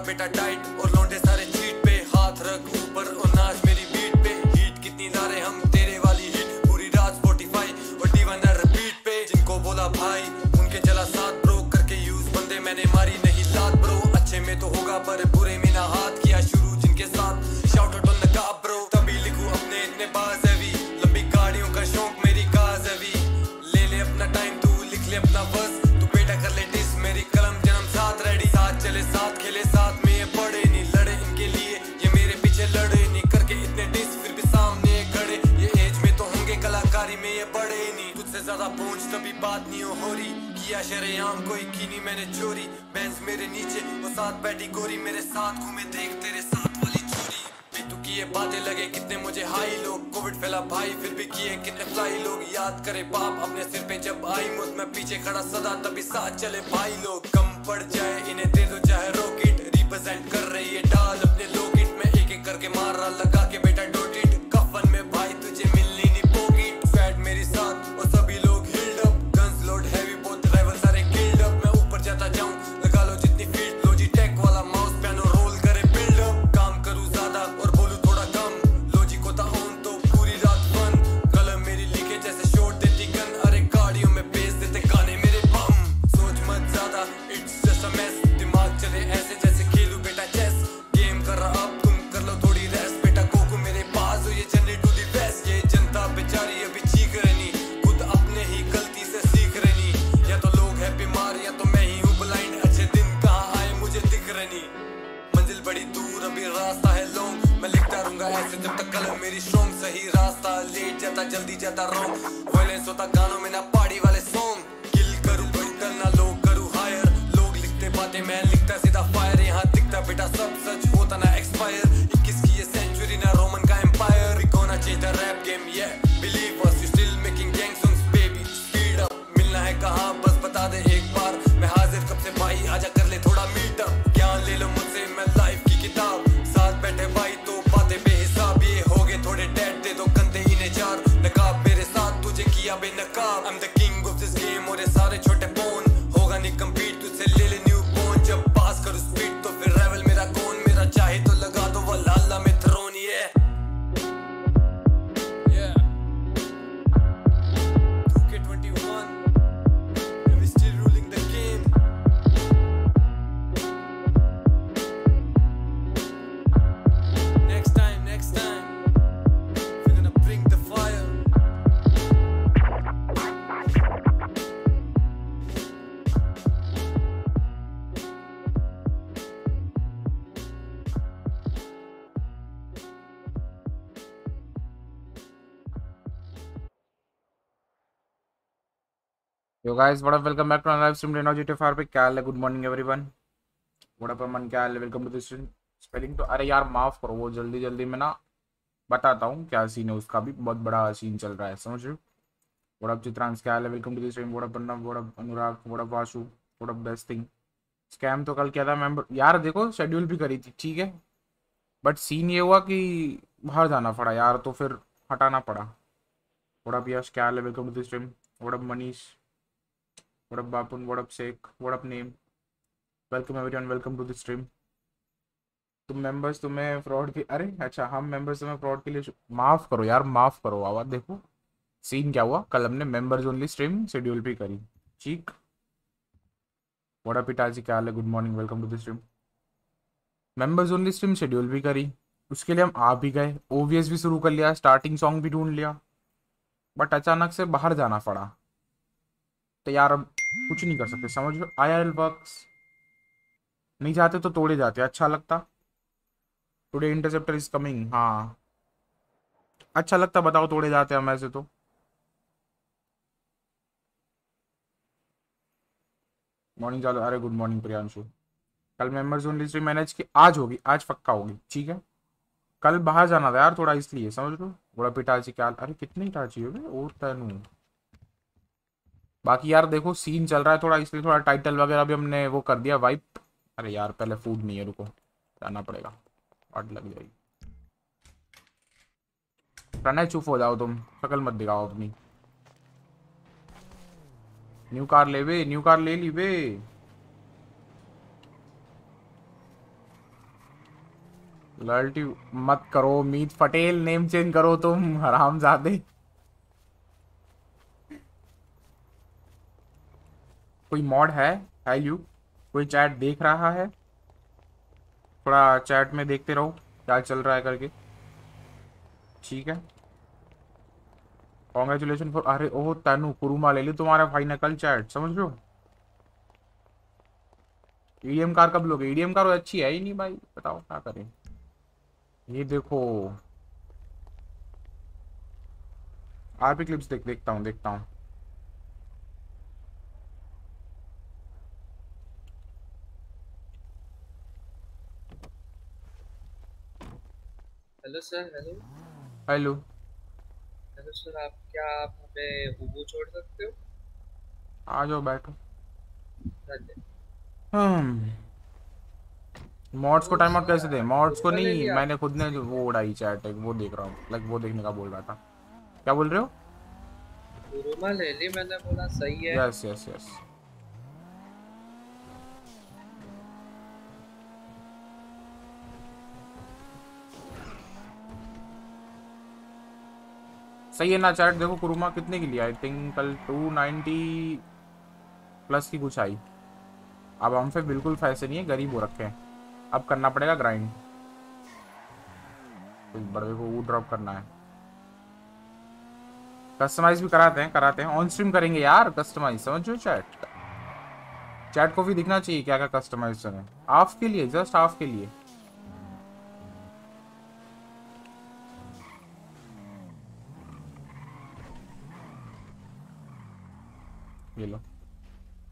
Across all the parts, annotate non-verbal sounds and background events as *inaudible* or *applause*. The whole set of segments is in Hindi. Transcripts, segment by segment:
बेटा डाइट और लौंडे सारे चीट पे हाथ रख ऊपर और पहुँच बात नहीं हो रही किया शरेआम कोई की नहीं मैंने चोरी बैंस मेरे नीचे वो साथ बैठी गोरी मेरे साथ घूमे देख तेरे साथ वाली चोरी पितू की ये बातें लगे कितने मुझे हाई लोग कोविड फैला भाई फिर भी किए कितने फ्लाई लोग याद करे बाप अपने सिर पे जब आई मुझमें पीछे खड़ा सदा तभी साथ चले भाई लोग कम पड़ जाए इन्हें दे दो चाहे रॉकेट रिप्रेजेंट कर रही है डाल अपने लोकेट में एक एक करके मार रहा लगा यो गाइस बड़ा welcome back to live stream energy to fire पे क्या हाल है? Good morning everyone what up मन क्या हाल है? Welcome to this stream spelling तो अरे यार, माफ़ करो, वो जल्दी जल्दी मैं ना बताता हूँ क्या सीन है उसका भी। बहुत बड़ा सीन चल रहा है, समझ रहे वोडअप चित्रांस क्या हाल है? Welcome to this stream what up Anna what up Anurag what up Vasu what up best thing scam तो कल किया था मेंबर यार, देखो शेड्यूल भी करी थी, ठीक है? बट सीन ये हुआ कि बाहर जाना पड़ा यार तो फिर हटाना पड़ा। वोडअप यश क्या हाल है? Welcome to this stream what up Manish What up, Bapun? What up, Sheikh? What up name? Welcome, everyone. Welcome to the stream. तुम मेंबर्स तुम्हें फ्रॉड की अरे अच्छा हम मेंबर्स तुम्हें फ्रॉड के लिए माफ़ करो यार, माफ़ करो। आवाज़ देखो। सीन क्या हुआ? कल हमने मेंबर्स ओनली स्ट्रीम शेड्यूल भी करी। ठीक? वड़ा पिताजी क्या हाल है? Good morning welcome to the stream members only stream schedule भी करी। उसके लिए हम आ भी गए। ओवीएस भी शुरू कर लिया। स्टार्टिंग सॉन्ग भी ढूंढ लिया। बट अचानक से बाहर जाना पड़ा। तो यार अब कुछ नहीं कर सकते, समझ लो आई एल वर्क्स नहीं जाते तो तोड़े जाते अच्छा लगता। टुडे इंटरसेप्टर इज़ कमिंग हाँ। अच्छा लगता, बताओ तोड़े जाते हम ऐसे तो। मॉर्निंग चालू, अरे गुड मॉर्निंग प्रियांशु। कल मेंबर्स ओनली स्ट्रीम मैनेज की, आज होगी, आज पक्का होगी, ठीक है? कल बाहर जाना था यार थोड़ा इसलिए, समझ लो बड़ा पिटाची क्या, अरे कितनी इटाची हो और तनु। बाकी यार देखो सीन चल रहा है थोड़ा, इसलिए थोड़ा टाइटल वगैरह भी हमने वो कर दिया वाइप अरे यार, पहले फ़ूड नहीं है, रुको। जाना पड़ेगा। वाट लग जाएगी। प्रणय, चुप हो जाओ तुम। शक्ल मत दिखाओ अपनी। न्यू कार ले वे न्यू कार ले ली वे लॉयल्टी मत करो, मीत पटेल नेम चेंज करो तुम। हरामजादे कोई मॉड है? यू कोई चैट देख रहा है? थोड़ा चैट में देखते रहो। क्या चल रहा है करके? ठीक है। कॉन्ग्रेचुलेशन फॉर अरे, ओह, तनु, कुरुमा ले ली तुम्हारा भाई कल चैट समझ लो ईडीएम कार कब लोगे? ईडीएम कार अच्छी है ही नहीं भाई। बताओ, क्या करें? ये देखो। आरपी क्लिप्स देख देखता हूँ देखता हूँ। Hello sir hello. Hello. Hello sir आप क्या आप हमें उबू छोड़ सकते हो? आ जाओ बैठो। मॉड्स को टाइम आउट कैसे दे? मॉड्स को नहीं मैंने खुद ने वो उड़ाई चैट वो देख रहा हूँ। लाइक वो देखने का बोल रहा था। क्या बोल रहे हो? ले ली मैंने बोला सही है। यस यस यस सही है ना चैट देखो कुरुमा कितने की लिया? आई थिंक कल 290 प्लस की कुछ आई। अब हम पे बिल्कुल पैसे नहीं है, गरीब हो रखे हैं। अब करना पड़ेगा ग्राइंड कुछ बड़े को वो ड्रॉप करना है। कस्टमाइज भी कराते हैं कराते हैं। ऑन स्ट्रीम करेंगे यार कस्टमाइज समझो चैट चैट को भी दिखना चाहिए क्या क्या कस्टमाइज है हाफ़ के लिए जस्ट हाफ़ के लिए। ये लो।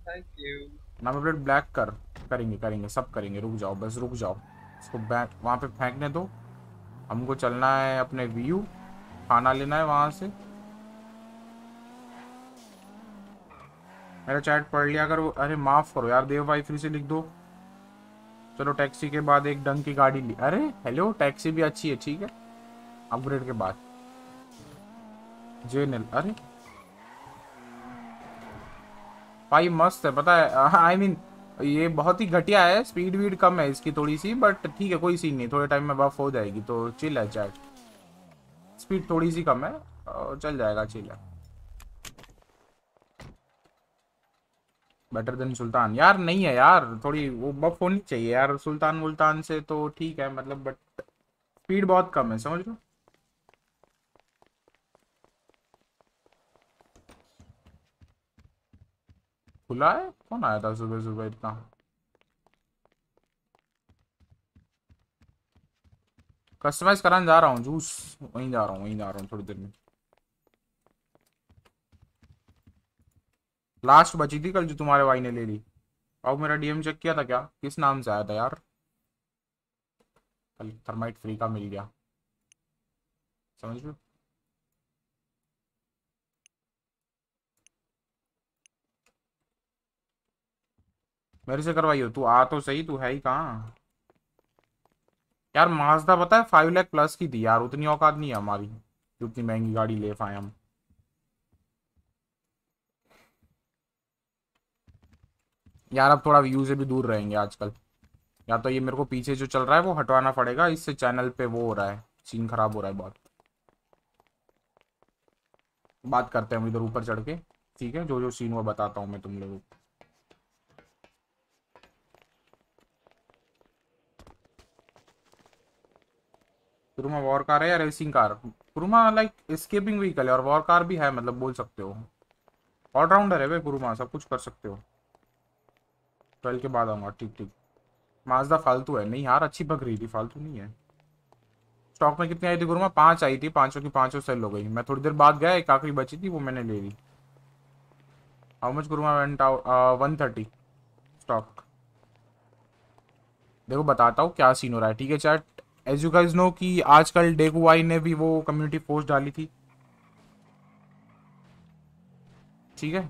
Thank you number plate black कर। करेंगे करेंगे सब करेंगे। रुक जाओ बस रुक जाओ। इसको बैक वहाँ पे फेंकने दो। हमको चलना है अपने व्यू खाना लेना है वहाँ से। मेरा चैट पढ़ लिया करो अरे माफ़ करो यार देव भाई फिर से लिख दो। चलो टैक्सी के बाद एक डंग की गाड़ी ली। अरे हेलो टैक्सी भी अच्छी है ठीक है। अपग्रेड के बाद। जे अरे। भाई मस्त है, पता है आई मीन ये बहुत ही घटिया है स्पीड वीड कम है इसकी थोड़ी सी बट ठीक है, कोई सीन नहीं, थोड़े टाइम में बफ हो जाएगी तो चिल है चैट स्पीड थोड़ी सी कम है चल जाएगा चिल है. Better than Sultan. यार, नहीं है यार, थोड़ी वो बफ होनी चाहिए यार सुल्तान वुल्तान से तो ठीक है मतलब बट स्पीड बहुत कम है, समझ लो खुला है? कौन आया था सुबह सुबह इतना? कस्टमाइज कराने जा रहा हूँ जूस वहीं जा रहा हूँ, वहीं जा रहा हूँ थोड़ी देर में। लास्ट बची थी कल जो तुम्हारे भाई ने ले ली। और मेरा डीएम चेक किया था क्या? किस नाम से आया था यार? कल थर्माइट फ्री का मिल गया। समझ लो मेरे से करवाई हो तू आ तो सही, तू है ही कहाँ? यार माजदा पता है फाइव लाख प्लस की थी यार, उतनी औकात नहीं है हमारी उतनी महँगी गाड़ी ले पाए हम। यार, अब थोड़ा व्यू से भी दूर रहेंगे आजकल। या तो ये मेरे को पीछे जो चल रहा है, वो हटवाना पड़ेगा, इससे चैनल पे वो हो रहा है सीन खराब हो रहा है बहुत। बात करते हैं हम इधर ऊपर चढ़ के, ठीक है? जो जो सीन वो बताता हूँ मैं तुम लोगों को। कुरुमा वॉर कार है या racing car Kuruma like escaping vehicle है और वॉर कार भी है मतलब बोल सकते हो। ऑलराउंडर है वे कुरुमा सब कुछ कर सकते हो। ट्वेल्व के बाद आऊँगा, ठीक ठीक। माजदा फालतू है। नहीं यार, अच्छी पक रही थी, फालतू नहीं है। स्टॉक में कितनी आई थी कुरुमा पाँच आई थी, पाँचों की पाँचों सेल हो गई। मैं थोड़ी देर बाद गया, एक आखिरी बची थी, वो मैंने ले ली। How much Kuruma went out one thirty stock देखो, बताता हूँ क्या सीन हो रहा है। ठीक है chat as you guys know कि आजकल डेकुवाई ने भी वो कम्युनिटी पोस्ट डाली थी। ठीक है?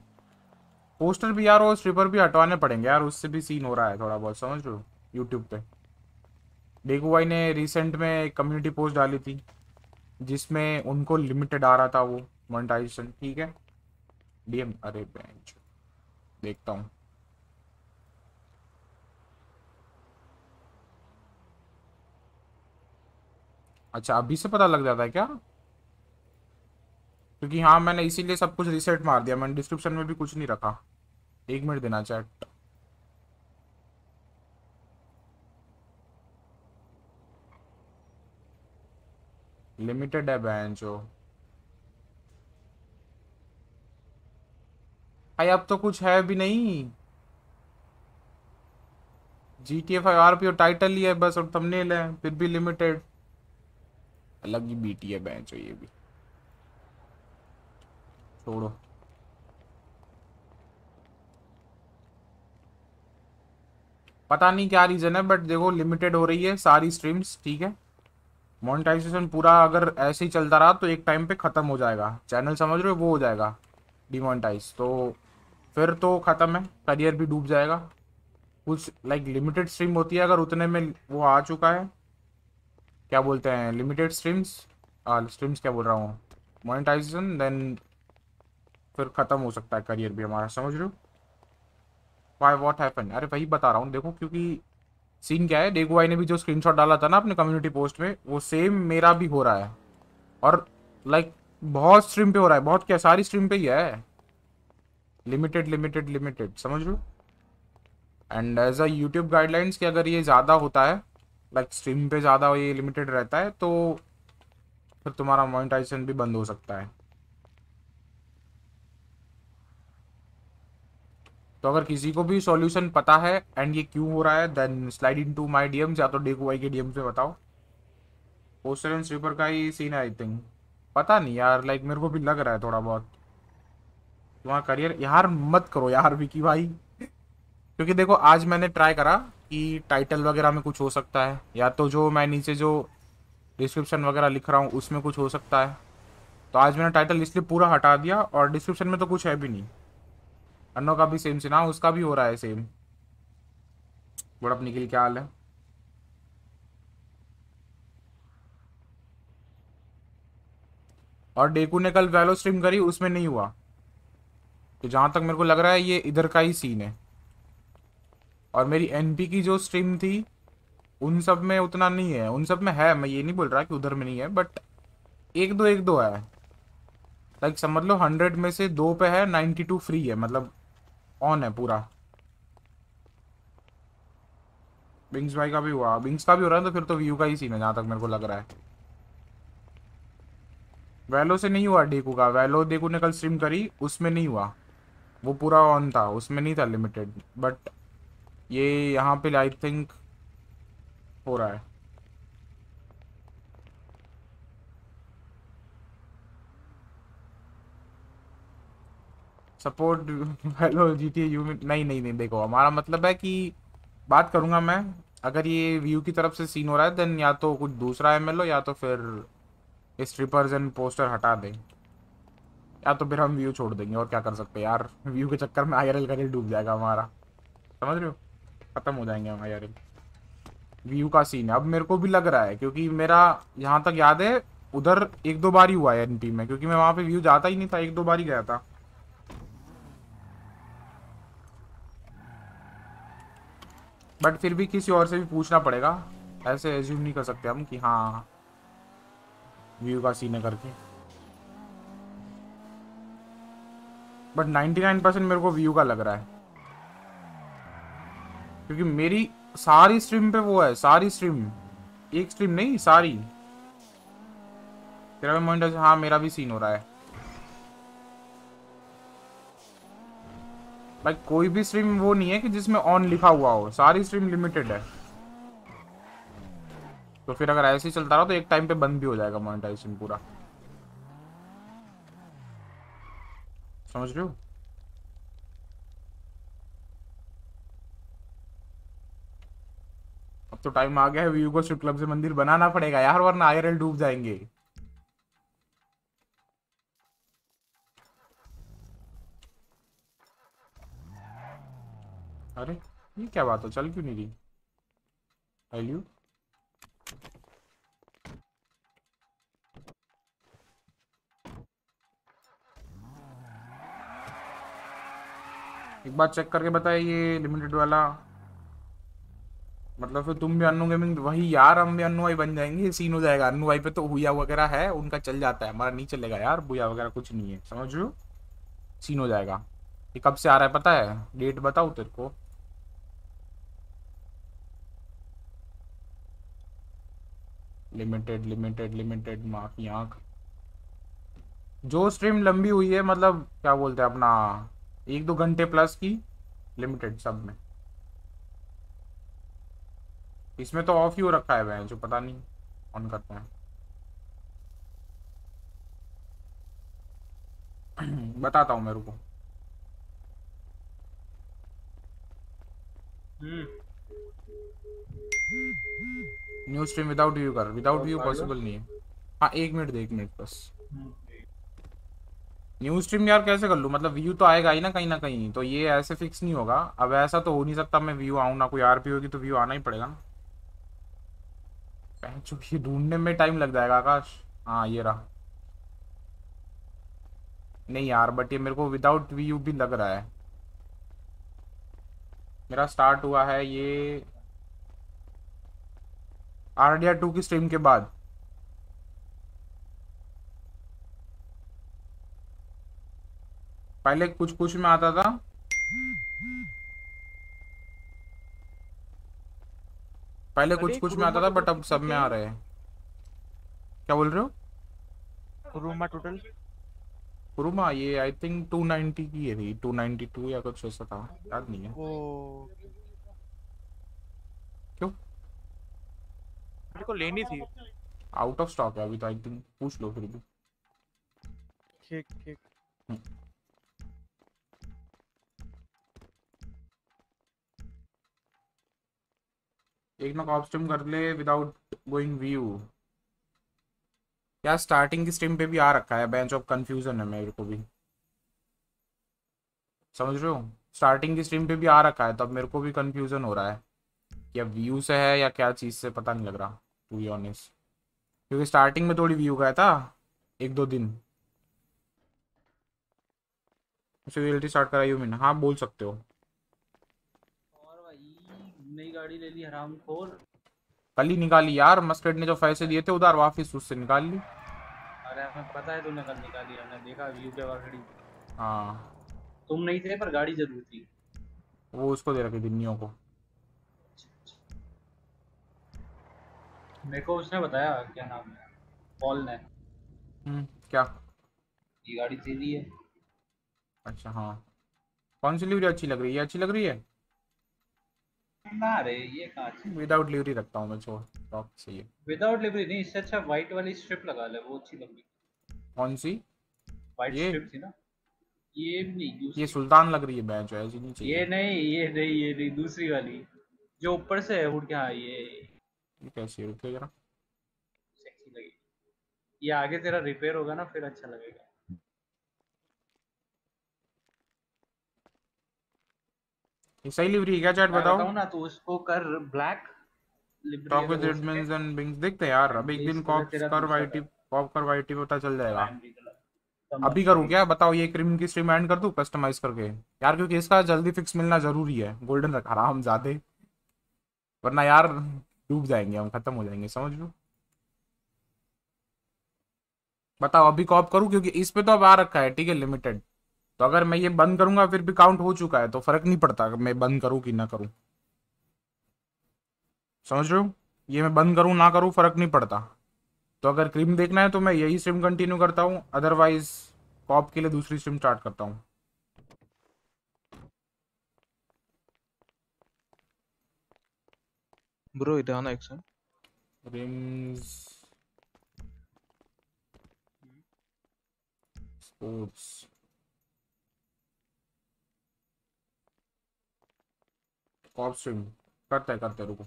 पोस्टर भी यार और स्ट्रिपर भी हटवाने पड़ेंगे यार, उससे भी सीन हो रहा है थोड़ा बहुत, समझ लो यूट्यूब पे। डेकुवाई ने रिसेंट में कम्युनिटी पोस्ट डाली थी, जिसमें उनको लिमिटेड आ रहा था वो मोनेटाइजेशन ठीक है? डीएम अरे बेंच देखता हूँ। अच्छा अभी से पता लग जाता है क्या? क्योंकि हाँ मैंने इसीलिए सब कुछ रिसेट मार दिया। मैंने डिस्क्रिप्शन में भी कुछ नहीं रखा। एक मिनट देना चैट लिमिटेड है बैंचो भाई, अब तो कुछ है भी नहीं। G T F I R P title ही है बस, और थंबनेल है, फिर भी लिमिटेड अलग ही बीटी है ये भी। छोड़ो। पता नहीं क्या रीज़न है बट देखो लिमिटेड हो रही है सारी स्ट्रीम्स ठीक है? मोनेटाइजेशन पूरा अगर ऐसे ही चलता रहा तो एक टाइम पे ख़त्म हो जाएगा। चैनल समझ रहे हो? वो हो जाएगा। डिमोनेटाइज तो फिर तो ख़त्म है। करियर भी डूब जाएगा। कुछ लाइक लिमिटेड स्ट्रीम होती है, अगर उतने में वो आ चुका है क्या बोलते हैं लिमिटेड स्ट्रीम्स स्ट्रीम्स क्या बोल रहा हूँ? मोनिटाइजेशन देन फिर ख़त्म हो सकता है करियर भी हमारा समझ रहे हो? वाई वॉट हैपन अरे वही बता रहा हूँ देखो क्योंकि सीन क्या है डेगो भाई ने भी जो स्क्रीनशॉट डाला था ना अपने कम्युनिटी पोस्ट में वो सेम मेरा भी हो रहा है। और लाइक like, बहुत स्ट्रीम पे हो रहा है बहुत क्या सारी स्ट्रीम पे ही है। लिमिटेड लिमिटेड लिमिटेड समझ लो and as a YouTube guidelines कि अगर ये ज़्यादा होता है लाइक स्ट्रीम पे ज़्यादा ये लिमिटेड रहता है तो फिर तुम्हारा मोनेटाइजेशन भी बंद हो सकता है। तो अगर किसी को भी सॉल्यूशन पता है एंड ये क्यों हो रहा है then slide into my D या तो डेकू वाई के डी में बताओ। पोस्टर एंड स्वीपर का ही सीन है आई थिंक पता नहीं यार लाइक मेरे को भी लग रहा है थोड़ा बहुत। तुम्हारा करियर यार मत करो यार, विकी भाई। *laughs* क्योंकि देखो, आज मैंने ट्राई करा कि टाइटल वगैरह में कुछ हो सकता है, या तो जो मैं नीचे जो डिस्क्रिप्शन वगैरह लिख रहा हूँ, उसमें कुछ हो सकता है। तो आज मैंने टाइटल इसलिए पूरा हटा दिया, और डिस्क्रिप्शन में तो कुछ है भी नहीं। अन्नो का भी सेम सीन उसका भी हो रहा है सेम बड़ा के क्या हाल है? और डेकू ने कल वैलो स्ट्रीम करी, उसमें नहीं हुआ। तो जहाँ तक मेरे को लग रहा है, ये इधर का ही सीन है। और मेरी एनपी की जो स्ट्रीम थी, उन सब में उतना नहीं है। उन सब में है, मैं ये नहीं बोल रहा कि उधर में नहीं है बट एक दो एक दो है। लाइक समझ लो हंड्रेड में से दो पे है नाइन्टी टू फ्री है मतलब ऑन है पूरा। बिंग्स भाई का भी हुआ। बिंग्स का भी हो रहा है तो फिर तो व्यू का ही सीन है, जहाँ तक मेरे को लग रहा है। वैलो से नहीं हुआ डेकू का। वैलो डेकू ने कल स्ट्रीम करी, उसमें नहीं हुआ। वो पूरा ऑन था, उसमें नहीं था लिमिटेड बट ये यहाँ पे आई थिंक हो रहा है। Support hello G T U नहीं नहीं नहीं, देखो, हमारा मतलब है कि बात करूँगा मैं, अगर ये व्यू की तरफ़ से सीन हो रहा है देन या तो कुछ दूसरा एम लो या तो फिर स्ट्रिपर्स एंड पोस्टर हटा दें। या तो फिर हम व्यू छोड़ देंगे, और क्या कर सकते हैं यार व्यू के चक्कर में आई आर एल का डूब जाएगा हमारा। समझ रहे हो? ख़त्म हो जाएँगे हम आई आर एल व्यू का सीन है। अब मेरे को भी लग रहा है, क्योंकि मेरा यहाँ तक याद है, उधर एक दो बार ही हुआ है एन में, क्योंकि मैं वहाँ पे व्यू जाता ही नहीं था, एक दो बार ही गया था। बट फिर भी किसी और से भी पूछना पड़ेगा। ऐसे एज्यूम नहीं कर सकते हम कि हाँ व्यू का सीन है करके। बट 99 परसेंट मेरे को व्यू का लग रहा है। क्योंकि मेरी सारी स्ट्रीम पे वो है, सारी स्ट्रीम एक स्ट्रीम नहीं, सारी। तेरा भी हाँ मेरा भी सीन हो रहा है। भाई, कोई भी स्ट्रीम वो नहीं है कि जिसमें ऑन लिखा हुआ हो। सारी स्ट्रीम लिमिटेड है। तो फिर अगर ऐसे ही चलता रहा तो एक टाइम पे बंद भी हो जाएगा मोनेटाइजेशन पूरा। समझ रहे हो? तो टाइम आ गया है व्यू को क्लब से मंदिर बनाना पड़ेगा यार, वरना आईआरएल डूब जाएँगे। अरे, ये क्या बात हो, चल क्यों नहीं रही? हेल्यू एक बार चेक करके बताए ये लिमिटेड वाला। मतलब फिर तुम भी अन्नू गेमिंग वही यार हम भी अन्नू भाई बन जाएँगे सीन हो जाएगा। अन्नू भाई पे तो हुआ वगैरह है, उनका चल जाता है। हमारा नहीं चलेगा यार, बुया वगैरह कुछ नहीं है, समझ? हो सीन हो जाएगा। ये कब से आ रहा है पता है? डेट बताओ तेरे को? लिमिटेड लिमिटेड लिमिटेड माँ की आँख। जो स्ट्रीम लंबी हुई है मतलब क्या बोलते हैं अपना, एक दो घंटे प्लस की लिमिटेड सब में। इसमें तो ऑफ़ ही हो रखा है वह जो पता नहीं ऑन करते हैं। बताता हूँ मेरे को हम्म। न्यू स्ट्रीम विदाउट व्यू कर विदाउट व्यू पॉसिबल नहीं है। हाँ एक मिनट दे एक मिनट बस। हम्म। न्यू स्ट्रीम यार कैसे कर लूँ? मतलब व्यू तो आएगा ही ना कहीं ना कहीं तो ये ऐसे फिक्स नहीं होगा। अब ऐसा तो हो नहीं सकता मैं व्यू आऊँ ना कोई आरपी होगी तो व्यू आना ही पड़ेगा ना। ये ढूँढने में टाइम लग जाएगा, आकाश। हाँ ये रहा। नहीं यार बट ये मेरे को विदाउट व्यू भी लग रहा है। मेरा स्टार्ट हुआ है ये आरडीआर टू की स्ट्रीम के बाद। पहले कुछ कुछ में आता था। पहले कुछ कुछ में आता था बट अब सब में आ रहे हैं। क्या बोल रहे हो? रूमा टोटल? कुरुमा ये आई थिंक 290 की है थी 292 या कुछ ऐसा था याद नहीं है। क्यों? मेरे को लेनी थी। आउट ऑफ़ स्टॉक है अभी तो आई थिंक पूछ लो फिर भी। ठीक ठीक। एक ना कॉप स्ट्रीम कर ले विदाउट गोइंग व्यू यार स्टार्टिंग की स्ट्रीम पे भी आ रखा है बेंच ऑफ़ कंफ्यूजन है मेरे को भी। समझ रहे हो? स्टार्टिंग की स्ट्रीम पे भी आ रखा है, तब मेरे को भी कंफ्यूजन हो रहा है या व्यू से है या क्या चीज़ से पता नहीं लग रहा टू बी क्योंकि स्टार्टिंग में थोड़ी व्यू गया था, एक दो दिन। रियलिटी स्टार्ट कराई मैंने। हाँ बोल सकते हो। नई गाड़ी ले ली हराम खोर कल ही निकाली यार मस्टर्ड ने जो पैसे दिए थे उधार वापिस उससे निकाल ली। अरे हमें पता है तूने कल निकाली हमने देखा व्यू के बाद खड़ी हाँ। तुम नहीं थे पर गाड़ी ज़रूर थी। वो उसको दे रखी दिन्नियों को। मेरे को उसने बताया क्या नाम है पॉल ने। हम्म क्या? ये गाड़ी तेरी है अच्छा हाँ। कौन सी लिवरी अच्छी लग रही है? अच्छी लग रही है? ना रे ये कहाँ विदाउट लिवरी रखता हूँ मैं छोड़ सही है विदाउट लिवरी नहीं इससे अच्छा व्हाइट वाली स्ट्रिप लगा ले वो अच्छी लग कौन सी? व्हाइट? स्ट्रिप थी ना? ये नहीं ये सुल्तान लग रही है बैंच ऐसी नहीं चाहिए। ये नहीं ये नहीं ये नहीं दूसरी वाली। जो ऊपर से है उड़ के हाँ ये। ये कैसी रुकिए जरा। सेक्सी लगेगी। ये आगे तेरा रिपेयर होगा ना फिर अच्छा लगेगा। सही लिवरी है क्या चैट बताओ? ना तो उसको कर ब्लैक टॉक विद रेडमंस एंड बिंग्स देखते हैं यार अब एक दिन कॉप कर वाईटी कॉप कर। वाईटी पता चल जाएगा। अभी करूँ क्या? बताओ ये क्रीम की स्ट्रीम एंड कर दूँ? कस्टमाइज करके। यार क्योंकि इसका जल्दी फिक्स मिलना ज़रूरी है। गोल्डन रखा आराम ज़्यादा। वरना यार डूब जाएँगे हम खत्म हो जाएँगे समझ लो बताओ अभी कॉप करूँ? क्योंकि इस पे तो अब आ रखा है ठीक है लिमिटेड तो अगर मैं ये बंद करूँगा फिर भी काउंट हो चुका है तो फ़र्क नहीं पड़ता मैं बंद करूँ कि ना करूँ। समझ रहे हो? ये मैं बंद करूँ ना करूँ फ़र्क नहीं पड़ता। तो अगर क्रीम देखना है तो मैं यही स्ट्रीम कंटिन्यू करता हूँ अदरवाइज़ कॉप के लिए दूसरी स्ट्रीम स्टार्ट करता हूँ। ब्रो इधर आना एक second rims sports cop stream करते हैं करते हैं, रुको।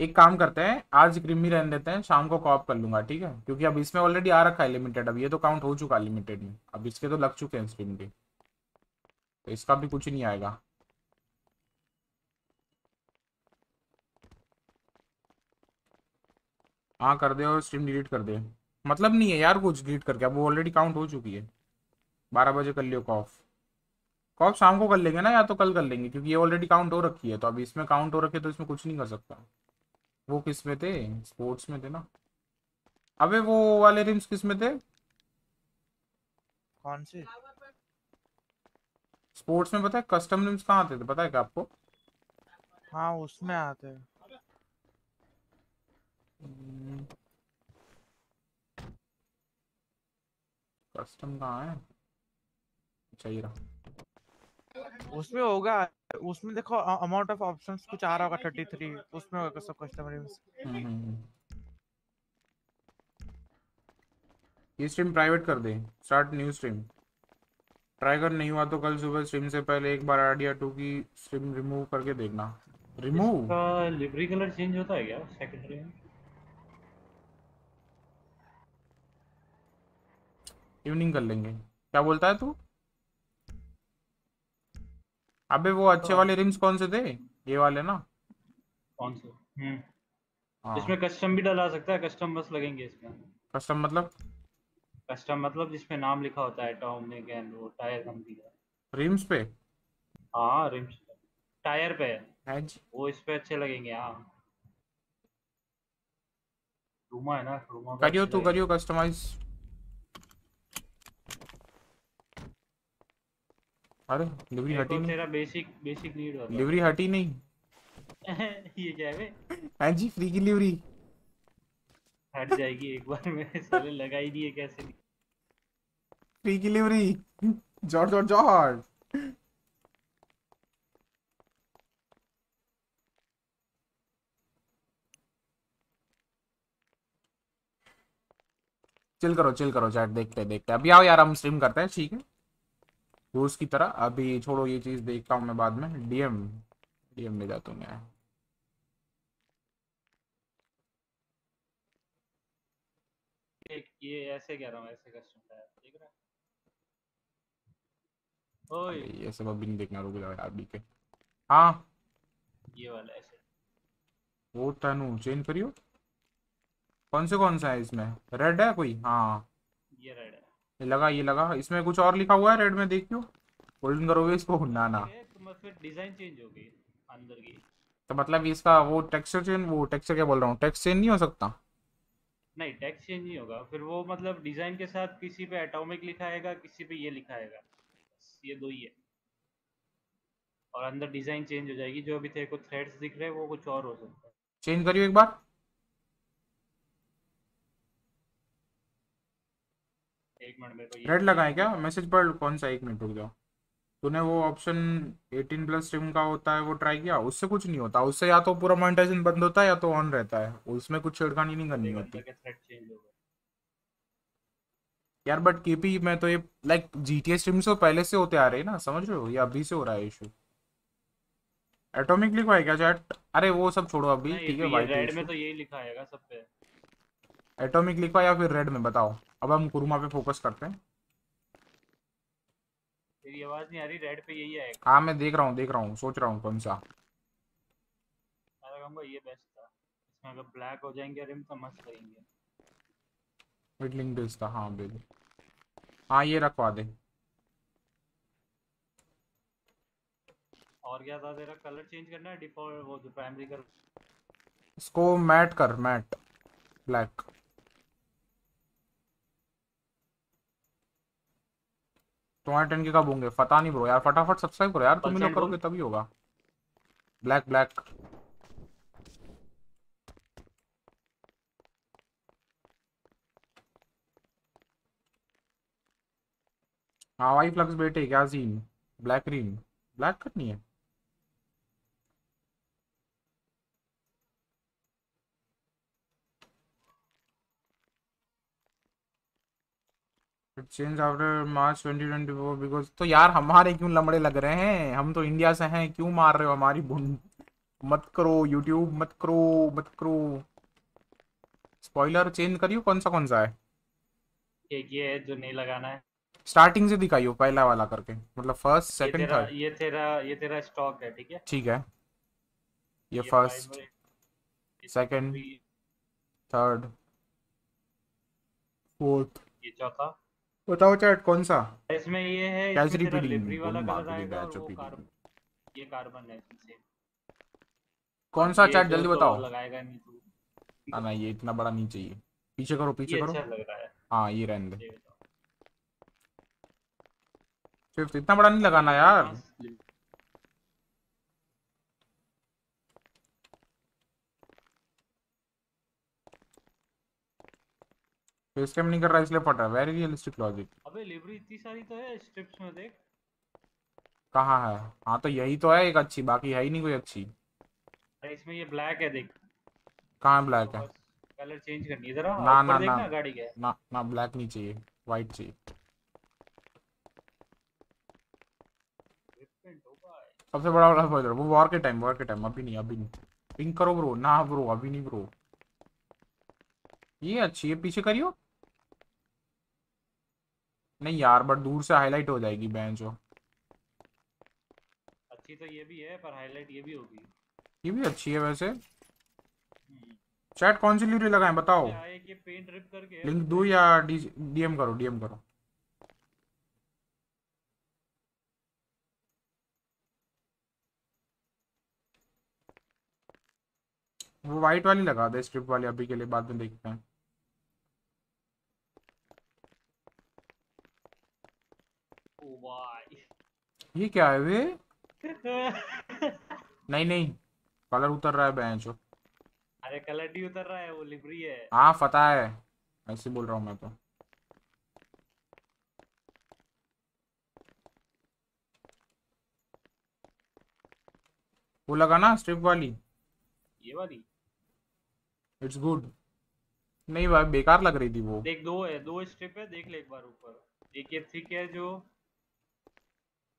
एक काम करते हैं, आज क्रीमी रहने देते हैं, शाम को कॉप कर लूँगा, ठीक है? क्योंकि अब इसमें ऑलरेडी आ रखा है लिमिटेड अब ये तो काउंट हो चुका है लिमिटेड में। अब इसके तो लग चुके हैं स्ट्रीम के। तो इसका भी कुछ नहीं आएगा। हाँ कर दे और स्ट्रीम डिलीट कर दे। मतलब नहीं है यार कुछ डिलीट करके। अब वो ऑलरेडी काउंट हो चुकी है। बारह बजे कर लियो कॉफ कॉफ शाम को कर लेंगे ना या तो कल कर लेंगे क्योंकि ये ऑलरेडी काउंट हो रखी है तो अब इसमें काउंट हो रखी तो इसमें कुछ नहीं कर सकता। वो किसमें थे? स्पोर्ट्स में थे ना। अबे वो वाले रिम्स किसमें थे? कौन से? स्पोर्ट्स में पता है कस्टम रिम्स कहाँ आते थे पता है क्या आपको? हाँ उसमें आते हैं। कस्टम कहाँ है? चाहिए रहा। उसमें होगा उसमें देखो अमाउंट ऑफ़ ऑप्शंस कुछ आ रहा होगा थर्टी थ्री उसमें होगा सब कस्टमर हम्म, हम्म, हम्म। ये स्ट्रीम प्राइवेट कर दे स्टार्ट न्यू स्ट्रीम ट्राई कर नहीं हुआ तो कल सुबह स्ट्रीम से पहले एक बार आइडिया टू की स्ट्रीम रिमूव करके देखना। रिमूव इसका लिवरी कलर चेंज होता है क्या सेकेंडरी में? इवनिंग कर लेंगे। क्या बोलता है तू? अबे वो अच्छे वाले रिम्स कौन से थे? ये वाले ना? कौन से? हम्म। हाँ। इसमें कस्टम भी डला सकता है कस्टम बस लगेंगे इसमें। कस्टम मतलब? कस्टम मतलब जिसमें नाम लिखा होता है टॉमिक एंड वो टायर कंपनी का। रिम्स पे? हाँ रिम्स टायर पे। है जी वो इस पे अच्छे लगेंगे हाँ। रूमा है ना रूमा करियो तू करियो कस्टमाइज अरे लिवरी हटी नहीं। तेरा बेसिक बेसिक नीड होता लिवरी हटी नहीं। ये क्या है बे? हाँ जी फ्री की लिवरी हट जाएगी एक बार मेरे *laughs* साले लगा ही दिए कैसे नहीं। फ्री की livery George George George chill करो चिल करो चैट देखते देखते। अभी आओ यार हम स्ट्रीम करते हैं ठीक है? रोज की तरह अभी छोड़ो ये चीज़ देखता हूँ मैं बाद में। डीएम डीएम में जाता हूँ मैं। ये ऐसे कह रहा हूँ ऐसे कस्टम टायर देख रहा है? ओए। ये सब अभी नहीं देखना रुक जाओ यार बीके हाँ। ये वाला ऐसे। वो तनु चेंज करियो। कौन से कौन सा है इसमें? रेड है कोई? हाँ। ये रेड है। ये लगा ये लगा। इसमें कुछ और लिखा हुआ है रेड में देखियो गोल्डन करोगे इसको? ना ना। तो मतलब डिज़ाइन चेंज हो गई अंदर की। तो मतलब इसका वो टेक्सचर चेंज वो टेक्सचर क्या बोल रहा हूँ? टेक्स्ट चेंज नहीं हो सकता? नहीं टेक्स्ट चेंज नहीं होगा। फिर वो मतलब डिज़ाइन के साथ किसी पे एटॉमिक लिखा आएगा किसी पे ये लिखा आएगा ये दो ही है। और अंदर डिज़ाइन चेंज हो जाएगी। जो अभी तेरे को थ्रेड्स दिख रहे हैं वो कुछ और हो सकता है। चेंज करियो एक बार। एक मिनट मेरे को रेड लगा है क्या? मैसेज पढ़ कौन सा एक मिनट रुक जाओ। तूने वो ऑप्शन 18 प्लस स्ट्रीम का होता है वो ट्राई किया? उससे कुछ नहीं होता। उससे या तो पूरा मोनेटाइजेशन बंद होता है या तो ऑन रहता है। उसमें कुछ छेड़खानी नहीं करनी होती। यार बट केपी में तो ये लाइक जीटीए स्ट्रीम्स तो पहले से होते आ रहे हैं ना समझ रहे हो? ये अभी से हो रहा है इशू एटॉमिक लिखवा है क्या चैट अरे वो सब छोड़ो अभी ठीक है रेड में तो यही लिखा आएगा सब पे। एटॉमिक लिखवा या फिर रेड में? बताओ। अब हम कुरुमा पे फोकस करते हैं। तेरी आवाज़ नहीं आ रही रेड पे यही आएगा। हाँ मैं देख रहा हूँ देख रहा हूँ सोच रहा हूँ कौन सा। मैं कहूँगा ये बेस्ट था। इसमें अगर ब्लैक हो जाएँगे रिम तो मस्त लगेंगे मिडलिंग डिस था हाँ बिल हाँ ये रखवा दे। और क्या था तेरा? कलर चेंज करना है डिफ़ॉल्ट वो जो प्राइमरी कर इसको मैट कर मैट ब्लैक तुम्हारे टेन के कब होंगे? पता नहीं ब्रो यार फटाफट सब्सक्राइब करो यार तुम लोग करोगे तभी होगा। ब्लैक ब्लैक हाँ वाई फ्लक्स बेटे क्या सीन ब्लैक रीन ब्लैक करनी है। चेंज आफ्टर मार्च 2024 बिकॉज़ तो यार हमारे क्यों लमड़े लग रहे हैं? हम तो इंडिया से हैं क्यों मार रहे हो हमारी बुन मत करो यूट्यूब मत करो मत करो। स्पॉइलर चेंज करियो कौन सा कौन सा है? एक ये है जो नहीं लगाना है। स्टार्टिंग से दिखाइयो पहला वाला करके। मतलब फ़र्स्ट सेकंड थर्ड ये तेरा ये तेरा स्टॉक है ठीक है? ठीक है। ये फ़र्स्ट three, थर्ड फोर्थ ये चौथा। बताओ चैट कौन सा? इसमें ये है कैसे इसमें लिवरी वाला कलर आएगा और वो कार्बन ये कार्बन है इसमें। कौन सा चैट जल्दी बताओ। लगाएगा नहीं तू। ना ना ये इतना बड़ा नहीं चाहिए। पीछे करो पीछे करो। अच्छा लग रहा है। हाँ ये रहने दे। सिर्फ़ इतना बड़ा नहीं लगाना यार। फेस कैम नहीं कर रहा इसलिए फट। रहा वेरी रियलिस्टिक लॉजिक अबे लिवरी इतनी सारी तो है स्ट्रिप्स में देख। कहाँ है? हाँ तो यही तो है एक अच्छी बाकी है ही नहीं कोई अच्छी। इसमें ये ब्लैक है देख। कहाँ ब्लैक है? कलर चेंज करनी है। जरा ना, ना, ना। गाड़ी का। ना ना ब्लैक नहीं चाहिए वाइट चाहिए। सबसे बड़ा वाला वो वॉर के टाइम वॉर के टाइम अभी नहीं अभी नहीं। पिंक करो ब्रो ना ब्रो अभी नहीं ब्रो ये अच्छी है पीछे करियो। नहीं यार बट दूर से हाईलाइट हो जाएगी बेंचो अच्छी तो ये भी है पर हाईलाइट ये भी होगी। ये भी अच्छी है वैसे। हम्म। चैट कौन सी लिवरी लगाएँ बताओ। कि पेंट रिप करके लिंक दो या डीएम करो डीएम करो। वो वाइट वाली लगा दे स्ट्रिप वाली अभी के लिए बाद में देखते हैं ओ भाई ये क्या है वे? *laughs* नहीं नहीं कलर उतर रहा है बेंचो अरे कलर नहीं उतर रहा है वो लिवरी है। हाँ पता है ऐसे बोल रहा हूँ मैं तो। वो लगा ना स्ट्रिप वाली? ये वाली? इट्स गुड नहीं भाई बेकार लग रही थी वो। देख दो है दो स्ट्रिप है देख ले एक बार ऊपर। एक ये थिक है जो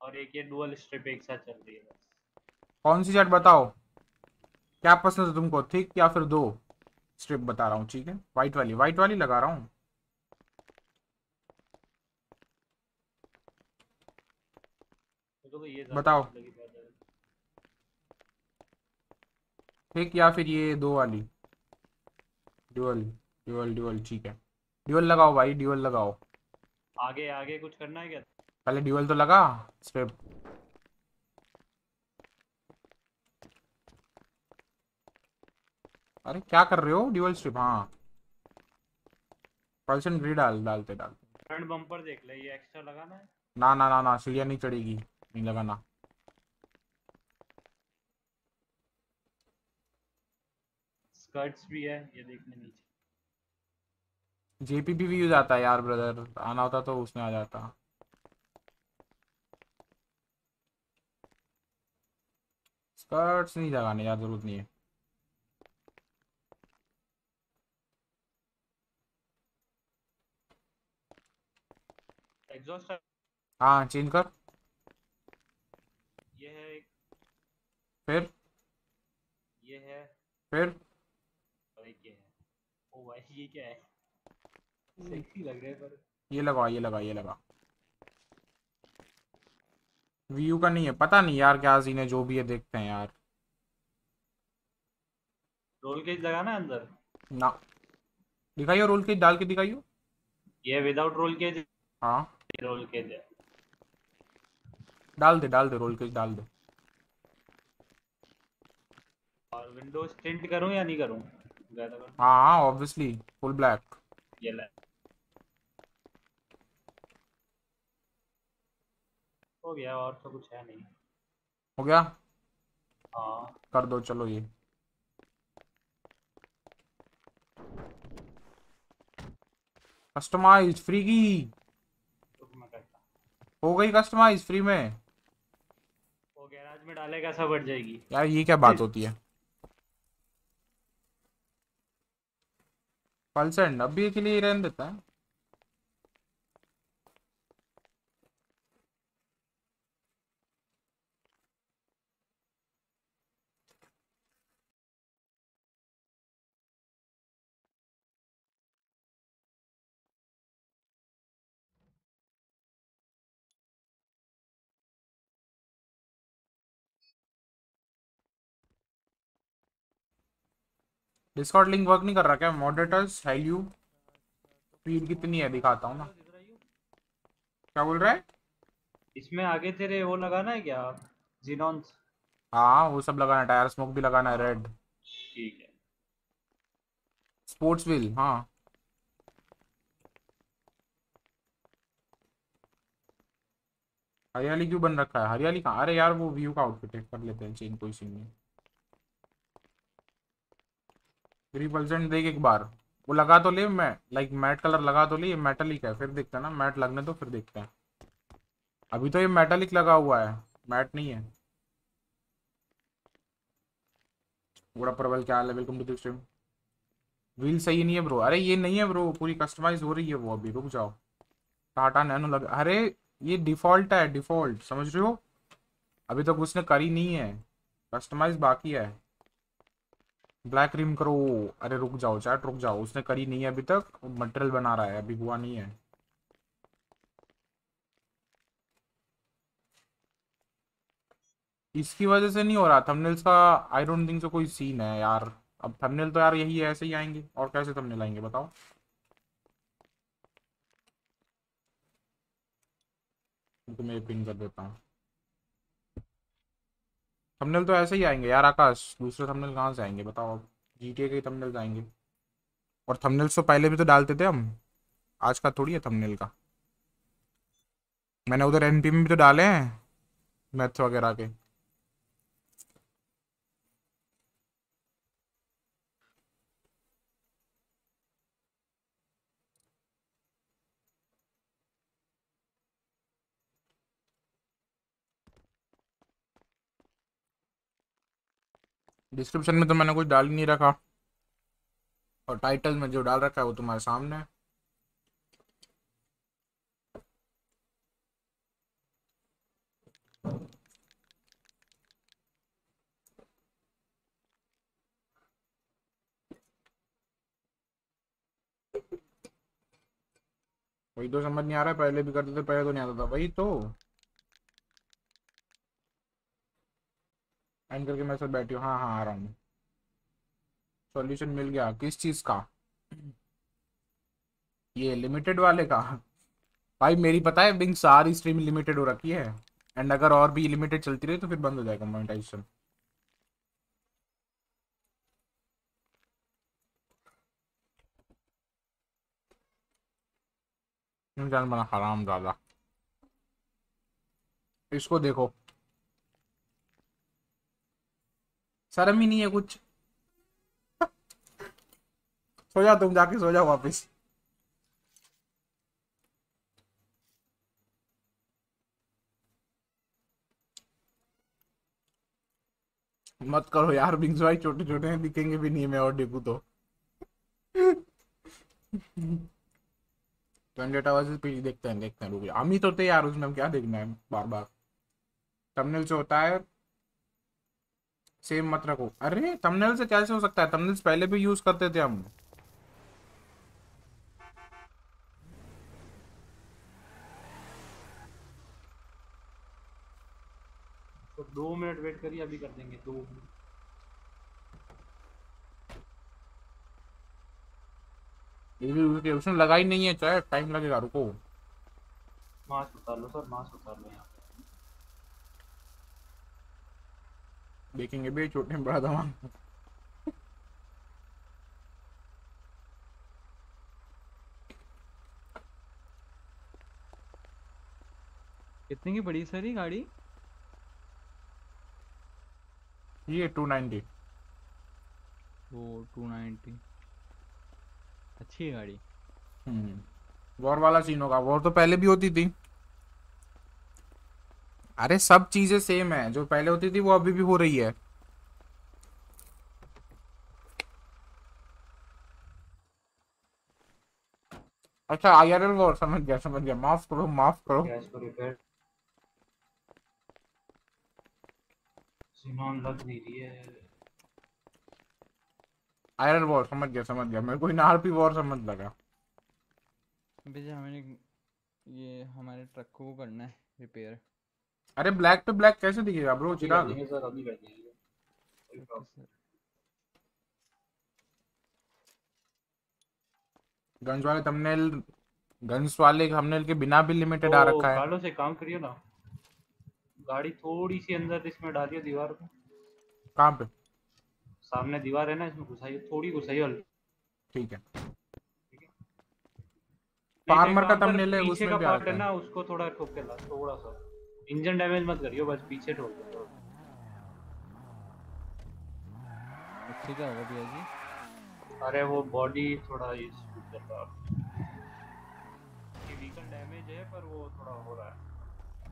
और एक ये डुअल स्ट्रिप एक साथ चल रही है कौन सी चैट बताओ? क्या पसंद है तुमको थिक या फिर दो? स्ट्रिप बता रहा हूँ ठीक है? वाइट वाली वाइट वाली लगा रहा हूँ। तो बताओ। थिक या फिर ये दो वाली। ड्यूअल ड्यूअल ड्यूअल ठीक है। ड्यूअल लगाओ भाई ड्यूअल लगाओ। आगे आगे कुछ करना है क्या? पहले ड्यूअल तो लगा स्ट्रिप अरे क्या कर रहे हो? ड्यूअल स्ट्रिप हाँ। पल्सन ग्री डाल डालते डालते। फ्रंट बम्पर देख ले ये एक्स्ट्रा लगाना है? ना ना ना ना सीढ़ियाँ नहीं चढ़ेगी नहीं लगाना। स्कर्ट्स भी है ये देखने नीचे। जेपीपी भी यूज़ आता है यार ब्रदर। आना होता तो उसमें आ जाता। स्कर्ट्स नहीं लगाने यार ज़रूरत नहीं है एग्जॉस्ट हाँ चेंज कर ये है एक फिर ये है फिर और एक ये है ओ भाई ये क्या है सेक्सी लग रहा है पर ये लगा ये लगा ये लगा व्यू का नहीं है पता नहीं यार क्या सीन है जो भी है देखते हैं यार। रोल केज लगाना अंदर? ना। दिखाइयो रोल के डाल के दिखाइयो। ये विदाउट रोल केज हाँ? रोल केज है। डाल दे डाल दे रोल के डाल दे। और विंडोज़ टिंट करूँ या नहीं करूँ? हाँ हाँ ऑब्वियसली फुल ब्लैक ये ले हो गया और तो कुछ है नहीं। हो गया? हाँ। कर दो चलो ये। कस्टमाइज फ्री की। हो। गई कस्टमाइज फ्री में? वो गैराज में डालेगा सब बढ़ जाएगी। यार ये क्या बात होती है? पल्सेंड अभी के लिए रहने देता है। डिस्कॉर्ड लिंक वर्क नहीं कर रहा क्या? मॉडरेटर्स हैल्यू स्पीड कितनी है? दिखाता हूँ ना। क्या बोल रहा है? इसमें आगे तेरे वो लगाना है क्या? जीनॉन्स हाँ वो सब लगाना है। टायर स्मोक भी लगाना है रेड ठीक है। स्पोर्ट्स व्हील हाँ। हरियाली क्यों बन रखा है? हरियाली कहाँ? अरे यार वो व्यू का आउटफिट है कर लेते हैं। चेंज कोई सीन परसेंट देख एक बार। वो लगा तो ले मैं लाइक मैट कलर लगा तो ले, ये मेटलिक है, फिर देखते हैं ना मैट लगने तो फिर देखते हैं। अभी तो ये मेटलिक लगा हुआ है मैट नहीं है। बड़ा प्रबल क्या है? वेलकम टू स्ट्रीम व्हील सही नहीं है ब्रो अरे ये नहीं है ब्रो पूरी कस्टमाइज हो रही है वो अभी, रुक जाओ। टाटा नैनो लग अरे ये डिफ़ॉल्ट है डिफ़ॉल्ट समझ रहे हो? अभी तक तो उसने करी नहीं है। कस्टमाइज बाकी है। ब्लैक रिम करो, अरे रुक जाओ चैट रुक जाओ, उसने करी नहीं है अभी तक मटेरियल बना रहा है, अभी हुआ नहीं है। इसकी वजह से नहीं हो रहा थंबनेल्स का आई डोंट थिंक सो कोई सीन है यार। अब थंबनेल तो यार यही ऐसे ही आएँगे, और कैसे थंबनेल आएँगे, बताओ। तो मैं पिन कर देता हूँ। थंबनेल तो ऐसे ही आएँगे यार, आकाश, दूसरे थंबनेल कहाँ से आएँगे? बताओ आप जीटीए के थंबनेल आएँगे। और थंबनेल्स तो पहले भी तो डालते थे हम। आज का थोड़ी है थंबनेल का। मैंने उधर एनपी में भी तो डाले हैं मैथ्स वगैरह के। डिस्क्रिप्शन में तो मैंने कुछ डाल ही नहीं रखा। और टाइटल में जो डाल रखा है वो तुम्हारे सामने। है वही तो समझ नहीं आ रहा है, पहले भी करते थे, पहले तो नहीं आता था। वही तो। एंड करके मैं सर बैठी हूँ। हाँ हाँ आ रहा हूँ सॉल्यूशन मिल गया। किस चीज़ का? ये लिमिटेड वाले का। भाई, मेरी पता है, बिंग सारी स्ट्रीम लिमिटेड हो रखी है। एंड अगर और भी लिमिटेड चलती रही तो फिर बंद हो जाएगा मोनेटाइजेशन जान बना हराम ज़्यादा? इसको देखो। शर्म ही नहीं है कुछ। सो जाओ तुम जाके सो जाओ वापिस। मत करो यार बिंग्स भाई छोटे छोटे दिखेंगे भी नहीं मैं और देखू तो। ट्वेंटी देखते हैं देखते हैं ही तो यार, उसमें क्या देखना है, बार बार। थंबनेल से होता है सेम मत रखो। अरे थंबनेल से कैसे हो सकता है? थंबनेल्स पहले भी यूज़ करते थे हम। तो दो मिनट वेट करिए अभी कर देंगे। दो मिनट। उसने लगाई नहीं है चाहे टाइम लगेगा रुको। मास्क उतार लो सर मास्क उतार लो यहाँ। देखेंगे भी छोटे में बड़ा धमाल कितने की बड़ी सर गाड़ी? ये टू नाइनटी वो टू नाइन्टी अच्छी है गाड़ी। हम्म। वॉर वाला सीन होगा। वॉर तो पहले भी होती थी। अरे सब चीज़ें सेम है जो पहले होती थी वो अभी भी हो रही है। अच्छा आईआरएल वॉर समझ गया समझ गया। माफ़ करो माफ़ करो। है। आयरन वॉर समझ गया समझ गया। मेरे को इन आरपी वॉर समझ लगा। भैया हमें ये हमारे ट्रक को करना है रिपेयर अरे ब्लैक पे ब्लैक कैसे दिखेगा ब्रो चिराग। सर अभी कर देंगे गन्स वाले थंबनेल गन्स वाले थंबनेल के बिना भी लिमिटेड आ रखा है। कालो से काम करियो ना। गाड़ी थोड़ी सी अंदर इसमें डालियो दीवार को कहाँ पे? सामने दीवार है ना इसमें घुसाइए थोड़ी घुसाइए और ठीक है। फार्मर का thumbnail है, उसमें भी आता है है। ना उसको थोड़ा ठोक के ला थोड़ा सा। इंजन डैमेज मत करियो बस पीछे ठोक दो। अच्छी क्या होगा भैया जी। अरे वो बॉडी थोड़ा ये शूट कर रहा है। व्हीकल डैमेज है पर वो थोड़ा हो रहा है।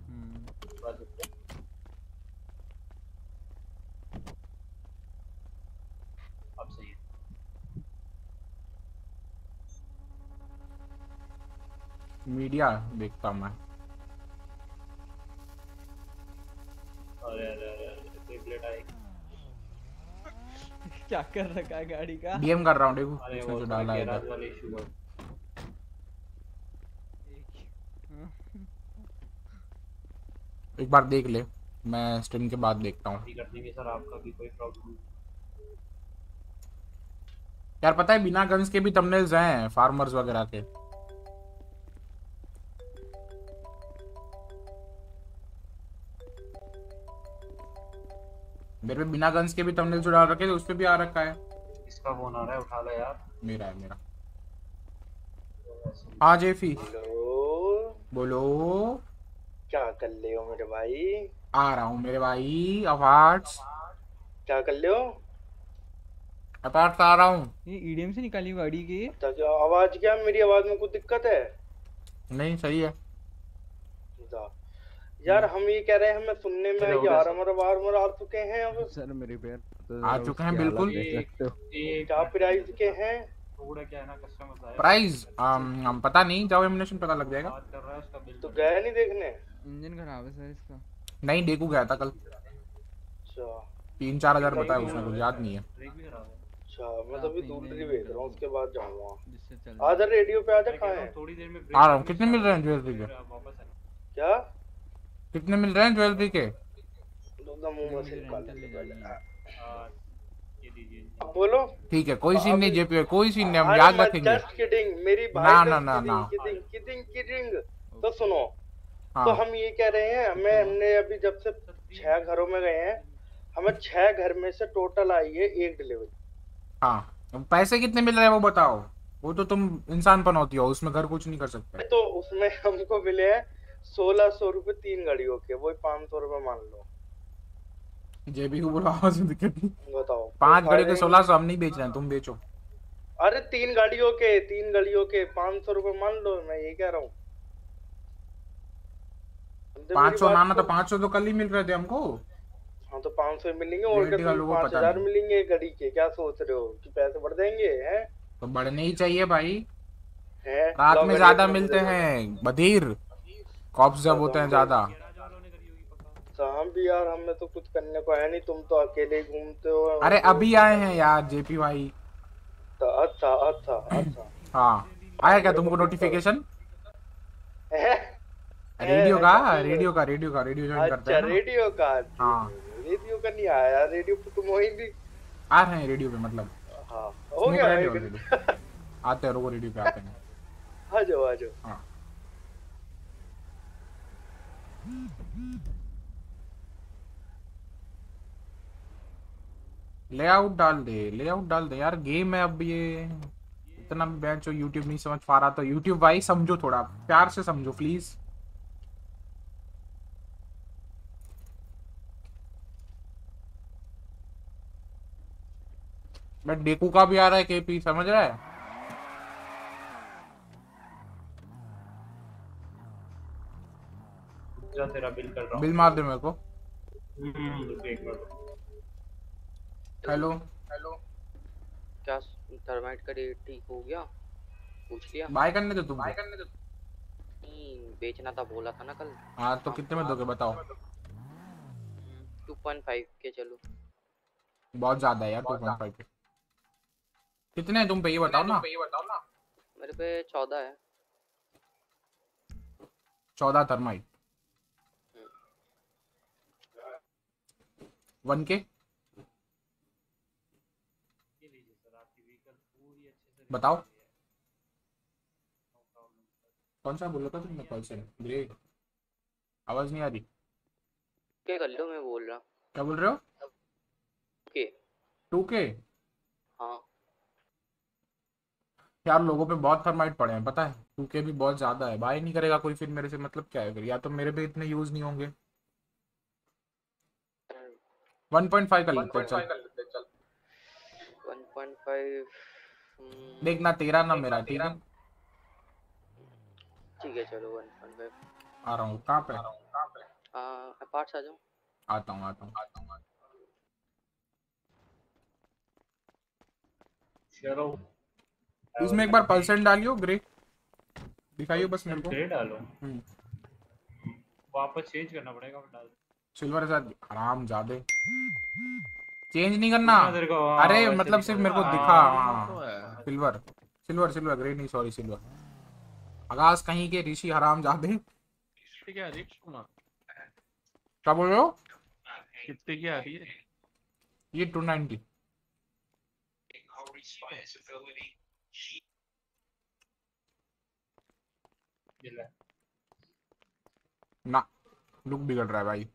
हम्म। बस उसको अब सही है। मीडिया देखता मैं। अरे अरे अरे अरे आई। *laughs* क्या कर रखा है गाड़ी का? डीएम कर रहा हूँ देखो अरे वो जो डाला है इधर। वाले इशू एक बार देख ले मैं स्ट्रीम के बाद देखता हूँ। ठीक कर सर आपका भी कोई प्रॉब्लम यार पता है बिना गन्स के भी थंबनेल्स हैं फार्मर्स वगैरह के। मेरे पे बिना गन्स के भी थंबनेल्स जो डाल रखे थे उस पे भी आ रखा है। इसका फ़ोन आ रहा है उठा लो यार। मेरा है मेरा। हाँ जेफी हेलो बोलो। क्या कर ले हो मेरे भाई? आ रहा हूँ मेरे भाई अवार्ड्स क्या कर ले हो? अवार्ड्स आ रहा हूँ। ये ईडीएम से निकाली गाड़ी की। तो क्या आवाज़ क्या मेरी आवाज़ में कुछ दिक्कत है? नहीं सही है। यार हम ये कह रहे हैं हमें सुनने में यार हमारे बार बार आ चुके हैं अब। सर मेरे पैर तो आ चुके हैं बिल्कुल। क्या प्राइस के हैं? थोड़ा क्या है ना कस्टमर आया प्राइस हम पता नहीं जाओ एमिनेशन पता लग जाएगा। बात कर रहा है उसका बिल तो गए नहीं देखने? इंजन खराब है सर इसका। नहीं देखू गया था कल। अच्छा। तीन चार हज़ार बताया उसने कुछ याद नहीं है। अच्छा मैं तो अभी दूर ही भेज रहा हूँ उसके बाद जाऊँगा। आजा रेडियो पे आजा कह है? थोड़ी देर में आ रहा हूँ कितने मिल रहे हैं ज्वेलरी के? क्या? कितने मिल रहे हैं ज्वेलरी के। है। ये दीजिए। अब बोलो। ठीक है कोई सीन नहीं जेपी कोई सीन नहीं हम याद रखेंगे। किडिंग मेरी भाई ना, ना, ना, ना। तो सुनो हाँ। तो हम ये कह रहे हैं हमें हमने अभी जब से छह घरों में गए हैं हमें छह घर में से टोटल आई है एक डिलीवरी हाँ पैसे कितने मिल रहे हैं वो बताओ। वो तो तुम इंसान पनौती हो उसमें घर कुछ नहीं कर सकते। तो उसमें हमको मिले हैं सोलह सौ रुपये तीन गाड़ियों के वही पाँच सौ रुपये मान लो। जेबी को बोलो आवाज़ में दिक्कत नहीं बताओ। पाँच गाड़ियों के सोलह सौ हम नहीं बेच रहे हैं तुम बेचो। अरे तीन गाड़ियों के तीन गाड़ियों के पाँच सौ रुपये मान लो मैं ये कह रहा हूँ। पाँच सौ माना तो? पाँच सौ तो कल ही मिल रहे थे हमको। हाँ तो पाँच सौ मिलेंगे और पाँच हज़ार मिलेंगे गाड़ी के क्या सोच रहे हो कि पैसे बढ़ जाएँगे हैं? तो बढ़ने ही चाहिए भाई। हैं? रात में ज़्यादा मिलते हैं बधीर। कॉप्स जब होते हैं ज़्यादा। तो हम भी यार हमें तो कुछ करने को है नहीं। तुम तो अकेले घूमते हो। अरे अभी आए हैं यार जेपी भाई। तो अच्छा अच्छा अच्छा। हाँ। आया क्या तुमको नोटिफिकेशन रेडियो *laughs* का? रेडियो का रेडियो का रेडियो ज्वाइन करते अच्छा हैं रेडियो का। हाँ। रेडियो का नहीं आया रेडियो पे तुम वही भी आ रहे हैं रेडियो पे मतलब। हाँ हो गया रेडियो आते हैं रोको रेडियो पे आते हैं। *laughs* आ जाओ आ जाओ। हाँ। लेआउट डाल दे लेआउट डाल दे। यार गेम है अब ये। इतना भी बेंच हो यूट्यूब नहीं समझ पा रहा तो यूट्यूब भाई समझो थोड़ा। प्यार से समझो प्लीज़ मैं डेकू का भी आ रहा है केपी समझ रहा है? जा तेरा बिल कर रहा हूँ। बिल मार दे मेरे को। हम्म, मिनट। हेलो। क्या थर्माइट का रेट ठीक हो गया? पूछ लिया। बाय करने दे तुम नहीं बेचना था बोला था ना कल। हाँ तो कितने में दोगे बताओ। टू पॉइंट फाइव के चलो। बहुत ज़्यादा है यार टू पॉइंट फाइव कितने हैं तुम पे ये बताओ ना। मेरे पे चौदह है चौदह थर्माइट वन के ये लीजिए सर आपकी व्हीकल अच्छे से बताओ। कौन सा बोला था तुमने कल से? ग्रेट आवाज़ नहीं आ रही। क्या कर लो मैं बोल रहा क्या बोल रहे हो? टू के? हाँ। यार लोगों पे बहुत थर्माइट पड़े हैं पता है। टू के भी बहुत ज़्यादा है। बाय नहीं करेगा कोई फिर मेरे से मतलब क्या है फिर? या तो मेरे पे इतने यूज़ नहीं होंगे। 1.5 कर लेते हैं चल। 1.5 हम्म, देखना तेरा ना मेरा ठीक है? ठीक है चलो 1.5 आ रहा हूँ कहाँ पे? अपार्ट्स आ जाओ आता हूँ आता हूँ। चलो। इसमें एक बार परसेंट डालियो ग्रे दिखाइयो बस मेरे को। ग्रे डालो। हम्म, वापस चेंज करना पड़ेगा डाल सिल्वर के साथ आराम ज़्यादा। चेंज नहीं करना। हाँ, हाँ, अरे मतलब सिर्फ़ मेरे को दिखा हाँ, हाँ। सिल्वर सिल्वर सिल्वर ग्रे नहीं सॉरी सिल्वर। आकाश कहीं के ऋषि हराम जादे क्या बोल रहे हो? कितने की आ रही है? ये टू नाइनटी ये ले। ना लुक बिगड़ रहा है भाई।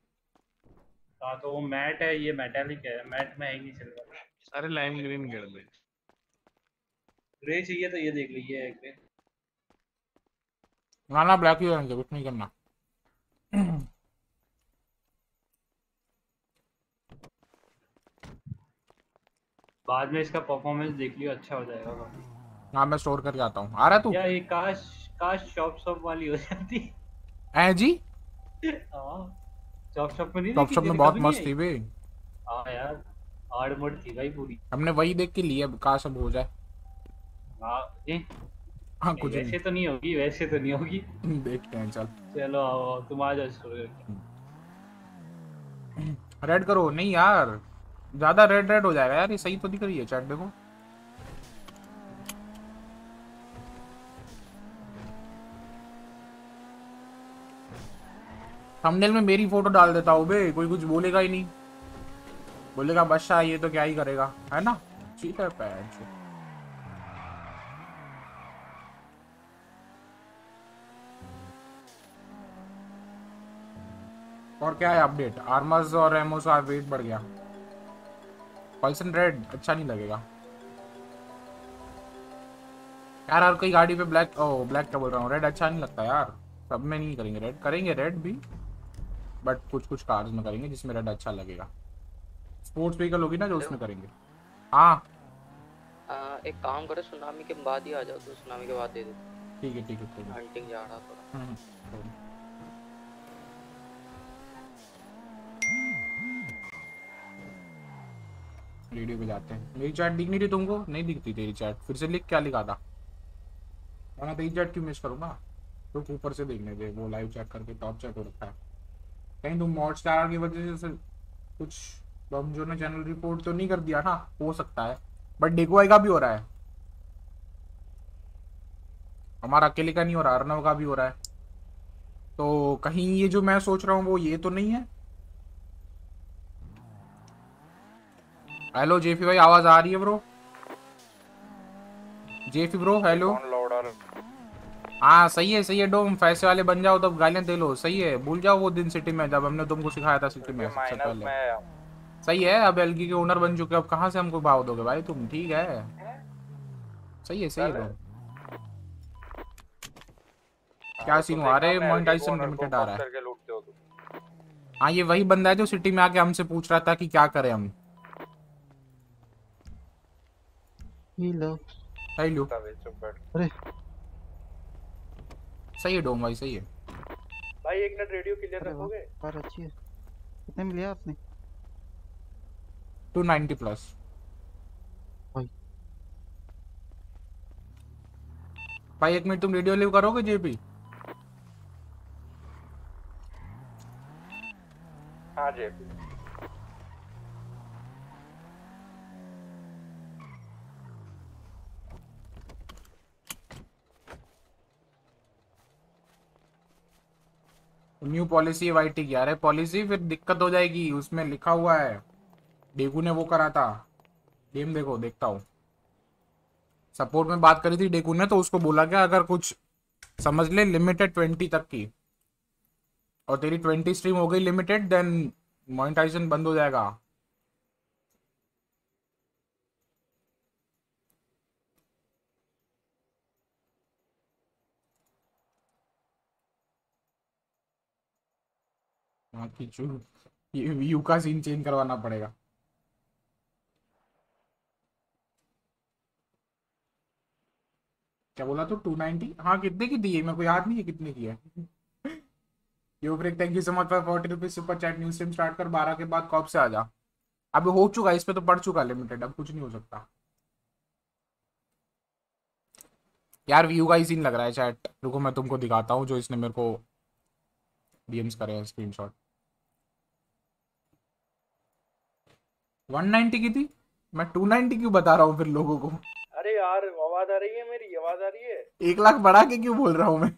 हाँ तो वो मैट है ये मेटालिक है मैट में है ही नहीं सिल्वर सारे लाइम ग्रीन कर दे ग्रे चाहिए तो ये देख लीजिए एक ग्रे ना ना ब्लैक ही रहने दे कुछ नहीं करना। बाद में इसका परफॉर्मेंस देख लियो अच्छा हो जाएगा काफ़ी। हाँ मैं स्टोर करके आता हूँ। आ रहा तू? यार ये काश काश शॉप शॉप वाली हो जाती। ऐ जी? हाँ। शॉप शॉप में नहीं टॉप शॉप में बहुत मस्त थी बे? हाँ यार हार्ड मोड थी भाई पूरी। हमने वही देख के लिए काश अब हो जाए। हाँ ये हाँ कुछ वैसे तो नहीं होगी वैसे तो नहीं होगी। देखते हैं चल। चलो आओ आओ, तुम आ जाओ स्टोर रेड करो। नहीं यार ज़्यादा रेड रेड हो जाएगा यार ये सही तो दिख रही है चैट देखो। थंबनेल में मेरी फ़ोटो डाल देता हूँ, बे, कोई कुछ बोलेगा ही नहीं। बोलेगा बच्चा ये तो क्या ही करेगा? है ना? ठीक है पैर और क्या है अपडेट आर्मर्स और एमोस का वेट बढ़ गया। पल्सन रेड अच्छा नहीं लगेगा। यार, हर कोई गाड़ी पे ब्लैक ओ ब्लैक क्या बोल रहा हूँ? रेड अच्छा नहीं लगता यार। सब में नहीं करेंगे रेड करेंगे रेड भी। बट कुछ कुछ कार्स में करेंगे जिसमें रेड अच्छा लगेगा। स्पोर्ट्स व्हीकल होगी ना जो उसमें करेंगे। हाँ। एक काम करो सुनामी के बाद ही आ जाओ तो सुनामी के बाद दे दो। ठीक है ठीक है ठीक है। हंटिंग जा रहा थोड़ा। हम्म, हम्म। रेडियो पे जाते हैं। मेरी चैट दिख नहीं रही तुमको? नहीं दिखती तेरी चैट फिर से लिख क्या लिखा था? मैं तेरी चैट क्यों मिस करूँगा? तो ऊपर से देखने दे। वो लाइव चेक करके टॉप चेक हो रखा है। कहीं तुम मॉड स्टार की वजह से कुछ बमजो ने चैनल रिपोर्ट तो नहीं कर दिया ना, हो सकता है। बट डेकोआई का भी हो रहा है। हमारा अकेले का नहीं हो रहा, अर्नव का भी हो रहा है। तो कहीं ये जो मैं सोच रहा हूँ, वो ये तो नहीं है? हेलो जेफी भाई, आवाज़ आ रही है ब्रो जेफी ब्रो हेलो हाँ सही है सही है डोम पैसे वाले बन जाओ तब गालियाँ दे लो। सही है भूल जाओ वो दिन सिटी में जब हमने तुमको सिखाया था सिटी में सबसे पहले। सही है अब एलगी के ओनर बन चुके अब कहाँ से हमको भाव दोगे भाई तुम? ठीक है। सही है सही है डोम। क्या सीन हुआ? अरे मोनेटाइजेशन लिमिटेड आ रहा है। हाँ ये वही बंदा है जो सिटी में आके हमसे पूछ रहा था कि क्या करें हम। हेलो हेलो अरे। सही है डोम भाई सही है। भाई एक मिनट रेडियो क्लियर रखोगे? कार अच्छी है। कितने में लिया आपने टू नाइनटी प्लस भाई। भाई एक मिनट तुम रेडियो लिव करोगे जेपी? हाँ जेपी। न्यू पॉलिसी वाईटी की। अरे पॉलिसी फिर दिक्कत हो जाएगी, उसमें लिखा हुआ है। डेगू ने वो करा था। गेम देखो, देखता हूँ। सपोर्ट में बात करी थी डेकू ने तो उसको बोला गया अगर कुछ समझ ले लिमिटेड ट्वेंटी तक की। और तेरी ट्वेंटी स्ट्रीम हो गई लिमिटेड देन मोनिटाइजेशन बंद हो जाएगा। खींचू ये का सीन चेंज करवाना पड़ेगा। क्या बोला तू? टू नाइनटी हाँ कितने की दी है? मेरे को याद नहीं है कितने की है। Yo break thank you so much for forty rupees super chat news stream start कर। बारह के बाद कॉप से आ जा? अब हो चुका इस पे तो पड़ चुका लिमिटेड अब कुछ नहीं हो सकता। यार व्यू का ही सीन लग रहा है चैट रुको, मैं तुमको दिखाता हूँ जो इसने मेरे को डीएम्स करे हैं स्क्रीनशॉट 190 की थी? मैं 290 क्यों बता रहा हूँ फिर लोगों को? अरे यार आवाज़ आ रही है मेरी आवाज़ आ रही है। एक लाख बढ़ा के क्यों बोल रहा हूँ मैं?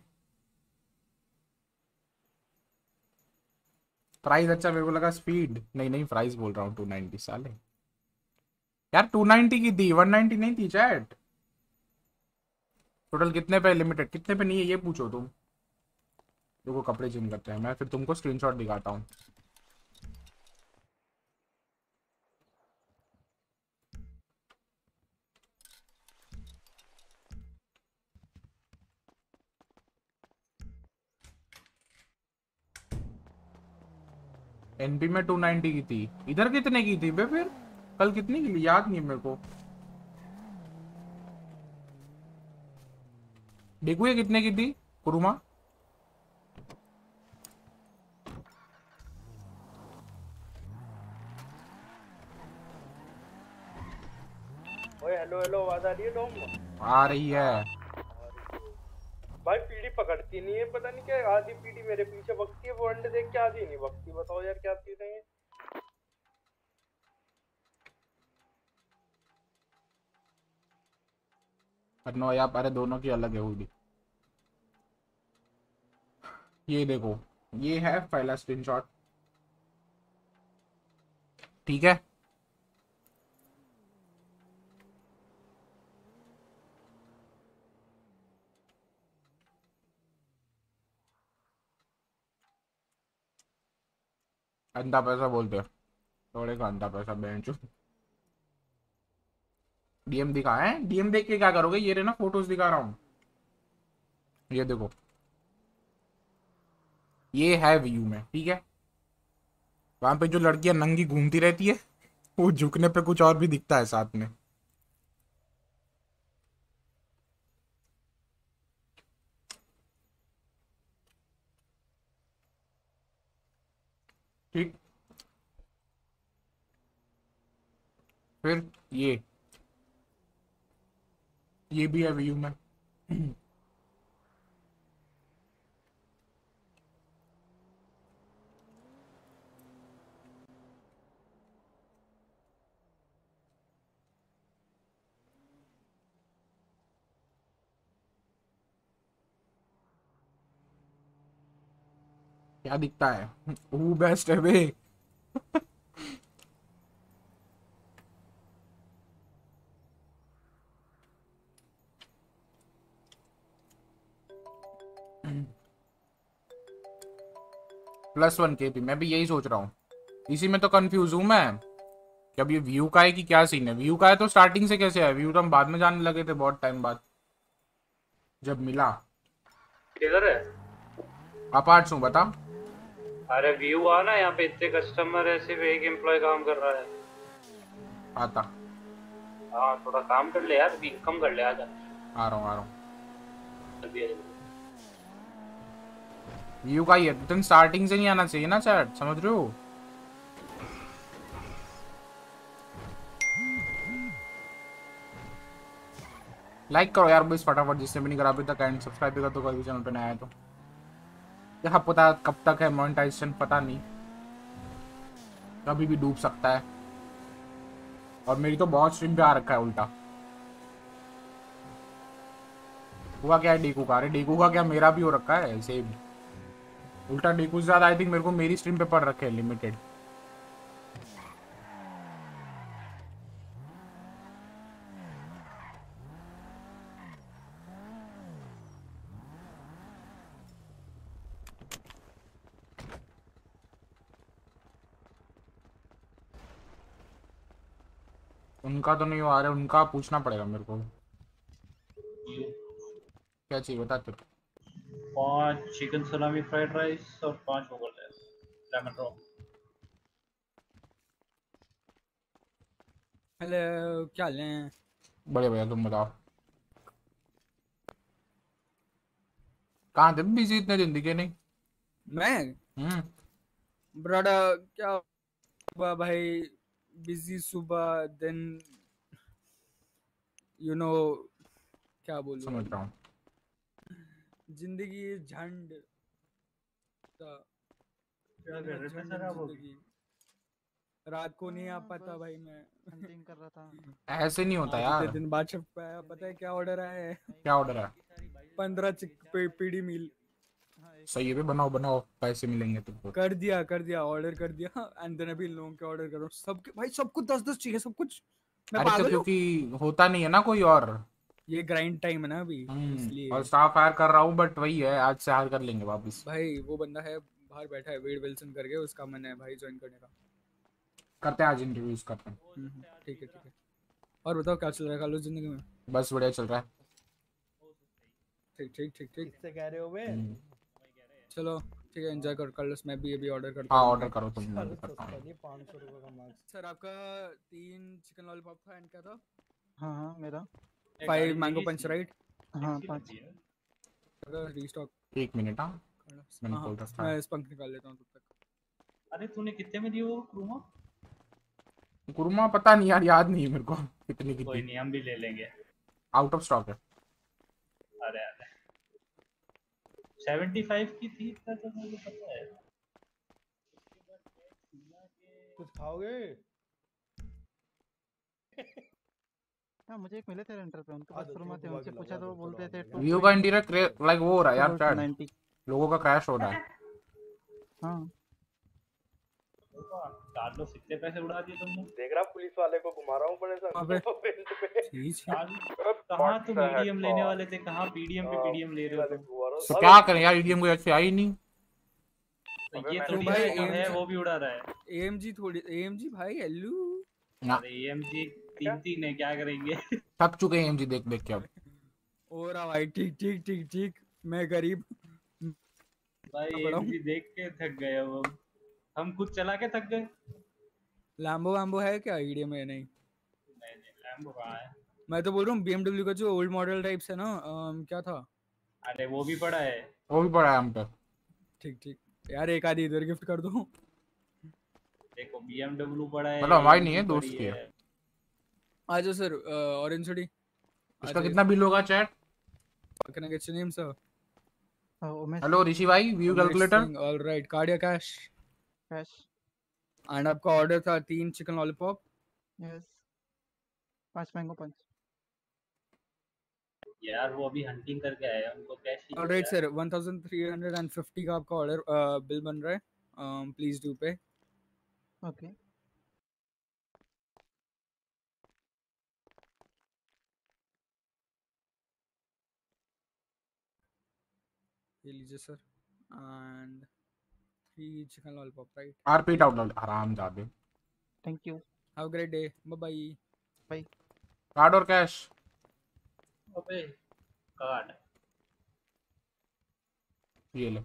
प्राइस अच्छा मेरे को लगा स्पीड नहीं नहीं प्राइस बोल रहा हूँ 290 साले। यार 290 की थी 190 नहीं थी चैट। टोटल कितने पे लिमिटेड कितने पे नहीं है ये पूछो तुम। देखो कपड़े चेंज करते हैं। मैं फिर तुमको स्क्रीनशॉट दिखाता हूँ। एनपी में 290 की थी। इधर कितने की थी बे फिर? कल कितनी की याद नहीं मेरे को। देखू ये कितने की थी कुरुमा। हेलो हेलो आवाज़ आ रही है आ रही है। भाई पकड़ती नहीं है, पता नहीं क्या आधी पीढ़ी मेरे पीछे बकती है, वो अंडे देख के आधी नहीं बकती बताओ यार क्या चीज़ें हैं। नो या अरे दोनों की अलग है हुडी ये देखो, ये है पहला स्क्रीनशॉट ठीक है? अंधा पैसा बोलते थोड़े का अंधा पैसा बेंचो डीएम दिखा, है? डीएम देख के क्या करोगे? ये रे ना फ़ोटोज़ दिखा रहा हूँ। ये देखो। ये है व्यू में, ठीक है? वहाँ पे जो लड़कियाँ नंगी घूमती रहती है, वो झुकने पे कुछ और भी दिखता है साथ में। ठीक। फिर ये। ये भी है व्यू में। *clears throat* क्या दिखता है? वो बेस्ट है बे प्लस वन के पी मैं भी यही सोच रहा हूँ। इसी में तो कंफ्यूज हूँ मैं। कि अब ये व्यू का है कि क्या सीन है? व्यू का है तो स्टार्टिंग से कैसे है? व्यू तो हम बाद में जाने लगे थे बहुत टाइम बाद। जब मिला। किधर है? अपार्ट्स हूँ बता। अरे व्यू आ ना यहाँ पे इतने कस्टमर है सिर्फ़ एक एम्प्लॉय काम कर रहा है। आता। हाँ थोड़ा काम कर ले यार कम कर ले आजा आ रहा हूँ आ रहा हूँ। जल्दी व्यू का ही है तुम स्टार्टिंग से नहीं आना चाहिए ना चैट समझ रहे हो? लाइक करो यार बस फटाफट जिसने भी नहीं करा अभी तक एंड सब्सक्राइब भी कर दो कोई भी चैनल पे नया है तो। क्या पता कब तक है मोनेटाइजेशन पता नहीं। कभी भी डूब सकता है। और मेरी तो बहुत स्ट्रीम पे आ रखा है उल्टा। हुआ क्या है डीकू का? अरे डीकू का क्या मेरा भी हो रखा है? सेम उल्टा डीकू से ज़्यादा आई थिंक मेरे को मेरी स्ट्रीम पे पड़ रखे हैं लिमिटेड उनका तो नहीं आ रहा उनका पूछना पड़ेगा मेरे को। क्या चाहिए बता को पाँच चिकन सलामी फ्राइड राइस और पाँच वो कर ले कैमरा हेलो क्या हाल है? बढ़िया भैया तुम बताओ। कहाँ थे? बिज़ी इतने दिन दिखे नहीं। मैं? हम्म। ब्रदर क्या हुआ भाई? बिज़ी सुबह देन यू नो क्या बोलूँ? समझ रहा हूँ। ज़िंदगी झंड सा- क्या कर रहे थे झंड सर आप अभी? रात को नहीं आ हाँ, पाता भाई मैं। हंटिंग कर रहा था। ऐसे नहीं होता आज यार। दिन बाद पता है क्या ऑर्डर आया है? क्या ऑर्डर है? पंद्रह पीडी मील सही है बनाओ बनाओ। पैसे मिलेंगे तुमको। कर दिया कर दिया ऑर्डर कर दिया। एंड देन अभी लोगों के ऑर्डर कर। रहा हूँ सबके भाई सबको दस दस चाहिए सब कुछ। मैं अरे तो पागल हूँ? क्योंकि होता नहीं है ना कोई और। ये ग्राइंड टाइम है ना अभी हम्म, इसलिए। और स्टाफ हायर कर रहा हूँ बट वही है आज से हायर कर लेंगे वापस। भाई वो बंदा है बाहर बैठा है वेड विल्सन करके उसका मन है भाई ज्वाइन करने का। करते हैं आज इंटरव्यूज़ करते हैं। हम्म, हम्म, ठीक है ठीक है। और बताओ क्या चल रहा है कालो ज़िंदगी में? बस बढ़िया चल रहा है। ठीक ठीक ठीक ठीक। किससे कह रहे हो बे चलो ठीक है एंजॉय कर कर लो मैं भी अभी ऑर्डर करता हाँ हूँ। ऑर्डर करो तुम मैं भी करता हूँ। पाँच सौ रुपए का मार्क्स सर आपका तीन चिकन लॉलीपॉप था एंड क्या था? हाँ हाँ मेरा। फाइव मैंगो पंच। राइट हाँ। पाँच रीस्टॉक एक मिनट हाँ। मैंने खोल रखा है। मैं स्पंक निकाल लेता हूँ तब तक। अरे तूने कितने में दी वो क्रूमा? कुरमा पता नहीं यार याद नहीं मेरे को। कितनी कोई नहीं हम भी ले लेंगे। आउट ऑफ़ स्टॉक है अरे अरे 75 की थी इतना तो मुझे पता है। कुछ खाओगे? *laughs* हाँ मुझे एक मिले थे रेंटर पे उनके हाँ, पास तो थे उनसे पूछा तो वो बोलते थे व्यू का इंटीरियर लाइक वो हो रहा है यार चैट लोगों का क्रैश हो रहा है। हाँ। कितने पैसे उड़ा दिए तुमने देख रहा पुलिस वाले को घुमा रहा हूँ बड़े *laughs* कहाँ तुम मीडियम लेने वाले थे? कहाँ पीडीएम पे पीडीएम ले रहे हो तो क्या करें यार ईडीएम को अच्छी आई नहीं। तो ये तो भाई है, है वो भी उड़ा रहा है। एएमजी थोड़ी एएमजी भाई हेलो अरे एएमजी तीन तीन है क्या करेंगे? थक चुके हैं एमजी देख देख के अब। *laughs* हो रहा भाई ठीक ठीक ठीक ठीक। मैं गरीब। भाई एएमजी देख के थक गए अब हम खुद चला के थक गए। लैम्बो वैम्बो है क्या ईडीएम में नहीं? नहीं नहीं लैम्बो कहाँ है? मैं तो बोल रहा हूँ बीएमडब्ल्यू का जो ओल्ड मॉडल टाइप्स है ना अम, क्या था? अरे वो भी पड़ा है। वो भी पड़ा है हम पे ठीक ठीक। यार एक आधी इधर गिफ्ट कर दो? देखो BMW पड़ा है मतलब हमारी नहीं है, दोस्त की है। आ जाओ सर ऑरेंज सिटी इसका कितना बिल होगा chat can I get your name sir hello Rishi भाई व्यू कैलकुलेटर ऑलराइट कार्डिया कैश कैश एंड आपका ऑर्डर था तीन चिकन लॉलीपॉप यस पाँच मैंगो पंच यार वो अभी हंटिंग करके आए हैं, उनको कैश ऑलराइट। सर 1350 का आपका ऑर्डर बिल बन रहा है। प्लीज़ डू पे ओके ये लीजिए sir and three chicken lollipop right repeat out आराम जादे thank you have great day bye bye card और कैश अबे कार्ड ये ले।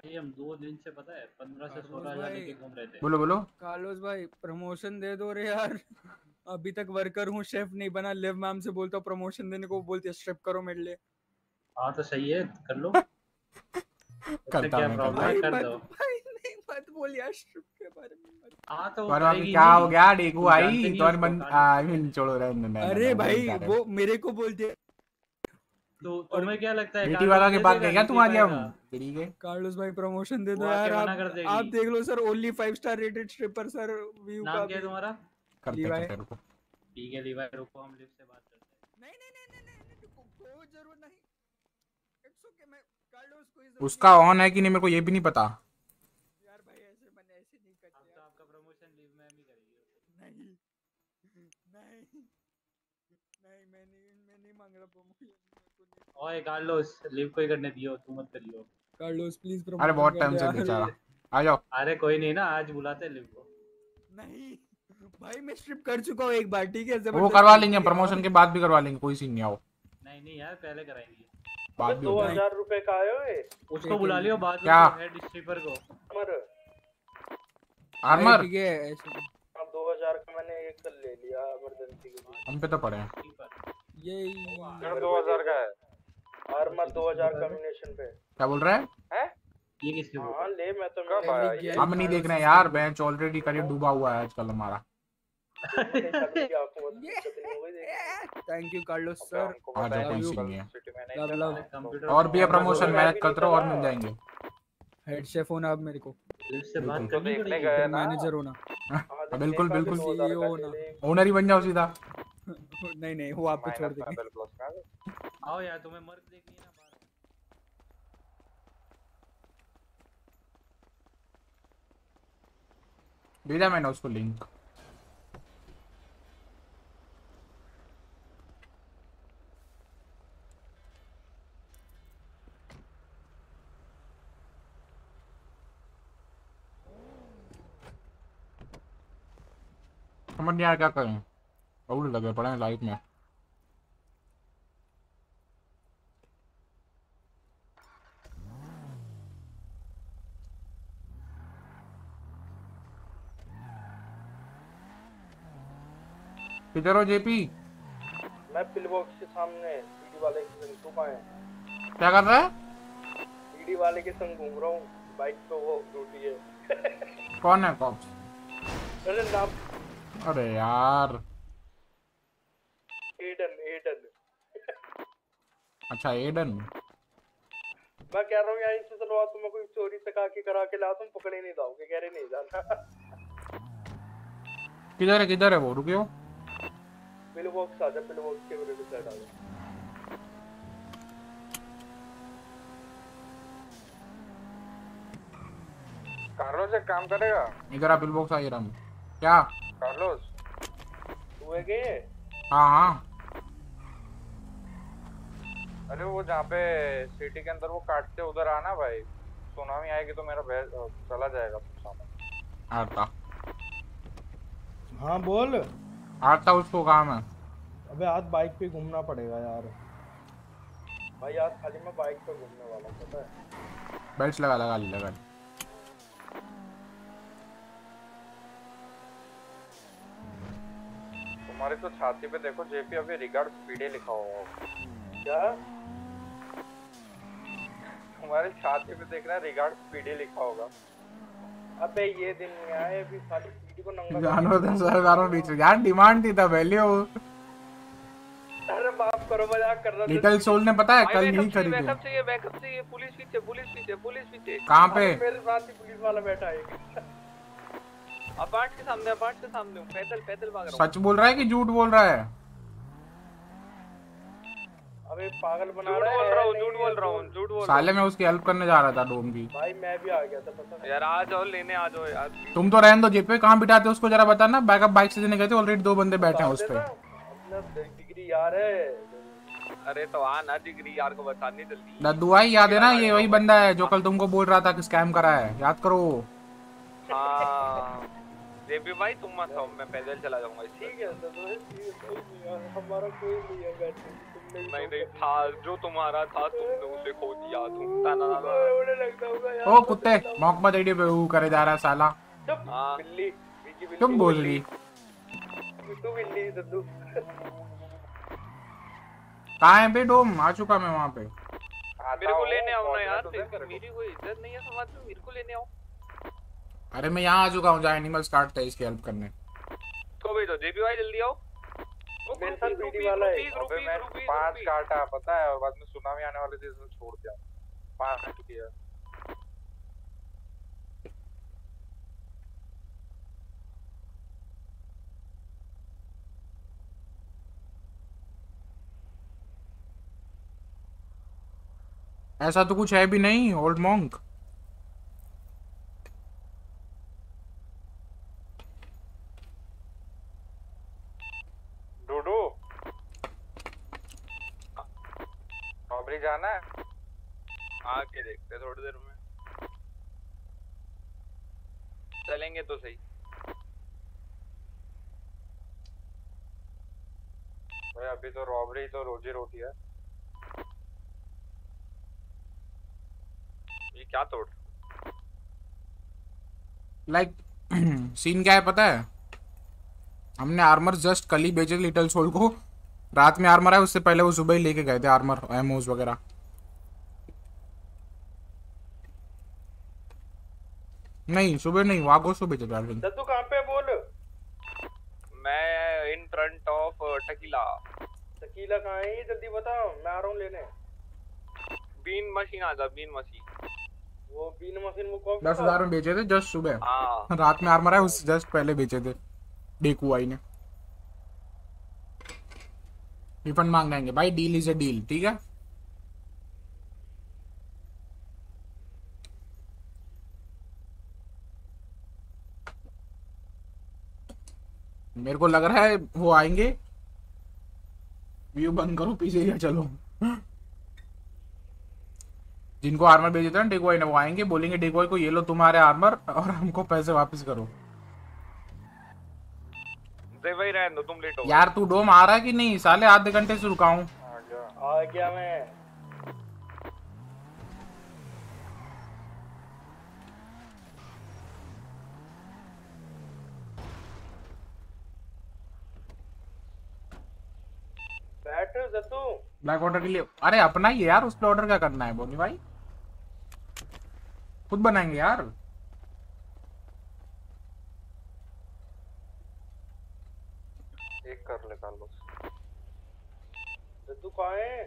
ये हम दो दिन से पता है पंद्रह से सोलह हज़ार लेके घूम रहे थे। बोलो बोलो। कार्लोस भाई प्रमोशन दे दो रे यार। *laughs* अभी तक वर्कर हूँ शेफ नहीं बना। लिव मैम से बोलता हूँ प्रमोशन देने को बोलती है स्ट्रिप करो मेरे लिए। हाँ तो सही है कर लो। *laughs* करता मैं प्रॉब्लम करता है भाई कर दो भाई नहीं मत बोल यार स्ट्रिप के बारे में हाँ तो पर अभी क्या हो गया डेगू आई तो मन आई मीन छोड़ो रहने दो, अरे भाई वो मेरे को बोलती है तो तुम्हें क्या लगता है बेटी वाला दे की है दे तुम्हारी हम ठीक है कार्लोस भाई प्रमोशन दे दो यार आप आप देख लो sir only five star rated stripper sir view का नाम क्या है तुम्हारा करते करते रुको ठीक है लीवाई रुको हम लिफ्ट से बात करते हैं नहीं नहीं नहीं नहीं नहीं नहीं, को- कोई ज़रूरत नहीं इट्स ओके मैं कार्लोस को इस उसका ऑन है कि नहीं मेरे को ये भी नहीं पता। यार भाई ऐसे मैंने ऐसे नहीं अब करते तो यार। आपका प्रमोशन लीव में ही करेगी। नहीं नहीं नहीं मैं नहीं मैं नहीं मांग रहा प्रमोशन मेरे को ओए कार्लोस लीव कोई करने दियो तू मत करियो। कार्लोस प्लीज़ प्रमोशन अरे बहुत टाइम से बेचारा। आ जाओ। अरे कोई नहीं ना आज बुलाते लीव को। नहीं भाई मैं स्ट्रिप कर चुका हूँ एक बार ठीक है? वो करवा लेंगे प्रमोशन के बाद भी करवा लेंगे कोई सीन नहीं आओ। नहीं नहीं यार पहले कराएँगे। बात भी दो होती है। हज़ार रुपए का आयो है। उसको बुला लियो बाद में क्या? हेड स्ट्रिपर को। मर आर्मर ठीक है ऐसे। अब दो हज़ार का मैंने एक कल ले लिया इमरजेंसी के लिए। हम पे तो पड़े हैं। ये दो हज़ार का है। आर्मर दो हज़ार कम्बिनेशन पे। क्या बोल रहा है? ये किसने हाँ ले मैं तो हम नहीं देख रहे हैं यार बेंच ऑलरेडी करीब डूबा हुआ है आजकल हमारा। थैंक यू कार्लोस सर आ जाओ कोई सीन नहीं है। लव लव और भी प्रमोशन मेहनत करते रहो और मिल जाएँगे। हेड शेफ होना अब मेरे को। से बात। करनी पड़ेगी मैनेजर होना। हाँ, बिल्कुल बिल्कुल। सीईओ होना। ओनर ही बन जाओ सीधा। नहीं नहीं वो आपको छोड़ देंगे। है। आओ यार तुम्हें मर्द देखनी है ना बाहर। भेजा मैंने उसको लिंक समझ नहीं आया क्या करें। और लगे पड़े हैं लाइफ में। किधर हो जेपी? मैं पिल बॉक्स के सामने पीडी वाले के संग तू कहाँ है क्या कर रहा है? पीडी वाले के संग घूम रहा हूँ बाइक पे वो ड्यूटी है। कौन है कॉप्स अरे नाम अरे यार। एडन एडन अच्छा एडन मैं कह रहा हूँ यहाँ से चलवा तुम्हें कोई चोरी चका के करा के ला तुम पकड़े नहीं जाओगे कह रहे नहीं जाना। किधर है किधर है वो? रुकियो पिल बॉक्स आ जा पिल बॉक्स के मेरे साइड आ जा। कार्लोस एक काम करेगा? इधर आ बिल बॉक्स आई रहा क्या? कार्लोस तू है गए हाँ हाँ। अरे वो जहाँ पे सिटी के अंदर वो काटते उधर आना भाई सुनामी आएगी तो मेरा भैंस चला जाएगा सब सामान। आता हाँ बोल। आता उसको काम है अबे आज बाइक पे घूमना पड़ेगा यार। भाई आज खाली मैं बाइक पे घूमने वाला पता है? बेल्ट लगा लगा ली लगा तुम्हारी तो छाती पे देखो जेपी अभी रिगार्ड स्पीडे लिखा हुआ होगा क्या? तुम्हारी छाती पे देख रहा है रिगार्ड स्पीडे लिखा होगा। अबे ये दिन नहीं आए अभी साली पीडी को नंगा जानवर दस सरकारों बीच में यार डिमांड थी तब वैल्यू अरे माफ़ करो मज़ाक कर रहा था। लिटिल सोल ने पता है कल नहीं खरीदी। बैकअप चाहिए बैकअप चाहिए पुलिस पीछे पुलिस पीछे पुलिस पीछे। कहाँ पे? मेरे साथ ही पुलिस वाला बैठा है। अपार्ट के सामने अपार्ट के सामने हूँ। पैदल पैदल भाग रहा हूँ। सच बोल रहा है कि झूठ बोल रहा है? अबे पागल बना रहा है। बोल रहा हूँ झूठ बोल रहा हूँ झूठ बोल साले में उसकी हेल्प करने जा रहा था डोम की। भाई मैं भी आ गया था पता यार आ जाओ लेने आ जाओ यार। तुम तो रहने दो जेब पे कहाँ बिठाते हो उसको जरा बताना। बैकअप बाइक से देने गए थे ऑलरेडी दो बंदे बैठे हैं उस पे। अपना डिग्री यार है। अरे तो आ ना डिग्री यार को बतानी जल्दी। दद्दू भाई याद है ना ये वही बंदा है जो कल तुमको बोल रहा था कि स्कैम करा है। याद करो। हाँ। जेबी भाई तुम मत आओ मैं पैदल चला जाऊँगा ठीक है तो तो है, हमारा कोई नहीं है बैठने नहीं तो नहीं था जो तुम्हारा था तुमने उसे खो दिया तुम ता ना ना ना उन्हें लगता होगा यार ओ कुत्ते मौक मत एडी पे वो करे जा रहा है साला। चुप हाँ। बिल्ली तुम बोल रही। तू बिल्ली दद्दू। कहाँ है बे डोम? आ चुका मैं वहाँ पे। मेरे को लेने आओ ना यार मेरी कोई इज़्ज़त नहीं है समाज में मेरे को लेने आओ। अरे मैं यहाँ आ चुका हूँ जहाँ एनिमल्स काटते हैं इसकी हेल्प करने। तो भाई तो जेबी भाई जल्दी आओ। मेरे साथ रुपीस, वाला है। अबे मैं पाँच काटा पता है और बाद में सुनामी आने वाली थी इसलिए छोड़ दिया। पाँच किया ऐसा तो कुछ है भी नहीं ओल्ड मॉन्क डूडू रॉबरी जाना है। आके देखते थोड़ी देर में। चलेंगे तो सही। भाई अभी तो रॉबरी तो रोजी रोटी है। ये क्या तोड़ लाइक like, *clears throat* सीन क्या है पता है? हमने आर्मर जस्ट कल ही बेचे लिटल सोल को। रात में आर्मर है उससे पहले वो सुबह ही लेके गए थे आर्मर एमोज वगैरह। नहीं सुबह नहीं वागो सुबह बेचे थे अरविंद दद्दू कहाँ पे बोल। मैं in front of tequila Shakeela कहाँ है? ये जल्दी बताओ मैं आ रहा हूँ लेने। बीन मशीन आ जा बीन मशीन वो बीन मशीन वो कौन दस हज़ार में बेचे थे जस्ट सुबह। हाँ। रात में आर्मर है उससे जस्ट पहले बेचे थे। डेकू आई ने। रिफंड मांग आएँगे भाई डील इज़ अ डील ठीक है? मेरे को लग रहा है वो आएँगे। व्यू बंद करो, पीछे या चलो। जिनको आर्मर भेजे थे ना डेकोई ने वो आएँगे, बोलेंगे डेकोई को ये लो तुम्हारे आर्मर और हमको पैसे वापस करो। दे भाई रहने दो तुम लेट हो यार तू डोम आ रहा है कि नहीं? साले आधे घंटे से रुका हूँ। आ गया आ गया मैं। ब्लैक ऑर्डर के लिए अरे अपना ही यार उस पे ऑर्डर क्या करना है बोनी भाई। खुद बनाएँगे यार एक कर ले कार्लोस दद्दू कहाँ है?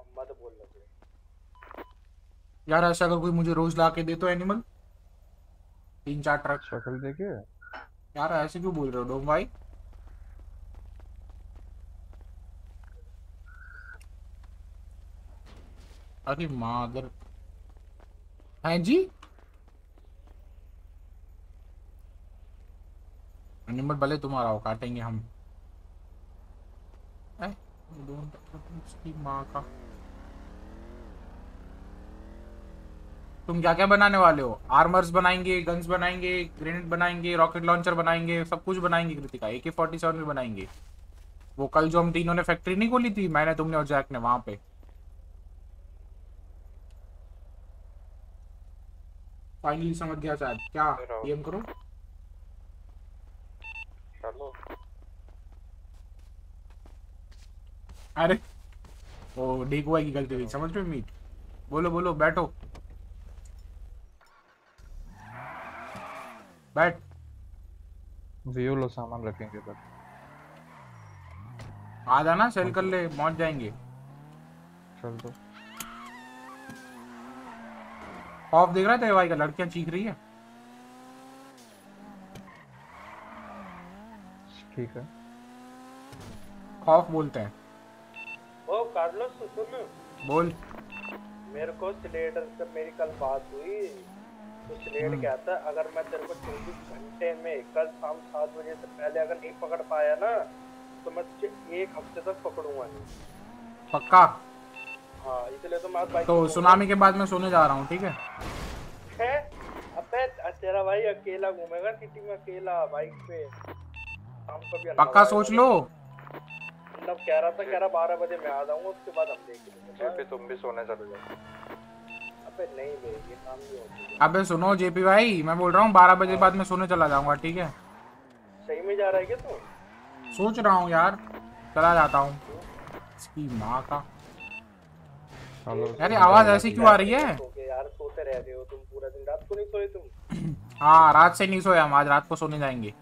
अम्मा तो बोल रहे यार ऐसा अगर कोई मुझे रोज ला के दे तो एनिमल तीन चार ट्रक शक्ल देखिए यार ऐसे क्यों बोल रहे हो डोम भाई? अरे मादर। हैं जी। एनिमल भले तुम्हारा हो, काटेंगे हम। माँ का। तुम क्या क्या बनाने वाले हो? आर्मर्स बनाएँगे गन्स बनाएँगे ग्रेनेड बनाएँगे रॉकेट लॉन्चर बनाएँगे, सब कुछ बनाएँगे कृतिका। ए के फोर्टी सेवन भी बनाएँगे। वो कल जो हम तीनों ने फैक्ट्री नहीं खोली थी, मैंने, तुमने और जैक ने वहाँ पे। फाइनली समझ गया शायद। क्या? गेम करो। चलो अरे ओ डेकुआ की गलती हुई। समझ में मीट बोलो बोलो बैठो। बैठ। व्यू लो सामान रखेंगे पर आ जाना सेल कर ले पहुँच जाएँगे। चल दो। खौफ देख रहा है भाई का लड़कियाँ चीख रही है। ठीक है। खौफ बोलते हैं। ओ कार्लोस सुन। बोल। मेरे को स्लेटर से मेरी कल बात हुई तो स्लेट कहता है अगर मैं तेरे को चौबीस घंटे में कल शाम सात बजे से पहले अगर नहीं पकड़ पाया ना तो मैं तुझे एक हफ़्ते तक पकड़ूँगा नहीं। पक्का? हाँ इसलिए तो मैं तो सुनामी के बाद मैं सोने जा रहा हूँ ठीक है? अबे तेरा भाई अकेला घूमेगा सिटी में अकेला बाइक पे। पक्का सोच लो। अन्ना कह रहा था कह रहा बारह बजे मैं आ जाऊँगा उसके बाद हम देख लेंगे पे तुम भी सोने चले जाओ। अबे नहीं बे ये काम नहीं होती। अबे सुनो जेपी भाई मैं बोल रहा हूँ बारह बजे बाद मैं सोने चला जाऊँगा ठीक है? सही में जा रहा है क्या तू? सोच रहा हूँ यार चला जाता हूँ। इसकी माँ का अरे आवाज़ ऐसी क्यों आ रही है? यार सोते रह रहे हो तुम पूरा दिन। रात को नहीं सोए तुम? *clears throat* हाँ रात से नहीं सोया हम आज रात को सोने जाएँगे।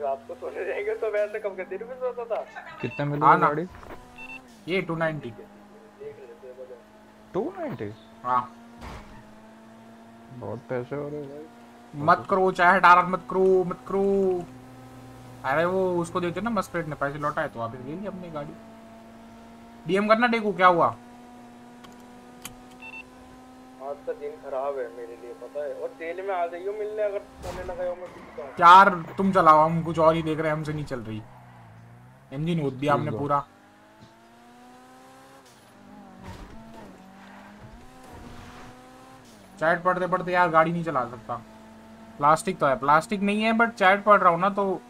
रात को सोने जाएँगे तो वैसे कब के दिन में सोता था। कितने में हाँ गाड़ी? ये टू नाइनटी देख लेते हैं हाँ बहुत पैसे हो रहे भाई। मत करो चाहे मत करो मत करो। अरे वो उसको देते ना मस्करेट ने पैसे लौटाए तो वापस ले ली अपनी गाड़ी। डीएम करना देखो क्या हुआ? आज का दिन खराब है मेरे लिए पता है। और तेल में आ जाइयो मिलने अगर सोने ना गए मैं हूँ यार तुम चलाओ हम कुछ और ही देख रहे हैं हमसे नहीं चल रही। इंजन होत दिया हमने पूरा। चैट पढ़ते पढ़ते यार गाड़ी नहीं चला सकता। प्लास्टिक तो है प्लास्टिक नहीं है बट चैट पढ़ रहा हूँ ना तो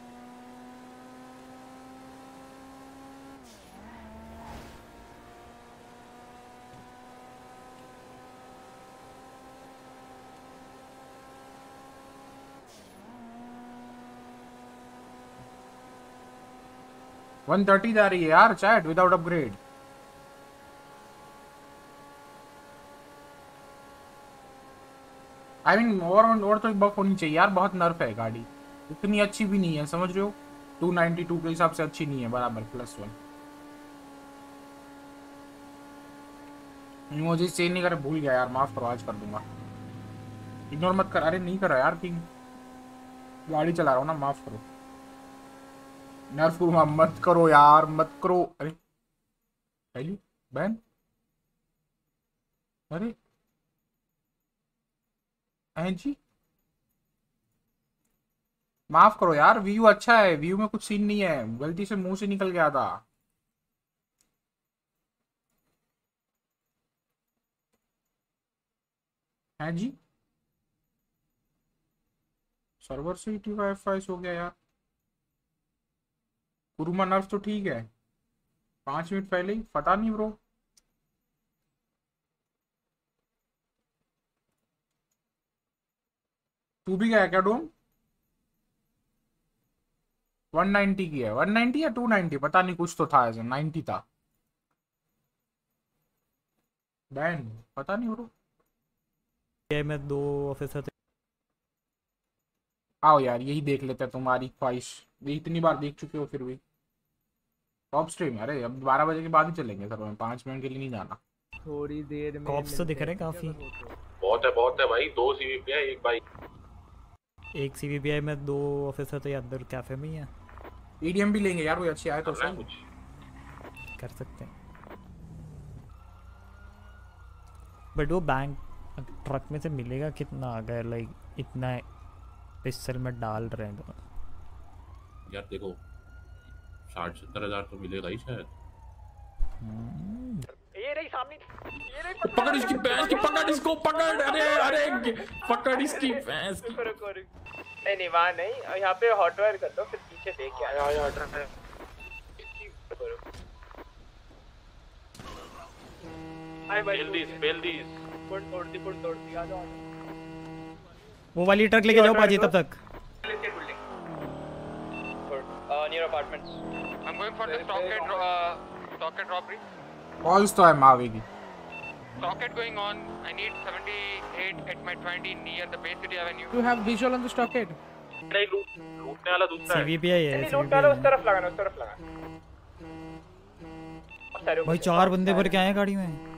130 जा रही है यार chat without upgrade I mean और और तो बफ होनी चाहिए यार, बहुत नर्फ है गाड़ी। इतनी अच्छी भी नहीं है, समझ रहे हो? 292 के हिसाब से अच्छी नहीं है, बराबर प्लस वन मुझे चेंज नहीं करे, भूल गया यार, माफ़ करो, आज कर दूँगा। इग्नोर मत कर, अरे नहीं करा यार किंग गाड़ी चला रहा हूँ ना, माफ़ करो। नर्फ करूँगा मत करो यार, मत करो। अरे पहली बहन? अरे जी? माफ़ करो यार, व्यू अच्छा है, व्यू में कुछ सीन नहीं है। गलती से मुँह से निकल गया था। है जी? सर्वर से वाईफाई हो गया यार। कुरुमा नर्फ तो ठीक है। पाँच मिनट पहले ही। पता नहीं ब्रो। तू भी गया क्या डोम? 190 की है। 190 या 290 पता नहीं कुछ तो था ऐसे। 90 था। बैन पता नहीं ब्रो। ये में दो ऑफिसर थे। आओ यार यही देख लेते हैं तुम्हारी ख्वाहिश। इतनी बार देख चुके हो फिर भी। टॉप स्ट्रीम अरे अब बारह बजे के बाद ही चलेंगे सर मैं पाँच मिनट के लिए नहीं जाना। थोड़ी देर में कॉप्स तो दिख रहे हैं काफ़ी। बहुत है बहुत है भाई दो सीवीपी है एक बाइक एक सीवीपीआई में दो ऑफिसर तो अंदर कैफ़े में ही है। ईडीएम भी लेंगे यार कोई अच्छी आए तो सही। कुछ। कर सकते हैं। बट वो बैंक ट्रक में से मिलेगा कितना अगर लाइक इतना पिस्टल में डाल रहे हैं तो। यार देखो साठ सत्तर हज़ार तो मिलेगा ही शायद। ये रही सामने ये रही पकड़ इसकी भैंस की पकड़ इसको पकड़। अरे अरे पकड़ इसकी भैंस की। नहीं नहीं वहाँ नहीं। और यहाँ पे हॉट वायर कर दो फिर पीछे देख के आया हॉट वायर हाय भाई पेल दिस पेल दिस। पुल तोड़ दी पुल तोड़ दी आ जाओ। वो वाली ट्रक लेके जाओ पाजी तब तक। Near apartments I'm going for the stockade, uh, stockade robbery. तो है मावे की Stockade going on. I need 78 at my 20 near the Bay City Avenue. You have visual on the stockade. नहीं लूट लूटने वाला दूसरा है सीवीपीआई है नहीं लूट डालो उस CVPI तरफ़ लगाना उस तरफ़ लगाना भाई चार बंदे भर के आए गाड़ी में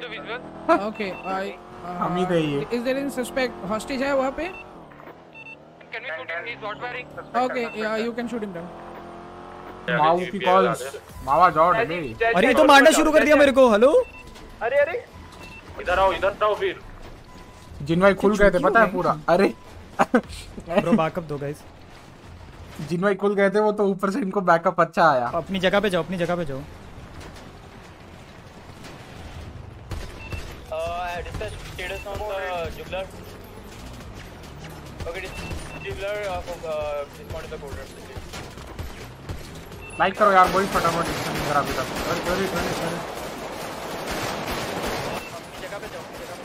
the visual? okay, I. Uh, हम ही ये। Is there any suspect hostage है वहाँ पे? Can we shoot him? He's hot wearing. Okay, yeah, you can shoot him down. माऊ की कॉल्स मावा जॉर्ड डे अरे ये तो मारना शुरू कर दिया मेरे को हेलो? अरे अरे। इधर आओ इधर आओ फिर। जिन भाई खुल गए थे पता है पूरा? अरे। ब्रो बैकअप दो गाइस जिन भाई खुल गए थे वो तो ऊपर से इनको बैकअप अच्छा आया। अपनी जगह पे जाओ अपनी जगह पे जाओ। Uh, dispatch status on the. Dis- Jubilar, uh. Like करो यार बड़ी फटाफट नहीं करा अभी तक अरे अरे अरे अरे। अपनी जगह पे जाओ जगह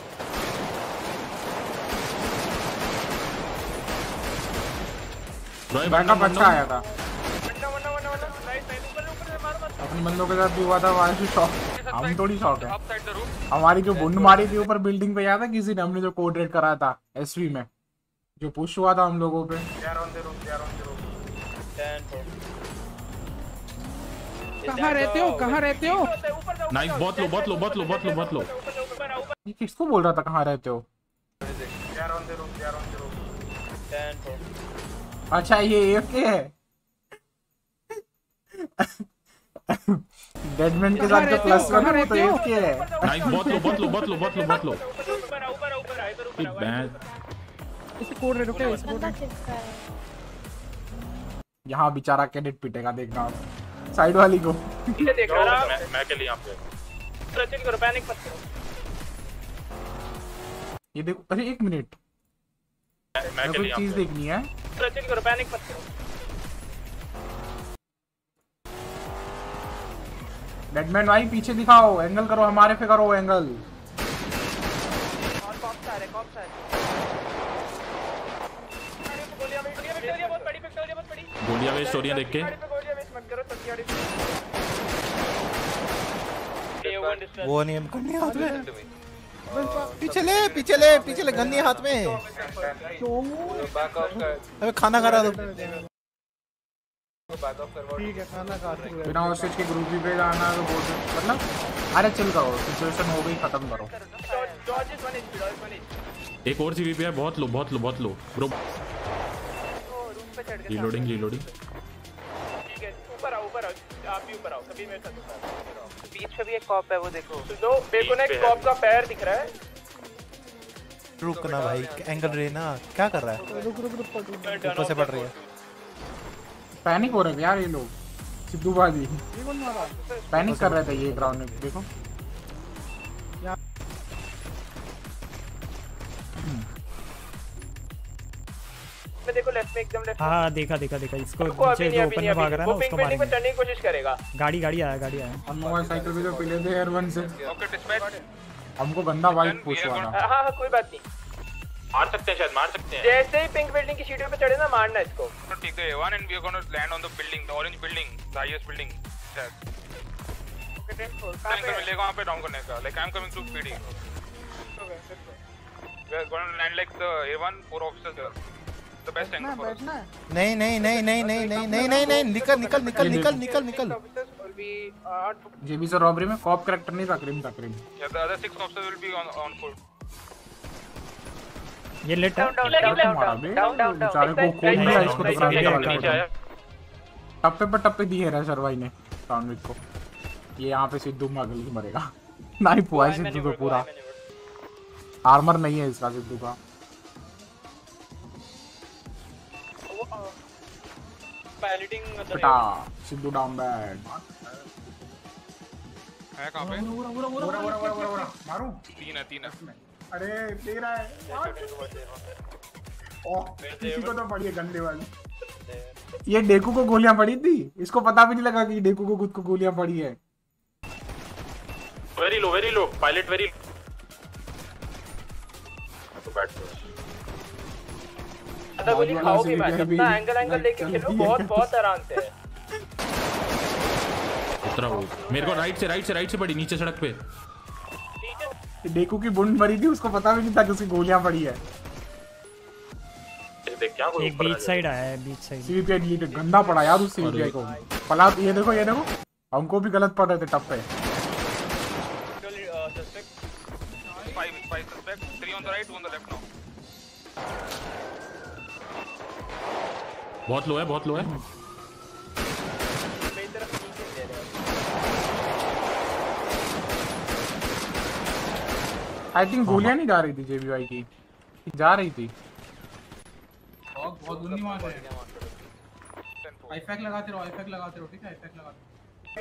पे बैकअप अच्छा आया था। वरना वरना वरना वरना राइट साइड ऊपर ऊपर से मार मत। अपने बंदों के साथ भी हुआ था वहाँ से शॉक हम थोड़ी शॉक है. हमारी जो बुंड मारी थी ऊपर बिल्डिंग पे याद है? किसी ने हमने जो कोड रेड कराया था एसवी में। जो पुश हुआ था हम लोगों पे। कहाँ रहते हो? कहाँ रहते हो? नाइस बहुत लो बहुत लो बहुत लो बहुत लो बहुत लो ये किसको बोल रहा था कहाँ रहते हो? अच्छा ये एफके है। डेडमैन के साथ जो प्लस हो? वन कहाँ है तो हो? एफके है। नाइस बहुत लो बहुत लो बहुत लो बहुत लो। *laughs* बहुत लो इसे कोड रेड ओके इसे कोड रेड यहाँ बेचारा कैडेट पिटेगा देखना साइड वाली को। ये देख रहा मैं मैं के लिए यहाँ पे प्रचिल करो पैनिक मत करो। ये देखो अरे एक मिनट। मैं के लिए एक चीज़ देखनी है। प्रचिल करो पैनिक मत करो। डेडमैन भाई पीछे दिखाओ एंगल करो हमारे पे करो एंगल गोलियाँ वेस्ट हो रही हैं देख के। वो नहीं हम गन्नी हाथ में पीछे ले पीछे ले पीछे ले गन्नी हाथ में अबे खाना खा रहा ऑफ़ कर ठीक है खाना खा बिना हॉस्टेज के ग्रुप भी पे जाना तो बोल दो। मतलब अरे चिल करो सिचुएशन हो गई खत्म करो। Dodge is 1 HP dodge 1 HP एक और सीवीपी है बहुत लो बहुत लो बहुत लो। ब्रो रूम पे चढ़ के रीलोडिंग रीलोडिंग ठीक है ऊपर आओ ऊपर आओ आप भी ऊपर आओ कभी मेरे साथ ऊपर आओ बीच में भी एक कॉप है वो देखो। लो मेरे को ना एक कॉप का पैर दिख रहा है। रुक ना भाई एंगल रे ना क्या कर रहा है? रुक रुक रुक पकड़ ऊपर से पड़ रही है। पैनिक हो रहे थे यार ये लोग सिद्धू बाजी पैनिक कर रहे थे ये ग्राउंड में देखो। मैं देखो लेफ़्ट में एकदम लेफ़्ट हाँ देखा देखा देखा। इसको नीचे जो ओपन में भाग रहा है ना उसको बिल्डिंग में मारेंगे। चढ़ने की कोशिश करेगा। गाड़ी गाड़ी आया गाड़ी आया। हम मोबाइल साइकिल भी तो पीले थे एयर वन से। ओके डिस्पैच हमको गंदा बाइक पूछवा था। हाँ हाँ कोई बात नहीं। मार सकते हैं शायद मार सकते हैं। जैसे ही पिंक बिल्डिंग की सीढ़ियों पे चढ़े ना मारना इसको। ठीक है one and we are gonna land on the building the orange building the highest building शायद लिंक मिलेगा वहाँ पे डाउन करने का। Like I am coming to PD we are gonna land like the A1 four officers the best angle for बैठना है नहीं नहीं नहीं नहीं नहीं नहीं नहीं नहीं नहीं निकल निकल निकल निकल निकल निकल। जेबी से रॉबरी में कॉप करेक्टर नहीं था क्रिम था क्रिम Yeah, the other six officers will be on on foot. ये लेट है। मारा बे। बेचारे को खोल दिया इसको तो क्रांति वाले टप्पे पर टप्पे दिए रहा सर भाई ने टॉनविक को। ये यहाँ पे सिद्धू में अगली मरेगा। *laughs* नाइफ हुआ है सिद्धू तो पूरा। आर्मर नहीं है इसका सिद्धू का। पायलटिंग पटा सिद्धू डाउन बैड है कहाँ पे? बुरा बुरा बुरा बुरा बुरा बुरा मारूं। तीन है तीन है। अरे दे रहा है। ओह किसी को तो पड़ी है गंदे वाली। ये डेकू को गोलियाँ पड़ी थी? इसको पता भी नहीं लगा कि डेकू को खुद को गोलियाँ पड़ी है। Very low very low pilot very तो बैठ ज़्यादा गोली खाओगे मैच अपना एंगल एंगल लेके खेलो बहुत बहुत आराम से। उतरा वो। मेरे को राइट से राइट से राइट से पड़ी नीचे सड़क पे। डेकू की बुंड मरी थी उसको पता भी नहीं था कि उसकी गोलियाँ पड़ी है। क्या एक बीच साइड आया है बीच साइड सीवीपीआई डिलीटेड गंदा पड़ा यार उस सीवीपीआई को। पला ये देखो ये देखो। हमको भी गलत पड़ रहे थे टप पे। Five five suspect three on the right two on the left now बहुत लो है बहुत लो है। आई थिंक गोलियाँ नहीं जा रही थी जेबीवाई की। जा रही थी। बहुत बहुत दूर नहीं मार रहे हैं आईफैक लगाते रहो आईफैक लगाते रहो ठीक है? आईफैक लगाते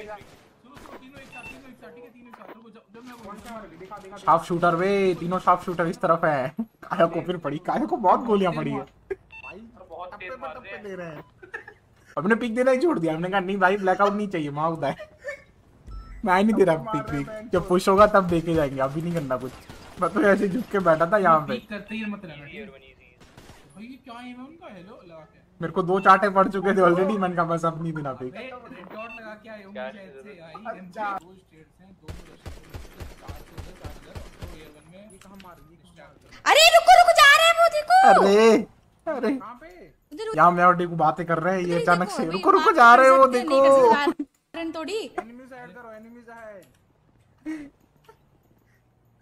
रहो। सुनो सुनो तीनों एक साथ तीनों एक साथ ठीक है? तीनों एक साथ। रुको जब जब मैं बोलूँगा दिखा दिखा शार्प शूटर वे तीनों शार्प शूटर इस तरफ़ है। काया को फिर पड़ी काया को बहुत गोलियाँ पड़ी है। अपने पिक देना ही छोड़ दिया। हमने कहा नहीं भाई ब्लैकआउट नहीं चाहिए माँ होता है मैं नहीं दे रहा पिक पिक जब पुश होगा तब देखे जाएँगे। अभी नहीं करना कुछ। मैं तो ऐसे झुक के बैठा था यहाँ पे। मेरे को दो चाटे पड़ चुके थे ऑलरेडी मैंने कहा बस अपनी नहीं देना पिक अरे रुको रुको जा रहे हैं वो देखो। अरे अरे। कहाँ पे? यहाँ मैं और डेकू बातें कर रहे हैं ये अचानक से रुको रुको जा रहे हो देखो। रन तोड़ी एनिमीज ऐड करो एनिमीज ऐड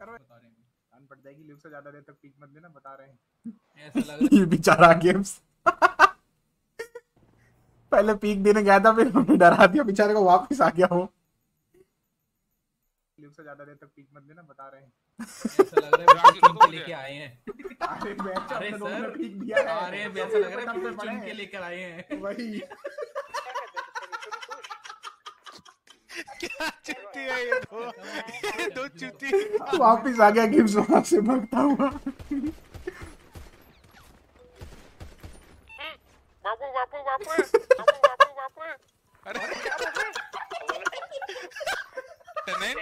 करो। बता रहे हैं। कान पड़ जाएगी लिव से ज़्यादा देर तक पीक मत देना बता रहे हैं। ऐसा लग *laughs* ये बेचारा गेम्स *laughs* पहले पीक देने गया था फिर डरा दिया बेचारे को वापस आ गया वो। लिव से ज़्यादा देर तक पीक मत देना बता रहे हैं। ऐसा लग रहा है चुन के लेके आए हैं। अरे बैच अपने लोगों ने पीक दिया है। अरे ऐसा लग रहा है चुन के लेकर आए हैं। वही। क्या चुट्टी है ये दो ये दो चुट्टी वापस आ गया गेम्स वहाँ से भागता हुआ। बापू बापू बापू बापू बापू बापू अरे सकते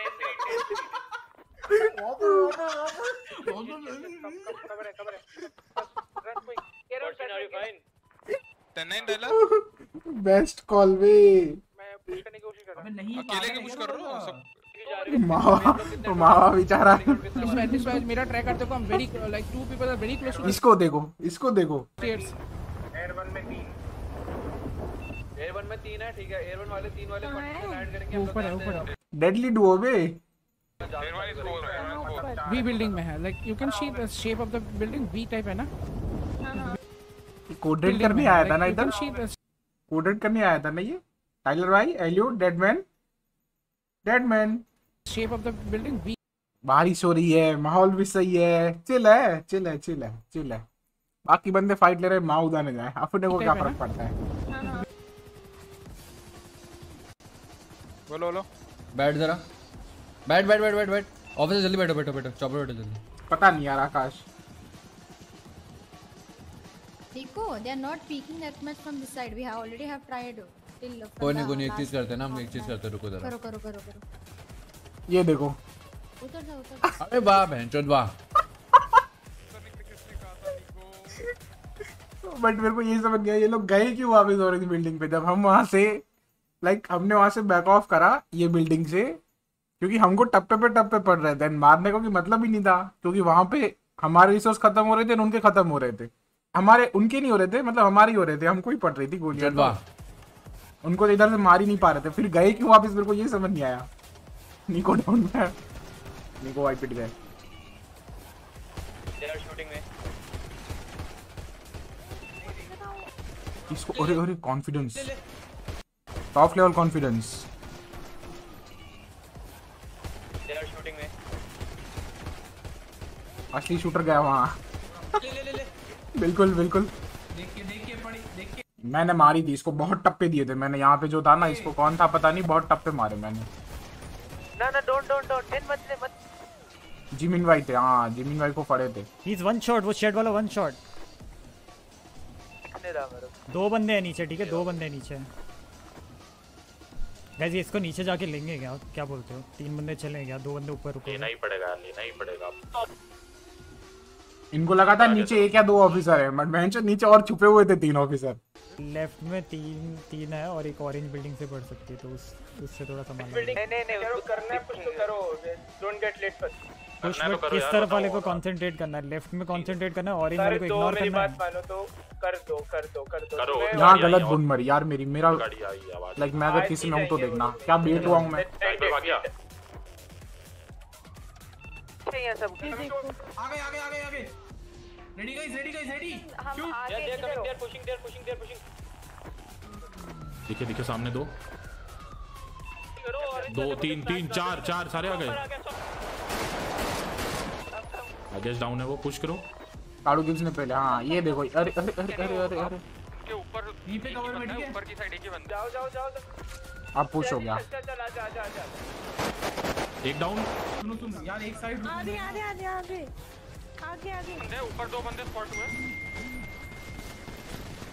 नहीं बेस्ट कॉल वे अकेले के कुछ कर रहा हूँ सब मावा मेरा ट्रैक हम very like to people are very close इसको देखो इसको देखो। स्टेट्स एयर वन में तीन। एयर में तीन है ठीक है। एयर वन वाले तीन वाले लैंड ऊपर है। ऊपर है। डेडली डुओ बे। V building में है। Like you can see the shape of the building V type है ना? कोडेड करने आया था ना the कोडेड करने आया था ना ये? टाइलर भाई एलियो Deadman Deadman shape of the building V बारिश हो रही है माहौल भी सही है। चिल है चिल है चिल है चिल है। बाकी बंदे फाइट ले रहे हैं माँ उदाने जाए। अपने को क्या फ़र्क पड़ता है? बोलो बोलो। बैठ जरा। बैठ बैठ बैठ बैठ बैठ। ऑफ़िस से जल्दी बैठो बैठो बैठो। चौपर बैठो जल्दी। पता नहीं यार आकाश। देखो they are not peeking that much from this side. We have already have tried till from कोई नहीं कोई नहीं एक चीज़ करते हैं ना हम एक चीज़ करते हैं रुको जरा। करो करो करो करो। ये देखो। उतर जा उतर जा। अरे वाह बहन चोद वाह *laughs* बट मेरे को ये समझ गया ये लोग गए क्यों वापस ऑरेंज बिल्डिंग पे? जब हम वहाँ से लाइक like, हमने वहाँ से बैक ऑफ़ करा ये बिल्डिंग से क्योंकि हमको टप्पे पे टप्पे पड़ रहे थे मारने को की मतलब ही नहीं था क्योंकि वहाँ पे हमारे रिसोर्स खत्म हो रहे थे उनके खत्म हो रहे थे। हमारे उनके नहीं हो रहे थे मतलब हमारे ही हो रहे थे हमको ही पड़ रही थी गोलियाँ। तो। उनको तो इधर से मार ही नहीं पा रहे थे। फिर गए क्यों वापस? मेरे को ये समझ नहीं आया। निको डाउन में निको वाई पिट गए इसको अरे अरे confidence top level confidence shooting में असली शूटर गया वहाँ। ले ले ले ले। बिल्कुल बिल्कुल। देखिए देखिए पड़ी देखिए। मैंने मारी थी इसको बहुत टप्पे दिए थे मैंने। यहाँ पे जो था ना इसको कौन था पता नहीं बहुत टप्पे मारे मैंने। ना ना डोंट डोंट डोंट टेन मत ले मत। जिमिन भाई थे हाँ जिमिन भाई को पड़े थे। ही इज़ वन शॉट वो शेड वाला वन शॉट दो बंदे हैं नीचे ठीक है? दो बंदे हैं नीचे। गाइस इसको नीचे जाके लेंगे क्या? क्या बोलते हो? तीन बंदे चले क्या? दो बंदे ऊपर रुको? लेना ही पड़ेगा लेना ही पड़ेगा। इनको लगा था नीचे एक या दो ऑफिसर है बट बेंच नीचे और छुपे हुए थे तीन ऑफिसर लेफ़्ट में तीन तीन है और एक ऑरेंज बिल्डिंग से बढ़ सकती है तो उस उससे थोड़ा सामान नहीं नहीं नहीं करना है कुछ तो करो। Don't get late first push में किस तरफ़ वाले को कंसंट्रेट करना है लेफ़्ट में कंसंट्रेट करना है ऑरेंज वाले को इग्नोर मेरी करना बात है मानो तो कर दो कर दो कर दो। करो। तुम्हें- गलत बुन मरी यार मेरी मेरा गाड़ी आई आवाज़। लाइक मैं अगर किसी में हूँ तो देखना। क्या बेट हुआ हूँ मैं? साइड आ गया चाहिए सब आगे आगे आगे आगे। Ready guys ready guys ready हम आगे they are they are pushing they are pushing they are pushing दिखे दिखे सामने दो। दो तीन तीन चार चार सारे आ गए। गेस डाउन है वो पुश करो। काड़ू गिब्स ने पहले हाँ ये देखो अरे अरे अरे अरे अरे अरे के ऊपर यहीं पे कवर में ऊपर की साइड एक ही बंदा। जाओ जाओ जाओ अब पुश हो गया। चल चल आजा आजा आजा एक डाउन सुनो सुनो यार एक साइड आगे आगे आगे आगे। आगे आगे। बंदे ऊपर दो बंदे स्पॉट हुए।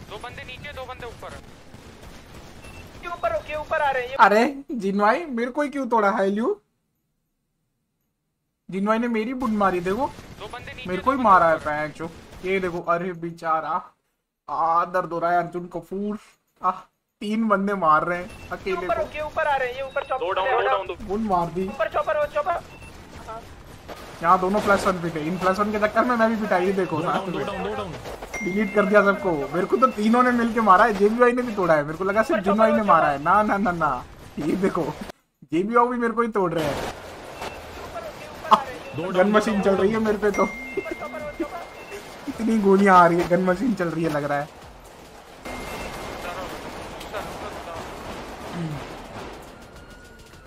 दो बंदे नीचे दो बंदे ऊपर। के ऊपर के ऊपर आ रहे हैं ये। अरे जिनवाई मेरे को ही क्यों तोड़ा है लियो जिनवाई ने मेरी बुन मारी देखो। दो बंदे नीचे मेरे को ही मारा है पैंचो। ये देखो अरे बेचारा। आ दर्द हो रहा है अर्जुन कपूर। आ तीन बंदे मार रहे हैं अकेले ऊपर के। ऊपर आ रहे हैं ये ऊपर चॉपर दो डाउन दो डाउन दो। बुन मार दी। ऊपर चॉपर हो चॉपर। यहाँ दोनों प्लस वन पे थे इन प्लस वन के चक्कर में मैं भी पिटाई देखो साथ में। डाउन दो डाउन डिलीट कर दिया सबको। मेरे को तो तीनों ने मिलके मारा है जेबी भाई ने भी तोड़ा है। मेरे को लगा सिर्फ़ जिन भाई ने मारा है। ना ना ना ना। ये देखो जेबी भाई भी मेरे को ही तोड़ रहे हैं। गन मशीन चल रही है मेरे पे तो। इतनी गोलियाँ आ रही है गन मशीन चल रही है लग रहा है।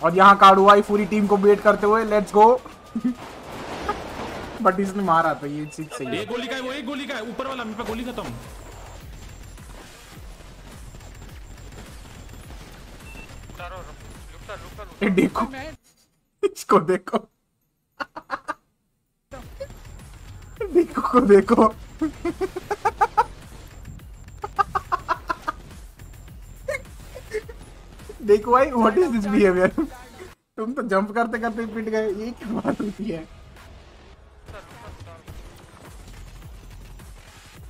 और यहाँ काड़ुआई पूरी टीम को बेट करते हुए लेट्स गो बट इसने मारा तो ये चीज़ सही है। एक गोली का है वो एक गोली का है। ऊपर वाला मेरे पे गोली खत्म। ये देखो। इसको देखो। देखो को देखो। देखो भाई व्हाट इज़ दिस बिहेवियर तुम तो जंप करते करते पिट गए। ये क्या बात होती है?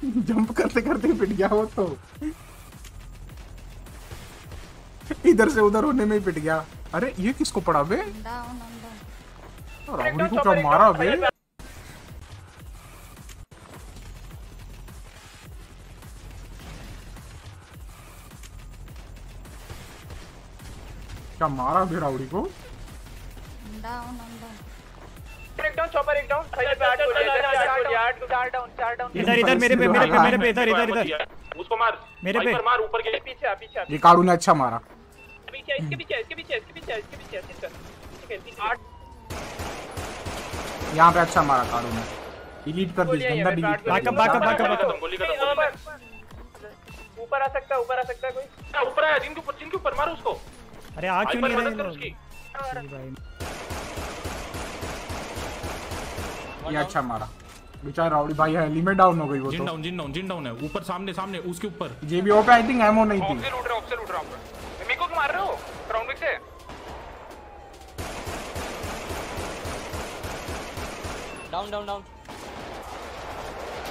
जंप करते करते पिट गया वो तो इधर से उधर होने में ही पिट गया अरे ये किसको पड़ा बे. रावड़ी को क्या मारा बे क्या मारा बे रावड़ी को. एक डाउन चॉपर एक डाउन साइड पे आठ गोली आठ गोली आठ गोली चार डाउन चार डाउन इधर इधर मेरे पे मेरे पे मेरे पे इधर इधर इधर। उसको मार। मेरे पे। मार ऊपर के। पीछे आ पीछे ये काड़ू ने अच्छा मारा। पीछे इसके पीछे इसके पीछे इसके पीछे इसके पीछे इसके ठीक है आठ। यहाँ पे अच्छा मारा काड़ू ने। डिलीट कर दी गंदा डिलीट बैकअप बैकअप बैकअप ऊपर आ सकता है ऊपर आ सकता है कोई। ऊपर आया जिनके ऊपर जिनके ऊपर मारो उसको। अरे आ क्यों नहीं रहे लोग? ये अच्छा मारा। बेचारा रावड़ी भाई है लिमिट डाउन हो गई वो जिन तो। Down Jin down Jin down है। ऊपर सामने सामने उसके ऊपर। जेबीओ पे आई थिंक एमो नहीं थी। ऑक्से लूट रहा ऑक्से लूट रहा हूँ मेरे को क्यों मार रहे हो? राउंड से? डाउन डाउन डाउन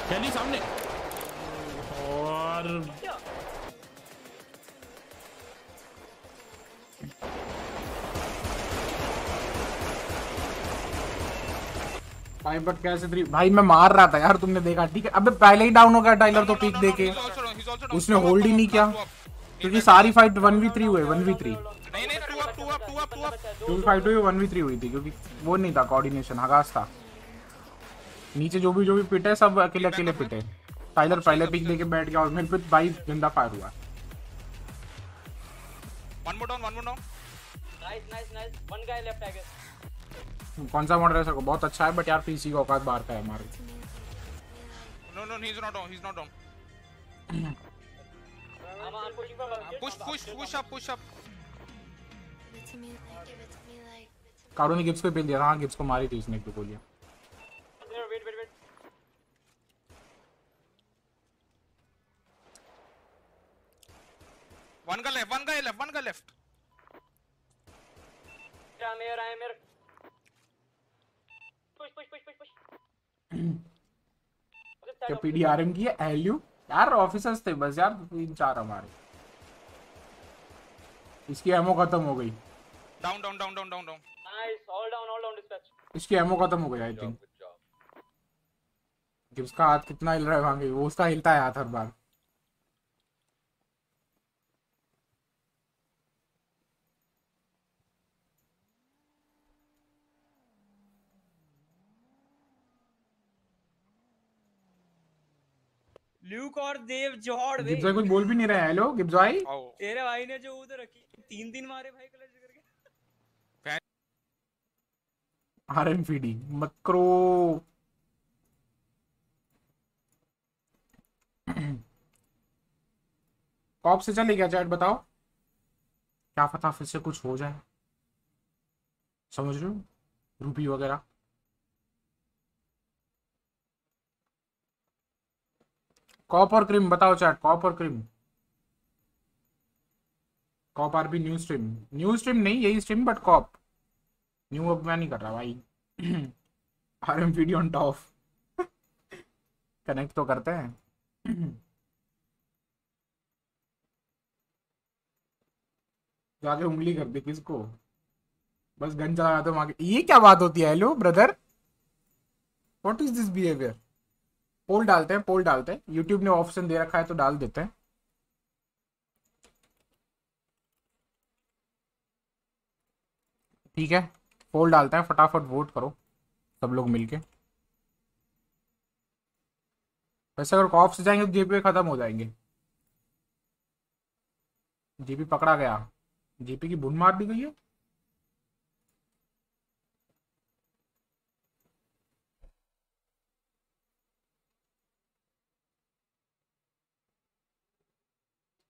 कैली सामने। और भाई बट कैसे थ्री भाई मैं मार रहा था यार तुमने देखा। ठीक है अबे पहले ही डाउन हो गया टाइलर तो पीक देके उसने होल्ड ही नहीं किया। क्योंकि सारी फाइट वन वी थ्री हुए one v three two fight हुई वन वी थ्री हुई थी क्योंकि वो नहीं था कोऑर्डिनेशन हगास था। नीचे जो भी जो भी पिटे सब अकेले अकेले पिटे टाइलर पहले पिक देके बैठ गया और मेरे पे भाई ज़िंदा फायर हुआ। One more down one more down nice nice nice one guy left I guess कौन सा मॉडल है सर? को बहुत अच्छा है बट यार पीसी का औकात बाहर का है हमारे। No no he is not down he is not down push push push up push up कारो ने गिब्स पे पेल दिया हाँ गिब्स को मारी थी उसने एक दो गोलियाँ वेट वेट वेट वन का लेफ़्ट वन का लेफ़्ट वन का लेफ़्ट क्या मेयर आए mayor push push push push push *clears throat* क्या पीडीआरएम की है? एलयू? यार ऑफिसर्स थे बस यार तीन चार हमारे। इसकी एमओ खत्म हो गई। Down down down down down down nice all down all down dispatch इसकी एमओ खत्म हो गई आई थिंक गिब्स का हाथ कितना हिल रहा है वहाँ वो उसका हिलता है हाथ हर बार। ल्यूक और देव जॉर्ड गिब्स भाई कुछ बोल भी नहीं रहे हेलो गिब्स भाई। तेरे भाई ने जो उधर रखी तीन दिन मारे भाई कलर करके। आरएमपीडी मक्रो। कॉप से चले गया चैट बताओ। क्या पता फिर से कुछ हो जाए। समझ रहे हो? रूपी वगैरह। कॉप और क्रीम बताओ चैट कॉप और crim cop R B new stream new stream नहीं, यही स्ट्रीम बट कॉप न्यू अब मैं नहीं कर रहा भाई। R M video on top connect तो करते हैं। *clears throat* जाके उंगली कर दी किसको? बस गन चला दो आगे ये क्या बात होती है? Hello brother what is this behaviour poll डालते हैं, पोल डालते हैं। यूट्यूब ने ऑप्शन दे रखा है तो डाल देते हैं। ठीक है, पोल डालते हैं, फटाफट वोट करो सब लोग मिलके। वैसे अगर कॉफ से जाएँगे तो जेपी खत्म हो जाएँगे। जेपी पकड़ा गया। जेपी की बुन मार दी गई है।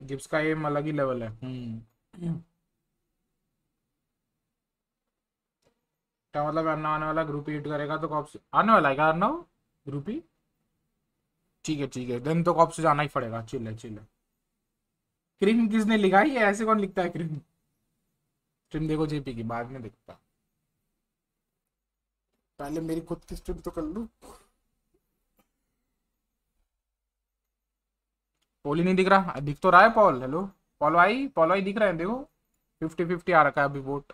गिब्स का एम अलग ही लेवल है। हम्म। क्या मतलब अन्ना आने वाला ग्रुप हिट करेगा तो कॉप से? आने वाला है क्या अन्ना ग्रुप ही ठीक है ठीक है। देन तो कॉप से जाना ही पड़ेगा? चिल है चिल है। क्रीम किसने लिखा? है ऐसे कौन लिखता है क्रीम स्ट्रीम देखो जेपी की बाद में देखता। पहले मेरी खुद की स्ट्रीम तो कर लूँ। पॉल ही नहीं दिख रहा दिख तो रहा है पॉल हेलो पॉल भाई पॉल भाई दिख रहे हैं देखो फिफ्टी फिफ्टी आ रखा है अभी वोट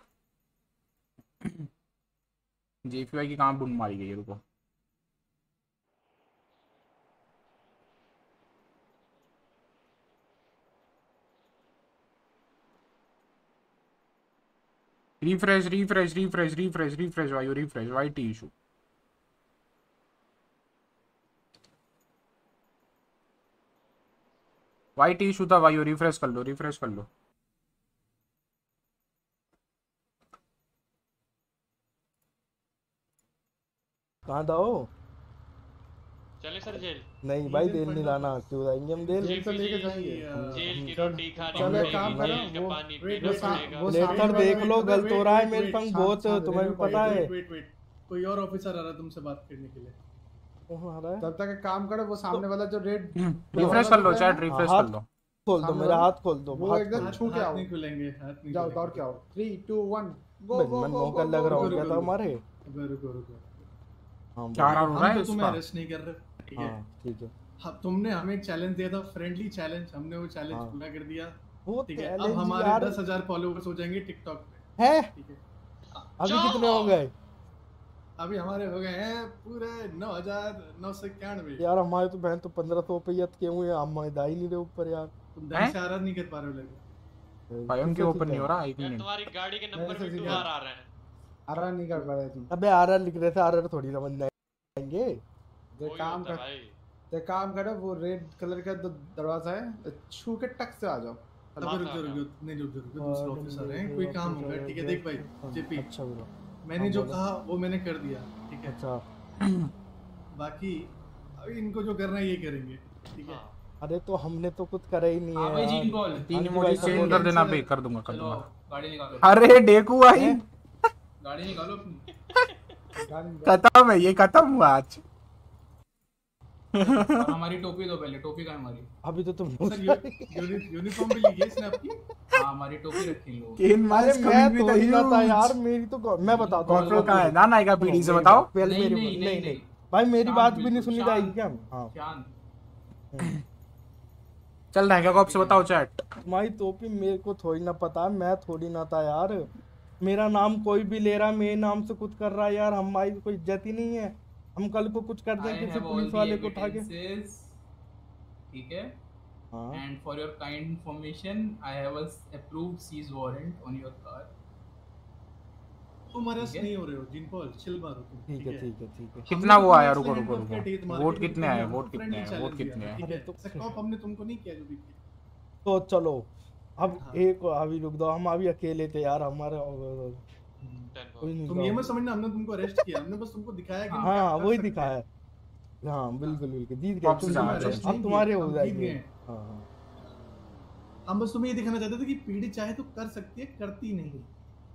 जेपीवाई की कहाँ बुन मारी गई है रुको refresh refresh refresh refresh refresh Vayu refresh white issue white issue था वायु रिफ्रेश कर लो रिफ्रेश कर लो। कहाँ था वो? चले सर जेल। नहीं भाई देल नहीं लाना क्यों जाएँगे हम देल जेल तो लेके जाएँगे। जेल की रोटी खानी चलो काम करो। वो पानी वेट पीना वो सा- पड़ेगा। लेटर देख लो गलत हो रहा है मेरे संग बहुत तुम्हें भी पता है। वेट वेट कोई और ऑफिसर आ रहा है तुमसे बात करने के लिए? तब तक एक काम करो वो सामने वाला जो रेड रिफ्रेश कर लो चैट रिफ्रेश कर लो। खोल दो मेरा हाथ खोल दो वो एकदम छू के आओ। नहीं खुलेंगे हाथ नहीं जाओ खुलेंगे। दौड़ के आओ three two one go go man go मौका गो, लग रहा हो गया था हमारे रुको रुको। हाँ क्या रहा हो रहा है हम तो तुम्हें? अरेस्ट नहीं कर रहे ठीक है? हाँ ठीक है। हाँ, तुमने हमें एक चैलेंज दिया था फ्रेंडली चैलेंज हमने वो चैलेंज हाँ। पूरा कर दिया वो ठीक है? अब हमारे यार- दस हज़ार फॉलोअर्स हो जाएँगे टिकटॉक पे है? ठीक है? अभी कितने हो गए? अभी हमारे हो गए हैं पूरे नौ हज़ार नौ सौ इक्यानवे। यार हमारे तो बहन तो पंद्रह सौ पे यत के हुए हम दा ही नहीं रहे ऊपर यार। तुम ढंग से आराध नहीं कर पा रहे हो लगे भाई उनके ओपन नहीं हो रहा एक मिनट तुम्हारी गाड़ी के नंबर सीधा- टू आर आ रहे हैं। आरा नहीं कर पा रहे तुम। अबे आर लिख रहे थे आर थोड़ी ना बन जाएँगे तो काम कर तो काम करो वो रेड कलर का जो दरवाज़ा है छू के टक से आ जाओ। अबे रुको रुको नहीं रुको रुको दूसरा ऑफिसर है। कोई काम होगा ठीक है देख भाई जेपी। अच्छा ब्रो मैंने जो कहा वो मैंने कर दिया ठीक है? अच्छा। *clears throat* बाकी अभी इनको जो करना है ये करेंगे ठीक है? अरे तो हमने तो कुछ करा ही नहीं हाँ है भाई। जीन बॉल। तीन हाँ इमोजी सेंड चेंज कर देना पे कर दूँगा कर दूँगा। गाड़ी निकालो। अरे डेकू भाई गाड़ी निकालो अपनी। खत्म है ये खत्म हुआ आज। *laughs* हमारी टोपी दो पहले टोपी का हमारी। अभी तो तुम सर यूनिफॉर्म भी ली है इसने आपकी हाँ हमारी टोपी रखी लो केन मैं तो ही ना था यार मेरी तो मैं बताता हूँ। कॉन्फ्रेंस कहाँ है? ना ना एक पीडी से बताओ। पहले नहीं, मेरी नहीं, नहीं। भाई मेरी बात भी नहीं सुनी जाएगी क्या? हाँ। चल रहा है क्या? कॉप से बताओ चैट। तुम्हारी टोपी मेरे को थोड़ी ना पता मैं थोड़ी ना था यार। मेरा नाम कोई भी ले रहा मेरे नाम से कुछ कर रहा है यार। हम हमारी कोई इज़्ज़त ही नहीं है। हम कल को कुछ कर दें किसी पुलिस वाले को उठा के। ठीक है? हाँ। And for your kind information I have a s- approved seize warrant on your car. तुम अरेस्ट नहीं हो रहे हो जिन पॉल चिल मारो तुम ठीक है ठीक है ठीक है। कितना वो आया रुको रुको रुको। वोट कितने आए वोट कितने आए वोट कितने आए ठीक है सर कॉप हमने तुमको नहीं किया जो भी तो चलो अब एक अभी रुक दो हम अभी अकेले थे यार हमारे तुम ये मत समझना हमने तुमको अरेस्ट किया हमने बस तुमको दिखाया कि हम हाँ वही दिखाया। है। हाँ बिल्कुल बिल्कुल जीत गए तुम। अब तुम्हारे हो जाएँगे। हाँ हाँ। हम बस तुम्हें ये दिखाना चाहते थे कि पीढ़ी चाहे तो कर सकती है करती नहीं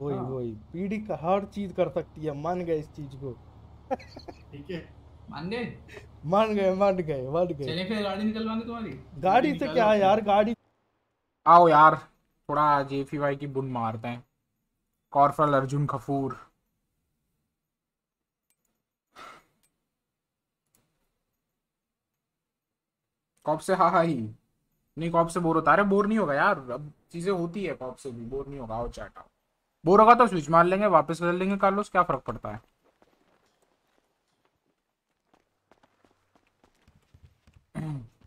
वही हाँ। वही पीढ़ी का हर चीज़ कर सकती है मान गए इस चीज़ को। ठीक है। मान गए? मान गए मान गए मान गए। चले फिर गाड़ी निकलवाने तुम्हारी। गाड़ी से क्या है यार गाड़ी आओ यार थोड़ा जेफी भाई की बुन मारते हैं। कॉर्पोरल अर्जुन कपूर। कॉप से हाँ हाँ ही। नहीं, कॉप से बोर होता। अरे, बोर नहीं होगा यार। अब चीज़ें होती है कॉप से भी। बोर नहीं होगा। आओ, चैट आओ। बोर होगा तो स्विच मार लेंगे, वापस बदल लेंगे, कार्लोस। क्या फ़र्क पड़ता है? *clears throat*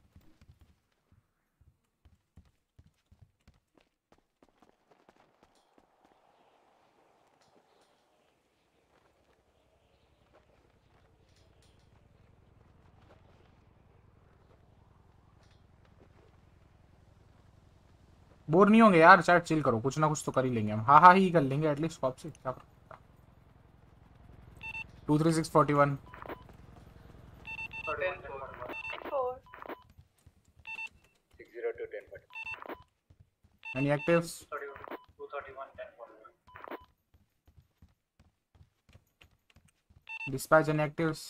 बोर नहीं होंगे यार चैट चिल करो कुछ ना कुछ तो कर ही लेंगे हम। हाँ हाँ ही कर लेंगे एटलीस्ट कॉप से क्या फ़र्क पड़ता है two three six forty one any actives dispatch any actives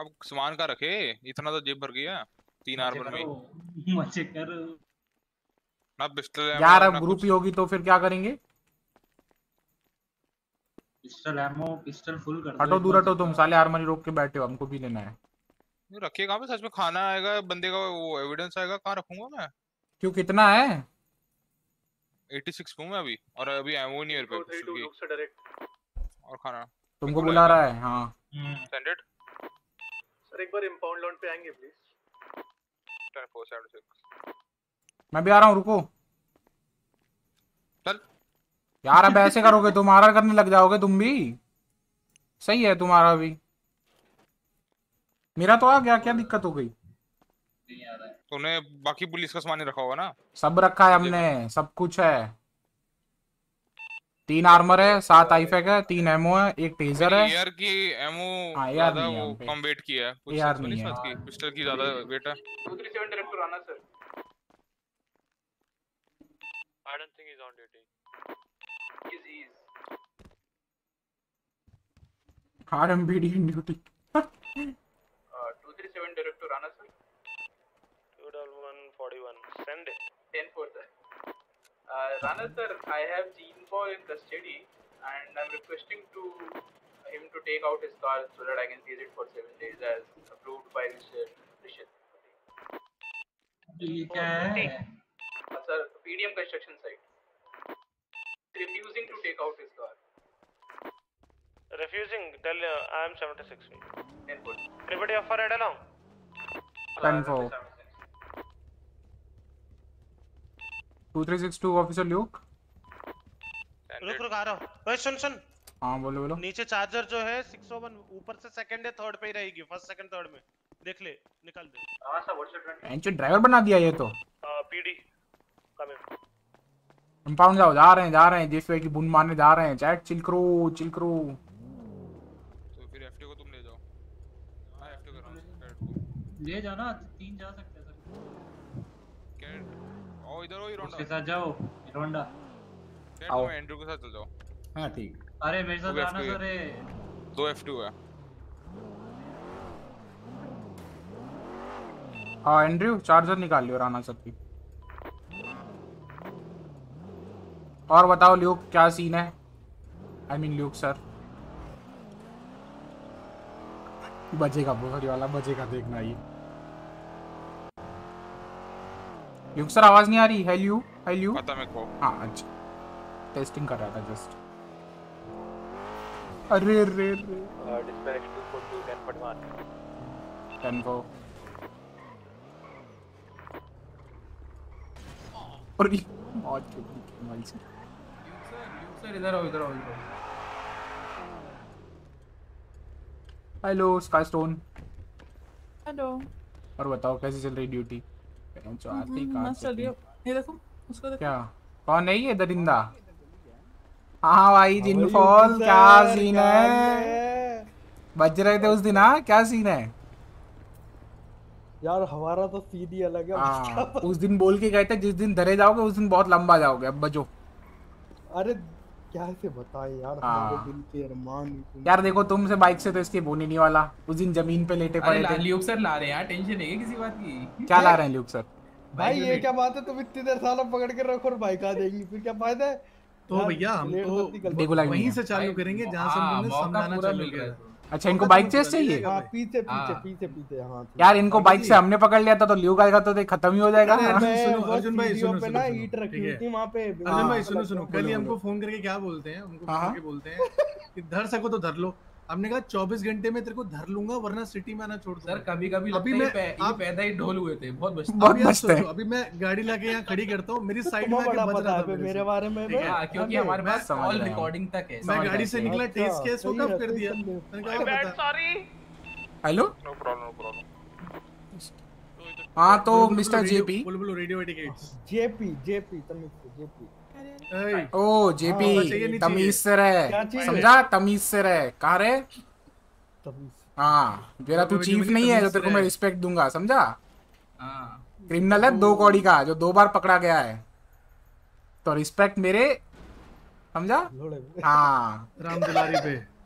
अब सामान का रखे? इतना तो जेब भर गया तीन आर्मर में। मज़े कर। ना पिस्टल यार अब ग्रुप ही होगी तो फिर क्या करेंगे? पिस्टल एमो पिस्टल फुल कर दो हटो दूर हटो तुम साले आर्मरी रोक के बैठे हो हमको भी लेना है। रखिए कहाँ पे? सच में खाना आएगा बंदे का वो एविडेंस आएगा कहाँ रखूँगा मैं? क्यों कितना है? 86 हूँ मैं अभी और अभी एमओ नहीं है पे की। से डायरेक्ट और खाना? तुमको बुला रहा है हाँ। सेंडेड सर एक बार इंपाउंड लॉन्ड पे आएँगे प्लीज़ 10476 मैं भी आ रहा हूँ रुको। चल। यार अब ऐसे करोगे तुम आर करने लग जाओगे तुम भी। सही है तुम्हारा भी। मेरा तो आ गया क्या दिक्कत हो गई? तूने बाकी पुलिस का सामान रखा होगा ना? सब रखा है हमने सब कुछ है। तीन आर्मर है सात आईफेक है तीन एमओ है एक टेजर है। एआर की एमओ हाँ, ज़्यादा नहीं है वो कम वेट की है। कुछ तो नहीं है। साथ की? पिस्टल की ज़्यादा वेट है। 237 director Anna sir I don't think he's on duty. Is is RMBD in duty 237 director Anna sir 2141. Send it. 10 for sir Uh, Rana sir, I have Jeanbo in custody and I'm requesting to him to take out his car so that I can seize it for seven days as approved by Rishit. Rishit. Okay. Uh, sir, PDM construction site. Refusing to take out his car. Refusing? Tell uh, I am 76. feet. Input. Anybody offer ride along? Confirm. Uh, 2362 officer Luke रुक रुक आ रहा ओए सुन सुन। हाँ बोलो बोलो। नीचे चार्जर जो है 601 ऊपर से सेकंड है थर्ड पे ही रहेगी फ़र्स्ट सेकंड थर्ड में। देख ले निकाल दे। हाँ सर व्हाट्सएप एंचो ड्राइवर बना दिया ये तो। पीडी कमिंग कंपाउंड जाओ जा रहे हैं जा रहे हैं जिस वे की बुन मारने जा रहे हैं। चैट चिल करो चिल करो। तो फिर एफटी को तुम ले जाओ। हाँ एफटी कर रहा हूँ। ले जाना तीन जा सकते हैं। आओ इधर हो उसके हीरो साथ जाओ रोंडा कैरेट आओ। एंड्रू के साथ चल जाओ। हाँ ठीक। अरे मेरे साथ आना सर। दो एफ़ है। हाँ एंड्रयू चार्जर निकाल लियो राना सब की। और बताओ ल्यूक क्या सीन है? आई मीन ल्यूक सर बजेगा बोहरी वाला बजेगा देखना ये। ल्यूक सर आवाज़ नहीं आ रही? है ल्यू है ल्यू पता मेरे को। हाँ अच्छा। टेस्टिंग कर रहा था जस्ट अरे रे रे dispatch 242 1041 टेन को और ये मौत चुकी है कमाल से। सर इधर आओ इधर आओ इधर आओ। हेलो स्काई स्टोन हेलो और बताओ कैसी चल रही ड्यूटी जो आते ही काट मस्त चल है ये देखो उसको देखो। क्या? कौन? है ये दरिंदा। हाँ भाई जिन फॉल क्या सीन है? बज रहे थे उस दिन हाँ? क्या सीन है? यार हमारा तो सीन ही अलग है हाँ उस दिन बोल के गए थे जिस दिन धरे जाओगे उस दिन बहुत लंबा जाओगे अब बजो। अरे क्या से बताए यार हाँ। हमारे दिल के अरमान यार देखो तुमसे बाइक से तो इसके बोने नहीं वाला। उस दिन ज़मीन पे लेटे पड़े थे। ल्यूक सर ला रहे हैं यार टेंशन नहीं है किसी बात की? क्या ला रहे हैं ल्यूक सर भाई ये क्या बात है? तुम इतनी देर सालों पकड़ के रखो और बाइक आ जाएगी। फिर क्या फ़ायदा है? तो भैया हम तो वहीं से चालू करेंगे जहाँ से हाँ, हमने समझाना चालू किया। अच्छा इनको बाइक चेस चाहिए? हाँ पीछे पीछे हाँ। पीछे पीछे हाँ यार इनको बाइक से हमने पकड़ लिया था तो लियो का तो खत्म ही हो जाएगा। अर्जुन सुनो अर्जुन भाई सुनो पे सुनो ईट रखी हुई थी वहाँ पे। अर्जुन भाई सुनो सुनो। कल ही हमको फ़ोन करके क्या बोलते हैं हमको फ़ोन करके बोलते हैं कि धर सको तो धर लो। हमने कहा 24 घंटे में तेरे को धर लूँगा वरना सिटी में आना छोड़ सर कभी कभी अभी मैं- पै, आप- पैदा ही ढोल हुए थे। बहुत बचते बहुत अभी आप सोचो, अभी मैं गाड़ी लाके यहाँ खड़ी करता हूँ मेरी साइड में आके बज रहा है था मेरे बारे में क्योंकि हमारे पास ऑल रिकॉर्डिंग तक है। मैं गाड़ी से निकला टेस्ट केस वो कब कर दिया। मैंने कहा sorry. Hello? No problem no problem हाँ तो मिस्टर जेपी बोलो बोलो radio etiquettes JP JP Tamil से जेपी ओ हाँ, जेपी तमीज से रहे समझा तमीज से रहे कहा रे? हाँ तेरा तू तो चीफ नहीं है जो तेरे को मैं रिस्पेक्ट दूँगा समझा? हाँ। क्रिमिनल है दो कौड़ी का जो दो बार पकड़ा गया है। तो रिस्पेक्ट मेरे समझा? हाँ हाँ। राम दुलारी पे।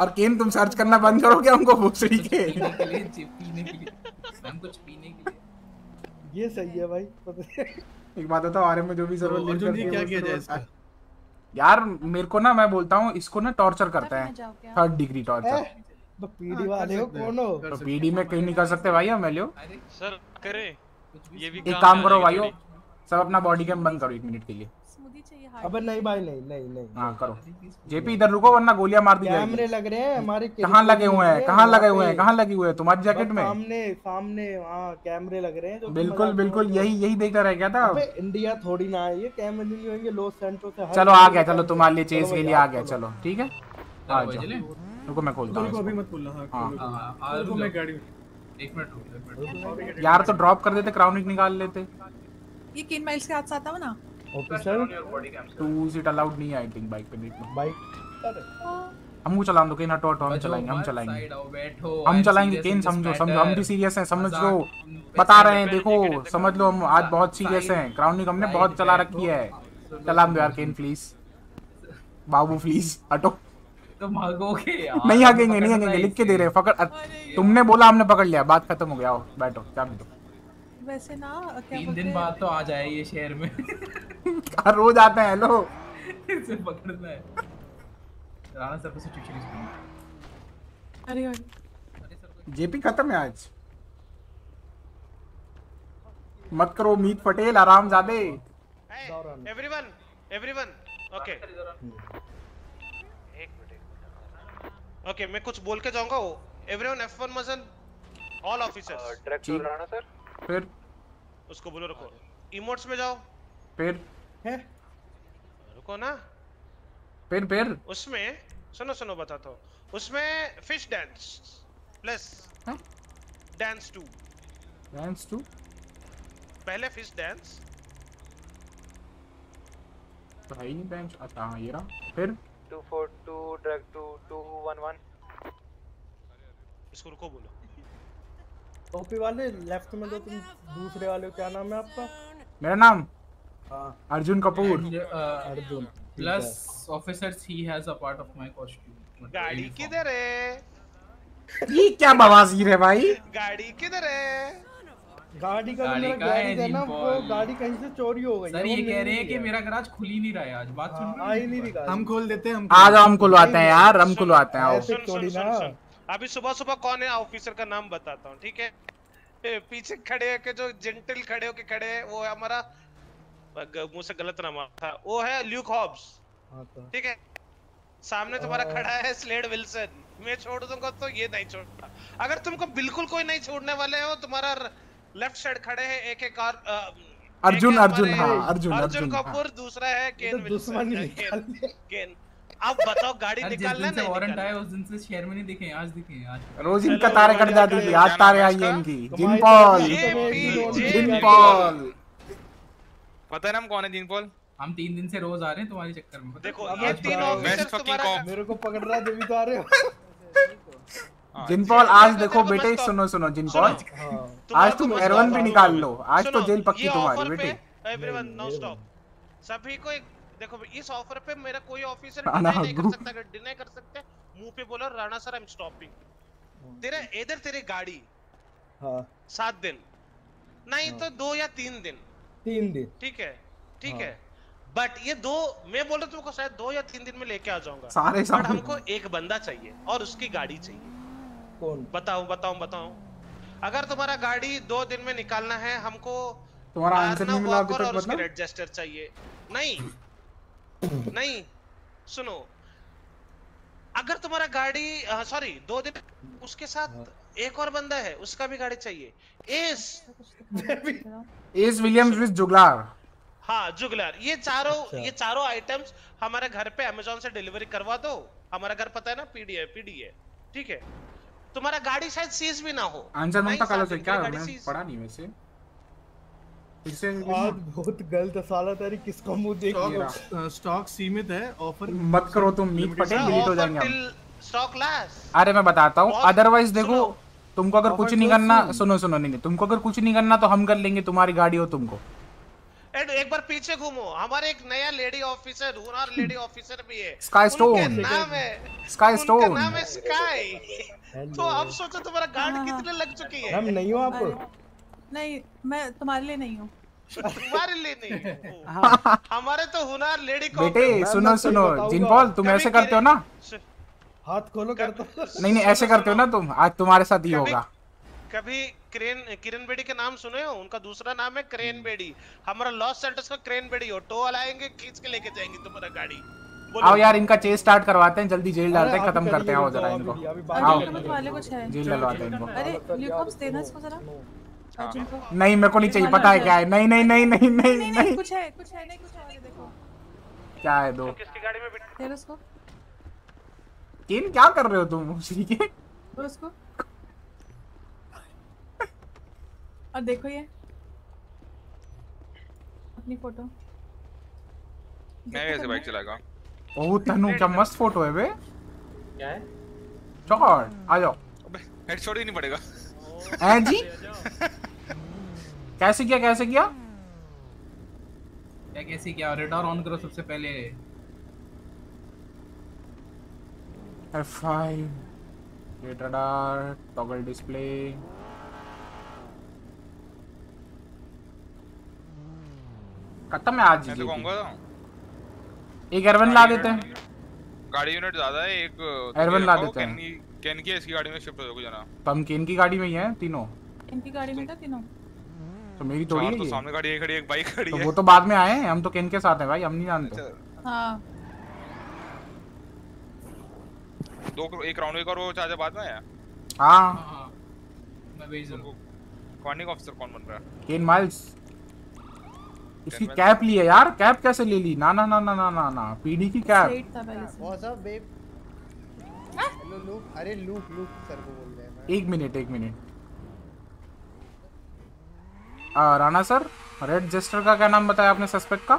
और केन तुम सर्च करना बंद करोगे हमको भोसड़ी के? *laughs* पीने के लिए कुछ पीने के लिए। ये सही है भाई है। एक बात बताओ आरएम में जो भी सर्वर ज़रूरत अर्जुन जी क्या किया जाए इसका? यार मेरे को ना मैं बोलता हूँ इसको ना टॉर्चर करते हैं। थर्ड डिग्री टॉर्चर तो पीडी हाँ, वाले हो कौन हो? तो पीडी में कहीं नहीं कर सकते भाई हम लियो अरे सर करे। ये भी एक काम करो भाई भाइयों सब अपना बॉडी कैम बंद करो एक मिनट के लिए। अबे नहीं भाई नहीं नहीं नहीं। हाँ करो। जेपी इधर रुको वरना गोलियाँ मार दी कैमरे लग रहे हैं हमारे कहाँ लगे हुए हैं? कहाँ लगे हुए हैं? कहाँ लगे हुए हैं? तुम्हारी जैकेट में? सामने सामने हाँ कैमरे लग रहे हैं जो बिल्कुल बिल्कुल यही यही देखता रह गया था। अबे इंडिया थोड़ी ना है ये कैमरे नहीं होंगे लॉस सेंटो से चलो आ गया चलो तुम्हारे लिए चेस के लिए आ गया चलो। ठीक है? आ जाओ। रुको मैं खोलता हूँ रुको, अभी मत बोलना, हाँ, हाँ। हाँ, हाँ, मैं जाओ। एक मिनट रुक जाओ, एक मिनट यार तो ड्रॉप कर देते क्राउनिक निकाल लेते। ये किन माइल्स के हाथ से आता हो ना? ऑफिसर टू सीट अलाउड नहीं है आई थिंक बाइक पे देख लो। बाइक हमको चलाने दो केन हटो हटो हम चलाएँगे हम चलाएँगे। हम चलाएँगे केन समझो समझो हम भी सीरियस हैं समझ लो। बता रहे हैं देखो समझ लो हम आज बहुत सीरियस हैं। क्राउनिक हमने बहुत चला रखी है। चला दो यार केन प्लीज़ बाबू प्लीज़ हटो। तो भागोगे यार नहीं हगेंगे नहीं पकड़ना हगेंगे लिख के दे रहे हैं पकड़। तुमने बोला हमने पकड़ लिया बात खत्म हो गया आओ बैठो क्या दो। वैसे ना क्या तीन दिन बाद तो आ जाए ये शहर में। *laughs* हर रोज आते हैं लो। इसे पकड़ना है। राणा सर को सिचुएशन एक्सप्लेन अरे अरे जेपी खत्म है आज। मत करो मीत पटेल आराम ज़्यादा एवरीवन एवरीवन ओके ओके मैं कुछ बोल के जाऊँगा एवरीवन F1 मजन all officers director Rana sir? फिर? उसको बोलो रुको। इमोट्स में जाओ। फिर? है? रुको ना। फिर फिर? उसमें सुनो सुनो बताता हूँ। उसमें fish dance plus dance two dance two पहले फ़िश डांस तो है ही नहीं बेंच अच्छा हाँ ये रहा फिर 242 ड्रैग टू 211 इसको रुको बोलो। टोपी वाले लेफ़्ट में तो तुम दूसरे वाले क्या नाम है आपका? मेरा नाम? हाँ। Arjun Kapoor. Arjun plus officers he. Has a part of my costume गाड़ी किधर है? ये क्या बवासीर है भाई? गाड़ी किधर है? गाड़ी का गाड़ी का है ना वो गाड़ी कहीं से चोरी हो गई सर ये कह रहे हैं कि मेरा गराज खुल ही नहीं रहा है आज बात सुन रहे हो नहीं रही हम खोल देते हैं हम आ जाओ हम खुलवाते हैं यार हम खुलवाते हैं आओ। सुन सुन। अभी सुबह सुबह कौन है? ऑफिसर का नाम बताता हूँ ठीक है? पीछे खड़े होके जो जेंटल खड़े होके खड़े हैं वो है हमारा ग- मुँह से गलत नाम था वो है ल्यूक हॉब्स हाँ ठीक है? सामने तुम्हारा खड़ा है स्लेड विल्सन मैं छोड़ दूँगा तो ये नहीं छोड़ता। अगर तुमको बिल्कुल कोई नहीं छोड़ने वाले हो तुम्हारा लेफ़्ट साइड खड़े हैं एक एक और अर्जुन अर्जुन हाँ अर्जुन अर्जुन अर्जुन हाँ। कपूर दूसरा है केन ही विल्सन केन अब बताओ गाड़ी निकालना नहीं वारंट आया उस दिन से शहर में नहीं दिखे आज दिखे आज। रोज इनका तारे कट जाती थी आज तारे आई है इनकी। जिन पॉल जिन पॉल पता है ना हम कौन है जिन पॉल हम तीन दिन से रोज आ रहे हैं तुम्हारे चक्कर में देखो ये तीन हो। ऑफिसर तुम्हारा मेरे को पकड़ रहा देवी तो आ रहे हो। जिन पॉल आज देखो बेटे सुनो सुनो जिन पॉल हाँ। आज तुम एरवन भी निकाल लो आज तो जेल पक्की तुम्हारी बेटे। एवरीवन नो स्टॉप सभी को एक देखो इस ऑफ़र पे मेरा कोई ऑफिसर नहीं कर सकता अगर डिनाई कर सकते मुँह पे बोलो Rana sir I am stopping तेरा इधर तेरी गाड़ी। हाँ। सात दिन। नहीं तो दो या तीन दिन। तीन दिन। ठीक है ठीक हाँ। है। बट ये दो मैं बोल रहा तुमको शायद दो या तीन दिन में लेके आ जाऊँगा। सारे बट हमको एक बंदा चाहिए और उसकी गाड़ी चाहिए। कौन? बताओ बताओ बताओ। अगर तुम्हारा गाड़ी दो दिन में निकालना है हमको तुम्हारा आंसर नहीं मिला अभी तक मतलब? चाहिए। नहीं नहीं सुनो। अगर तुम्हारा गाड़ी सॉरी दो दिन उसके साथ एक और बंदा है उसका भी गाड़ी चाहिए। S S Williams with juggler हाँ जुगलर ये चारों अच्छा। ये चारों आइटम्स हमारे घर पे अमेजोन से डिलीवरी करवा दो। हमारा घर पता है ना पीडी है पीडी है ठीक है? तुम्हारा गाड़ी शायद सीज भी ना हो। आंसर नहीं, माँगता कालो से क्या सीज। पढ़ा नहीं वैसे। आज बहुत गलत साला तेरी किसका मुँह देख लिया? स्टॉक स्टॉक सीमित है ऑफ़र मत करो तुम मीत पटेल डिलीट हो। जाएँगे स्टॉक लास्ट अरे मैं बताता हूँ अदरवाइज़ देखो तुमको अगर कुछ नहीं करना सुनो सुनो नहीं तुमको अगर कुछ नहीं करना तो हम कर लेंगे तुम्हारी गाड़ी हो तुमको। एंड एक बार पीछे घूमो हमारे एक नया लेडी ऑफिसर हुनर लेडी ऑफिसर भी है। उनका Stone. नाम है उनका Stone. नाम है स्काई तो अब सोचो तुम्हारा गार्ड कितने लग चुकी है? मैम नहीं हो आप? नहीं मैं तुम्हारे लिए नहीं हूँ। तुम्हारे लिए नहीं हो। *laughs* हमारे तो हुनर लेडी को बेटे सुनो सुनो जिनपॉल तुम ऐसे करते हो ना? हाथ खोलो करता नहीं नहीं ऐसे करते हो ना तुम? आज तुम्हारे साथ ही होगा। कभी क्रेन किरण बेड़ी के नाम सुने हो? उनका दूसरा नाम है क्रेन बेड़ी। हमारा लॉस सेंटर्स का क्रेन बेड़ी हो। टो लाएँगे खींच के लेके जाएँगे तुम्हारा गाड़ी। आओ यार इनका चेस स्टार्ट करवाते हैं जल्दी जेल डालते हैं खत्म करते हैं आओ जरा इनको। अभी- अभी आओ वाले कुछ है। जेल डलवाते हैं इनको। अरे ल्यूकॉप्स देना इसको जरा। नहीं मेरे को नहीं चाहिए पता है क्या है? नहीं नहीं नहीं नहीं नहीं नहीं कुछ है कुछ है नहीं कुछ है देखो। क्या है दो? किसकी गाड़ी में बिठ- दे उसको। किन? क्या कर रहे हो तुम उसी के? दो उसको। और देखो ये। अपनी फ़ोटो। मैं कैसे बाइक चलाएगा ओह तनु क्या मस्त फ़ोटो है बे। क्या है? चौड़ आ जाओ। हेडशॉट ही नहीं पड़ेगा। हैं जी? कैसे किया कैसे किया? क्या कैसे क्या? रेडार ऑन करो सबसे पहले। F5 Gate radar toggle display. खत्म है आज मैं तो कहूँगा एक एरवन ला देते हैं। गाड़ी यूनिट ज़्यादा है एक Airvan ला देते हैं। कैन की इसकी गाड़ी में शिफ्ट हो जाओगे जना तो हम किन की गाड़ी में ही हैं तीनों इनकी गाड़ी में था तीनों तो मेरी थोड़ी है तो ये सामने गाड़ी एक खड़ी एक बाइक खड़ी तो है वो तो बाद में आए हैं हम तो किन के साथ हैं भाई हम नहीं जानते हाँ दो एक राउंड एक और वो चाचा बाद में आया हाँ मैं भेज दूँगा कमांडिंग ऑफिसर कौन बन रहा है केन माइल्स इसकी कैप ली है यार कैप कैसे ले ली ना ना ना ना ना ना पीडी की cap what's up babe hello look अरे लूक लूक सर को बोल रहे हैं एक मिनट एक मिनट। आ, राणा सर रेड जेस्टर का क्या नाम बताया आपने सस्पेक्ट का?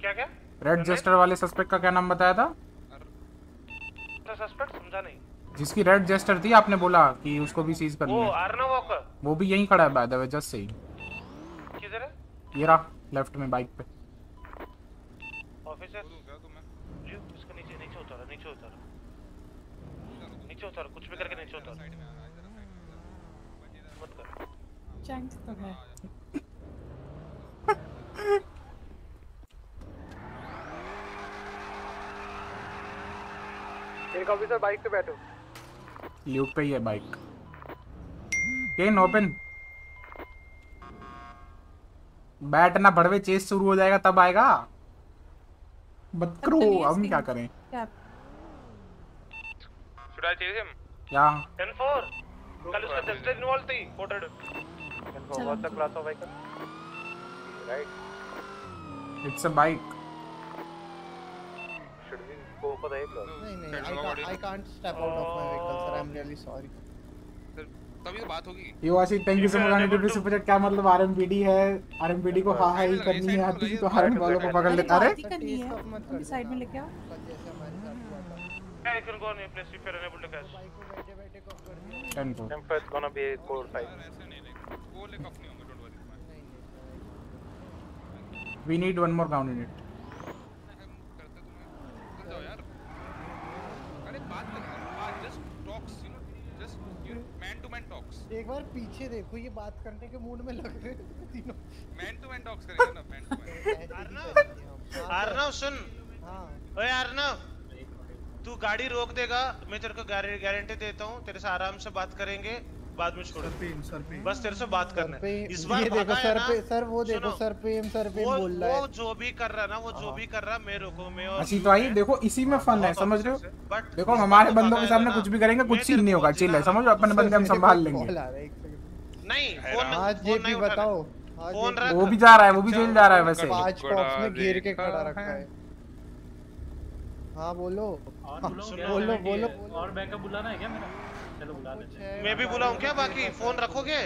क्या क्या? रेड जेस्टर वाले सस्पेक्ट का क्या नाम बताया था? सस्पेक्ट समझा नहीं। जिसकी रेड जेस्टर थी आपने बोला कि उसको भी सीज करनी वो है। वॉकर वो भी यहीं खड़ा है bye the way just say किधर है? ये रहा लेफ़्ट में बाइक पे ऑफिसर जी इसको नीचे नीचे उतारो नीचे उतारो नीचे उतारो कुछ भी करके नीचे उतारो। मत कर। चैंक्स तो है। एक ऑफिसर बाइक पे बैठो। ल्यूक पे ही है बाइक केन ओपन बैठना भड़वे चेस शुरू हो जाएगा तब आएगा। मत करो हम क्या करें? क्या शुड आई चेज हिम? या 10 4 कल उसका जस्टिस इन्वॉल्व थी coated. Info what's the class of vehicle right it's a bike should we go for the class नहीं नहीं I can't I can't step out of my vehicle sir I am really sorry तभी तो बात होगी। Yo Ashish thank you so much on tip super chat क्या मतलब आरएमपीडी है? आरएमपीडी को हाँ हाई करनी है आती तो हारन वालों को पकड़ लेता ही है। उनकी साइड में लेके आओ। I can go on your place if you're unable to catch. 10 4 Info it's gonna be 4 5 वो ले कफ नहीं होंगे don't worry we need one more ground unit जाओ यार अरे बात करें बात just talks you know just you man to man talks एक बार पीछे देखो ये बात करने के मूड में लग रहे हैं तीनों मैन टू मैन टॉक्स करेंगे ना मैन टू मैन अर्नव सुन। हाँ। ओए अर्नव तू गाड़ी रोक देगा मैं तेरे को गारंटी देता हूँ तेरे से आराम से बात करेंगे बाद में छोड़। बस तेरे से बात करना है। इस बार देखो सर पे सर वो देखो सर पे सर पे बोल रहा है। वो जो भी कर रहा है ना वो जो भी कर रहा है मैं रोको मैं और अच्छी तो आई देखो इसी में फन है समझ रहे हो? बट देखो हमारे बंदों के सामने कुछ भी करेंगे कुछ सीन नहीं होगा चिल है समझो अपने बंदे हम संभाल लेंगे। है नहीं फ़ोन आज ये भी बताओ फ़ोन रख। वो भी जा रहा है वो भी जेल जा रहा है वैसे। पाँच बॉक्स में घेर के खड़ा रखा है। हाँ बोलो। हाँ, बोलो बोलो। और बैकअप बुलाना है क्या मेरा? चलो बुला लेते मैं भी बुलाऊं क्या बाकी? फ़ोन रखोगे?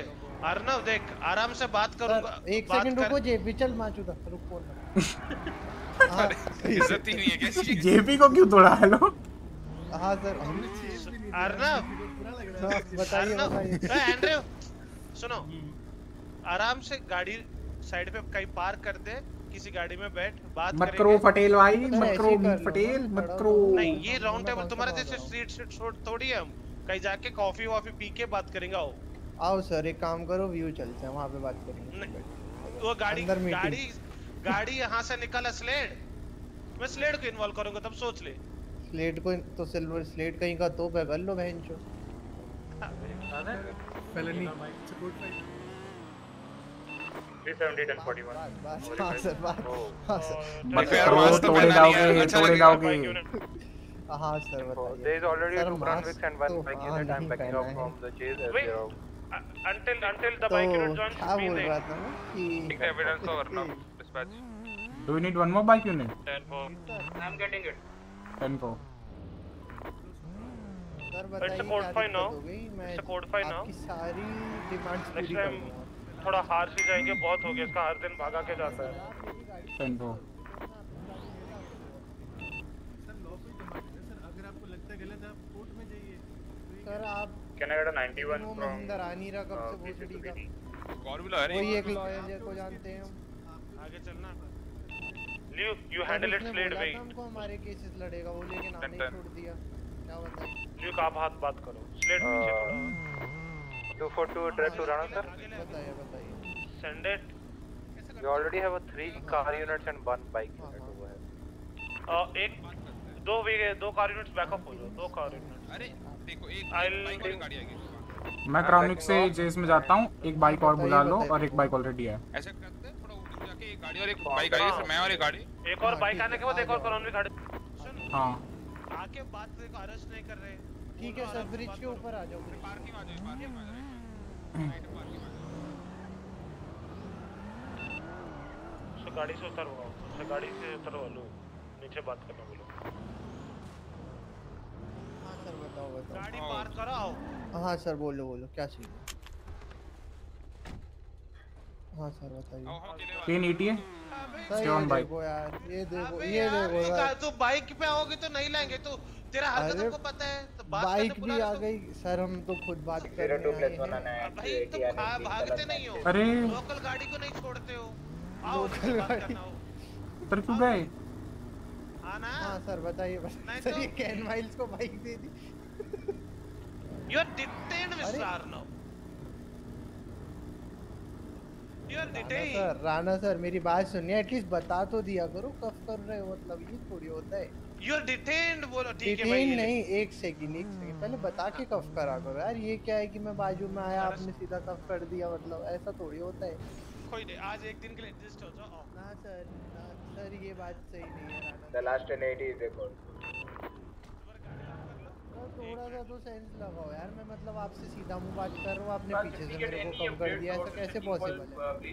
अर्नव देख आराम से बात करूँगा। एक सेकंड रुको जेपी चल माचूदा रुक फ़ोन *laughs* हाँ। इज़्ज़त ही नहीं है कैसी जेपी को क्यों तोड़ा हेलो हाँ सर। हाँ, बताइए अर्नव। बताइए। ए, एंड्रयू सुनो। आराम से गाड़ी साइड पे कहीं पार्क कर दे। किसी गाड़ी में बैठ बात मत करो पटेल भाई मत करो पटेल मत करो। नहीं ये राउंड टेबल तुम्हारे जैसे स्ट्रीट स्ट्रीट शॉट थोड़ी है हम। कहीं जाके कॉफ़ी वॉफी पी के बात करेंगे आओ। आओ सर एक काम करो व्यू चलते हैं वहाँ पे बात करेंगे। वो गाड़ी गाड़ी गाड़ी यहाँ से निकला स्लेड मैं स्लेड को इन्वॉल्व करूँगा तब सोच ले। स्लेट को तो सिल्वर स्लेट कहीं का तो पे कर लो बहन चो। felony. It's a good fight. 370 1041 बस सर बस सर मत करो तोड़े जाओगे तोड़े जाओगे सर बताइए There is already sir two mask convicts and one तो bike unit. I'm नहीं backing पहना up है from the chase as Wait. they are until until the तो bike unit joins मैं कि Take the evidence over now. Dispatch. Do need one more bike unit 10 4. I'm getting it. 10 को सर It's बताइए a code क्या five now. हो गई मैं It's a code five now. आपकी सारी डिमांड्स Next पूरी कर time दूँगा थोड़ा हार्श ही जाएँगे बहुत हो गया इसका हर दिन भागा के जाता है। 10 को अगर आपको लगता है गलत है आप कोर्ट में जाइए सर आप a 91 वो from महिंदर आ नहीं रहा कब uh, से का वही एक लॉयर को जानते हैं हम? आगे चलना। लियो यू हैंडल इट वे हमको हमारे केसेस लड़ेगा वो लेकिन आने ही छोड़ दिया। क्या लियो आप हाथ बात करो। स्लेट पीछे थोड़ा। 242 direct to Rana, sir. बताइए। Send it We already have a three car units and one bike unit over here. Uh, एक दो वे दो कार यूनिट्स बैकअप हो जाओ दो कार यूनिट्स अरे देखो एक बाइक वाली गाड़ी आएगी मैं क्राउनिक से जेस में जाता हूँ एक बाइक और बुला लो और एक बाइक ऑलरेडी है। ऐसे करते हैं थोड़ा ऊपर जाके एक गाड़ी और एक बाइक आएगी फिर मैं और एक गाड़ी। एक और बाइक आने के बाद एक और कॉलोनी गाड़ी सुन। हाँ। आके बात को अरेस्ट नहीं कर रहे। ठीक है सर ब्रिज के ऊपर आ जाओ पार्किंग आ जाओ पार्किंग आ जाओ उसको गाड़ी से उतरवाओ उसे गाड़ी से उतरवा लो। नीचे बात करना बोलो। हाँ सर बताओ बताओ। गाड़ी पार्क कराओ हाँ। सर बोलो बोलो क्या चाहिए? हाँ सर बताइए। तीन ये on bike. देखो यार ये देखो ये देखो यार तू बाइक पे आओगे तो नहीं लेंगे तू तेरा हरकत हमको पता है तो बात बाइक भी आ तो- गई। सर हम तो खुद बात कर रहे हैं। भाई तुम भागते नहीं हो। अरे। लोकल गाड़ी को नहीं छोड़ते हो। लोकल गाड़ी। हो उतर क्यों गए हाँ ना हाँ सर बताइए बताइए। सर ये कैन माइल्स को बाइक दे दी। You are detained mister Arnav you are Rana detained sir Rana sir मेरी बात सुनिए। एटलीस्ट बता तो दिया करो कब कर रहे हो मतलब ये थोड़ी होता है। यू आर डिटेन्ड बोलो ठीक है भाई। नहीं एक सेकंड एक सेकंड पहले बता के कफ करा करो। यार ये क्या है कि मैं बाजू में आया आपने सीधा कफ कर दिया मतलब ऐसा थोड़ी होता है। कोई नहीं आज एक दिन के लिए एडजस्ट हो जाओ ना सर ना सर ये बात सही नहीं है The last 1080 is record. Sir थोड़ा सा तो सेंस लगाओ यार मैं मतलब आपसे सीधा मुँह बात कर रहा हूँ आपने पीछे से मेरे को कम कर दिया ऐसा कैसे पॉसिबल है?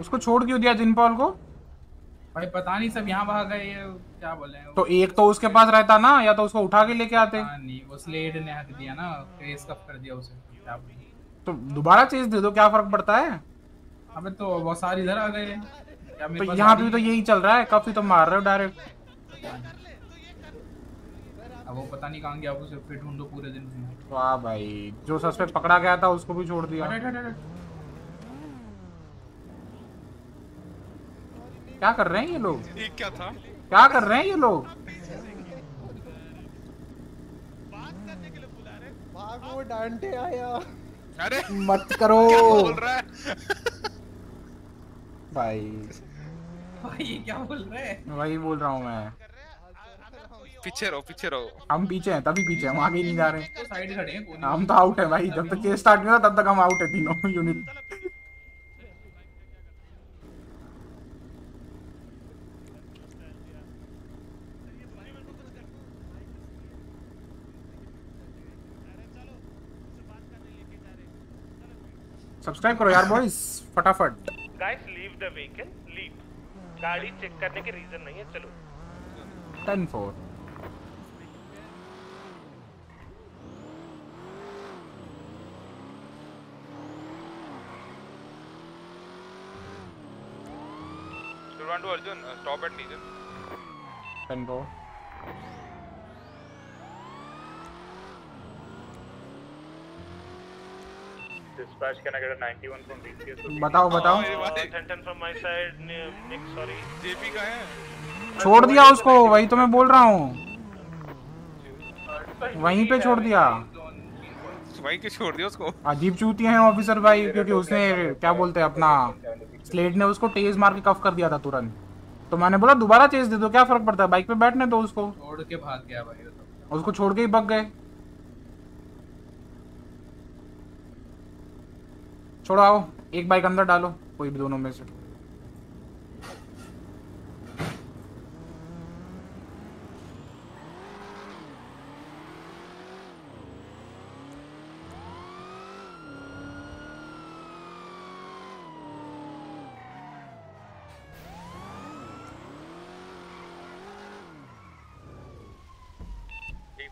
उसको छोड़ क्यों दिया जिनपॉल को? भाई पता नहीं सब यहाँ भाग गए क्या बोले? तो एक तो उसके पास रहता ना या तो उसको उठा के लेके आते? नहीं वो स्लेड ने हक दिया ना केस कब कर दिया उसे क्या तो दोबारा चेज दे दो क्या फ़र्क पड़ता है? अबे तो बहुत सारे इधर आ गए। तो यहाँ पे तो यही चल रहा है कब तो मार रहे हो डायरेक्ट अब वो पता नहीं कहाँ गया उसे फिर ढूंढो पूरे दिन वाह भाई जो सस्पेक्ट पकड़ा गया था उसको भी छोड़ दिया। हट, हट, हट, क्या कर रहे हैं ये लोग? क्या था? क्या कर रहे हैं ये लोग? भाग डांटे आया। अरे मत करो। क्या बोल रहा है? भाई। भाई ये क्या बोल रहे हैं? वही बोल रहा हूँ मैं। पीछे रहो पीछे रहो। हम पीछे हैं तभी पीछे हम आगे नहीं जा रहे। तो साइड खड़े हैं हम तो आउट है भाई जब तक केस स्टार्ट नहीं होता तब तक हम आउट है तीनों यूनिट सब्सक्राइब करो यार बॉयज़ फटाफट। Guys leave the vehicle leave गाड़ी चेक करने के रीजन नहीं है चलो। 10 4 want to Arjun uh, stop at Legion 10 4 Dispatch, can I get a 91 from DCS? बताओ बताओ। Tension from my side Nick sorry JP का है? छोड़ दिया उसको वही तो मैं बोल रहा हूँ। वहीं पे छोड़ दिया। भाई के छोड़ दिया उसको? अजीब चूतिया हैं ऑफिसर भाई क्योंकि उसने क्या बोलते हैं अपना स्लेट ने उसको तेज मार के कफ कर दिया था तुरंत। तो मैंने बोला दोबारा चेज दे दो क्या फ़र्क पड़ता है? बाइक पे बैठने दो उसको। छोड़ के भाग गया भाई तो। उसको छोड़ के ही भग गए। छोड़ो आओ एक बाइक अंदर डालो कोई भी दोनों में से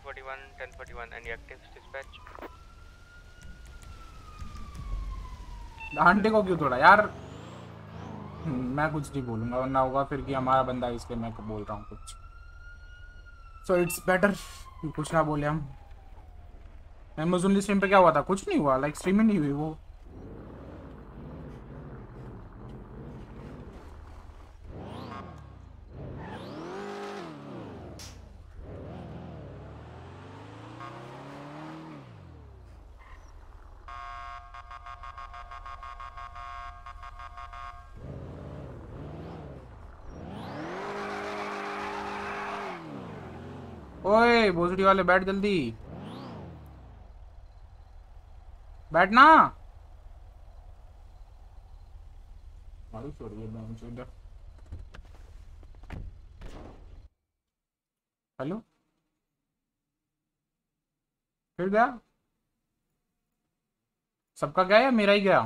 forty-one, ten forty-one. Any active dispatch? Aunty को क्यों थोड़ा यार, मैं कुछ नहीं बोलूँगा, वरना होगा फिर कि हमारा बंदा इसके मैं बोल रहा हूँ कुछ। सो इट्स बेटर कुछ ना बोले हम। अमेजोन स्ट्रीम पे क्या हुआ था? कुछ नहीं हुआ। लाइक ही नहीं हुई वो ओए भोसड़ी वाले, बैठ जल्दी। बैठना। हेलो? फिर गया सबका गया या मेरा ही गया?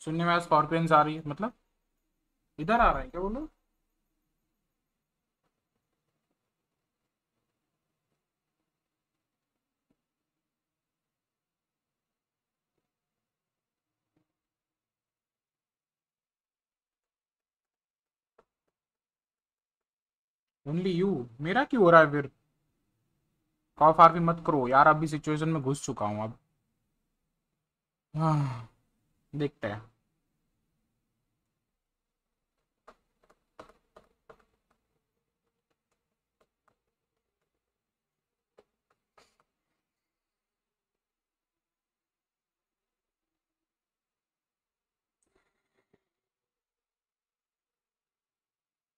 सुनने में स्कॉर्पियंस आ रही है मतलब? इधर आ रहा है क्या बोलो ओनली यू मेरा क्यों हो रहा है फिर? कॉफ आर भी मत करो यार अभी सिचुएशन में घुस चुका हूँ अब। हाँ, देखते हैं।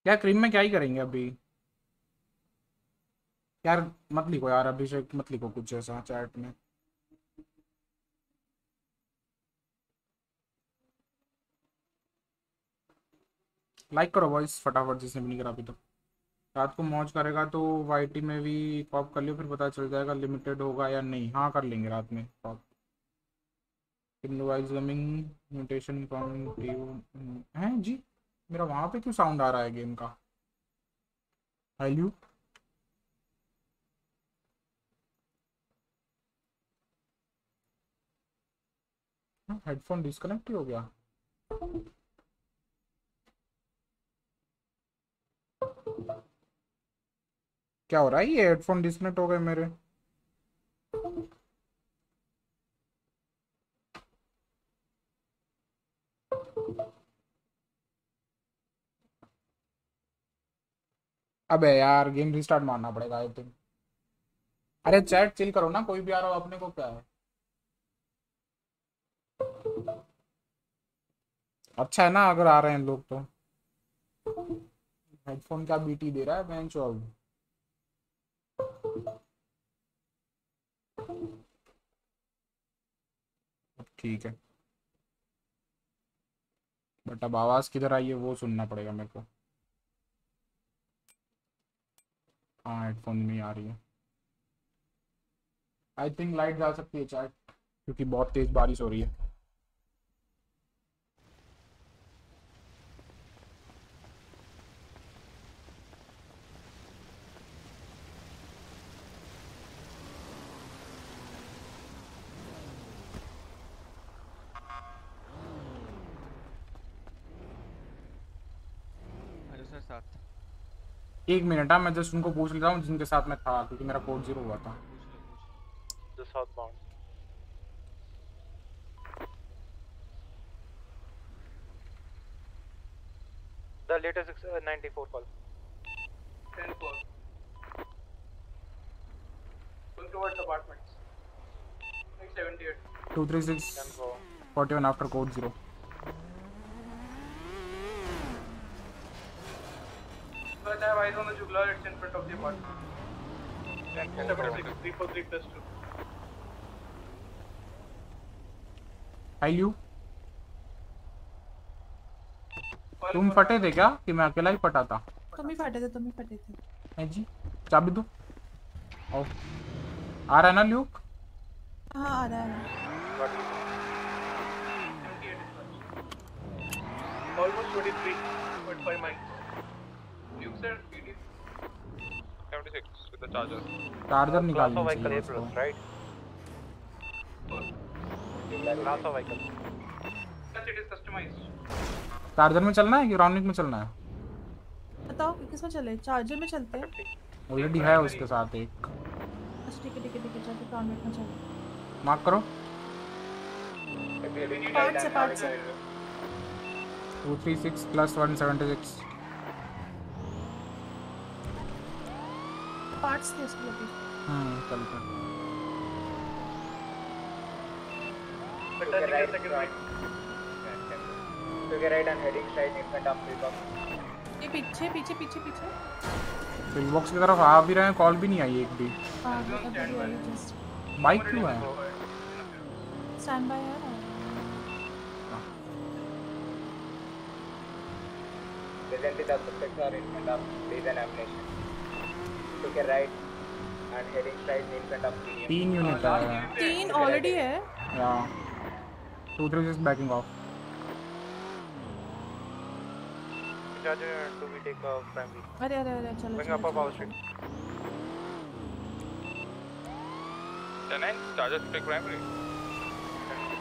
क्या क्रीम में क्या ही करेंगे अभी? यार, मत लिखो यार अभिषेक मत लिखो कुछ ऐसा चैट में। लाइक करो वॉइस फटाफट जिसने भी नहीं करा अभी तक। रात को मौज करेगा तो वाईटी में भी कॉप कर लियो, फिर पता चल जाएगा लिमिटेड होगा या नहीं। हाँ कर लेंगे रात में कॉप कमिंग म्यूटेशन हैं जी? मेरा वहाँ पे क्यों साउंड आ रहा है गेम का? हेलो हेडफोन डिस्कनेक्ट ही हो गया। क्या हो रहा है? ये हेडफोन डिस्कनेक्ट हो गए मेरे। अबे यार गेम रिस्टार्ट मारना पड़ेगा आई थिंक अरे चैट चिल करो ना, कोई भी आ रहा हो, अपने को क्या है? अच्छा है ना, अगर आ रहे हैं लोग तो। हेडफोन क्या बीटी दे रहा है और ठीक है। बट अब आवाज़ किधर आई है, वो सुनना पड़ेगा मेरे को। हाँ हेडफोन में आ रही है। आई थिंक लाइट जा सकती है चाहे क्योंकि बहुत तेज़ बारिश हो रही है। एक मिनट हाँ मैं जस्ट उनको पूछ लेता हूँ जिनके साथ मैं था क्योंकि मेरा कोड ज़ीरो हुआ था The latest uh, 94 call. 10 call. Going towards apartments. 78. 236. 41 after code 0. Eyes on the jugular. It's in front of the apartment. 10 3 4 3 plus 2. I you तुम फटे थे क्या कि मैं अकेला ही फटा था तुम ही फटे थे तुम ही फटे थे है जी चाबी दो आओ आ रहा है ना ल्यूक हाँ आ रहा है Almost 23.5 miles. चार्जर निकाल लो vehicle A plus right class of vehicle it is customised charger में चलना है कि राउंडिंग में चलना है? बताओ किसमें चले? चार्जर में चलते हैं? ऑलरेडी है उसके साथ एक। अच्छा, ठीक है ठीक है ठीक है चार्जर राउंडिंग में चलो मार्क करो। पार्ट से पार्ट से 236 प्लस 176 पार्ट्स थे उसके लिए हम्म चलते हैं front of Freebox. ये पीछे पीछे पीछे पीछे फिल बॉक्स की तरफ़ आ भी रहे हैं कॉल भी नहीं आई एक भी हाँ बाइक क्यों है स्टैंड बाय है Presently, the suspects are in front of and ammunition. To get right and heading straight in front of Premium. तीन यूनिट है तीन ऑलरेडी है या two three six backing off Charger to be take off primary. अरे अरे अरे चलो Bring up a power चलो। street. 10 charger to take primary.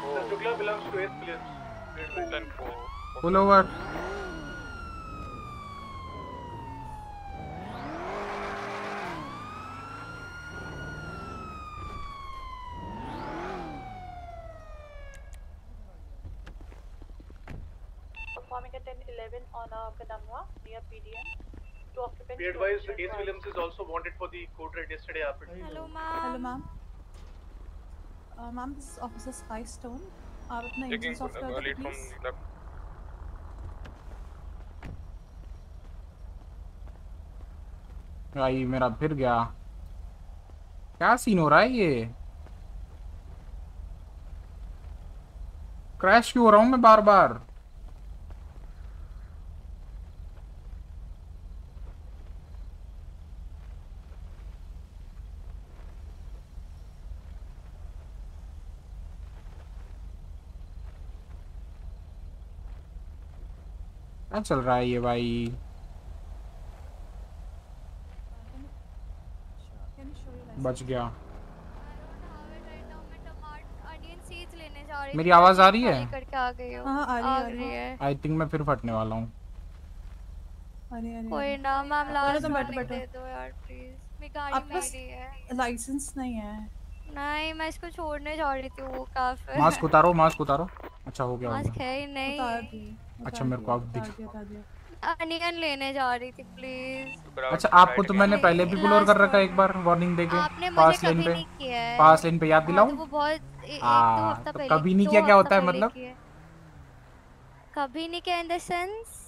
The jugular belongs to Ace Williams. 10 4. Pull over Performing a 1011 on a Kadamwa near PDM. Be advised, Ace Williams is also wanted for the court raid yesterday happened. Hello, hello ma'am ma'am this officer Skystone आप अपना इंजन Taking ऑफ़ कर uh, दो lead from प्लीज़ भाई मेरा फिर गया क्या सीन हो रहा है ये क्रैश क्यों हो रहा हूँ मैं बार बार क्या चल रहा है ये भाई? बच गया। ऑडियंस सीट्स लेने जा रही मेरी आवाज़ आ रही है? करके आ गई हो आई थिंक मैं फिर फटने वाला हूँ। अरे अरे कोई ना मैम लास्ट बैठो, बैठो। दे दो यार प्लीज़ मेरी गाड़ी में आई है। लाइसेंस नहीं है। नहीं मैं इसको छोड़ने जा रही थी वो काफ़ी मास्क उतारो मास्क उतारो। अच्छा हो गया मास्क है ही नहीं। उतार दी। अच्छा मेरे को अब दिख अनियन लेने जा रही थी प्लीज़ अच्छा आपको तो मैंने पहले भी ओवर कर रखा एक बार वार्निंग देके आपने पास लेन पे नहीं किया है। पास लेन पे याद हाँ, दिलाऊं? तो वो बहुत एक दो हाँ, हफ़्ता तो पहले कभी नहीं किया क्या होता है मतलब? कभी नहीं किया इन द सेंस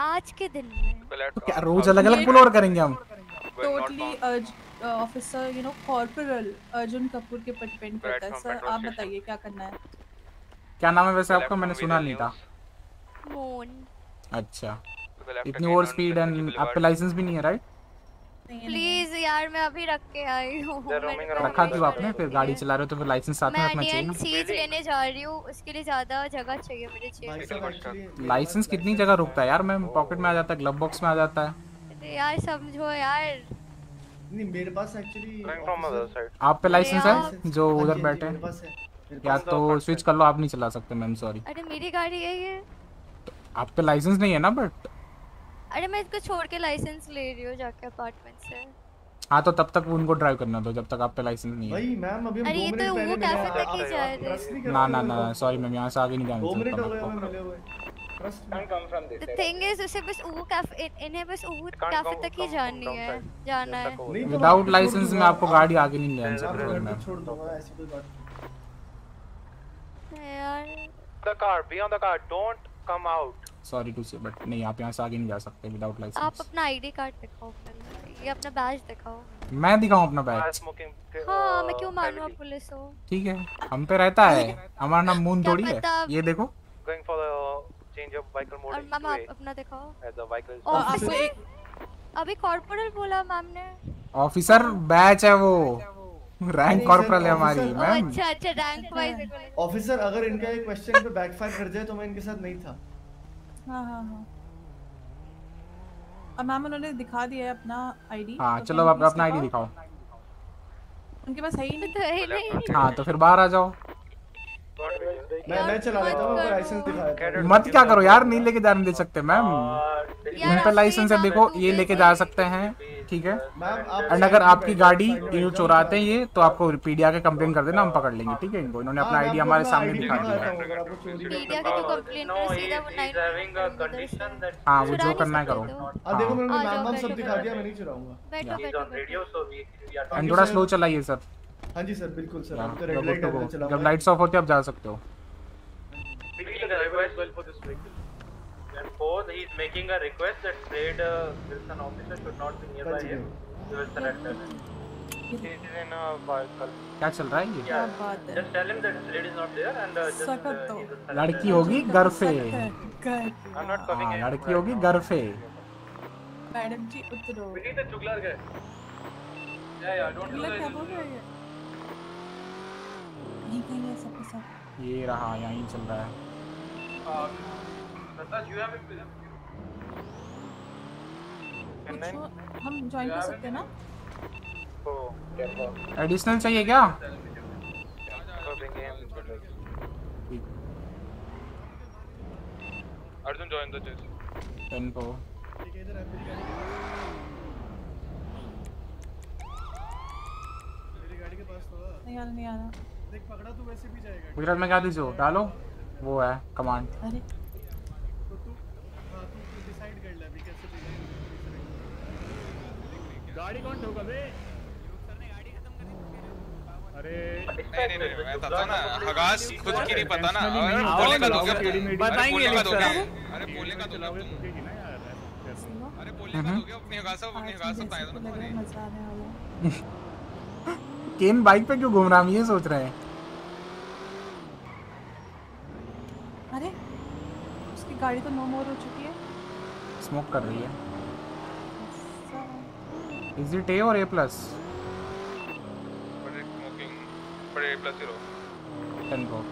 आज के दिन में। तो क्या रोज अलग अलग ओवर करेंगे हम? Totally officer you know corporal Arjun Kapoor के पर डिपेंड करता है। सर आप बताइए क्या करना है? क्या नाम है वैसे आपका? मैंने सुना नहीं था। मून अच्छा। इतनी ओवर स्पीड एंड Boulevard. आप पे लाइसेंस भी नहीं है राइट प्लीज़ यार मैं अभी रख के आई हूँ। रखा क्यों आपने? फिर गाड़ी चला रहे हो तो फिर लाइसेंस साथ में रखना चाहिए सीज लेने जा रही हूँ। उसके लिए ज़्यादा जगह चाहिए मुझे चाहिए लाइसेंस कितनी जगह रुकता है यार? मैं पॉकेट में आ जाता है ग्लव बॉक्स में आ जाता है। यार समझो यार। नहीं मेरे पास एक्चुअली. आप पे लाइसेंस है जो उधर हाँ बैठे हैं? पास है। या तो स्विच कर लो आप नहीं चला सकते मैम सॉरी अरे मेरी गाड़ी है ये। तो आप पे लाइसेंस नहीं है ना बट अरे मैं इसको छोड़ के लाइसेंस ले रही हूँ जाके अपार्टमेंट से। हाँ तो तब तक उनको ड्राइव करना दो जब तक आप पे लाइसेंस नहीं है। भाई मैम अभी हम अरे ये तो वो कैफ़े हैं। तक ही जा रहे कर ना ना ना सॉरी मैम यहाँ से आगे नहीं जाना दो मिनट हो गए हमें मिले हुए। This थिंग इज़ उसे बस वो कैफ़े इन्हें बस वो कैफ़े तक ही जानी है जाना है। तो विदाउट लाइसेंस में आपको गाड़ी आगे नहीं ले मैं सकते छोड़ दूँगा ऐसी कोई बात नहीं यार। The car, be on the car. Don't come out. Sorry to say but नहीं आप यहाँ से आगे नहीं जा सकते विदाउट आप अपना आईडी कार्ड दिखाओ पहले ये अपना बैज दिखाओ। मैं दिखाऊँ अपना बैच हाँ मैं क्यों मानूं आप पुलिस हो ठीक है हम पे रहता है। हमारा नाम मून थोड़ी है। ये देखो। Going for the change of vehicle mode और मैम आप अपना दिखाओ। As the vehicle और आपको अभी कॉर्पोरल बोला मैम ने। ऑफिसर बैच है वो। रैंक कॉर्पोरल है हमारी मैम अच्छा अच्छा रैंक वाइज ऑफिसर अगर इनका ये क्वेश्चन पे बैकफायर कर जाए तो मैं इनके साथ नहीं था। हाँ हाँ हाँ। अब मैम उन्होंने दिखा दिया है अपना आईडी हाँ चलो अब अपना आईडी दिखाओ। उनके पास है ही नहीं तो है नहीं। हाँ तो फिर बाहर आ जाओ। मैं मैं चला लेता हूँ लाइसेंस दिखाया मत क्या करो यार नहीं लेके जाने दे सकते मैम। उन पे लाइसेंस है देखो ये लेके जा सकते हैं ठीक है? एंड अगर आपकी गाड़ी ये चुराते हैं ये तो आपको पीडीआ के कंप्लेन कर देना हम पकड़ लेंगे ठीक है इनको? इन्होंने अपना आईडी हमारे सामने दिखा दिया। है मीडिया के तो कंप्लेंट कर सीधा वो नाइन हाँ। वो जो करना है करो। अब देखो मैंने आ नाम सब दिखा दिया मैं नहीं चुराऊँगा बैठो बैठो बैठो। एंड थोड़ा स्लो चलाइए सर। हाँ जी सर बिल्कुल सर हाँ, आप तो रेड लाइट है चलाऊँगा जब लाइट्स ऑफ़ होती है आप जा सकते हो making a request well for this vehicle. And fourth, he is making a request that trade uh, Wilson officer should not be nearby बच him. गए। He will select that. It is in a vehicle. क्या चल रहा है ये Yeah, just tell him that trade is not there and uh, just uh, he will select लड़की. होगी घर पे I'm not coming हाँ in. लड़की होगी घर पे मैडम जी उतरो need the juggler guy. Yeah, yeah, don't do तुगलक क्या that. नहीं कहीं है सबके साथ ये रहा यहीं चल रहा है। हम ज्वाइन कर सकते हैं ना? एडिशनल चाहिए क्या. टेन को गाड़ी के पास तो आ। नहीं आ रहा नहीं आ रहा देख पकड़ा तो वैसे भी जाएगा। गुजरात में क्या दीजिए? डालो। वो है कमांड अरे। तो तू हाँ तू तू डिसाइड कर ले अभी कैसे design गाड़ी कौन ठोका बे? अरे। नहीं नहीं नहीं मैं बताता ना। हगास खुद की नहीं पता ना। Personally अरे नहीं। बोले का आओगे, दोगे बताएँगे अरे बोले का दोगे लिख अरे बोले का दोगे तुम? ठोकेगी ना यार ऐसे अरे बोले का दोगे अपनी हगास अपनी हगास मज़ा आने वाला *laughs* केन बाइक पे क्यों घूम रहा हूँ? हम ये सोच रहे हैं। अरे उसकी गाड़ी तो नो मोर हो चुकी है। स्मोक कर रही है। इज़ इट ए और ए प्लस बड़े स्मोकिंग बड़े प्लस हीरो टेन को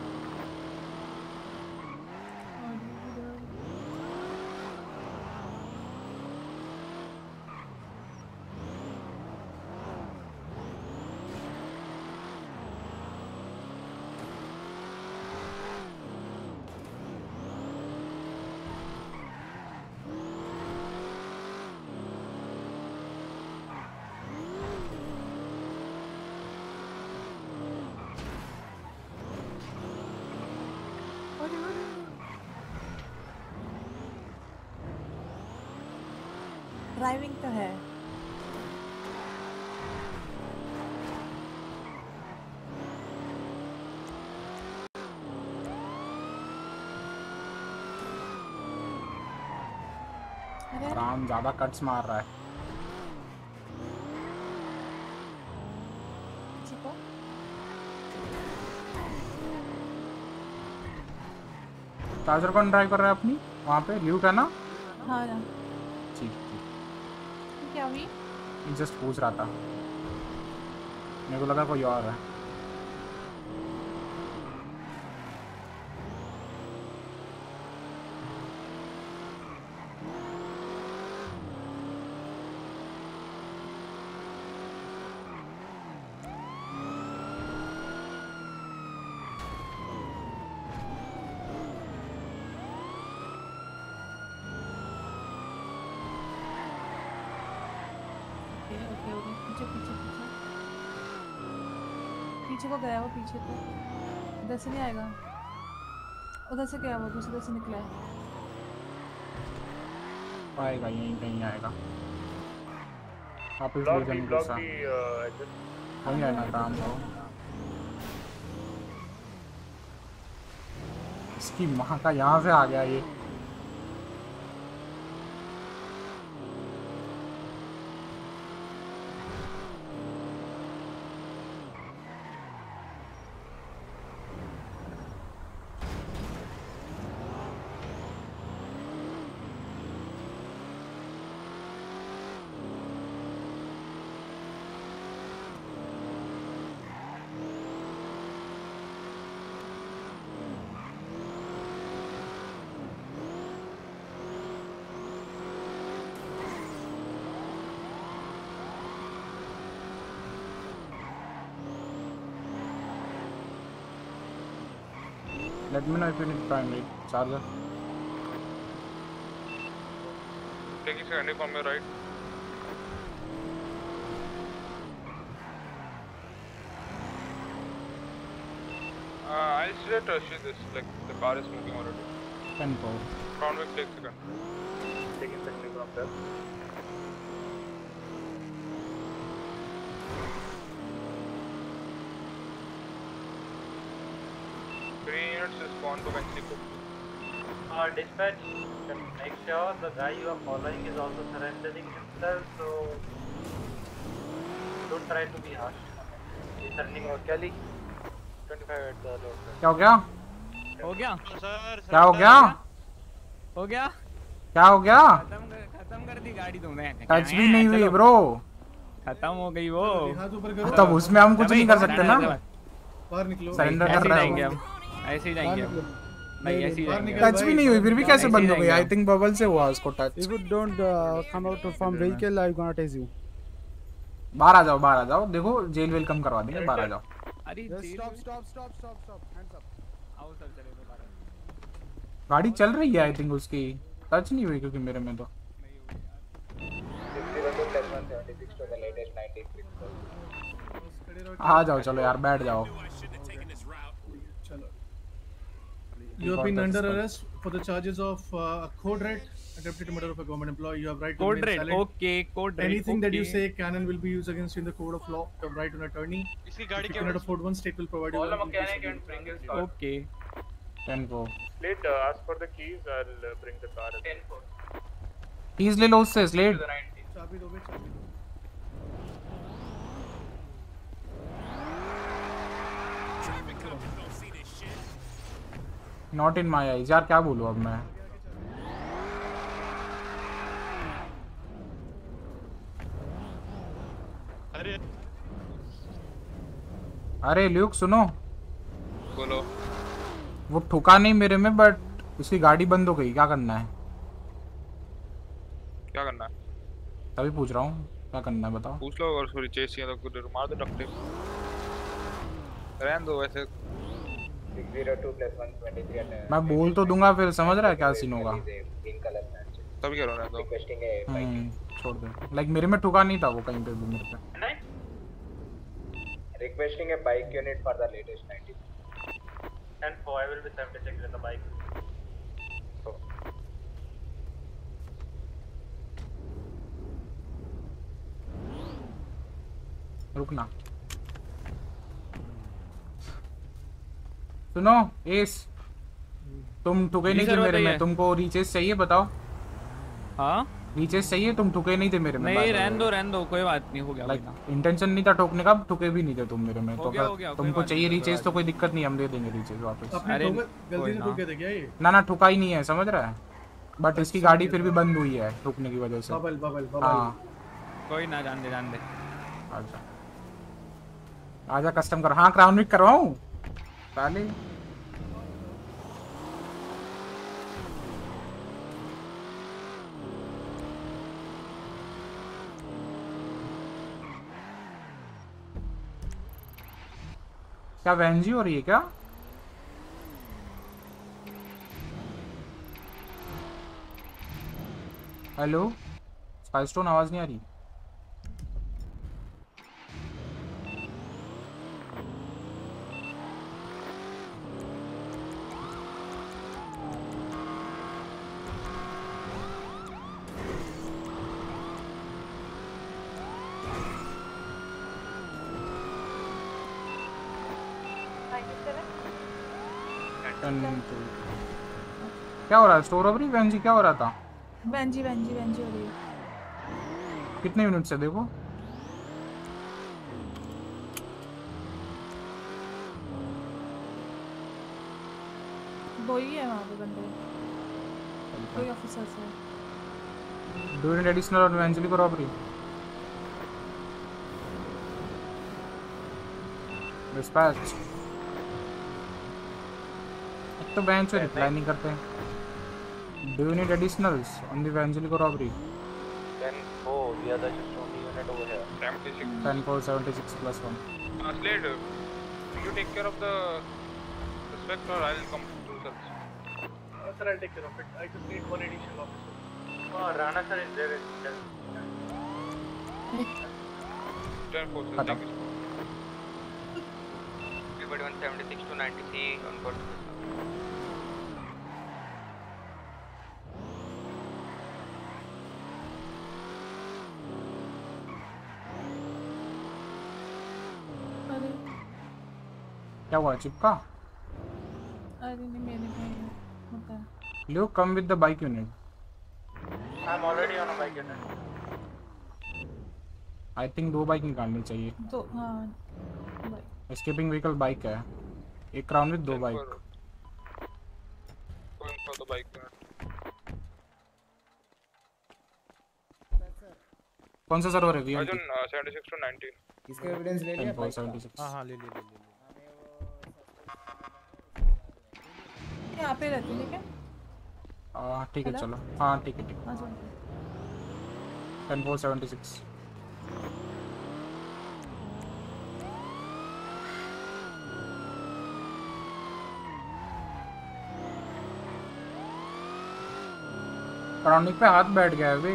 ड्राइविंग तो है राम ज़्यादा कट्स मार रहा है। चार्जर कौन ड्राइव कर रहा है अपनी? वहाँ पे ल्यूक है ना? हाँ ना ठीक क्या हुई? जस्ट पूछ रहा था। मेरे को लगा कोई और है ओके ओके ओके पीछे पीछे पीछे पीछे को गया वो पीछे को इधर से नहीं आएगा। उधर से गया वो दूसरे से निकला है। आएगा यहीं कहीं आएगा। आप इस the, के साथ. वहीं आना काम को इसकी माँ का यहाँ से आ गया ये। Let me know if you need primary charger. Taking secondary from your right. Uh, I'll still trust you this, like the car is moving already. 10 4. Crownwick takes second. Taking secondary from there. Three units respond to Mexico. Uh, dispatch, make sure the guy you are following is also surrendering himself, so don't try to be harsh. He's surrendering Uh, Kelly, 25 at the load. क्या हो गया हो गया सर क्या हो गया हो गया क्या हो गया खत्म कर खत्म कर दी गाड़ी तुमने टच भी नहीं हुई ब्रो खत्म हो गई वो तब उसमें हम कुछ नहीं कर सकते ना बाहर निकलो Surrender कर रहा है। हम ऐसे ही जाएँगे ऐसे ही टच भी नहीं हुई फिर भी कैसे बंद हो गई? आई थिंक बबल से हुआ उसको touch you don't uh, come out from vehicle, I'm gonna tase you. बाहर आ जाओ बाहर आ जाओ। देखो जेल वेलकम करवा देंगे बाहर आ जाओ। अरे में- stop, stop, stop, stop. Hands up. आओ सर चले तो बाहर। गाड़ी चल रही है आई थिंक उसकी। टच नहीं हुई क्योंकि मेरे में तो। 602 plus 176 to the latest 96. आ जाओ चलो यार बैठ जाओ। You have been under arrest for the charges of uh, code red, attempted murder of a government employee. You have right to Code remain red, silent. okay, code red, Anything that you okay. say can and will be used against you in the court of law. You have right to an attorney. इसकी If गाड़ी you क्या cannot afford one, state will provide you. Call a one. mechanic and bring his car. Okay. 10 4 Slate, uh, ask for the keys. I'll uh, bring the car. 10 4. Keys ले लो उससे स्लेट चाबी दोगे चाबी Not in my eyes यार क्या बोलूँ अब मैं? अरे। अरे ल्यूक सुनो। बोलो। वो ठुका नहीं मेरे में बट उसकी गाड़ी बंद हो गई। क्या करना है? क्या करना है? तभी पूछ रहा हूँ। क्या करना है बताओ। पूछ लो अगर उसको चेस तो मार दो डक्टे रहने दो वैसे। मैं बोल तो दूँगा फिर समझ रहा है क्या सीन होगा। हम्म, छोड़ दे। लाइक मेरे में ठुका नहीं था वो कहीं पे भी मेरे पे। Requesting a bike unit for the latest 90 and for I will be 76 in the bike रुकना। सुनो एस तुम ठुके नहीं थे मेरे में तुमको रीचेस चाहिए बताओ। हाँ? रीचेस चाहिए तुम ठुके नहीं थे मेरे में नहीं रहने दो रहने दो कोई बात नहीं हो गया लाइक इंटेंशन नहीं था ठोकने का ठुके भी नहीं थे तुम मेरे में तो हो कोई तुमको चाहिए रीचेस तो कोई दिक्कत नहीं हम दे देंगे रीचेस वापस। अरे, गलती से ना। ठोके थे क्या ये? ना ना ठुका ही नहीं है समझ रहा है? बट इसकी गाड़ी फिर भी बंद हुई है ठुकने की वजह से। बबल बबल हाँ। बबल कोई ना जान दे जान दे। आजा आजा कस्टम कर। हाँ क्राउन विक करवाऊं? पहले क्या वैनजी हो रही है क्या? हेलो स्पाइस्टोन आवाज़ नहीं आ रही? क्या हो रहा है? स्टोर ओवरी वैनजी क्या हो रहा था? वेंजी वेंजी वेंजी हो रही है। कितने यूनिट से देखो? वही है वहाँ पे बंदे। कोई ऑफिसर से। डू यूनिट एडिशनल और वैनजली को रॉबरी डिस्पैच तो बेंच से रिप्लाई नहीं करते। Do unit additionals on the वैनजली को robbery 10 4, the other just only unit over here. 76. 10 4 76 plus 1 Uh, Slade, you take care of the suspect or I'll come sir, I'll take care of it. I just need one additional officer. Oh, Rana sir is there. Ten four, sir. Thank you. Everybody 176 to 93 on court. अरे क्या हुआ? चिपका अरे नहीं मेरे में होता है। Leo come with the bike unit I'm already on a bike unit. I think दो बाइक निकालनी चाहिए। तो हाँ एस्केपिंग व्हीकल बाइक है। एक राउंड में दो bike Going for the bike unit. कौन सा सर्वर है? Uh, 76 to 19. इसका एविडेंस ले लिया बाइक? हाँ हाँ ले ले ले ले यहाँ पे रहती है हाँ? ठीक है चलो। हाँ ठीक है ठीक है। टेन फोर सेवेंटी सिक्स पे हाथ बैठ गया अभी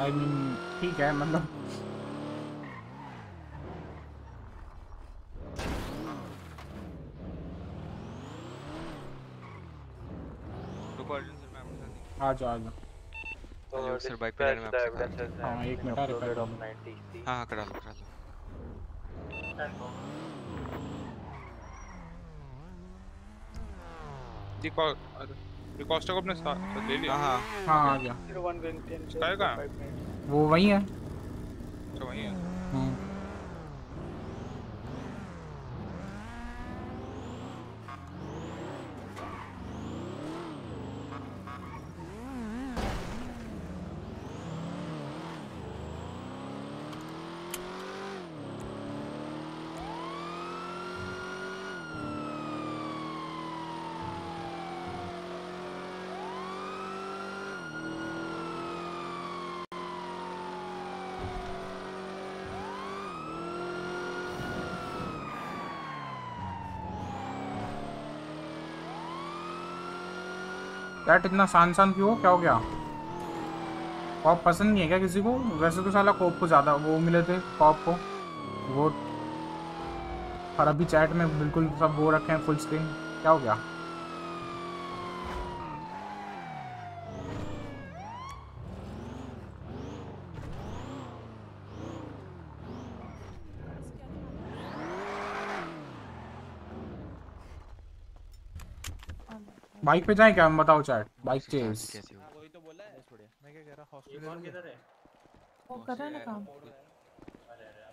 आई मीन ठीक है मतलब? रुको अर्जुन सर मैं आपके साथ आ जाओ आ जाओ। सर बाइक पे रहने में आपसे बात हाँ एक मिनट रिपेयर हाँ हाँ करा लो करा लो The co- अरे, को अपने साथ ले लिया हाँ हाँ। आ गया। Zero one going ten. Sky है? वो वही है तो वही है कैट इतना शान शान क्यों? हो? क्या हो गया? कॉप पसंद नहीं है क्या किसी को? वैसे तो साला कॉप को ज़्यादा वो मिले थे कॉप को। वो और अभी चैट में बिल्कुल सब वो रखे हैं फुल स्क्रीन क्या हो गया? बाइक पे जाए क्या? हम बताओ चैट बाइक चेज मैं क्या कह रहा ये कौन किधर है? वो कर रहा है ना काम।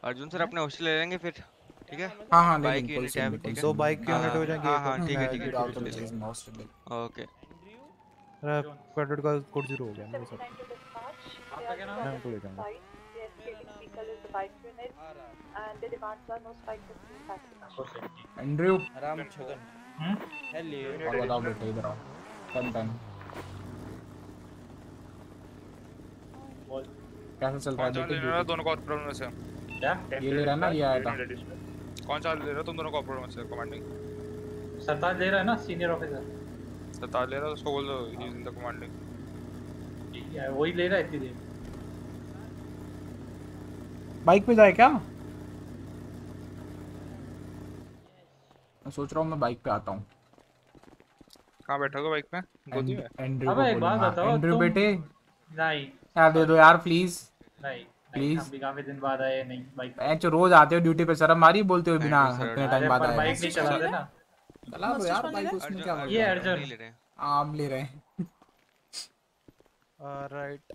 अर्जुन सर अपने हॉस्टल ले लेंगे फिर? ठीक है? हाँ, हाँ, ले बाइक लेंगे, यूनिट कोई है ठीक है? दो बाइक हाँ, यूनिट हो जाएँगे, हाँ हाँ ठीक है ठीक है है, है में। ओके मेरा क्रेडिट का कोड ज़ीरो हो गया मेरे साथ। आपका क्या नाम? है? उनको ले जाऊँगा। and the demands are no spike hello और बताओ बेटे इधर आओ टन टन कैसा चल रहा है बेटे दोनों कॉर्पोरेट में से क्या? ये ले रहा ना ये आया था. कौन सा ले रहा है तुम दोनों कॉर्पोरेट में से कमांडिंग सरताज ले रहा है ना सीनियर ऑफिसर सतार ले रहा है उसको बोल दो he is in the commanding ठीक वही ले रहा है इतनी देर बाइक पे जाए क्या? मैं सोच रहा हूँ मैं बाइक पे आता हूँ। कहाँ बैठोगे बाइक पे? गोदी में? एंड्रयू अबे को एक बात बताओ, एंड्रयू तुम- बेटे। नहीं। यार दे दो यार प्लीज़ नहीं Please. हम भी काफ़ी दिन बाद आए नहीं बाइक मैच रोज आते हो ड्यूटी पे शर्म मारी बोलते हो बिना इतने टाइम बाद आए। बाइक नहीं चला रहे ना। चला दो यार बाइक उसमें क्या ये अर्जुन आप ले रहे। हैं। Right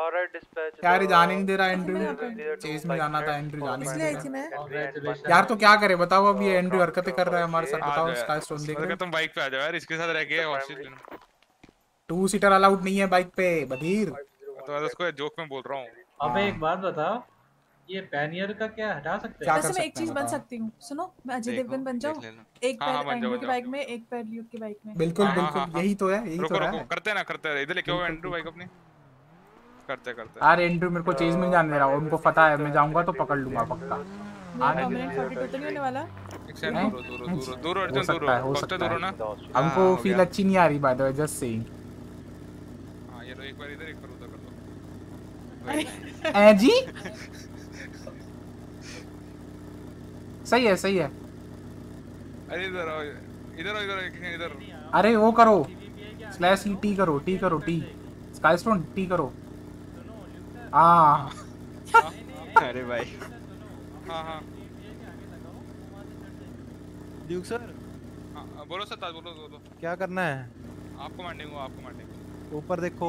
Alright, dispatch. यार ये जाने नहीं दे रहा एंड्रयू चेस में जाना था एंड्रयू जाने नहीं इसलिए दे रहा यार तो क्या करे बताओ अब ये एंड्रयू हरकतें कर रहा है हमारे साथ। बताओ इसका स्टोन देख रहे तुम बाइक पे आ जाओ यार इसके साथ रह के हॉस्टल टू सीटर अलाउड नहीं है बाइक पे बधीर। तो मैं उसको जोक में बोल रहा हूँ। अबे एक बात बताओ ये पैनियर का क्या हटा सकते हैं? वैसे मैं एक चीज़ बन सकती हूँ। सुनो मैं अजय देवगन बन जाऊँ? एक हाँ, हाँ, पैर बन जाओ, एंड्रू की बाइक में एक पैर ल्यूक की बाइक में। बिल्कुल हाँ, हाँ, बिल्कुल हाँ, यही तो है यही रुको तो रुको है। करते ना करते हैं। इधर लेके आओ बिल्कुल, एंड्रू बाइक अपनी। करते करते। यार एंड्रू मेरे को चेज में जाने दे रहा उनको पता है मैं जाऊँगा तो पकड़ लूँगा पक्का। आने डोमिनेंट 42 तो नहीं होने वाला? एक सेकंड हैं? दूर दूर दूर दूर अर्जुन दूर सकता है हो। फ़र्स्ट सकता दूर ना? हमको फील अच्छी नहीं आ रही by the way just saying हाँ ये लो एक बार इधर एक बार उधर कर दो ए *laughs* जी? सही है सही है। अरे इधर आओ इधर आओ इधर आओ, एक इधर। अरे वो करो। स्लैश ई टी करो टी करो टी स्काईस्टोन टी करो। हाँ। अरे भाई। हाँ हाँ। Duke sir? हाँ, बोलो सताज बोलो बोलो। क्या करना है? आपको मारने को आपको मारने को ऊपर देखो।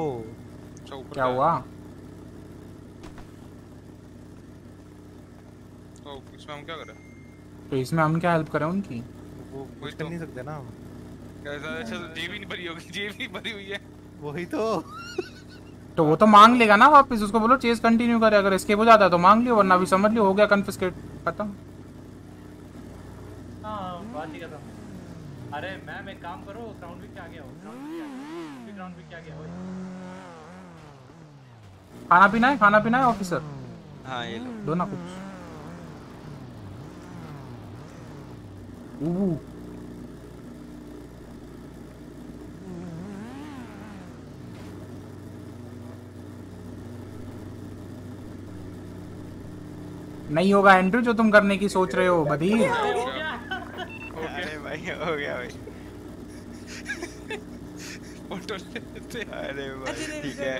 अच्छा ऊपर क्या हुआ? तो इसमें हम क्या करें? तो इसमें हम क्या हेल्प करें उनकी? वो कुछ तो। कर नहीं सकते ना। कैसा अच्छा जेब ही नहीं भरी होगी जेब ही भरी हुई है। वही तो। तो वो तो मांग लेगा ना वापस उसको बोलो चेज कंटिन्यू करे अगर एस्केप हो जाता है तो मांग लियो वरना अभी समझ लियो हो गया कन्फिस्केट खत्म। हाँ बात ही खत्म। अरे मैम एक काम करो क्राउन विक के आगे आओ क्राउन विक के आगे क्राउन विक के आगे आओ। खाना पीना है खाना पीना है ऑफिसर हाँ ये लो। दो ना कुछ। नहीं होगा एंड्रू जो तुम करने की सोच रहे हो बधीर अरे भाई हो गया भाई। अरे भाई ठीक है।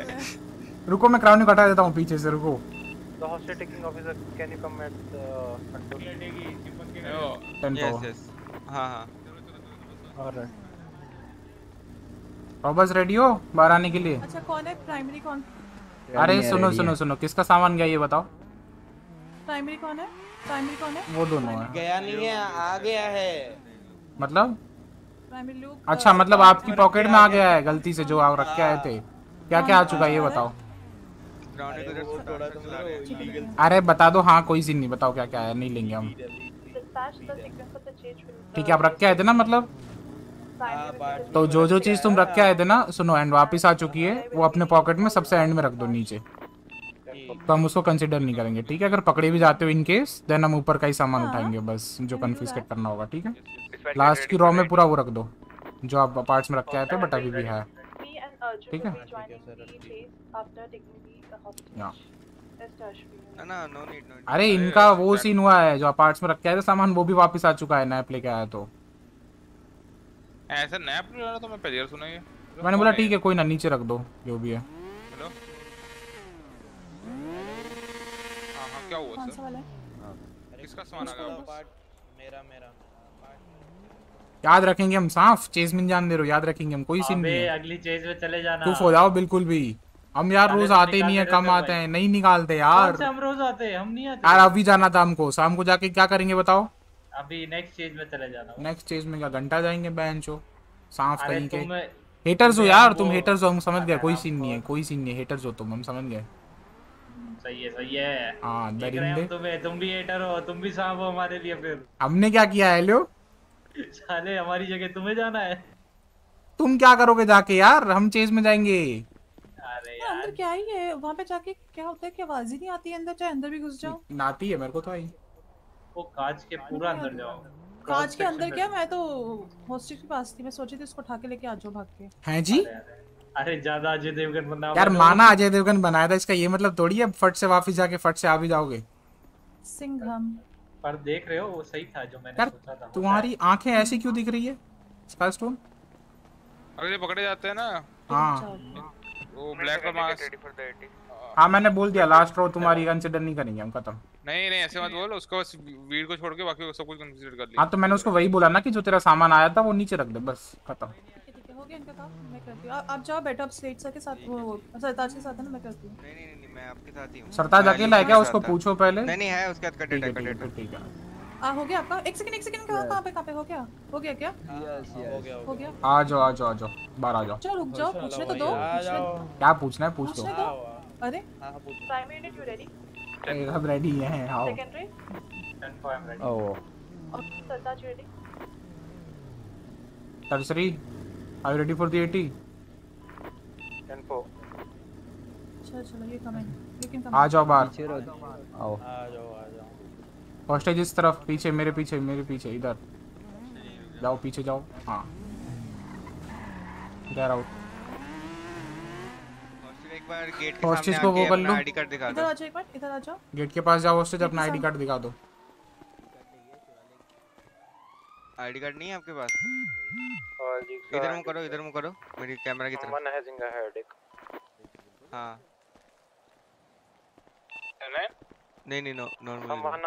रुको मैं क्राउन हटा देता हूँ पीछे से रुको। The hostage taking officer, can you come at the control? Ten yes yes हाँ हाँ। और और बस रेडी हो बाहर आने के लिए? अच्छा कौन है? प्राइमरी कौन? अरे सुनो सुनो सुनो किसका सामान गया ये बताओ। प्राइमरी कौन है? प्राइमरी कौन है? वो दोनों है। गया नहीं है आ गया है। मतलब? प्राइमरी लूक अच्छा मतलब आपकी पॉकेट में आ गया है। गलती से जो आप रख के आए थे। क्या क्या आ चुका है ये बताओ। वो थोड़ा तुम लोग illegal अरे बता दो। हाँ कोई सीन नहीं बताओ क्या क्या है नहीं लेंगे हम। ठीक है आप रख के आए थे ना मतलब? तो जो जो चीज़ तुम रख के आए थे ना सुनो एंड वापस आ चुकी है वो अपने पॉकेट में सबसे एंड में रख दो नीचे। तो हम उसको कंसिडर नहीं करेंगे ठीक है? अगर पकड़े भी जाते हो इन केस देन हम ऊपर का ही सामान उठाएँगे बस जो कन्फ्यूज़ करना होगा ठीक है? लास्ट की रॉ में पूरा वो रख दो जो आप पार्ट्स में रख के आए थे बट अभी भी है। ठीक है? अरे इनका वो सीन हुआ है जो अपार्ट्स में रख के आए थे सामान वो भी वापस आ चुका है नैप लेके आया तो। ऐसा नैप तो मैं पहली बार सुना ये। मैंने बोला ठीक है कोई ना नीचे रख दो जो भी है। क्या हुआ कौन सा वाला है? किसका सामान आ गया मेरा मेरा याद रखेंगे हम साफ़ चेज मिन जान दे रहे याद रखेंगे हम कोई सीन नहीं है। अगली चेज में चले जाना। चुप हो जाओ बिल्कुल भी। हम यार रोज तो आते नहीं है कम आते हैं नहीं निकालते यार। हम रोज आते हैं? हम नहीं आते। यार अभी जाना था हमको शाम को जाके क्या करेंगे बताओ? अभी नेक्स्ट चेज में चले जाना। नेक्स्ट चेज में क्या घंटा जाएँगे बहन चो? साफ़ कहीं के। हेटर्स हो यार तुम हेटर्स हो हम समझ गए कोई सीन नहीं है कोई सीन नहीं है हेटर्स हो तुम हम समझ गए। सही है सही है। हाँ दरिंदे। तुम्हें तुम भी हेटर हो तुम भी सांप हो हमारे लिए फिर। हमने क्या किया है लो? साले हमारी जगह तुम्हें जाना है। तुम क्या करोगे जाके यार? हम चेज में जाएँगे। अरे अंदर क्या ही है? वहाँ पे जाके क्या होता है कि आवाज़ ही नहीं आती है अंदर? चाहे अंदर भी घुस जाओ। नाती है मेरे को तो आई। वो कांच के पूरा अंदर जाओ। कांच के अंदर क्या? मैं तो हॉस्टल के पास थी मैं सोची थी उसको उठा के लेके आ जाओ भाग के। हैं जी? अरे। ज़्यादा अजय देवगन बनना यार माना अजय देवगन बनाया था इसका ये मतलब थोड़ी है फट से वापस जाके फट से आ भी जाओगे। सिंघम। पर देख रहे हो वो सही था जो मैंने सोचा था तुम्हारी आँखें ऐसी क्यों दिख रही है स्काईस्टोन अगर ये पकड़े जाते हैं ना। हाँ। वो ब्लैक का mask. Ready for the AT हाँ मैंने बोल दिया लास्ट रो तुम्हारी कंसिडर नहीं करेंगे हम खत्म। नहीं नहीं ऐसे मत बोल उसको बस वीड को छोड़ के बाकी सब कुछ कंसीडर कर लिया। हाँ तो मैंने उसको वही बोला ना कि जो तेरा सामान आया था वो नीचे रख दे बस खत्म। गया इनका काम? मैं करती हूँ। आप- जाओ बैठो आप स्लेट सर के साथ वो सरताज के साथ है ना मैं करती हूँ। नहीं नहीं नहीं मैं आपके साथ ही हूँ। सरताज अकेला है क्या? उसको पूछो पहले। नहीं नहीं है उसके साथ कटेट है है ठीक है ठीक है आ हो गया आपका? एक सेकंड एक सेकंड कहाँ कहाँ पे कहाँ पे? हो गया? हो गया क्या? यस हो गया हो गया। आ जाओ आ जाओ आ जाओ बाहर आ जाओ। चलो रुक जाओ पूछने तो दो क्या पूछना है? पूछ लो दो। अरे। हाँ हाँ पूछ। Unit, you ready? ए, सब रेडी हैं आओ। Secondary? Ten four, I'm ready. Oh Okay, Sartaj, you ready? Ready 80 Ten four. चलो चलो ये कमेंट यू कैन आ जाओ बाहर। पीछे रहो आओ। आ जाओ आ जाओ। हॉस्टेज इस तरफ़ पीछे मेरे पीछे मेरे पीछे इधर। जाओ पीछे जाओ। हाँ। इधर गेट के हॉस्टेज को वो कर अपना लो? आईडी कार्ड दिखा इधर दो। आ जाओ एक बार इधर आ जाओ। गेट के पास जाओ हॉस्टेज अपना आईडी कार्ड दिखा दो। आईडी कार्ड नहीं है आपके पास? जी इधर मुँह करो इधर मुँह करो। मेरी कैमरा की तरफ़। मन है जिंगा हेडेक हाँ। एनए नहीं नहीं नॉर्मल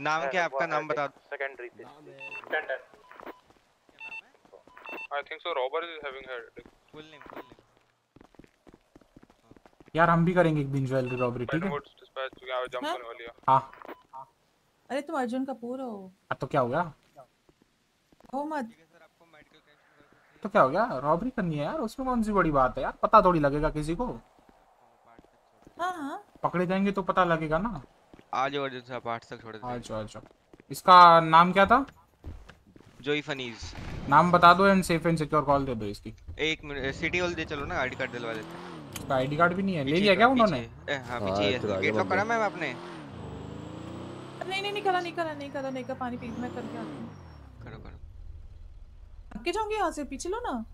नाम क्या आपका नाम बता सेकेंडरी से टेंडर क्या नाम है। I think so Robert is having headache full name full name यार हम भी करेंगे एक दिन ज्वेलरी रॉबरी ठीक हाँ। है? हाँ। अरे तुम अर्जुन कपूर हो। अब तो क्या हो हो मत। तो क्या हो गया? रॉबरी करनी है यार उसमें कौन सी बड़ी बात है यार? पता थोड़ी लगेगा किसी को। हाँ हाँ। पकड़े जाएँगे तो पता लगेगा ना। आ जाओ अर्जुन साहब आठ तक छोड़ देते हैं। अच्छा अच्छा इसका नाम क्या था? जोई फनीज। नाम बता दो and safe and secure call दे दो इसकी। एक मिनट सिटी हॉल दे चलो ना आईडी कार्ड दिलवा देते हैं। आईडी कार्ड भी नहीं है? ले लिया क्या उन्होंने? हाँ हाँ, पीछे है गेट लॉक करा। मैम आपने? नहीं नहीं नहीं करा नहीं करा नहीं करा नहीं करा पानी पी मैं करके आती हूँ। के जाऊँगी यहाँ से पीछे लो ना।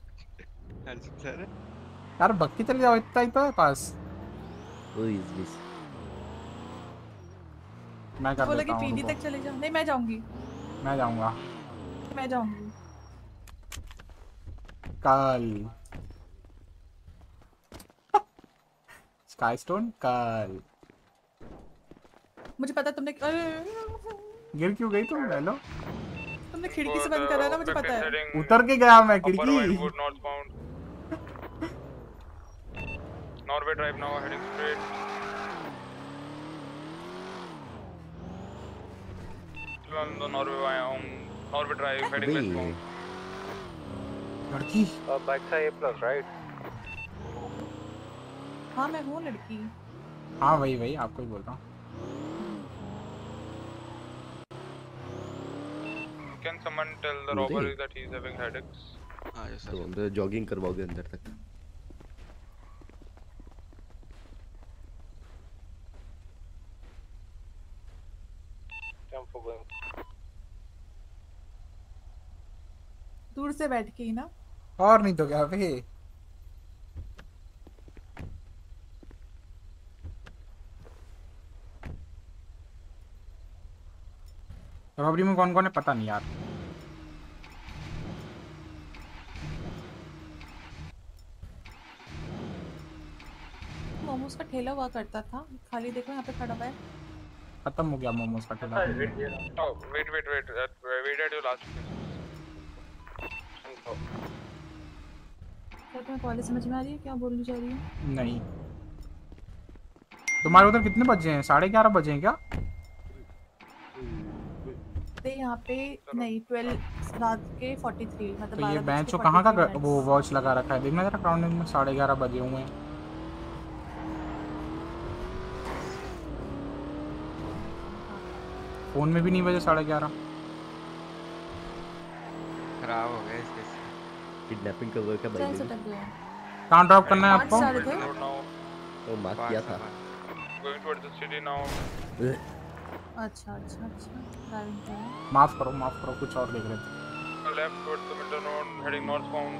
यार बक्की चले जाओ इतना ही तो है पास। Who is this? मैं कर बोला देता कि हूँ पीडी तक चले जाओ। नहीं मैं जाऊँगी। मैं जाऊँगा। मैं जाऊँगी। कल। स्काई स्टोन कल। मुझे पता है तुमने गिर क्यों गई तुम हेलो? तुमने खिड़की से बंद करा ना मुझे पता है। उतर के गया मैं खिड़की. Norway Drive now, heading straight. फ़िलहाल तो नॉर्वे आया हूँ नॉर्वे ड्राइव हेडिंग अबे वेस्टबाउंड लड़की। Uh, bikes are A plus, right? हाँ मैं हूँ लड़की। हाँ वही वही आपको ही बोल रहा हूँ। Can someone tell the robber that he's having headaches? आ जाओ तो हम तो जॉगिंग करवाओगे अंदर तक. दूर से बैठ के ही ना और नहीं तो क्या भाई रबड़ी में कौन कौन है पता नहीं यार। मोमोज का ठेला हुआ करता था। खाली देखो यहाँ पे खड़ा हुआ है। खत्म हो गया मोमोज का ठेला। wait, wait. That, wait at your last place. क्या तुम्हें कॉलेज समझ में आ रही है? क्या बोलनी चाह रही है? नहीं। तुम्हारे उधर कितने बजे हैं? साढ़े ग्यारह बजे हैं क्या? ते यहाँ पे नहीं ट्वेल्व रात के फोर्टी थ्री मतलब तो ये 12 बेंच कहाँ का वो वॉच लगा रखा है? देखना जरा क्राउंडिंग में साढ़े ग्यारह बजे हुए हैं। फ़ोन में भी नहीं बजे साढ़े ग्यारह। खराब हो गया इसके किडनैपिंग का वर्क है भाई कहाँ ड्रॉप करना है आपको? थे. वो मार्क किया था। Going towards the city now. अच्छा अच्छा अच्छा ड्राइविंग कर माफ़ करो माफ़ करो कुछ और देख रहे थे road, heading northbound.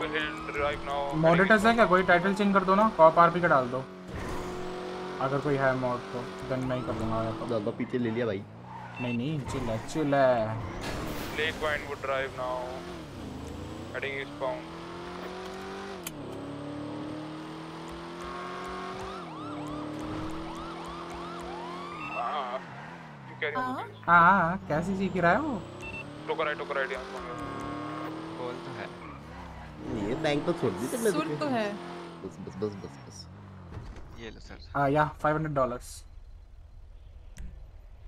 Will hill drive now. heading मॉडिटर्स है क्या कोई टाइटल चेंज कर दो ना कॉप आरपी का डाल दो अगर कोई है मॉड तो देन मैं ही कर दूँगा या तो दादा पीछे ले लिया भाई नहीं नहीं चिल है चिल है Lake Vinewood Drive now. Heading eastbound. Ah, you carry on. हाँ. हाँ। हाँ कैसी सीख रहा है वो से. बोल तो है। ये बैंक तो छोड़ दी तुमने सुन तो है। बस बस बस बस बस। ये लो सर। हाँ या five hundred dollars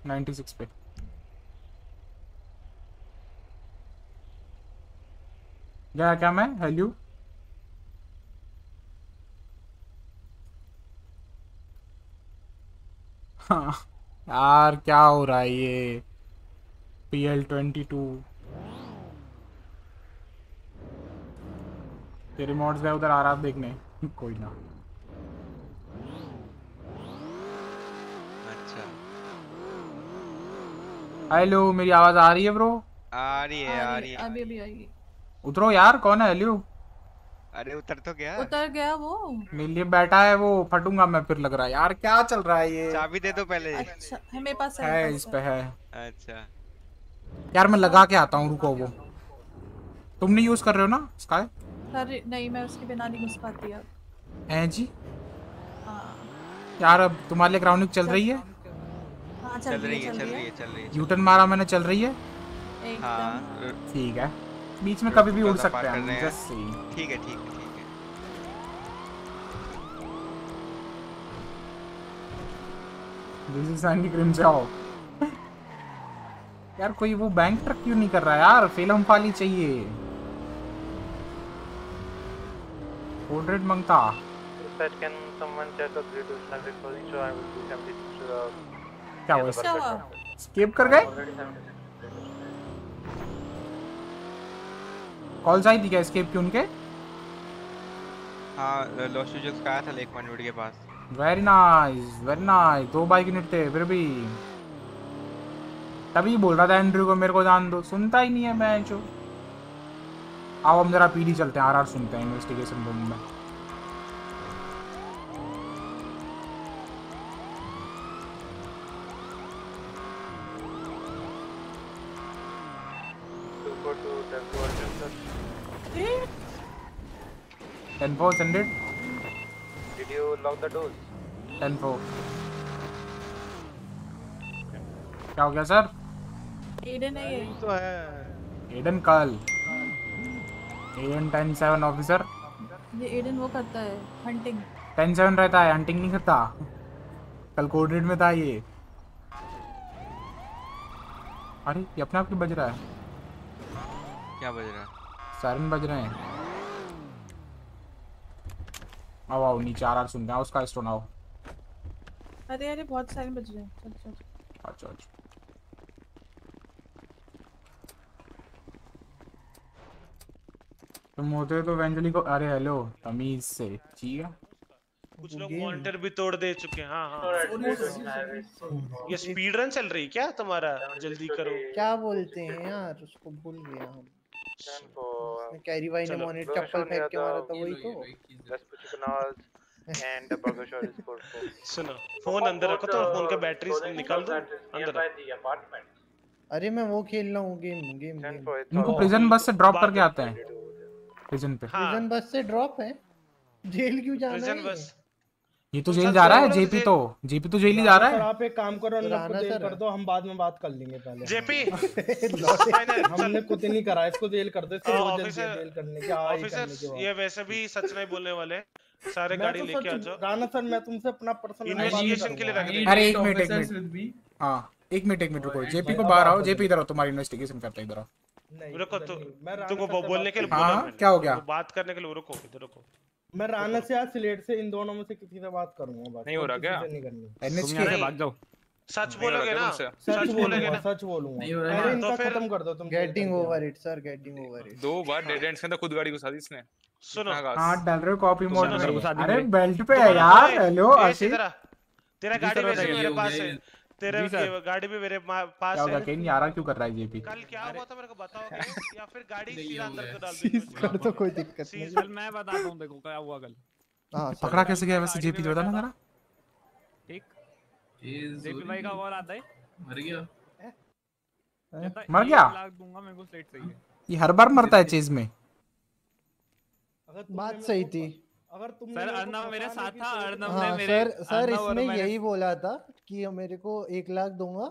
ninety six पे। क्या क्या मैं? हेल्यू हाँ। यार क्या हो रहा है ये? पी एल ट्वेंटी टू तेरे मॉड्स गए उधर आ रहा देखने। *laughs* कोई ना। अच्छा। हेलो मेरी आवाज़ आ रही है ब्रो आ रही है आ रही है अभी अभी आएगी उतरो यार कौन है? हेल्यू अरे उतर तो गया। उतर गया वो। मेरे लिए बैठा है वो फटूँगा मैं फिर लग रहा है। यार क्या चल रहा है ये? चाबी दे दो पहले। अच्छा है मेरे पास है, है इस पे है। अच्छा। यार मैं लगा के आता हूँ रुको वो। तुम नहीं यूज़ कर रहे हो ना स्काई अरे नहीं मैं उसके बिना नहीं घुस पाती अब। हैं जी? हाँ। यार अब तुम्हारे लिए ग्राउंडिंग चल रही है? हाँ। चल रही है चल रही है। चल रही है। यूटर्न मारा मैंने चल रही है? हाँ। ठीक है। बीच में कभी भी उड़ सकते हैं। जस्ट सी ठीक है ठीक है ठीक है। क्रिम से यार कोई वो बैंक ट्रक क्यों नहीं कर रहा यार? फ़िल्म फाली चाहिए। माँगता। Can someone check the grid is not recording, so I will do something to the... क्या क्या हुआ? स्केप कर गए Already 76. कॉल्स आई थी क्या एस्केप की उनके? हाँ लॉस्ट यूज़र्स का आया था लेक पॉइंट के पास। वेरी नाइस वेरी नाइस दो बाइक यूनिट थे फिर भी। तभी बोल रहा था एंड्रयू को मेरे को जान दो। सुनता ही नहीं है मैं जो। आओ हम जरा पीडी चलते हैं आरआर सुनते हैं इन्वेस्टिगेशन रूम में। 10 4 100. Did you lock the doors? 10 4. क्या हो गया सर Aiden है ये तो है Aiden call. Aiden ten seven officer. ये Aiden वो करता है hunting. टेन सेवन रहता है hunting नहीं करता कल कोऑर्डिनेट में था ये अरे ये अपने आप क्यों बज रहा है क्या बज रहा है सारन बज रहे हैं आओ आओ नीचे आर आर सुनते हैं उसका स्टोन आओ। अरे अरे बहुत सारे बज रहे हैं। चल चल। अच्छा अच्छा। तुम होते तो वेंचुअली को अरे हेलो तमीज से ठीक है? कुछ लोग मॉनिटर भी तोड़ दे चुके हैं। हाँ हाँ। ये स्पीड रन चल रही क्या तुम्हारा? जल्दी करो। क्या बोलते हैं यार उसको भूल गया हम। उसने कैरी भाई ने चलो। मॉनिटर चप्पल फेंक के मारा था वही तो the burger shot is सुनो फ़ोन अंदर रखो तो फ़ोन का बैटरी से निकाल दो अंदर. अरे मैं वो खेल रहा हूँ गेम गेम गेम इनको प्रिजन बस से ड्रॉप करके आते हैं। प्रिजन पे। प्रिजन बस से ड्रॉप है? जेल क्यों जाना है? प्रिजन बस ये तो जेल जा रहा है जेपी तो। जेपी तो जेल ही जा रहा है। आप एक काम करो को जेल कर दो हम बाद में बात कर लेंगे पहले। जेपी *laughs* हमने कुछ नहीं करा इसको जेल कर दो इसको ऑफिसर जेल करने के ऑफिसर ये वैसे भी सच नहीं बोलने वाले सारे गाड़ी तो लेके आ जाओ। राणा सर मैं तुमसे अपना पर्सनल इन्वेस्टिगेशन के लिए रख दे। अरे एक मिनट एक मिनट। हाँ एक मिनट एक मिनट रुको। जेपी को बाहर आओ जेपी इधर आओ तुम्हारी इन्वेस्टिगेशन करते इधर आओ। रुको तो तुमको बोलने के लिए हाँ, बोला हाँ, क्या हो गया? बात करने के लिए रुको इधर रुको। मैं राणा से या सिलेट से इन दोनों में से किसी से बात करूँगा बस। नहीं हो रहा क्या? से नहीं करनी। एनएच से भाग जाओ। सच बोलोगे ना? सच सच बोलोगे ना? सच बोलूँगा। नहीं हो रहा है। इनका तो फिर- खत्म कर दो तुम getting over it sir getting over it दो बार डेड एंड के अंदर खुद गाड़ी घुसा दी इसने। सुनो। हाँ डाल रहे हो कॉपी मोड में। अरे बेल्ट पे है यार हेलो आशीष। तेरा गाड़ी मेरे पास है। तेरा। गाड़ी भी मेरे पास क्या हो गया है? कहीं यार क्यों कर रहा है जेपी? कल क्या हुआ था मेरे को बताओगे *laughs* या फिर गाड़ी सीधा अंदर को डाल *laughs* दूँगी। कर तो कोई दिक्कत नहीं। चल मैं बताता हूँ देखो क्या हुआ कल। हाँ सर। पकड़ा कैसे गया वैसे जेपी? तो बता ना जरा ठीक। जेपी भाई का कॉल आता है। मर गया। मर गया? लाख दूँगा मेरे को स्लेट चाहिए ये हर बार मरता है चीज़ में। बात सही थी। अगर तुम सर अर्नब मेरे साथ था अर्नब ने हाँ मेरे सर सर इसमें यही बोला था कि मेरे को एक लाख दूँगा।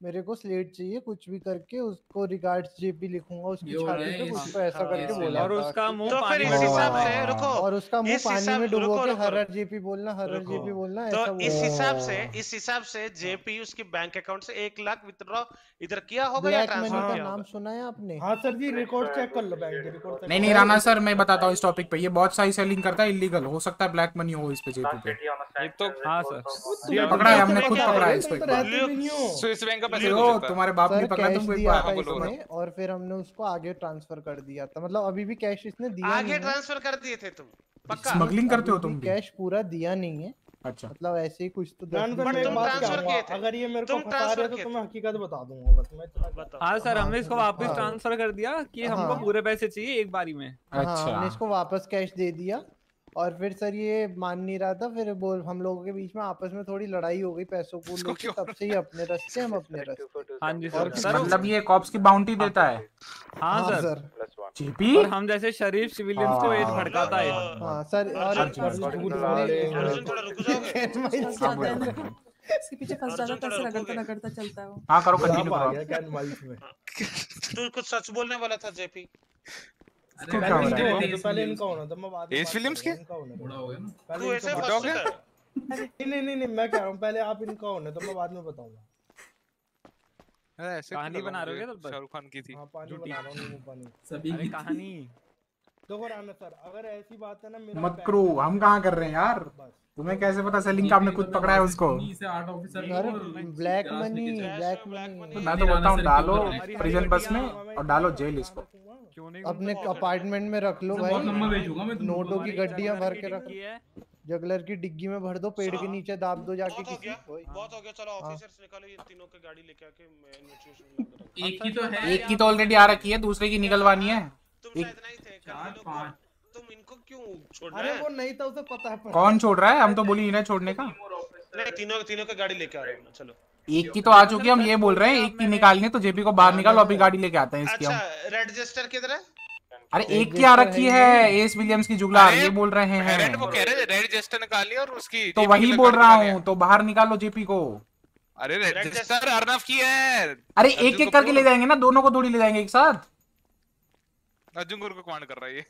मेरे को स्लेट चाहिए कुछ भी करके उसको रिगार्ड्स जेपी लिखूँगा उसकी छाती पे कुछ तो ऐसा करके बोला और उसका मुँह तो फिर पानी इस में हिसाब डूबा। से है। रुको। और उसका मुँह पानी में डुबो के हर रुको। जेपी बोलना हर रुको। जेपी बोलना तो इस हिसाब से इस हिसाब से जेपी उसकी बैंक अकाउंट से एक लाख विथड्रॉ इधर किया होगा या ट्रांसफ़र का नाम सुना है आपने? हाँ सर जी रिकॉर्ड चेक कर लो बैंक के रिकॉर्ड नहीं नहीं राणा सर मैं बताता हूँ इस टॉपिक पे। ये बहुत सारी सेलिंग करता है इलीगल हो सकता है ब्लैक मनी हो इस पे जेपी पे। ये तो हाँ सर। पकड़ा है हमने खुद पकड़ा है इसको एक बार। स्विस बैंक पैसे हो है। तुम्हारे बाप ने पकड़ा तुमको एक बार हाँ, इसने और फिर हमने उसको आगे ट्रांसफ़र कर दिया था। मतलब अभी भी कैश इसने दिया आगे ट्रांसफ़र कर दिए थे तुम पक्का? स्मगलिंग करते हो तुम भी? कैश पूरा दिया नहीं है। अच्छा। मतलब ऐसे ही कुछ तो मैं अगर ये मेरे को फंसा रहे तो तुम्हें हकीकत बता दूँगा बस मैं हाँ सर हमने इसको वापस हाँ। ट्रांसफ़र कर दिया कि हमको हाँ। पूरे पैसे चाहिए एक बारी में। अच्छा हमने इसको वापस कैश दे दिया। और फिर सर ये मान नहीं रहा था फिर बोल हम लोगों के बीच में आपस में थोड़ी लड़ाई हो गई पैसों को लेकर तब से ही अपने रास्ते हम अपने रास्ते हाँ जी सर सर मतलब ये कॉप्स की बाउंटी देता है हाँ हाँ, सर जीपी और हम जैसे शरीफ सिविलियंस को एज हाँ। भड़काता है हाँ सर और झूठ है इसके पीछे फंस जाता है कैसे रगड़ता रगड़ता चलता है वो हाँ करो कंटिन्यू करो तू कुछ सच बोलने वाला था जेपी इसको क्या हो रहा है तो पहले इनका होना था मैं बाद में एज फिल्म्स के? बड़ा हो गया ना। तू ऐसे फंस चुका नहीं नहीं नहीं मैं कह रहा हूँ पहले आप इनका होने तो मैं बाद में बताऊँगा। अरे ऐसे कहानी बना रहे हो क्या शाहरुख खान की थी। हाँ पानी। बना रहा हूँ पानी। सभी अरे कहानी। देखो राणा सर अगर ऐसी बात है ना मेरा मत करो हम कहाँ कर रहे हैं यार? तुम्हें कैसे पता सेलिंग का आपने खुद पकड़ा है उसको? से art officer black money black money तो मैं तो बोलता हूँ डालो प्रिजन बस में और डालो जेल इसको। क्यों नहीं अपने अपार्टमेंट में रख लो भाई। भेजूँगा मैं नोटों की गड्डियाँ भर के रख है। जगलर की डिग्गी में भर दो पेड़ के नीचे दाब दो जाके बहुत हो किसी गया बहुत हो गया चलो ऑफिसर्स निकालो ये तीनों की गाड़ी लेके आके मैं इन्वेस्टिगेशन एक ही तो है एक की तो ऑलरेडी आ रखी है दूसरे की निकलवानी है। एक चार पाँच। तुम इनको क्यों छोड़ अरे वो नहीं था उसे पता है कौन छोड़ रहा है? हम तो बोली इन्हें छोड़ने का। नहीं तीनों तीनों की गाड़ी लेके आ रहे हैं चलो। एक की तो आ चुकी है हम ये बोल रहे हैं एक की निकालनी है तो जेपी को बाहर निकालो अभी गाड़ी लेके आते हैं इसकी अच्छा हम। रेड जस्टर किधर है? अरे एक की आ रखी है एस विलियम्स की जुगलार ये बोल रहे हैं। हेरेंट वो कह रहे रेड जस्टर निकालनी और उसकी तो वही बोल रहा हूँ तो बाहर निकालो जेपी को। अरे रेड जस्टर अर्नव की है। अरे एक एक करके ले जाएँगे ना दोनों को थोड़ी ले जाएँगे एक साथ। अर्जुन गुरु को कमांड कर रहा है ये।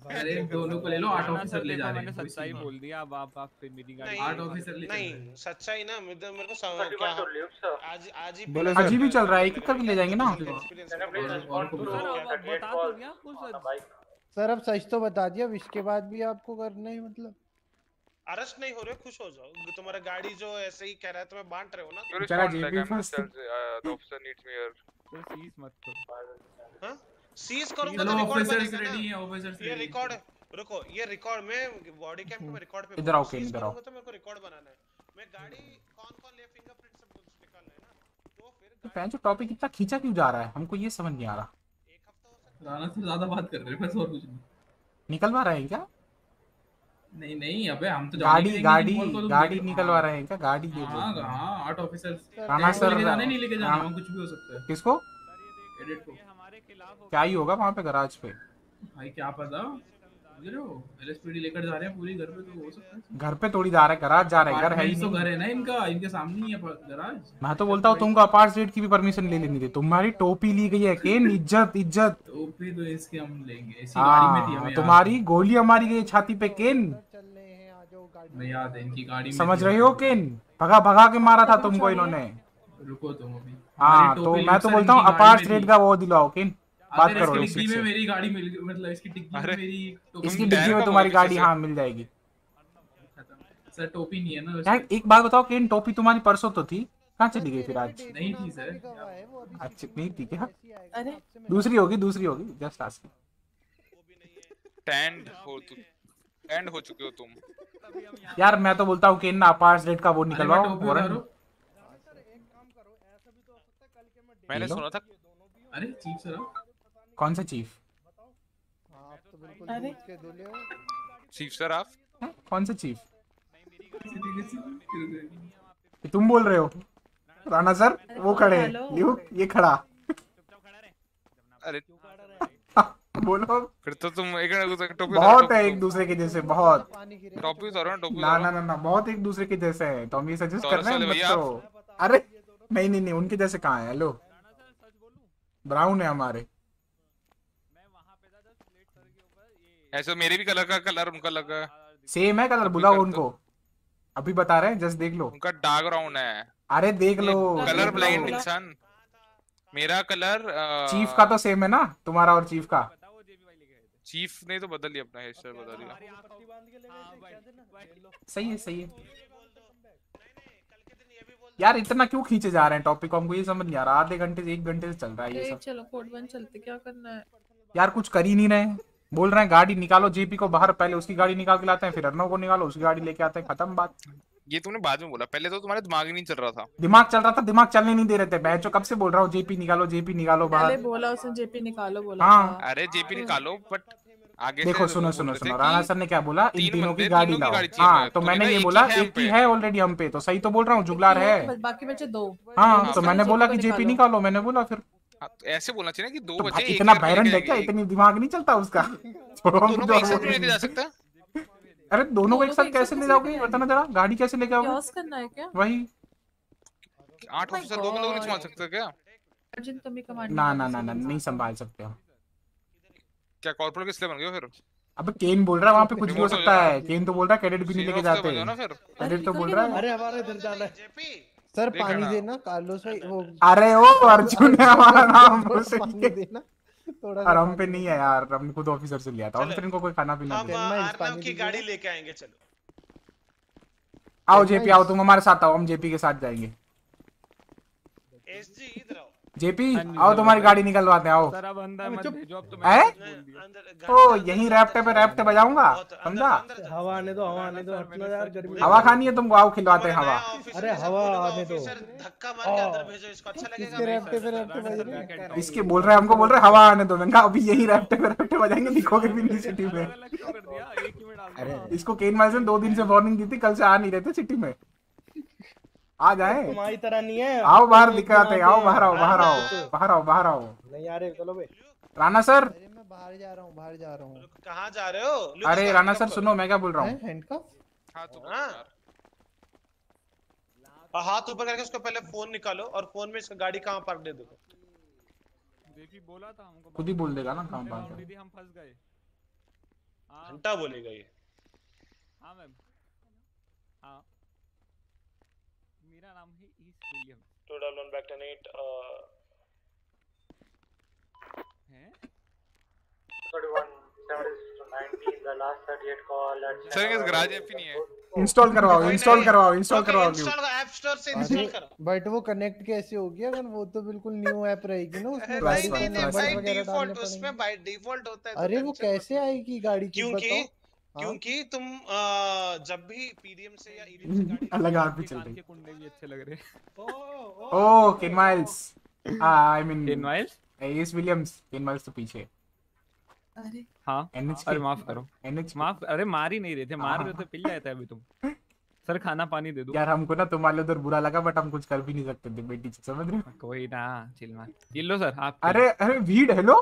अरे दोनों को ले लो आठ ऑफिसर सर ले जा रहे हैं सच्चाई बोल दिया अब आप आप फिर मेरी गाड़ी आठ ऑफिसर ले नहीं सच्चाई ना मेरे मेरे को समझ क्या आज आज ही बोलो अजी भी चल रहा है एक एक ले जाएँगे ना बता तो दिया कुछ सर अब सच तो बता दिया अब इसके बाद भी आपको करना ही मतलब। अरेस्ट नहीं हो रहे खुश हो जाओ। तुम्हारा गाड़ी जो ऐसे ही कह रहा है तुम्हें बांट रहे हो ना? चला the officer needs me here. तो सीज मत करो। हाँ? सीज करूँगा चलो, तो बनेगा ready हैं, ना ये रिकॉर्ड रुको ये रिकॉर्ड में बॉडी कैम पे रिकॉर्ड पे इधर आओ, केन, इधर आओ। तो मेरे को रिकॉर्ड बनाना है। मैं गाड़ी कौन कौन ले फिंगरप्रिंट सब कुछ निकालना है ना। तो फिर पैन जो टॉपिक इतना खींचा क्यों जा रहा है? हमको ये समझ नहीं आ रहा। एक हफ़्ता राणा से ज़्यादा बात कर रहे हैं बस और कुछ नहीं। निकलवा रहे हैं क्या? नहीं नहीं अबे हम तो गाड़ी गाड़ी को तो गाड़ी निकलवा रहे हैं क्या? गाड़ी ये हाँ हाँ आठ ऑफिसर राणा सर जाने नहीं लेके जाने हाँ। कुछ भी हो सकता है। किसको? एडिट को। क्या ही होगा वहाँ पे गराज पे? भाई क्या पता? समझ रहे हो एलएसपीडी लेकर जा रहे हैं पूरी घर पे तो हो सकता है। घर पे थोड़ी जा रहा है गराज जा रहा है घर है ही तो घर है ना इनका इनके सामने ही है गराज मैं तो बोलता हूँ तुमको अपार्ट स्टेट की भी परमिशन ले लेनी थी। तुम्हारी टोपी ली गई है केन इज़्ज़त इज़्ज़त। टोपी तो इसके हम लेंगे इसी गाड़ी में थी हाँ हमें तुम्हारी गोली हमारी गई छाती पे केन। याद है इनकी गाड़ी समझ रहे हो केन? भगा भगा के मारा था तुमको इन्होंने। रुको तुम अभी। हाँ तो मैं तो बोलता हूँ अपार्ट थी। का वो दिलाओ केन। बात करो इसकी इस डिग्गी में मेरी गाड़ी मिल गई मतलब इसकी डिग्गी में मेरी इसकी डिग्गी में तुम्हारी गाड़ी हाँ मिल जाएगी। सर टोपी नहीं है ना यार एक बात बताओ केन टोपी तुम्हारी परसों तो थी? कहाँ चली गई फिर आज? नहीं थी सर। अच्छा नहीं थी क्या? अरे। दूसरी होगी दूसरी होगी जस्ट आस्किंग टैंड हो तू टैंड हो चुके हो तुम। यार मैं तो बोलता हूँ केन ना अपार्ट स्टेट का वो निकलवाओ टोपी वारंट उतारो। मैंने सुना था अरे चीफ सर कौन सा चीफ? अरे। चीफ सर आप कौन सा चीफ? ये तुम बोल रहे हो। राणा सर वो खड़े हैं। हेलो। ये खड़ा। अरे। *laughs* बोलो। फिर तो तुम एक टोपी बहुत है एक दूसरे के जैसे बहुत। टोपी उतारो ना टोपी ना ना ना बहुत एक दूसरे के जैसे है। तो हम ये सजेस्ट कर रहे हैं करो अरे नहीं नहीं नहीं उनके जैसे कहाँ है? हेलो। ब्राउन है हमारे। ऐसे मेरे भी कलर का कलर उनका लगा सेम है कलर बुलाओ उनको अभी बता रहे हैं जस्ट देख लो। उनका डार्क ब्राउन है। अरे देख लो। कलर ब्लाइंड इंसान। मेरा कलर चीफ का तो सेम है ना? तुम्हारा और चीफ का। चीफ ने तो बदल लिया अपना हेयर स्टाइल बदल लिया सही है सही है। यार इतना क्यों खींचे जा रहे हैं टॉपिक हमको ये समझ नहीं आ रहा। आधे घंटे से एक घंटे से चल रहा है ये सब। चलो कोड वन चलते। क्या करना है? यार कुछ कर ही नहीं रहे। हैं। बोल रहे हैं गाड़ी निकालो जेपी को बाहर पहले उसकी गाड़ी निकाल के लाते हैं फिर अर्नव को निकालो उसकी गाड़ी लेके आते हैं खत्म बात। ये तुमने बाद में बोला पहले तो तुम्हारे दिमाग ही नहीं चल रहा था। दिमाग चल रहा था दिमाग चलने नहीं दे रहे थे। मैं कब से बोल रहा हूँ जेपी निकालो जेपी निकालो बाहर। बोला उसने जेपी निकालो बोला हाँ। अरे जेपी निकालो बट आगे देखो सुनो सुनो सुनो राणा सर ने क्या बोला? इन तीनों की गाड़ी लाओ। हाँ तो मैंने ये बोला है एक ही है ऑलरेडी हम पे तो सही तो बोल रहा हूँ जुगलार है बाकी बचे दो। हाँ तो मैंने बोला को जेपी निकालो। मैंने बोला फिर हाँ, तो ऐसे बोलना चाहिए ना कि दो तो बचे भाई एक इतना ही भैरन है क्या? इतनी दिमाग नहीं चलता उसका? *laughs* *laughs* दोनों को एक साथ *laughs* क्यों जा सकता? अरे दोनों को एक साथ कैसे ले जाओगे? बताना जरा गाड़ी कैसे लेके आओगे? क्योस करना है क्या? वही। आठ ऑफिसर दो लोग नहीं संभाल सकते क्या? अर्जुन तुम ही कमांड ना ना ना ना नहीं संभाल सकते हम। क्या कॉर्पोरल किस लिए बन गए हो फिर? अबे केन बोल रहा है वहाँ पे कुछ भी हो सकता है। केन तो बोल रहा है कैडेट भी नहीं लेके तो जाते फिर। कैडेट तो बोल रहा है। अरे हमारे इधर जाना है। सर पानी देना कार्लोस भाई वो अरे ओ अर्जुन है हमारा *laughs* नाम थोड़ा उसे पानी देना थोड़ा और हम पे नहीं है यार हमने खुद ऑफिसर से लिया था। ऑफिसर इनको कोई खाना पीना हम दे। अर्नव की गाड़ी लेके आएँगे चलो। आओ जेपी आओ तुम हमारे साथ आओ हम जेपी के साथ जाएँगे। एसजी इधर आओ। जेपी आओ तुम्हारी गाड़ी निकलवाते हैं आओ। सर अब अंदर मत भेजो अब तो है? ओ यही रैप्टे पे रैप्टे बजाऊँगा? समझा? हवा आने दो हवा आने दो यार गर्मी हवा खानी है तुमको आओ खिलवाते हैं हवा। अरे हवा आने दो। धक्का मार के अंदर भेजो इसको अच्छा लगेगा इसके रैप्टे पे रैप्टे बज रहे इसके बोल रहे हैं हमको बोल रहे हवा आने दो। मैंने कहा अभी यही रैप्टे पे रैप्टे बजाएँगे दिखोगे भी नहीं सिटी में। इसको केन माइसन दो दिन से वार्निंग दी थी कल से आ नहीं रहे थे सिटी में। आ जाए। तुम्हारी तरह नहीं है। आओ बाहर दिखाते आओ बाहर आओ बाहर आओ बाहर आओ बाहर आओ। नहीं आ रहे चलो बे राणा सर। मैं बाहर जा रहा हूँ बाहर जा रहा हूँ। कहाँ जा रहे हो? अरे राणा सर सुनो मैं क्या बोल रहा हूँ। हाँ तो हाँ। हाथ ऊपर करके उसको पहले फ़ोन निकालो और फ़ोन में इसका गाड़ी कहाँ पार्क दे दो जेपी बोला था हमको खुद ही बोल देगा ना काम बात दीदी हम फंस गए। हाँ। घंटा बोलेगा ये। हाँ मैम हाँ मेरा नाम William total one back ten eight है? 31, 19, the last 38 call at sir इनके गैराज एफ़ ही नहीं है। इंस्टॉल करवाओ इंस्टॉल करवाओ इंस्टॉल करवाओ इंस्टॉल ऐप स्टोर से इंस्टॉल करो। बट वो कनेक्ट कैसे होगी अगर वो तो बिल्कुल न्यू ऐप रहेगी ना उसमें नहीं नहीं नहीं भाई डिफ़ॉल्ट उसमें बाय डिफ़ॉल्ट होता है तो अरे वो कैसे आएगी गाड़ी की बताओ? क्योंकि तुम जब भी पीडीएम से या ईडीएम से गाड़ी अलग हाथ पे चल रही के कुंडे भी अच्छे लग रहे हैं। ओ Ken Miles I mean ten miles Ace Williams Ken Miles तो पीछे अरे। हाँ। एनएच अरे माफ़ करो। एनएच माफ़ अरे मार ही नहीं रहे थे। मार रहे तो पिल जाते अभी तुम। सर खाना पानी दे दो। यार हमको ना तुम्हारे उधर बुरा लगा बट हम कुछ कर भी नहीं सकते थे बेटी समझ रहे हो? कोई ना चिल मार ये लो सर आप अरे अरे वीड हेलो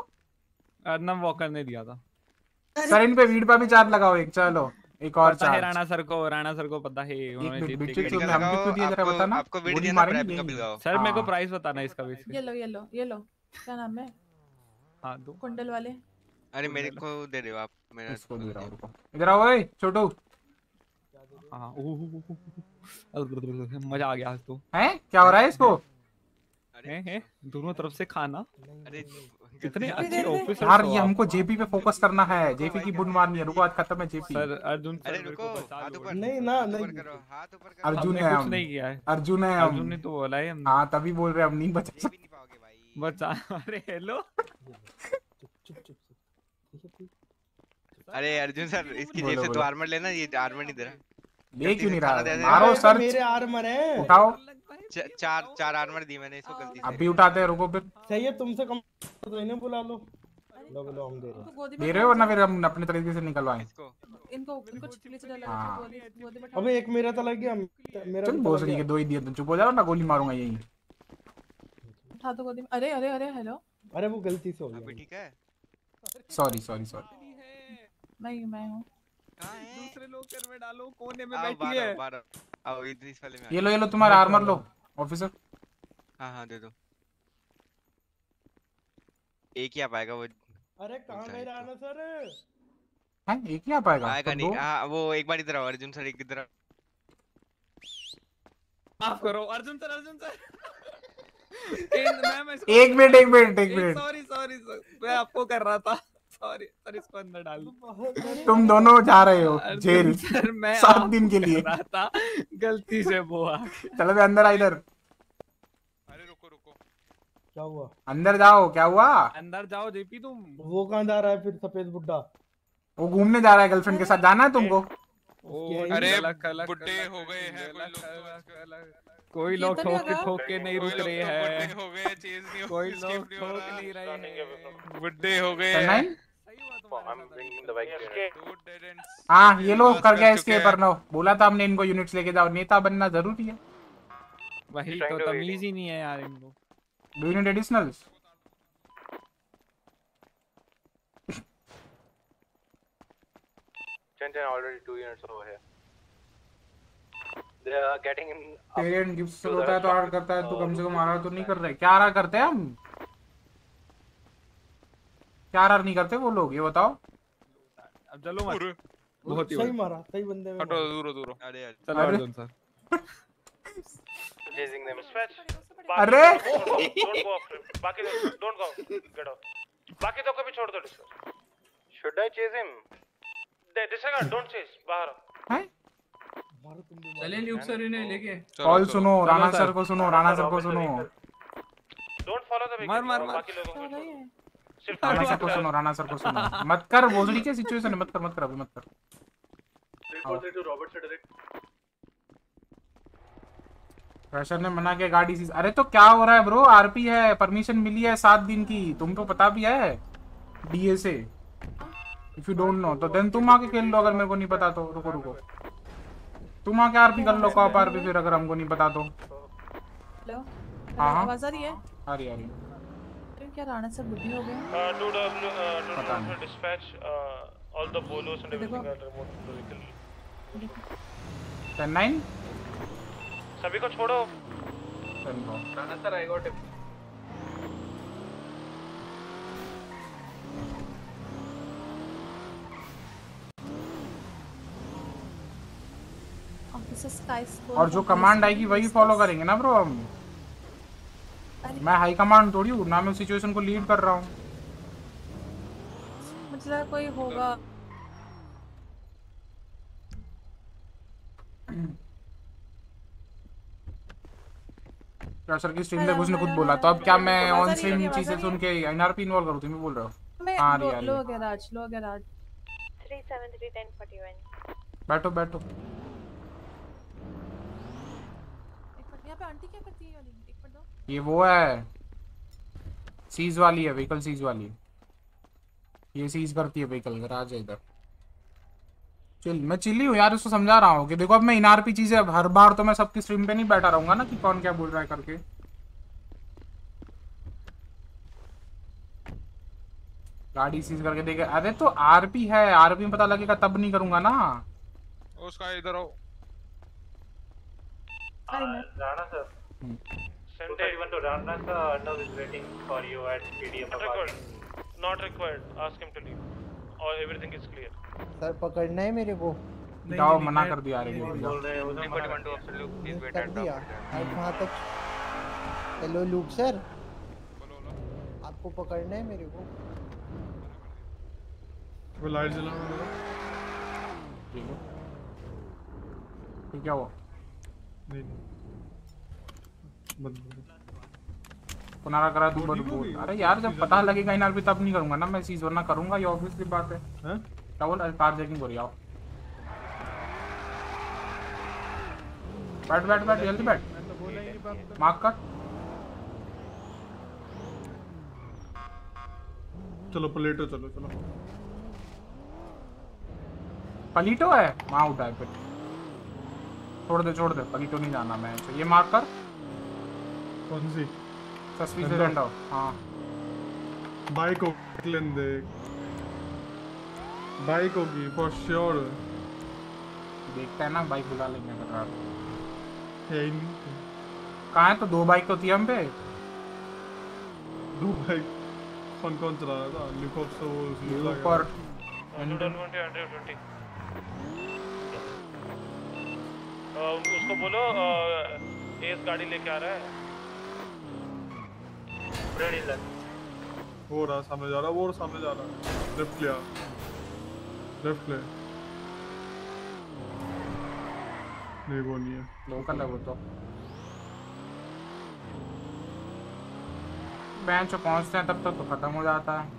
अर्नब वॉकर ने दिया था। सर इन पे वीड पे भी चार्ज लगाओ एक चलो एक और पता है चार्ज। राणा सर को राणा सर को पता है उन्होंने बिट्टू के। तुमने गाड़ी- हमको दिया जरा आपको- बताना? आपको वीड मारेंगे bribe का बिल लगाओ। सर मेरे को हाँ। प्राइस बताना इसका बेसिकली ये लो ये लो ये लो क्या नाम है? हाँ दो। कुंडल वाले। अरे मेरे को दे दो आप मेरा इसको दे रहा हूँ रुको। इधर आओ ओए छोटू। हाँ मज़ा आ गया आज तो। हैं? क्या हो रहा है इसको? हैं हैं? दोनों तरफ़ से खाना। अरे अच्छे ऑफिसर यार ये हमको जेपी पे फोकस करना है जेपी की बुन मारनी है रुको आज खत्म है जेपी सर अर्जुन सर अरे रुको हाथ ऊपर नहीं ना नहीं ऊपर करो हाथ ऊपर करो अर्जुन है कुछ हम नहीं किया है अर्जुन है अर्जुन हम ने तो बोला है हमने हाँ तभी बोल रहे हम नहीं बचा सकते नहीं पाओगे भाई बचा अरे हेलो अरे अर्जुन सर इसकी जेब से तो आर्मर लेना ये आर्मर नहीं दे रहा ले क्यों नहीं रहा मारो तो सर मेरे आर्मर है उठाओ चार चार आर्मर दी मैंने इसको गलती से। अभी उठाते हैं रुको फिर। सही है तुमसे कम तो इन्हें बुला लो। लो लो हम दे रहे तो गोदी में दे रहे हो वरना फिर हम अपने तरीके से निकलवाएँ। इसको। इनको इनको चिपली से डाला हाँ। अबे एक मेरा तो लग गया मेरा चल तो बोस लग रही दो ही दिए तुम चुप हो जाओ ना गोली मारूँगा यही। उठा दो गोदी अरे अरे अरे हेलो। अरे वो गलती से हो अभी गया ठीक है? सॉरी सॉरी सॉरी मैं मैं हूँ। दूसरे लोग कर में डालो कोने में बैठी है। आओ इधर इस वाले में ये लो ये लो तुम्हारा आर्मर लो ऑफिसर हाँ हाँ दे दो एक ही आ पाएगा वो अरे कहाँ गए राणा सर हैं एक ही आ पाएगा आएगा नहीं हाँ वो एक बार इधर आओ अर्जुन सर एक इधर माफ़ करो अर्जुन सर अर्जुन सर एक मिनट, एक मिनट, एक मिनट। सॉरी सॉरी सर मैं आपको कर रहा था सॉरी सर इसको अंदर डाल। तुम दोनों जा रहे हो जेल *laughs* सर मैं सात दिन के लिए। था गलती से वो आ चलो बे अंदर आ इधर। क्या हुआ? अंदर जाओ क्या हुआ? अंदर जाओ जेपी तुम। वो कहाँ जा रहा है फिर सफ़ेद बुड्ढा? वो घूमने जा रहा है गर्लफ्रेंड के साथ जाना है तुमको। अरे बुड्ढे हो गए हैं कोई लोग तो नहीं ठोक के ठोक के नहीं रुक रहे हैं। हो गए चेज नहीं हो कोई लोग ठोक नहीं रहे हैं। बुड्ढे हो गए हैं। है? हाँ ये लोग कर गया इसके पर नो बोला था हमने इनको यूनिट्स लेके जाओ। नेता बनना ज़रूरी है। वही तो तमीज ही नहीं है यार इनको। Do unit additionals ten already two units over here. They are getting in. to the होता है तो. आर्डर करता है तो कम से कम आर्डर तो नहीं कर रहे। क्या आर्डर करते हैं हम? क्या आर्डर नहीं करते वो लोग ये बताओ अब चलो मत बहुत ही सही मारा सही बंदे में हटो दूर दूर अरे यार चलो अरे। Arjun sir Chasing them. अरे Don't go after him. बाकी दो don't go. Get out. बाकी दो को भी छोड़ दो discuss. Should I chase him? दे disregard. Don't chase. बाहर. हैं? चले ल्यूक सर इन्हें लेके कॉल सुनो राणा सर। को सुनो राणा सर को सुनो. मार, मार, मार। बाकी लोगों को दो. सिर्फ़ राणा सर को सुनो राणा सर को सुनो. मत कर भोसड़ी के सिचुएशन मत कर मत कर अभी मत कर. प्रेशर ने मना किया गाड़ी सीज अरे तो क्या हो रहा है ब्रो आरपी है परमिशन मिली है सात दिन की। तुमको पता भी है डीए से इफ़ यू डोंट नो तो देन तुम आके खेल लो अगर मेरे को नहीं पता तो। रुको रुको। तुम आके आरपी कर लो कॉप आरपी फिर अगर हमको नहीं पता तो। हेलो हाँ, हाँ। आवाज़ आ रही है? आ रही आ रही। अरे क्या राणा सर बुढ़े हो गए हैं? To W W dispatch all the bolos and everything at remote vehicle ten nine सभी को छोड़ो। Rana sir I got it और जो कमांड आएगी वही फॉलो करेंगे ना ब्रो हम? मैं हाई कमांड थोड़ी हूँ ना मैं सिचुएशन को लीड कर रहा हूँ। मुझे लगा कोई होगा। प्रेशर की स्ट्रीम पे उसने खुद बोला? तो अब क्या मैं ऑन स्ट्रीम चीज़ें सुन के एनआरपी इन्वॉल्व करूँ तुम बोल रहे हो। मैं हाँ, रही है, लो लो है। गैराज लो गैराज 373 1041. बैठो बैठो। एक मिनट यहाँ पे आंटी क्या करती है ये वाली एक मिनट दो ये वो है। सीज वाली है व्हीकल सीज वाली। ये सीज करती है व्हीकल गराज है इधर। चिल मैं चिल्ली हूँ यार उसको समझा रहा हूँ कि देखो अब मैं इनआरपी चीज़ें अब हर बार तो मैं सबकी स्ट्रीम पे नहीं बैठा रहूँगा ना कि कौन क्या बोल रहा है करके। गाड़ी सीज करके देखे। अरे तो आरपी है आरपी में पता लगेगा तब नहीं करूँगा ना। उसका इधर आओ। Rana sir. Send everyone to Rana sir. Arnav is waiting for you at PDM. Not required. Not required. Ask him to leave. Or everything is clear. Sir पकड़ना है मेरे को जाओ मना कर दिया अरे बोल रहे हैं उधर मना one to officer Luke, please wait कर at the. आज वहाँ तक हेलो लूक सर आपको पकड़ना है मेरे को वो लाइट जलाना ठीक क्या हुआ नहीं। पुनारा करा तू बड़ बोल अरे यार जब पता लगेगा इनार भी तब नहीं करूँगा ना मैं सीज वरना करूँगा ये ऑब्वियसली बात है। हैं? क्या बोल रहा कार चेकिंग हो रही है आओ। बैठ बैठ बैठ जल्दी बैठ। मार्क कर। चलो प्लेटो चलो चलो। पलीटो है? वहाँ उठा है छोड़ दे छोड़ दे पलीटो नहीं जाना मैं। तो ये मार्क कर। कौन सी? सस्पी से गंदा। रेंडो हाँ। बाइक लेन दे बाइक होगी फॉर श्योर देखता है ना बाइक बुला लेंगे अगर रात है ही नहीं। कहाँ है तो दो बाइक तो थी हम पे। दो बाइक। कौन कौन चला रहा था? ल्यूक से वो और Uh, उसको बोलो एस गाड़ी लेके आ रहा है। वो रहा सामने जा रहा वो रहा सामने जा रहा। लेफ़्ट लिया। लेफ़्ट ले। नहीं, वो नहीं है। लोकल है वो तो। बेंच पहुँचते हैं, तब तक तो खत्म हो जाता है।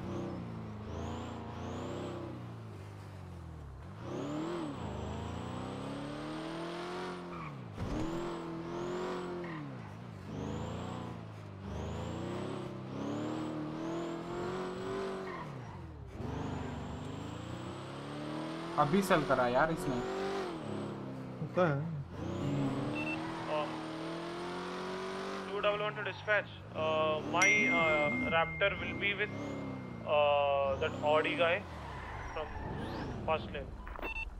अभी सेल करा यार इसने। होता है। Two double one two dispatch my raptor will be with that Audi guy from first lane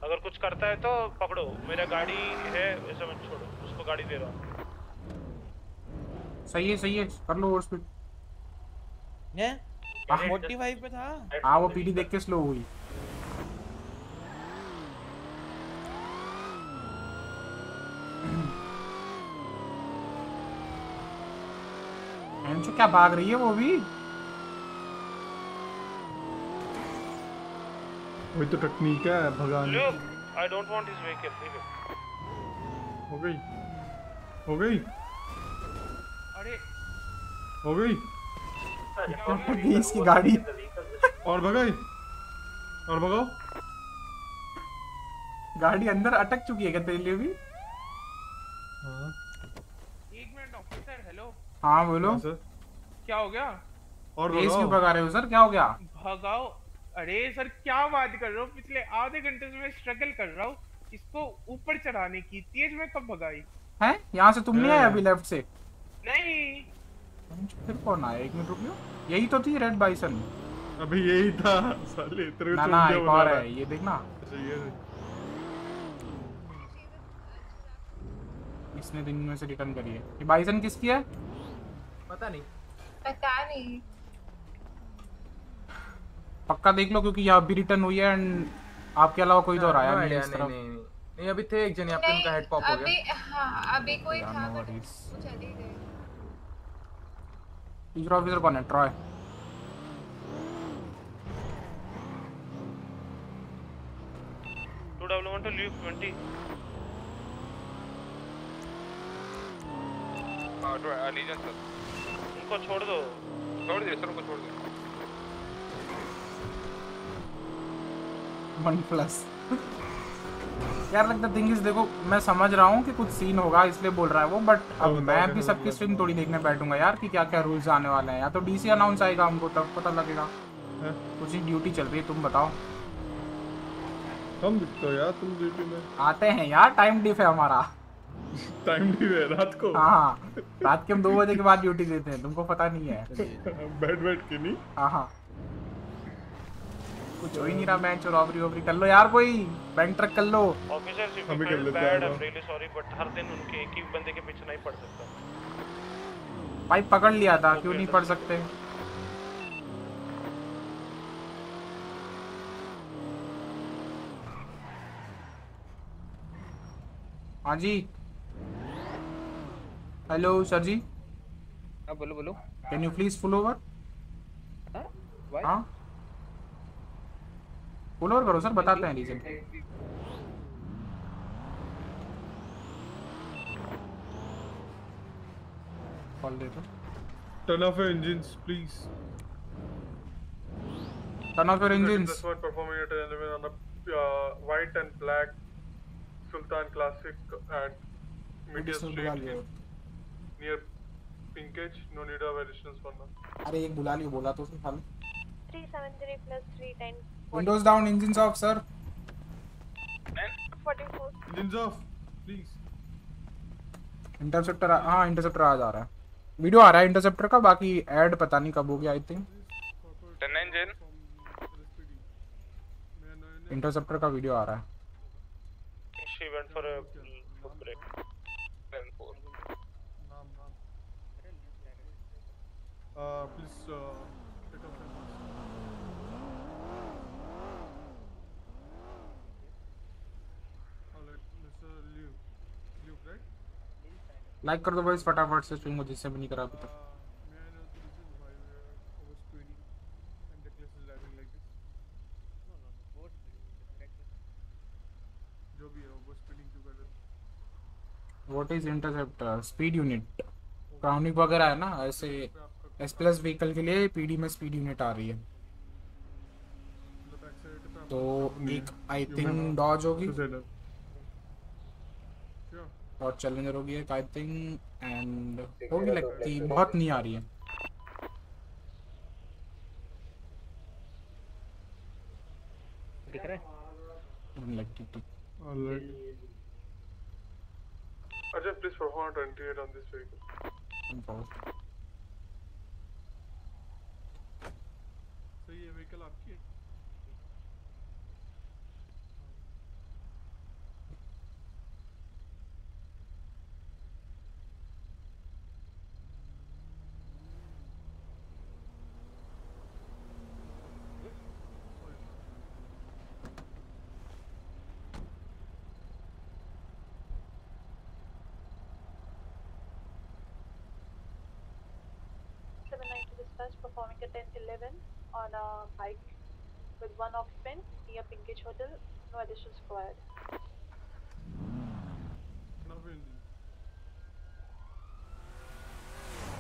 अगर कुछ करता है तो पकड़ो। मेरा गाड़ी है ऐसे मत छोड़ो। उसको गाड़ी दे रहा हूँ। सही है सही है। कर लो और स्पीड है? हाँ। 45 पे था? हाँ वो पीडी देख के स्लो हुई। एंचो क्या भाग रही है वो भी। वही तो टेक्निक है भगाने I don't want his vehicle leave it हो? गई। हो गई। अरे। हो गई। अटक गई इसकी गाड़ी। और भगाई। और भगाओ। गाड़ी अंदर अटक चुकी है क्या तेरे लिए भी? हाँ। एक मिनट ऑफिसर हेलो हाँ बोलो। क्या हो गया? और भगाओ क्यों भगा रहे हो सर? क्या हो गया? भगाओ। अरे सर क्या बात कर रहे हो? पिछले आधे घंटे से मैं स्ट्रगल कर रहा हूँ। इसको ऊपर चढ़ाने की। तेज में कब भगाई? है? यहाँ से तुम नहीं आए अभी लेफ़्ट से? नहीं। फिर कौन आया? एक मिनट रुकियो यही तो थी रेड बाइसन अभी यही था। साले तेरे को ना ना एक और है। ये देखना। अच्छा इसने दिन में से रिटर्न करी है। ये बाइसन किसकी है? पता नहीं। पता नहीं। पक्का देख लो क्योंकि यहाँ भी रिटर्न हुई है एंड आपके अलावा कोई तो और आया नहीं इस नहीं, तरफ़। नहीं, नहीं, नहीं। अभी थे एक जन यहाँ पे उनका हेड पॉप हो अभी गया हाँ अभी कोई था बट वो चले गए। तीसरा ऑफिसर कौन है? Troy two double one two Luke twenty हाँ तो उनको छोड़ दो। छोड़ दिए सर उनको छोड़ दिए वन प्लस यार लगता थिंग इज़ देखो मैं समझ रहा हूँ कि कुछ सीन होगा इसलिए बोल रहा है वो बट अब बताओ मैं भी सबकी स्ट्रीम थोड़ी देखने बैठूँगा यार कि क्या क्या रूल्स आने वाले हैं। या तो डीसी अनाउंस आएगा हमको तब पता लगेगा। कुछ ही ड्यूटी चल रही है तुम बताओ। दिखते हो यार तुम ड्यूटी में। आते हैं यार टाइम डिफ है हमारा। टाइम भी है रात को। हाँ हाँ रात के हम दो बजे के बाद ड्यूटी देते हैं तुमको पता नहीं है। बैठ बैठ के नहीं। हाँ हाँ। कुछ हो ही नहीं रहा बैंक रॉबरी वॉबरी कर लो यार कोई बैंक ट्रक कर लो। ऑफिसर्स इफ़ हम कर लेते हैं रियली सॉरी बट हर दिन उनके एक ही बंदे के पीछे नहीं पड़ सकता। भाई पकड़ लिया था क्यों नहीं पढ़ सकते? हाँ जी। हेलो सर जी हाँ बोलो बोलो। Can you please pull over हाँ फुल ओवर करो सर बताते हैं रीजन कॉल दे दो। Turn off your engines please turn off your engines This one performing at 11 on a uh, white and black Sultan Classic at Meteor Additional बुला Street Leo near Pinkage. No need of additions for now. अरे एक बुला लियो बोला तो उसने खाली 373 plus 310. Windows down engines off sir 44. Engines off, please. Interceptor हाँ इंटरसेप्टर आ जा रहा है वीडियो आ रहा है इंटरसेप्टर का बाकी ऐड पता नहीं कब हो गया I think ten engine interceptor का वीडियो आ रहा है she went for a break 10 4 Uh, like कर दो भाई फटाफट से स्ट्रीम को भी नहीं करा अभी तक। What is interceptor speed unit क्राउनिक वगैरह है ना ऐसे एस प्लस व्हीकल के लिए पीडी में स्पीड यूनिट आ रही है। पे तो एक आई थिंक डॉज होगी। और चैलेंजर होगी एक आई थिंक एंड होगी लगती बहुत नहीं आ रही है। दिख रहा है? लगती ठीक Alright. Ajay, please perform 28 on this vehicle. So ये vehicle आपकी है? Performing a ten eleven on a bike with one occupant near Pinkage Hotel. No additions required.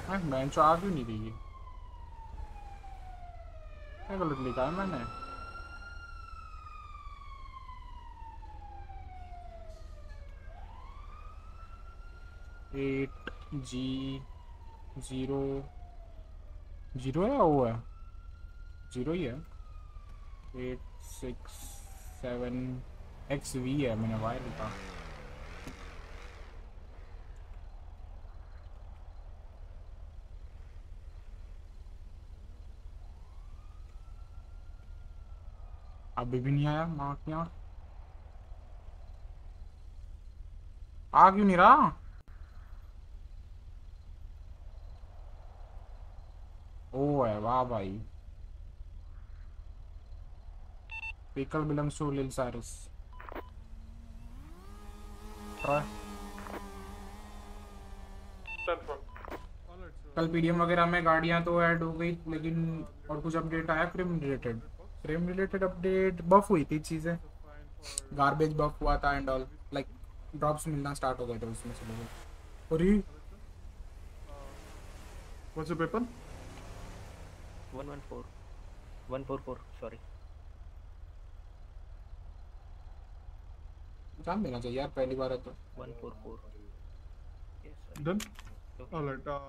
हाँ बेंच आ क्यों नहीं रही है क्या गलत लिखा है मैंने एट जी ज़ीरो ज़ीरो है वो है ज़ीरो ही है। Eight six seven X V है, मैंने वाई लिखा। अभी भी नहीं आया, माँ के आ क्यों नहीं रहा? ओ है, वाह भाई। Vehicle belongs to Lil Cyrus sir. कल पीडीएम वगैरह में गाड़ियाँ तो ऐड हो गई लेकिन और कुछ अपडेट आया frame related frame related update buff हुई थी चीज़ें गार्बेज बफ हुआ था एंड ऑल लाइक ड्रॉप्स मिलना स्टार्ट हो गए थे उसमें से लोगों paper? One one four one four four sorry जान देना चाहिए यार पहली बार है। तो one four four. Done? Alright, uh,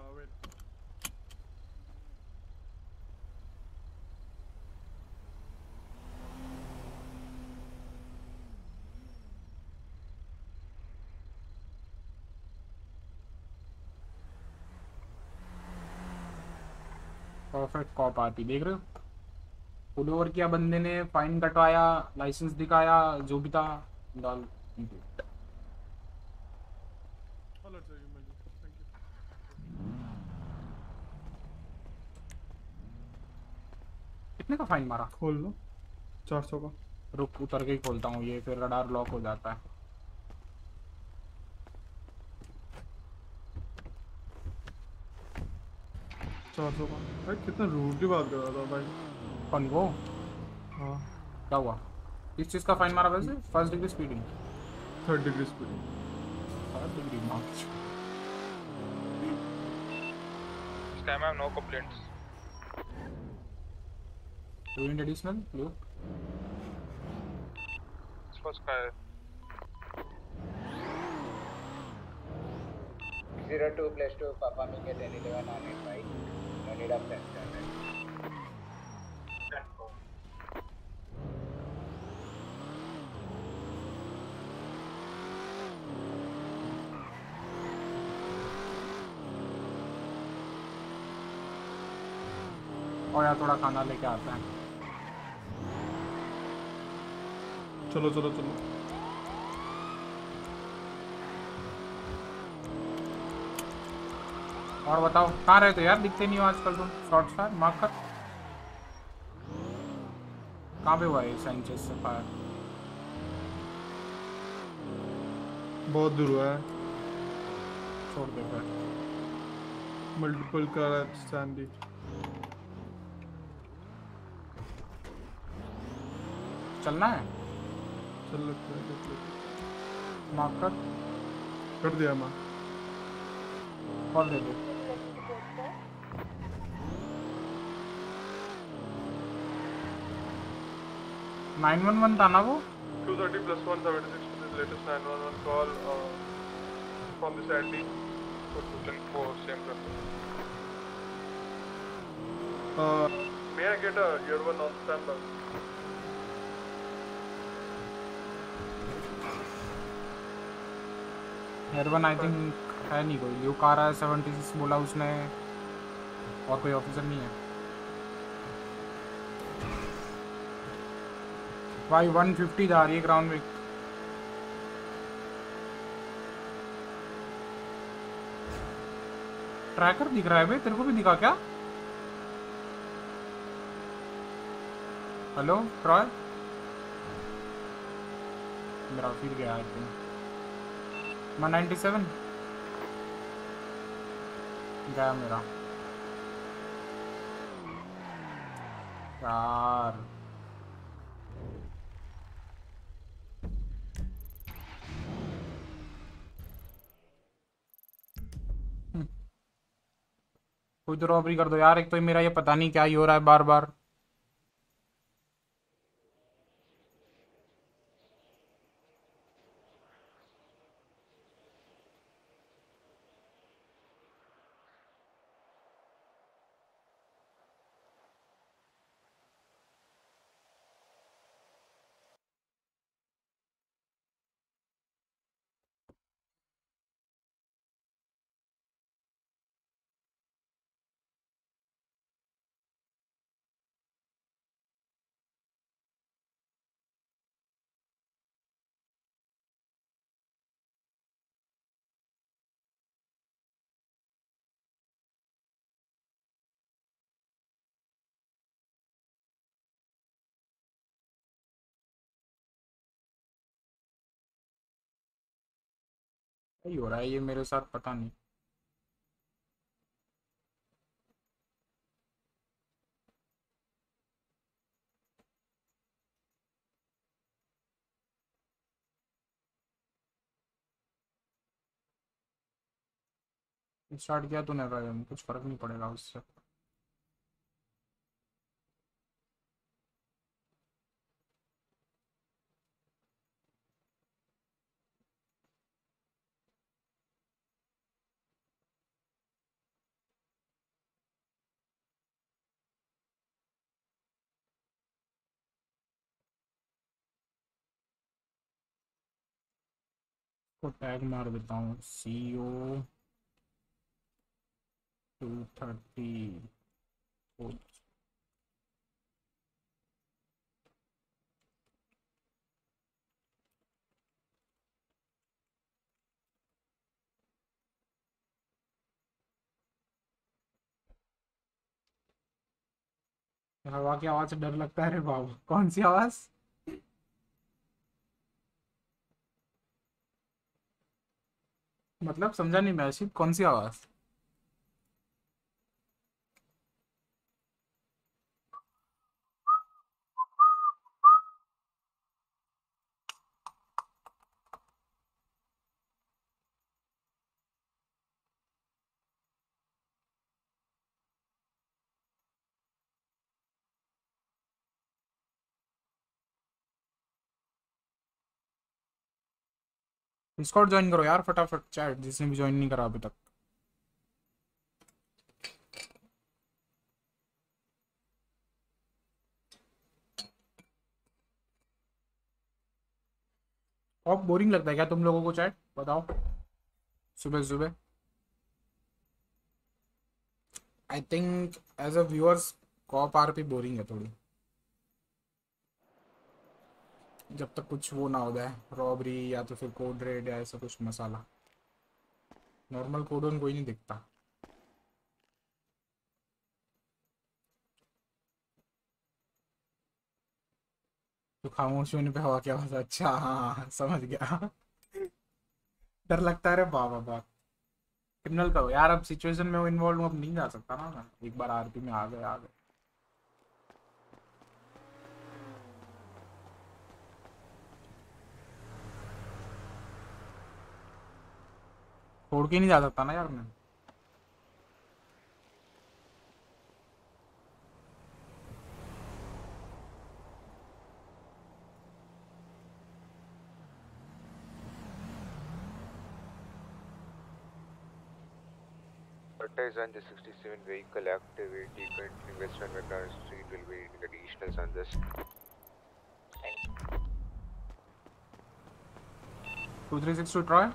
perfect cop आती देख रहे हो? पुल ओवर किया बंदे ने फाइन कटवाया लाइसेंस दिखाया जो भी था डाल You. Thank you. कितने का फाइन मारा? खोल लो। चार सौ का। रुक उतर के ही खोलता हूँ ये फिर रडार लॉक हो जाता है। चार सौ का। भाई कितना रूडली बात कर रहा था भाई। कौन वो? हाँ। क्या हुआ? किस चीज़ का फाइन मारा वैसे? First degree speeding third degree split. Third degree marks. This time I have no complaints. Do additional? Look. It's for Sky. Zero two plus two, Papa any level on it, right? No need of that. यार थोड़ा खाना लेके आता है। चलो चलो चलो। और बताओ कहाँ रहते हो यार? दिखते नहीं हो आजकल तुम? शॉर्ट मार्क कर कहाँ पे हुआ है से फायर बहुत दूर हुआ है। छोड़ दे मल्टीपल कर सैंडी चलना है? चल कर। कर दिया माँ। कर दे दे। नाइन वन वन था ना वो? Two thirty plus one seventy six this latest nine one one call from this Andy for two ten four same कर मैं get a year one on stand बस हेरवन आई थिंक है नहीं कोई। ल्यूक आ रहा है सेवेंटी सिक्स बोला उसने। और कोई ऑफिसर नहीं है। भाई वन फिफ्टी जा रही है ग्राउंड में ट्रैकर दिख रहा है भाई, तेरे को भी दिखा क्या? हेलो ट्रॉय मेरा फिर गया आई थिंक मैं 97 गया मेरा। यार। कोई तो रॉबरी कर दो यार, एक तो मेरा ये पता नहीं क्या ही हो रहा है बार बार। ही हो रहा है, ये मेरे साथ पता नहीं। स्टार्ट किया तो नहीं कुछ फ़र्क नहीं पड़ेगा उससे। को टैग मार देता हूँ। सी ओ टू थर्टी हवा की आवाज़ से डर लगता है रे बाबू। कौन सी आवाज़? मतलब समझा नहीं मैं कौन सी आवाज़? डिस्कॉर्ड ज्वाइन करो यार, फटाफट चैट जिसने भी ज्वाइन नहीं करा अभी तक। और बोरिंग लगता है क्या तुम लोगों को चैट बताओ। सुबह सुबह। I think as a viewers cop R P boring है थोड़ी। जब तक कुछ वो ना हो जाए रॉबरी या तो फिर कोड रेड या ऐसा कुछ मसाला। नॉर्मल कोड ऑन कोई नहीं दिखता। तो खामोश होने पे हवा क्या आवाज़ अच्छा हाँ, हाँ, हाँ समझ गया। डर लगता है रे बाबा बाप क्रिमिनल का यार, अब सिचुएशन में वो इन्वॉल्व अब नहीं जा सकता ना एक बार आरपी में आ गए आ गए। छोड़ के नहीं जा सकता ना यार मैं Advertise on the 67 vehicle activity continuing Western vector Street will be in additional on this Two three six to try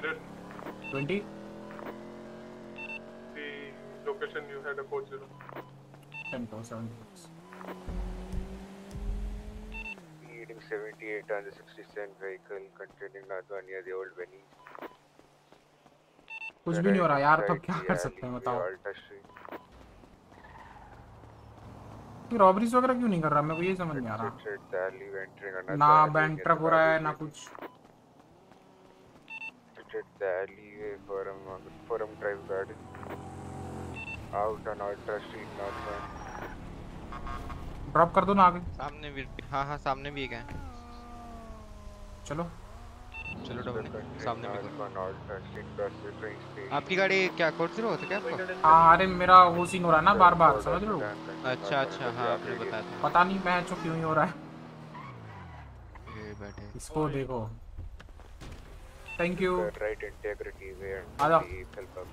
20? The location you had a code 0. 10 power 76. Heading 78 and the 67 vehicle containing Nadwa near the old Venice. कुछ भी नहीं हो रहा यार तो क्या कर सकते हैं बताओ रॉबरीज वगैरह क्यों नहीं कर रहा मेरे को यही समझ नहीं आ रहा ना बैंक ट्रक हो रहा है ना कुछ Exit the alleyway Forum, Forum Drive Garden. Out on Alta Street northbound. Drop कर दो ना आगे। सामने भी हाँ हाँ सामने भी एक है। चलो। चलो डबल सामने भी. आपकी गाड़ी क्या कोड ज़ीरो होता क्या आपका? हाँ अरे मेरा वो सीन हो रहा है ना बार बार समझ रहे हो? अच्छा अच्छा हाँ आपने बताया था। पता नहीं मैं चो क्यों ही हो रहा है। ये बैठे। इसको देखो। Thank you the vehicle box.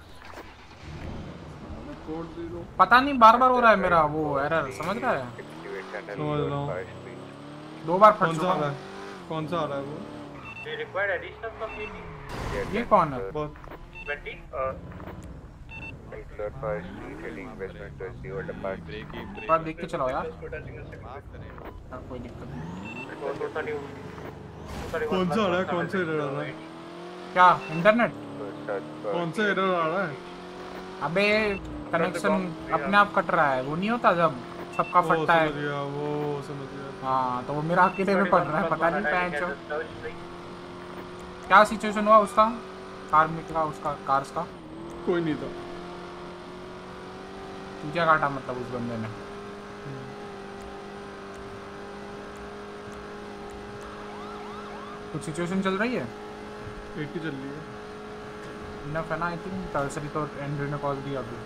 पता नहीं बार बार हो रहा है मेरा वो एरर समझ रहा है हूँ। दो बार फट कौन सा चुका हूँ। है कौन सा आ रहा है वो additional from meeting. ये कौन है बहुत 20? Right floor Fire Street heading westward towards the old apartment. थोड़ा देख के चलाओ यार हाँ, कोई दिक्कत नहीं कौन सा आ रहा है कौन सा एरर आ रहा है क्या? इंटरनेट कौन सा एरर आ रहा है? अबे कनेक्शन अपने आप कट रहा है। वो नहीं होता जब सबका फटता है। वो समझ गया। हाँ तो वो मेरा अकेले में पड़ रहा है पता नहीं पैंच क्या सिचुएशन हुआ उसका? कार में का उसका कार्स का? कोई नहीं था। क्या काटा मतलब उस बंदे ने? कुछ सिचुएशन चल रही है? ही चल रही है। इनफ है ना आई थिंक टर्सरी तो एंड्रू ने कॉल दिया अभी।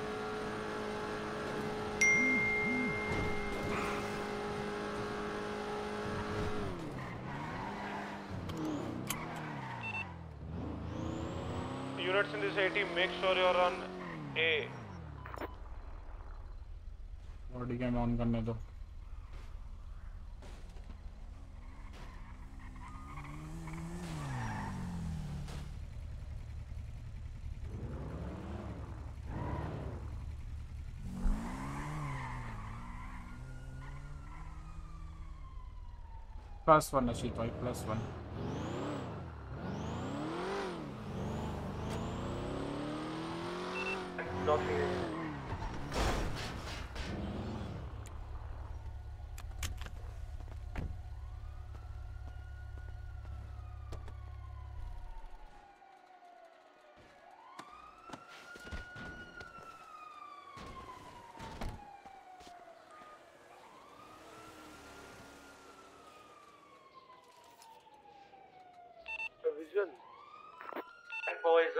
Units in this 80, make sure you're on A. Body cam on करने दो। प्लस वन अशीत भाई plus one Vision. Info is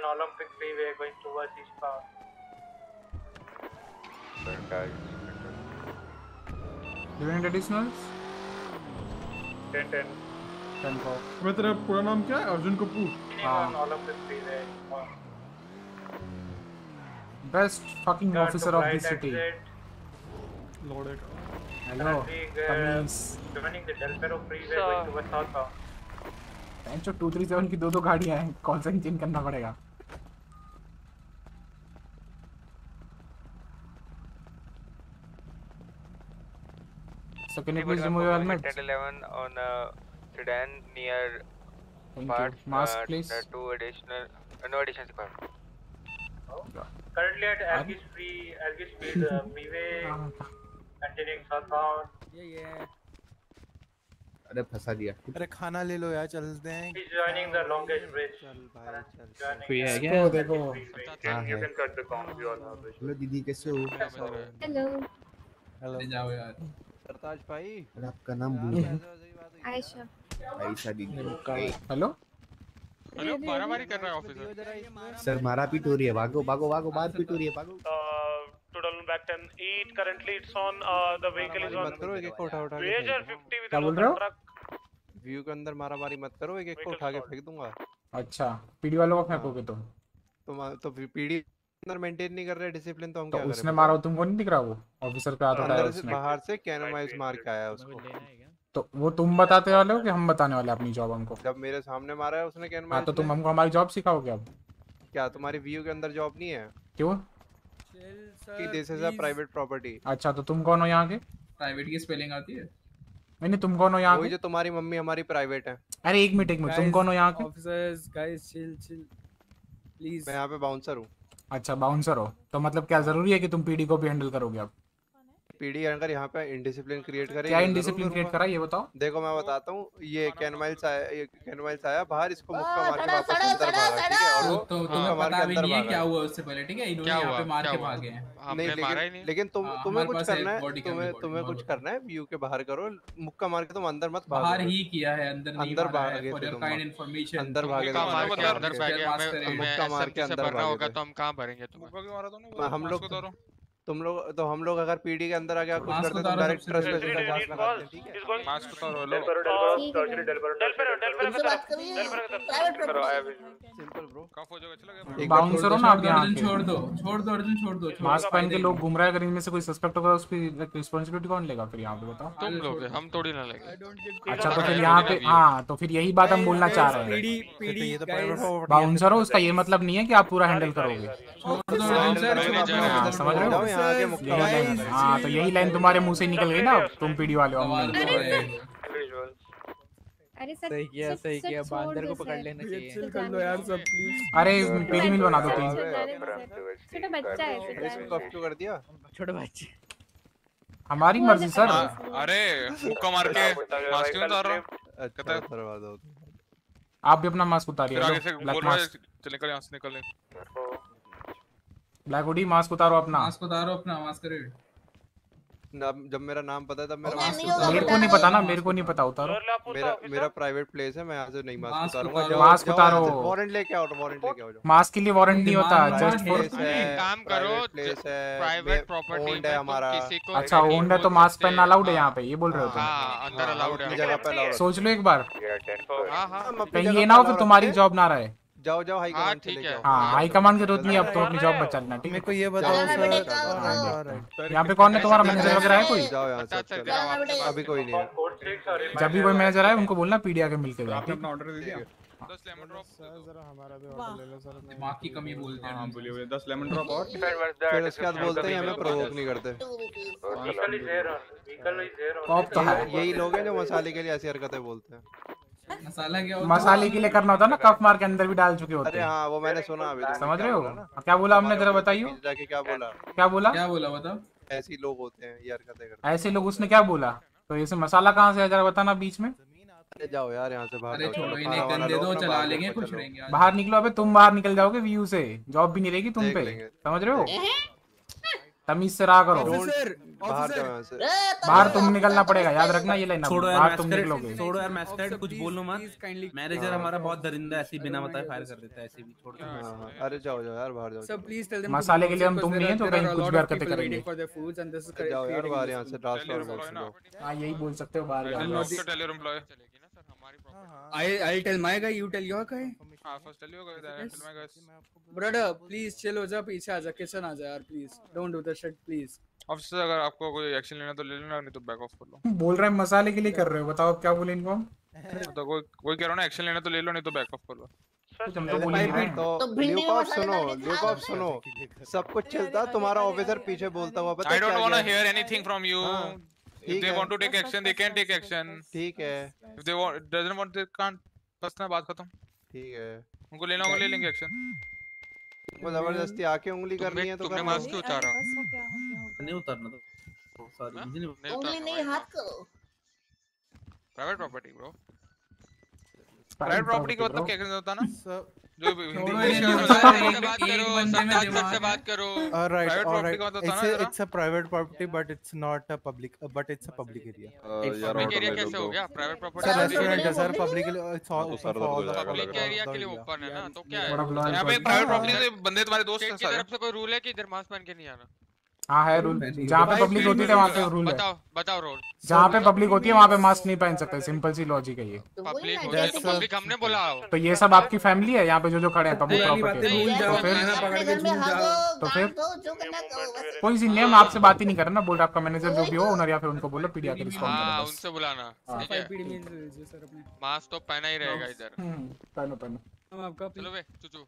uh, on Olympic Freeway going towards East Park. Dividend additionals 10 10. 10 को मैं तेरा पूरा नाम क्या है अर्जुन कपूर हाँ Freeway. on- best fucking officer of this city exit. लौड़े का हेलो uh, कमीज joining the Del Perro Freeway going towards southbound. बेंचो 237 की दो दो गाड़ियाँ हैं कौन सा इंजन करना पड़ेगा So can you please remove your helmet? 10 11 on uh, sedan near you. Mask, uh, please. uh, two additional, uh, no additions required. Currently at Algis Free, Algis Speed uh, Freeway, Continuing southbound. ये ये अरे फंसा दिया अरे खाना ले लो यार चलते हैं He's joining the longest bridge. चल भाई चल कोई है क्या? देखो हाँ You है can cut the count. We all hello दीदी कैसे हो हेलो हेलो जाओ यार सरताज भाई। अरे आपका नाम भूल गया। आयशा। आयशा दीदी हेलो। मारामारी कर रहा है ऑफिसर सर मारा पीट हो रही है। भागो भागो भागो मार पीट हो रही है भागो। Dublin back 10 8. Currently, it's on. Uh, the vehicle is on. मत करो एक एक उठा उठा फेंक 50 with क्या an बोल रहे open हो? truck. व्यू के अंदर मारा मारी मत करो एक एक को उठा के फेंक दूँगा। अच्छा पीडी वालों को फेंकोगे तुम तुम तो पीडी अंदर मेंटेन नहीं कर रहे डिसिप्लिन तो हम तो क्या उसने मारा हो तुमको नहीं दिख रहा वो? ऑफिसर पे हाथ उठाया उसने। बाहर से कैनोमाइज मार के आया उसको। तो वो तुम बताते वाले हो कि हम बताने वाले अपनी जॉब हमको? जब मेरे सामने मारा है उसने हाँ कैनोमाइज तो तुम हमको हमारी जॉब सिखाओगे अब। क्या तुम्हारी व्यू के अंदर जॉब नहीं है? क्यों? कि this is a private property अच्छा तो तुम कौन हो यहाँ के? प्राइवेट की स्पेलिंग आती है। नहीं नहीं तुम कौन हो यहाँ वही के? जो तुम्हारी मम्मी हमारी प्राइवेट है। अरे एक मिनट एक मिनट तुम कौन हो यहाँ के? Officers guys chill chill please मैं यहाँ पे बाउंसर हूँ। अच्छा बाउंसर हो। तो मतलब क्या ज़रूरी है कि तुम पीडी को भी हैंडल करोगे अब? पीडी अगर यहाँ पे इंडिसिप्लिन क्रिएट करे क्या ये इंडिसिप्लिन क्रिएट करा ये बताओ? देखो मैं बताता हूँ ये कैनमाइल्स आया ये कैनमाइल्स आया बाहर इसको मुक्का मार के वापस अंदर भागा ठीक है? और तो, वो तो मुक्का तुम्हें पता भी नहीं है क्या हुआ उससे पहले ठीक है? इन्होंने यहाँ पे मार के? भागे हैं। हमने नहीं मारा ही लेकिन नहीं? लेकिन तुम हाँ, तुम्हें कुछ करना है तुम्हें तुम्हें कुछ करना है व्यू के बाहर करो मुक्का मार के तुम अंदर मत भागो। बाहर ही किया है अंदर नहीं अंदर भागे फॉर योर काइंड इंफॉर्मेशन अंदर भागे तुम के। अंदर? भागे। हमें हमें मुक्का मार के अंदर भरना भागे होगा तो हम कहाँ भरेंगे तुम्हें। मुक्का मारा तुमने हम लोग तुम लोग तो हम लोग अगर पीडी के अंदर आ गया कुछ करते तो डायरेक्ट ट्रस्ट। पे जाँच लगाते हैं ठीक है मास्क उतारो. तुमसे बात करिए Del Perro, Del private Perro. Property आया भी। सिंपल ब्रो कफ हो जाएगा चला गया एक बार बाउंसर हो ना आप यहाँ अर्जुन छोड़ दो छोड़ दो अर्जुन छोड़ दो मास्क पहन के लोग। घूम रहा है अगर इनमें से कोई सस्पेक्ट होगा उसकी रिस्पॉन्सिबिलिटी कौन लेगा फिर यहाँ पे बताओ तुम लोग हम थोड़ी ना लेंगे अच्छा तो फिर यहाँ पे हाँ तो फिर यही बात हम बोलना चाह रहे हैं पीडी पीडी गाइस बाउंसर हो उसका ये मतलब नहीं है कि आप पूरा हैंडल करोगे हाँ, समझ रहे हो है। तो यही लाइन तुम्हारे मुँह से निकल गई ना तुम पीडी वाले हो। तो. अरे सर सही किया सही किया बांदर को पकड़ लेना चाहिए। जाने कर लो यार सब प्लीज़ अरे मिल बना दो सर। छोटा बच्चा है सर जाने इसको कब क्यों कर दिया? छोटे बच्चे। हमारी मर्ज़ी सर। अरे मुक्का मार के मास्क क्यों उतार रहा। है? अच्छा कहता है- करवा दो। आप भी अपना मास्क उतारिए आगे से ब्लैक बोल रहा है चल निकल यहाँ से निकल ब्लैक हुडी मास्क उतारो अपना। मास्क उतारो अपना मास्क करे। ना- जब मेरा नाम पता है तब मेरा मास्क उतारो। मेरे को नहीं पता ना मेरे को नहीं पता उतारो। मेरा मेरा प्राइवेट प्लेस है मैं यहाँ से नहीं मास्क उतारूँगा। मास्क उतारो। वारंट लेके आओ वारंट लेके आओ मास्क के लिए वारंट नहीं होता जस्ट फॉर काम करो, प्लेस है प्राइवेट प्रॉपर्टी है हमारा। अच्छा ओन्ड है तो मास्क पहनना अलाउड है यहाँ पे ये बोल रहे हो तुम। हाँ अंदर अलाउड है। जगह पे अलाउड सोच लो एक बार। हाँ हाँ। कहीं ये ना हो फिर तुम्हारी जॉब ना रहे। हैं। जाओ जाओ हाई हाँ, कमांड ठीक चले है। जाओ हाँ हाई कमांड की ज़रूरत नहीं अब तो अपनी जॉब बचा लेना ठीक मेरे को ये बताओ सर। सर। हाँ, यहाँ पे कौन है तुम्हारा मैनेजर वगैरह है? कोई जाओ यहाँ से अच्छा, चलो। अच्छा, अभी कोई नहीं है। जब भी कोई मैनेजर आए उनको बोलना पीडी आके मिलके जाओ आपने अपना ऑर्डर दे दिया? दस लेमन ड्रॉप जरा हमारा भी ऑर्डर ले लो सर दिमाग की कमी बोलते हैं हाँ बोलिए बोलिए। दस लेमन ड्रॉप और? फिर उसके बाद बोलते हैं हमें प्रोवोक नहीं करते. कॉप तो है। यही लोग हैं जो मसाले के लिए ऐसी हरकतें बोलते हैं। मसाला क्या होता मसाले के लिए करना होता है ना कफ मार के अंदर भी डाल चुके होते हैं। हाँ वो मैंने सुना अभी समझ रहे हो? क्या बोला हमने जरा बताइयो। जाके क्या बोला? क्या बोला? क्या बोला बताओ। ऐसे लोग होते हैं ये हरकतें करते ऐसे लोग उसने क्या बोला? तो ऐसे मसाला कहाँ से है जरा बताना बीच में। अरे जाओ यार यहाँ से बाहर छोड़ो गंदे दो चला लेंगे खुश रहेंगे बाहर निकलो अबे तुम बाहर निकल जाओगे व्यू से। जॉब भी नहीं रहेगी तुम पे। समझ रहे हो? तमीज से रहा करो ऑफिसर बाहर जाओ तुम निकलना पड़ेगा याद रखना ये लाइन छोड़ो यार तुम निकलोगे। छोड़ो यार मैस्करेड कुछ बोलो मत। मैनेजर हमारा बहुत दरिंदा है ऐसे बिना बताए फायर कर देता है ऐसे भी छोड़ दो। हाँ, हाँ, अरे जाओ जाओ यार बाहर जाओ। सर प्लीज़ टेल देम मसाले के लिए हम तुम नहीं है जो कहीं कुछ भी हरकतें करेंगे। For their foods and this is जाओ यार बाहर यहाँ से ट्रांसफ़र है। दो हाँ यही बोल सकते हो बाहर जाओ। I I tell my guy you tell your guy हाँ ब्रदर प्लीज़ चिल हो जा पीछे आ जा किचन आ जा यार please don't do that shit please Officer अगर आपको कोई एक्शन लेना तो ले लेना नहीं तो बैक ऑफ़ कर लो। *laughs* बोल रहे हैं मसाले के लिए कर रहे हो बताओ क्या बोले इनको *laughs* तो कोई कोई कह रहा ना एक्शन लेना तो ले लो नहीं तो बैक ऑफ़ कर लो। कुछ हम तो बोल रहे हैं। तो तो सुनो। सुनो। सब कुछ चलता तुम्हारा ऑफिसर पीछे बोलता हुआ पता है don't क्या want to किया? hear anything from If they want to take action, they can take action. ठीक If they want, doesn't want, they can't. बस ना बात खत्म। ठीक है। उनको लेना होगा ले लेंगे एक्शन वो ज़बरदस्ती आके उंगली कर रही है तो तुमने मास्क क्यों उतारा हो। हो हो नहीं उतारना तो सॉरी मुझे नहीं उंगली नहीं हाथ को। Private property bro private property का मतलब क्या करना होता है ना? जो भी हिंदी छोड़ो इंग्लिश ये में बात बताओ। करो, बात करो, सब बात से बात करो Uh, right, Private all property right. का मतलब It's था ना a, जरा? it's a private property, but it's not a public. Uh, but it's a public area. Public area कैसे हो गया प्राइवेट प्रॉपर्टी Sir, है सर पब्लिक। एरिया के लिए ओपन ना तो क्या पे प्राइवेट प्रॉपर्टी से बंदे तुम्हारे दोस्त की तरफ़ से कोई रूल है कि इधर मास्क पहन के नहीं आना हाँ है रूल जहाँ पे पब्लिक होती है वहाँ पे रूल है। बताओ बताओ रूल जहाँ पे पब्लिक होती है वहाँ पे मास्क नहीं पहन सकते सिंपल सी लॉजिक है ये। पब्लिक तो पब्लिक हमने बोला। तो ये सब आपकी फैमिली है यहाँ पे जो जो खड़े हैं पब्लिक प्रॉपर्टी तो फिर तो फिर कोई सीन नहीं हम आपसे बात ही नहीं कर रहे ना बोल रहे आपका मैनेजर जो भी हो ओनर या फिर उनको बोलो पीडी आके रिस्पॉन्ड हाँ उनसे बुलाना हाँ। ठीक है? मास्क तो पहना ही रहेगा इधर। हम्म, पहनो पहनो। आपका चलो बे चुचू।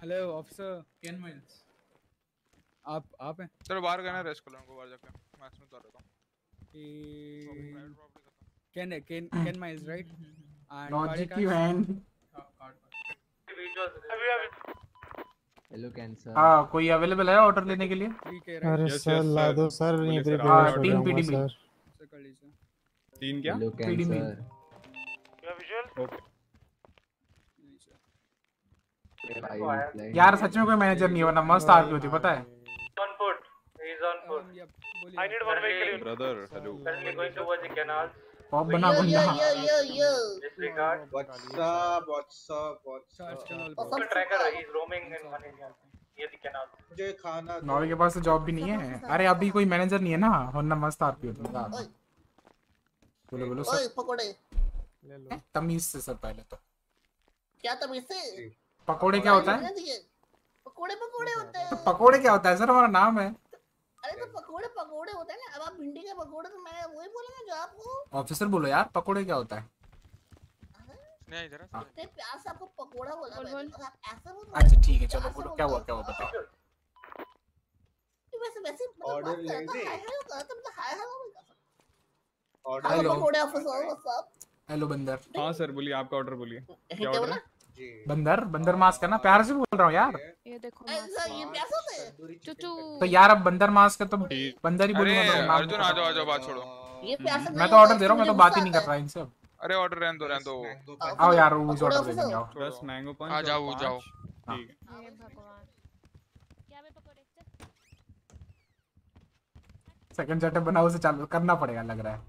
हेलो ऑफिसर कैन माइल्स आप आप हैं? चलो बाहर गए ना रेस्ट कर लो उनको बाहर जाके। मैक्स में उतार देता हूँ। Can can can Miles right logic की वैन हेलो कैंसर हाँ कोई अवेलेबल है ऑर्डर लेने के लिए? अरे सर ला दो सर नहीं तो हाँ, तीन पीडी में तीन क्या? हेलो पीडी में ओके यार सच में कोई मैनेजर नहीं है वरना मस्त आरपी होती पता है? On foot. He's on foot. I need one vehicle. Brother hello Currently going towards the canal. पॉप बना यो यो गुंडा यो यो यो Disregard. What's up what's up what's up Local tracker. He's roaming in one area canal. मुझे खाना के पास तो जॉब भी नहीं है अरे अभी कोई मैनेजर नहीं है ना वरना मस्त आरपी होती है बोलो बोलो ओए सर पकोड़े तमीज से सर पहले तो क्या तमीज से पकोड़े क्या होता है पकोड़े पकोड़े होते हैं। तो पकोड़े क्या होता है? सर हमारा नाम है। अरे तो पकोड़े पकोड़े होते हैं ना। अब आप भिंडी के पकोड़े तो मैं वही बोला ना जो आपको ऑफिसर बोलो यार पकोड़े क्या होता है? नहीं जरा हाँ। इतने प्यार से आपको पकोड़ा बोला मैंने तो आप ऐसे बोल। अच्छा ठीक है चलो बोलो क्या हुआ क्या हुआ बताओ। वैसे वैसे मतलब हाय करता मतलब हाय ऑर्डर हेलो हेलो पकोड़े ऑफिसर व्हाट्स अप हेलो बंदर हाँ सर बोलिए आपका ऑर्डर बोलिए। क्या क्या ऑर्डर है? बंदर बंदर मास्क है ना? प्यार से बोल रहा हूँ यार। ये देखो ये से चुचू। तो यार अब बंदर मास्क है तो बंदर ही बोलूँगा तो अर्जुन आ जाओ आ जाओ बात छोड़ो। ये प्यार मैं तो ऑर्डर दे रहा हूँ मैं तो बात ही नहीं कर रहा इनसे। अरे ऑर्डर रहने दो रहने दो। आओ यार उस ऑर्डर दे देंगे आओ दस मैंगो पंच आ जाओ जाओ। ठीक। है हे भगवान। क्या बे पकोड़े सेकंड सेटअप बना उसे चालू। करना पड़ेगा लग रहा है।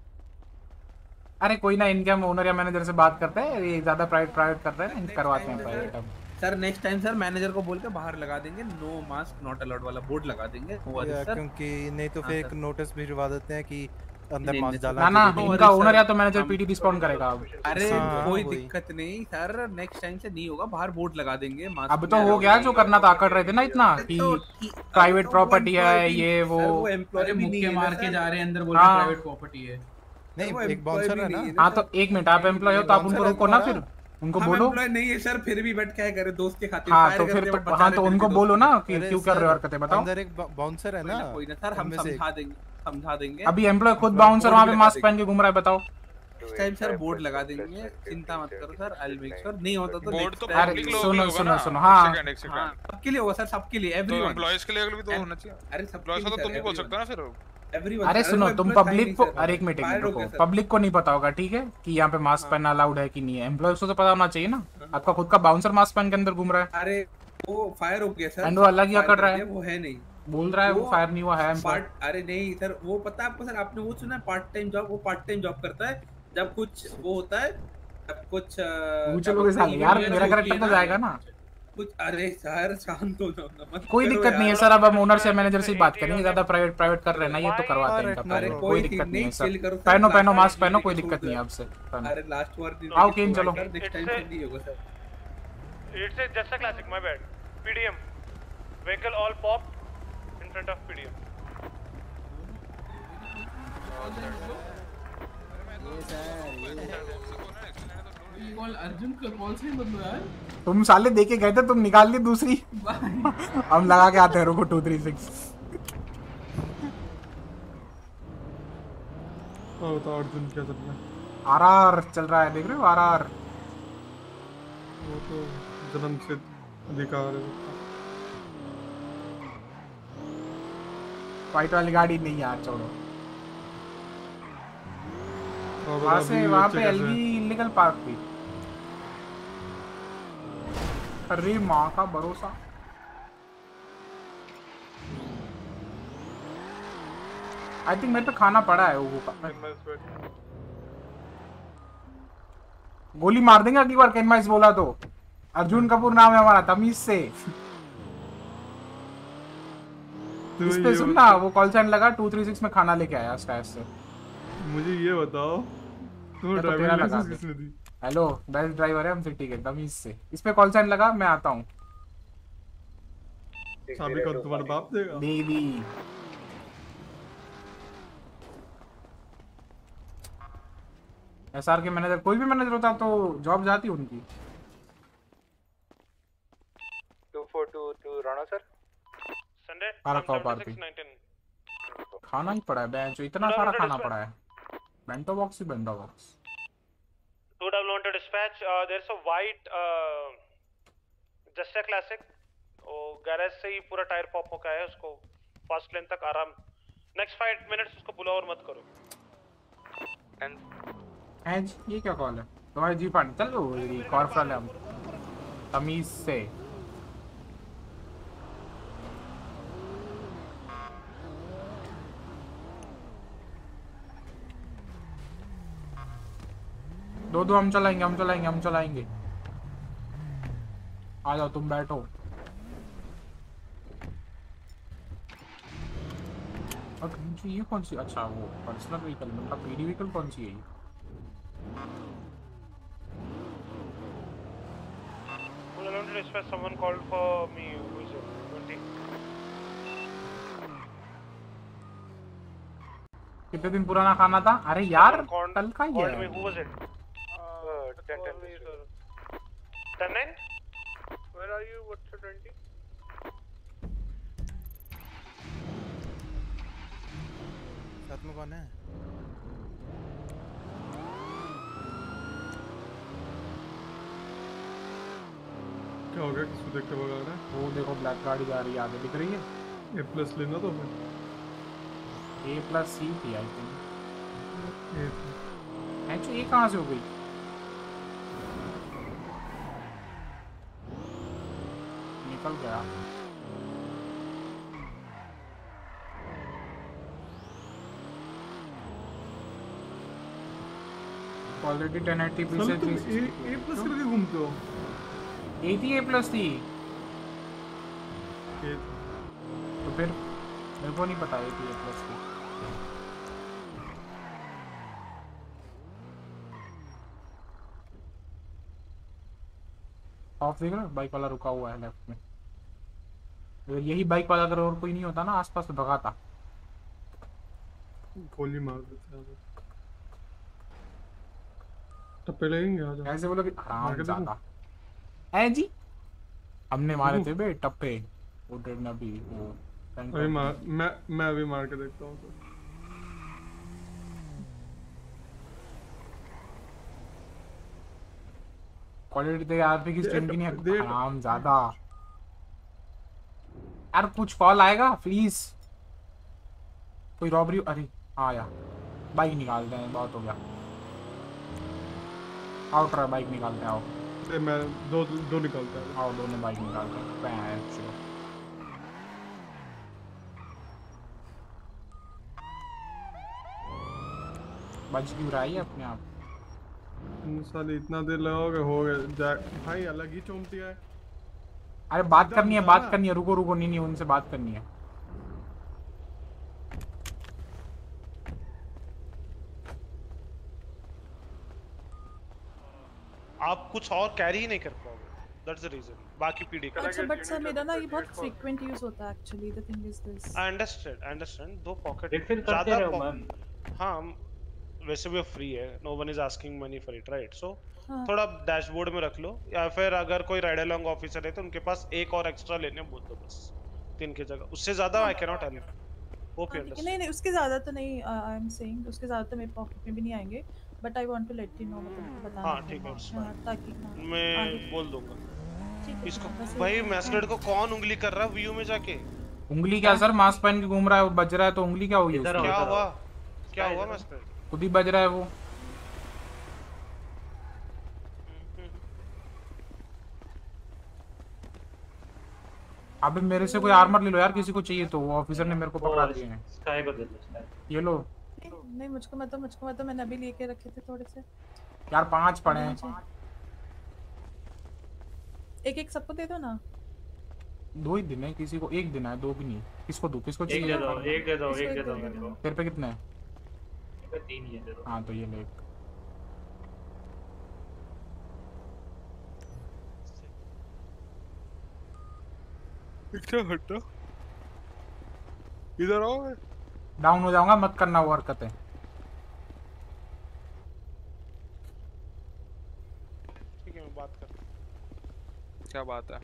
अरे कोई ना इनके हम ओनर या मैनेजर से बात करते हैं। ये ज़्यादा प्राइवेट प्राइवेट कर रहे हैं इनसे करवाते हैं प्राइवेट अब sir next time sir manager को बोल के बाहर लगा देंगे। नो मास्क नॉट अलाउड वाला बोर्ड लगा देंगे। क्योंकि नहीं तो हाँ, फिर एक नोटिस भिजवा देते हैं कि अंदर मास्क डाला ना ना इनका ओनर या तो मैनेजर पीडी रिस्पॉन्ड करेगा अब। अरे हाँ, कोई दिक्कत नहीं सर नेक्स्ट टाइम से नहीं होगा बाहर बोर्ड लगा देंगे मास्क अब तो हो गया जो करना था कर रहे थे ना इतना कि प्राइवेट प्रॉपर्टी है ये वो। अरे मुक्के मार के जा रहे हैं अंदर बोल हाँ। प्राइवेट प्रॉपर्टी है। नहीं एक बाउंसर है ना। हाँ तो एक मिनट आप एम्प्लॉय हो तो आप उनको रोको ना फिर। उनको बोलो। employee नहीं है सर फिर भी बट क्या करे दोस्त के खातिर हाँ तो कर फिर तो हो, तो उनको बोलो ना कि क्यों कर रहे हो हरकतें बताओ। अंदर एक बाउंसर है ना कोई ना सर हम। समझा देंगे समझा देंगे। अभी एम्प्लॉय खुद बाउंसर वहाँ पे मास्क पहन के घूम रहा है बताओ। नेक्स्ट टाइम सर बोर्ड लगा देंगे चिंता मत करो सर आई मेक श्योर नहीं होता तो बोर्ड तो पब्लिक लोगों सुनो, के लिए होगा सुनो, सुनो, हाँ। एक सेकंड एक हाँ, सेकंड सबके लिए होगा सर सबके लिए तो एवरीवन एम्प्लॉयज़ के लिए भी तो होना चाहिए। अरे सबके एम्प्लॉयज़ का तो तुम sir, नहीं बोल. सकते ना फिर अरे सुनो तुम पब्लिक को अरे एक मिनट एक हो रुको। पब्लिक को नहीं पता होगा ठीक है? कि यहाँ पे मास्क पहनना अलाउड है कि नहीं है। एम्प्लॉयज़ को तो पता होना चाहिए ना। आपका खुद का बाउंसर मास्क पहन के अंदर घूम रहा है। अरे वो फायर हो गया सर एंड वो अलग ही अकड़ रहा है वो है नहीं। बोल रहा है वो वो फायर नहीं हुआ है पार्ट अरे नहीं सर वो पता है आपको सर आपने वो सुना पार्ट टाइम जॉब वो पार्ट टाइम जॉब करता है जब कुछ वो होता है जब कुछ अ, पूछ क्या लोगे साले यार मेरा करेक्टर तो जाएगा ना। कुछ अरे सर शांत हो जाओ ना मत कोई दिक्कत नहीं है सर अब हम ओनर से मैनेजर से बात करेंगे ज़्यादा प्राइवेट प्राइवेट कर रहे ना ये तो करवाते हैं इनका अरे कोई दिक्कत नहीं है सर। पहनो पहनो मास्क पहनो कोई दिक्कत नहीं है। आपसे अरे लास्ट वार दिन आओ केन चलो। नेक्स्ट टाइम से नहीं होगा sir. It's a, just a classic, my bad. PDM. Vehicle all pop in front of तुम साले देके गए थे तुम निकाल ली दूसरी। हम लगा के आते हैं रुको टू थ्री सिक्स अर्जुन क्या चल रहा है? आर आर चल रहा है देख रहे हो आर आर। वो तो जन्म से अधिकार है। व्हाइट वाली गाड़ी नहीं यार छोड़ो। वहाँ से वहाँ पे एलवी इलीगल पार्क थी अरे माँ का भरोसा। आई थिंक मेरे पे खाना पड़ा है वो का। गोली मार देंगे अगली बार केनमाइस बोला तो। अर्जुन कपूर नाम है हमारा तमीज से। तो इस पे सुनना वो कॉल साइन लगा 236 में खाना लेके आया स्टैश से। मुझे ये बताओ तो ड्राइविंग लाइसेंस किसने दी? हेलो बेस्ट ड्राइवर है हम सिटी के तमीज से। इस पे कॉल साइन लगा मैं आता हूँ। चाबी कौन तुम्हारा बाप देगा। दीदी एसआर के मैनेजर कोई भी मैनेजर होता तो जॉब जाती उनकी। Two four two two Rana sir Sunday खाना ही पड़ा है बेंच इतना सारा खाना पड़ा है। Bento box he bento box Two double one to dispatch. Uh, there's a white uh, Jesta Classic. वो गैरेज से ही पूरा टायर पॉप होकर आया है उसको फ़र्स्ट लेन तक आराम। नेक्स्ट फाइव मिनट्स उसको पुल ओवर मत करो। हैं जी ये क्या कॉल है? तुम्हारे जी फंड चलो कॉर्पोरल है हम। तमीज से। दो दो हम चलाएँगे हम चलाएँगे हम चलाएँगे आ जाओ तुम बैठो और ये कौन सी अच्छा वो पर्सनल व्हीकल मतलब पीडी व्हीकल कौन सी है ये Pull along to dispatch. Someone called for me. Who is it? Twenty. कितने दिन पुराना खाना था अरे यार कल का ही है Who was it? Uh, ten. Ten. Ten nine. Where are you? What's your 20? साथ में कौन है? क्या हो गया? किसको देखते भगा रहा है? वो देखो ब्लैक गाड़ी जा रही है आगे दिख रही है। ए प्लस लेना तो फिर। ए प्लस सी थी आई थिंक ए एक्चुअली ये कहाँ से हो गई? निकल गया। क्वालिटी 1080p साले से तुम ए ए प्लस करके घूमते हो? ए थी ए प्लस थी। तो फिर मेरे को नहीं पता ए थी ए प्लस थी। ऑफ़ देख रहे हो? बाइक वाला रुका हुआ है लेफ़्ट में। अगर यही बाइक वाला अगर और कोई नहीं होता ना आसपास तो भगाता। गोली मार देते हैं। टप्पे लगेंगे आ जाओ ऐसे बोलो कि आराम ज़्यादा है जी? हमने मारे थे बे टप्पे। वो डेड ना भी वो अभी मार मैं मैं अभी मार के देखता हूँ तो। क्वालिटी तो यार की दे- स्ट्रीम की नहीं है आराम ज़्यादा यार कुछ कॉल आएगा प्लीज़ कोई रॉबरी अरे हाँ यार. बाइक निकालते हैं बहुत हो गया. आओ ट्राई बाइक निकालते हैं आओ मैं दो दो निकालता है. आओ दोनों बाइक निकालते हैं. बच क्यों रहा है अपने आप? साले इतना देर लगाओगे हो गए जा- भाई अलग ही चोमती है. अरे बात करनी है बात करनी है। रुको रुको नहीं नहीं उनसे बात करनी है। आप कुछ और कैरी ही नहीं कर पाओगे। दैट्स द रीजन बाकी पीडी का। अच्छा बट सर मेरा ना ये बहुत फ्रीक्वेंट यूज़ होता है actually the thing is this I understand I understand दो पॉकेट Refill करते रहो, मैम। हाँ हम- वैसे भी फ्री है। No one is asking money for it right so. थोड़ा डैशबोर्ड में रख लो या फिर अगर कोई राइड अलोंग ऑफिसर है तो उनके पास एक और एक्स्ट्रा लेने बोल दो बस तीन की जगह। उससे ज़्यादा I can not help hope you हाँ, नहीं नहीं उसके ज़्यादा तो नहीं आई एम सेइंग उसके ज़्यादा तो मेरे पॉकेट में भी नहीं आएँगे but I want to let you know मतलब बताना हाँ, ठीक है, it's हाँ, ताकि हाँ, मैं बोल दूँगा। इसको हाँ, भाई मैस्करेड को कौन उंगली कर रहा है व्यू में जाके? उंगली क्या सर मास्क पहन के घूम रहा है वो बज रहा है तो उंगली क्या हुई उसकी? क्या हुआ? क्या हुआ मस्त खुद ही बज रहा है वो। अबे मेरे से कोई आर्मर ले लो यार किसी को चाहिए तो वो ऑफिसर ने मेरे को पकड़ा दिए हैं। स्काई को दे दो ये लो। नहीं नहीं मुझको मत दो मुझको मत दो मैंने अभी लेके रखे थे थोड़े से। यार पाँच पड़े हैं। एक एक सबको दे दो ना। दो ही दिन है किसी को एक दिन है दो भी नहीं। किसको दो किसको चाहिए? एक दे दो एक दे दो एक दे दो मेरे को। तेरे पे कितने? हैं मेरे पे तीन ये दे दो हाँ तो ये ले एक। क्या हटो। इधर आओ डाउन हो जाऊँगा मत करना वो हरकतें। ठीक है मैं बात कर क्या बात है?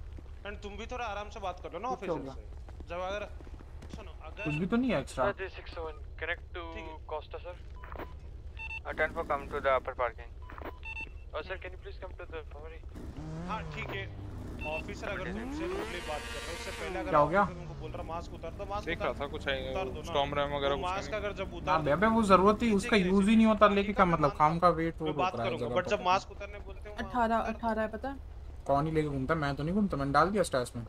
एंड तुम भी थोड़ा आराम से बात कर लो ना ऑफिसर से। जब अगर सुनो अगर कुछ भी तो नहीं है extra Connect to Costa, sir. Attend for come to the upper parking. Oh, sir, can you please come to the infirmary? हाँ ठीक है। ऑफिसर अगर तुमसे रूडली बात कर रहा उससे पहले अगर क्या हो गया? तुमको बोल रहा मास्क उतार दो मास्क देख रहा था कुछ है उतार दो ना। स्टॉर्म रैम वगैरह तो कुछ मास्क अगर जब हाँ उतार दो अबे वो ज़रूरत ही उसका यूज़ ही नहीं होता लेके क्या मतलब काम का वेट वो बात रहा है करूँगा बट जब मास्क उतारने बोलते हो अठारह अठारह है पता है? कौन ही लेके घूमता मैं तो नहीं घूमता मैंने डाल दिया स्टेटस में।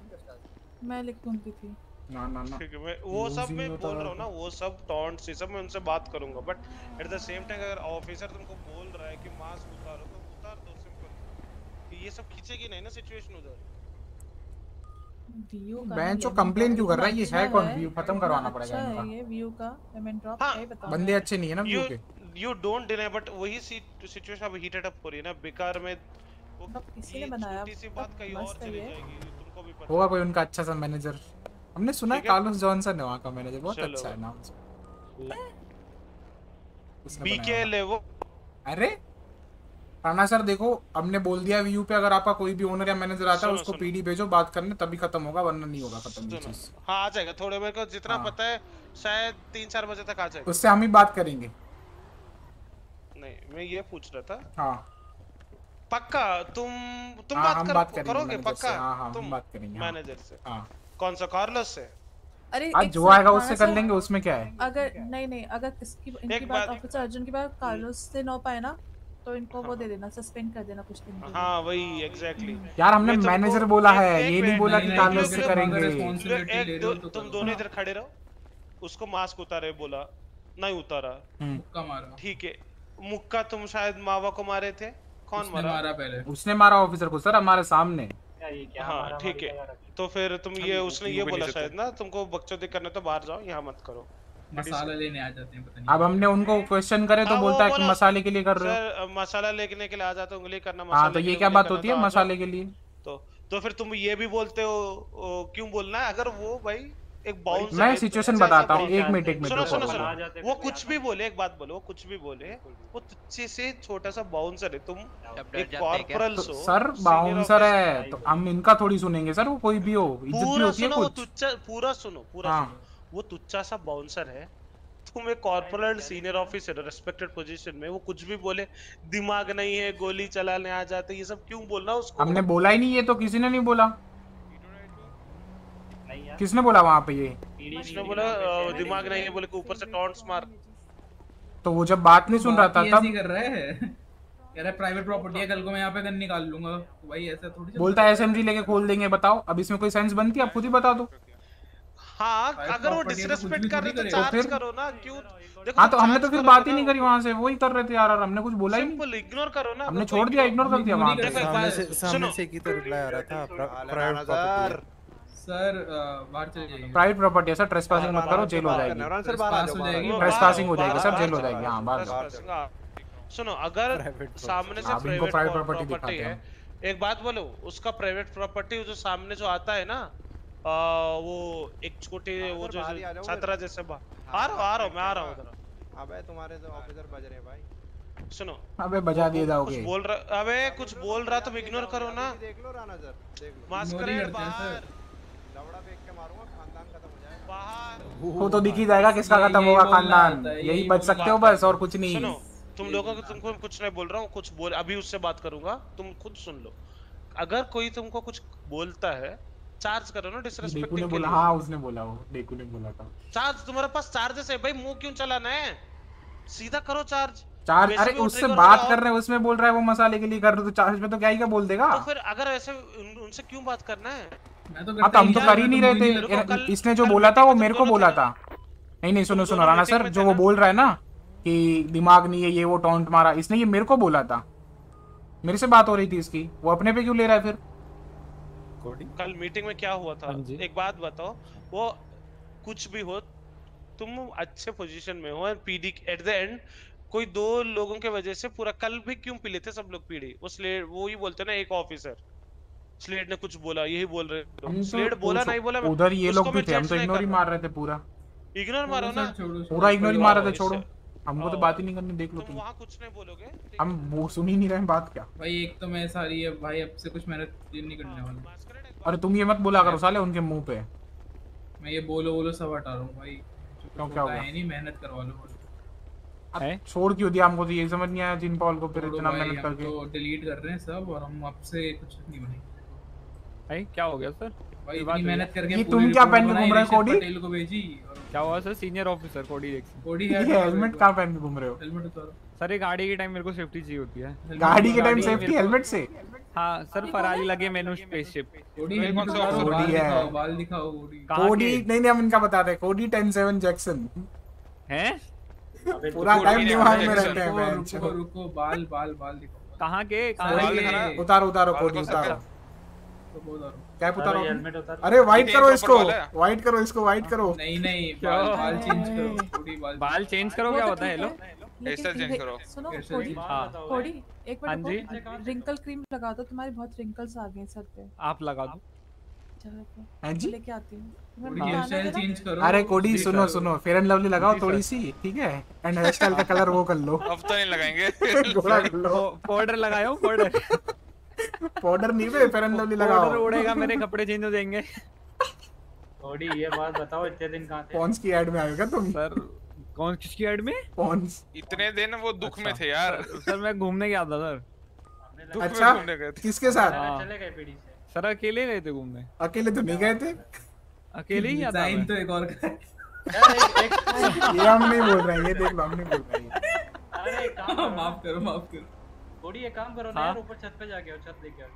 मैं लेके घूमती थी। ना ना ना। ठीक है मैं वो सब मैं बोल रहा हूँ ना वो सब टॉन्ट्स ये सब मैं उनसे बात करूँगा but at the same time अगर ऑफिसर तुमको बोल रहा है कि मास्क उतारो तो उतार दो सिंपल ये सब खींचेगी नहीं ना सिचुएशन उधर? व्यू का बेंच जो drop क्यों कर रहा है? ये है कौन? व्यू खत्म करवाना पड़ेगा अच्छा इनका। ये व्यू का लेमन ड्रॉप हाँ, ही बताऊँ बंदे अच्छे नहीं है ना व्यू के? यू डोंट डिनाई बट वही सिचुएशन अब हीटेड अप हो रही है ना। बेकार में वो किसी ने बनाया छोटी सी बात कहीं और चली जाएगी तुमको भी पता होगा कोई उनका अच्छा सा मैनेजर हमने सुना है कार्लोस जॉनसन है वहाँ का मैनेजर बहुत अच्छा है नाम से। उसने बीके ले वो अरे! राणा सर देखो हमने बोल दिया व्यू पे अगर आपका कोई भी ओनर या मैनेजर आता है उसको पीडी भेजो बात करने तभी खत्म होगा वरना नहीं होगा खत्म ये सुनो। चीज़। हाँ आ जाएगा थोड़े मेरे को जितना हाँ। पता है शायद तीन चार बजे तक आ जाएगा। उससे हम ही बात करेंगे। नहीं मैं ये पूछ रहा था। हाँ। पक्का? तुम तुम हाँ, बात कर, बात करोगे पक्का? हाँ, हाँ, हम तुम बात करेंगे, हाँ। मैनेजर से। हाँ। कौन सा? कार्लोस से? अरे आज जो आएगा उससे कर लेंगे उसमें क्या है? अगर नहीं नहीं अगर किसकी इनकी बात ऑफिसर अर्जुन की बात कार्लोस से ना हो पाए ना तो इनको वो दे देना सस्पेंड कर देना कुछ दिन हाँ वही एग्जैक्टली exactly. यार हमने मैनेजर तो बोला है ये नहीं बोला कि कार्लोस से करेंगे। एक तुम दोनों इधर खड़े रहो उसको मास्क उतारे बोला नहीं उतारा। हम्म। मुक्का मारा। ठीक है। मुक्का तुम शायद मावा को मारे थे? कौन मारा? मारा पहले। उसने मारा ऑफिसर को सर हमारे सामने। हाँ ठीक है। तो फिर तुम ये उसने ये बोला शायद ना तुमको बकचोदी करने तो बाहर जाओ यहाँ मत करो। मसाला लेने आ जाते हैं पता नहीं। अब हमने उनको क्वेश्चन करे तो हाँ, बोलता है कि मसाले के लिए कर रहे हो। मसाला लेने के लिए आ जाता उंगली करना हाँ मसाले तो ये क्या बात होती है तो। मसाले के लिए? तो तो फिर तुम ये भी बोलते हो क्यों बोलना है? अगर वो भाई एक बाउंस मैं situation बताता हूँ, एक मिनट, एक मिनट सुनो सुनो सुनो। वो कुछ भी बोले एक बात बोलो वो कुछ भी बोले वो तुच्छे से छोटा सा बाउंसर है तुम एक कॉर्पोरल तो हो सर बाउंसर है तो हम इनका थोड़ी सुनेंगे सर वो कोई भी हो इज़्ज़त भी होती है कुछ। पूरा सुनो पूरा हाँ। सुनो। वो तुच्छा सा बाउंसर है तुम एक corporal senior officer respected position में वो कुछ भी बोले दिमाग नहीं है गोली चलाने आ जाते ये सब क्यों बोलना उसको? हमने बोला ही नहीं ये तो किसी ने नहीं बोला। किसने बोला वहाँ पे ये? उसने बोला दिमाग नहीं है बोले कि ऊपर से टॉन्ट्स मार। तो वो जब बात नहीं सुन रहा था तब कर रहा है। कह रहा है प्राइवेट प्रॉपर्टी है कल को मैं यहाँ पे गन निकाल लूँगा। तो भाई ऐसा थोड़ी बोलता है एसएमजी लेके खोल देंगे बताओ। अब इसमें कोई सेंस बनती है? आप खुद ही बता दो। हाँ अगर वो तो डिसरेस्पेक्ट कर रहे तो चार्ज करो ना क्यों देखो हाँ तो हमने तो फिर बात ही नहीं करी वहाँ से वही कर रहे थे यार और हमने कुछ बोला ही नहीं। सिंपल इग्नोर करो ना हमने छोड़ दिया इग्नोर कर दिया वहाँ पे। सामने से सामने से एक तो रिप्लाई आ रहा था प्राइवेट सर सर बाहर चले जाइए। प्राइवेट प्रॉपर्टी है सर ट्रेसपासिंग मत करो जेल हो जाएगी। हो ट्रेसपासिंग हो जाएगी सर जेल हो जाएगी हाँ बाहर हाँ। सुनो अगर सामने से प्राइवेट प्रॉपर्टी दिखाते है हैं। एक बात बोलो उसका प्राइवेट प्रॉपर्टी जो सामने जो आता है ना आ, वो एक छोटे वो जो ही आ जाओ छतरा जैसे बाहर आ रहा हूँ आ रहा हूँ मैं आ रहा हूँ उधर। अबे तुम्हारे तो ऑफिसर बज रहे भाई। सुनो। अबे बजा दिए जाओगे। कुछ बोल रहा अबे कुछ बोल रहा तुम इग्नोर करो ना। देख लो राणा सर देख लो। मास्करेड बाहर। लवड़ा फेंक के मारूँगा खानदान खत्म हो जाएगा। बाहर। वो तो दिख ही जाएगा किसका खत्म होगा खानदान। यही यही बच सकते हो बस और कुछ नहीं। सुनो तुम लोगों को तुमको कुछ नहीं बोल रहा हूँ कुछ बोल अभी उससे बात करूँगा तुम खुद सुन लो। अगर कोई तुमको कुछ बोलता है चार्ज करो ना डेकू ने के बोला लिए। हाँ उसने बोला वो डेकू ने बोला था। चार्ज तुम्हारे पास चार्जेस है भाई मुँह क्यों चलाना है? सीधा करो चार्ज चार्ज अरे उससे बात कर रहे हैं उसमें बोल रहा है वो मसाले के लिए कर रहे तो चार्ज में तो क्या ही क्या बोल देगा? तो फिर अगर ऐसे उनसे क्यों बात करना है? हाँ तो हम तो कर ही नहीं रहे थे। इसने जो बोला था वो मेरे को बोला था नहीं नहीं सुनो सुनो राणा सर जो वो बोल रहा है ना कि दिमाग नहीं है ये वो टॉन्ट मारा इसने ये मेरे को बोला था। मेरे से बात हो रही थी इसकी वो अपने पे क्यों ले रहा है फिर? कल मीटिंग में क्या हुआ था? एक बात बताओ वो कुछ भी हो तुम अच्छे पोजीशन में हो पीडी एट द एंड कोई दो लोगों के वजह से पूरा कल भी क्यों पी लेते सब लोग पीडी वो स्लेड वो ही बोलते ना एक ऑफिसर स्लेड ने कुछ बोला यही बोल रहे तो स्लेड बोला नहीं बोला उधर ये लोग भी थे हम तो इग्नोर ही मार रहे थे पूरा। इग्नोर मारो ना। पूरा इग्नोर ही मार रहे थे छोड़ो। हमको तो बात ही नहीं करनी देख लो तुम वहाँ कुछ नहीं बोलोगे हम वो सुन ही नहीं रहे हैं बात क्या? भाई एक तो मैं सारी है भाई अब से कुछ मेहनत नहीं करने वाला। अरे तुम ये मत बोला करो साले उनके मुँह पे। मैं ये बोलो बोलो सब हटा रहा हूँ भाई। क्यों क्या होगा नहीं मेहनत करवा लो। अब छोड़ क्यों दिया हमको तो ये समझ नहीं आया जिन पॉल को फिर इतना मेहनत करके। तो डिलीट कर रहे हैं सब और हम आपसे कुछ नहीं बनेंगे। भाई क्या हो गया सर? भाई इतनी मेहनत करके तुम क्या पहन के घूम रहे हो, कोडी? पटेल को भेजी क्या हुआ sir? Senior officer Cody Jackson Cody head helmet कहाँ पहन के घूम रहे हो? हेलमेट उतारो। सर ये गाड़ी के टाइम मेरे को सेफ्टी चाहिए होती है। गाड़ी के टाइम सेफ्टी हेलमेट से? हाँ सर फरारी लगे मैनू स्पेसशिप कोडी हेलमेट उतारो। कोडी बाल है। दिखाओ बाल दिखाओ कोडी कोडी नहीं नहीं हम इनका बताते हैं। कोडी 107 जैक्सन हैं? पूरा टाइम दिमाग में रहते हैं रुको मैं रुको रुको बाल बाल बाल दिखाओ। कहाँ के? कहाँ के? उतारो उतारो कोडी उतारो। सब उतारो। कैप उतारो हेलमेट उतारो। अरे वाइट करो इसको वाला। वाइट करो इसको वाइट करो। नहीं नहीं बाल बाल चेंज करो बाल बाल चेंज करो क्या होता है हेलो चेंज करो। सुनो कोडी। कोडी एक हाँ मिनट रिंकल क्रीम लगा दो तुम्हारे बहुत रिंकल्स आ गए हैं सर पे। आप लगा दो। हाँ जी? लेके आती हूँ। अरे कोडी सुनो सुनो फेयर एंड लवली लगाओ थोड़ी सी ठीक है? एंड हेयर स्टाइल का कलर वो कर लो। अब तो नहीं लगाएँगे। *laughs* घोड़ा कर लो। पाउडर लगाओ पाउडर पाउडर नहीं फेयर एंड लवली पाउडर उड़ेगा मेरे कपड़े चेंज हो जाएँगे। थोड़ी ये बात बताओ इतने दिन कहाँ थे? पॉन्स की ऐड में आएगा तुम? सर कौन किसकी ऐड में? पॉन्स इतने दिन वो दुख में थे यार। सर मैं घूमने गया था सर। अच्छा घूमने गए थे। किसके साथ? हाँ। चले गए पीढ़ी से। सर अकेले गए थे घूमने। अकेले तो नहीं गए थे? अकेले ही आता मैं। तो एक और का ये हम नहीं बोल रहे हैं ये देख लो हम नहीं बोल रहे हैं। अरे काम माफ़ करो माफ़ करो। थोड़ी एक काम करो ना हाँ? यार ऊपर छत पे जाके आओ छत लेके आओ।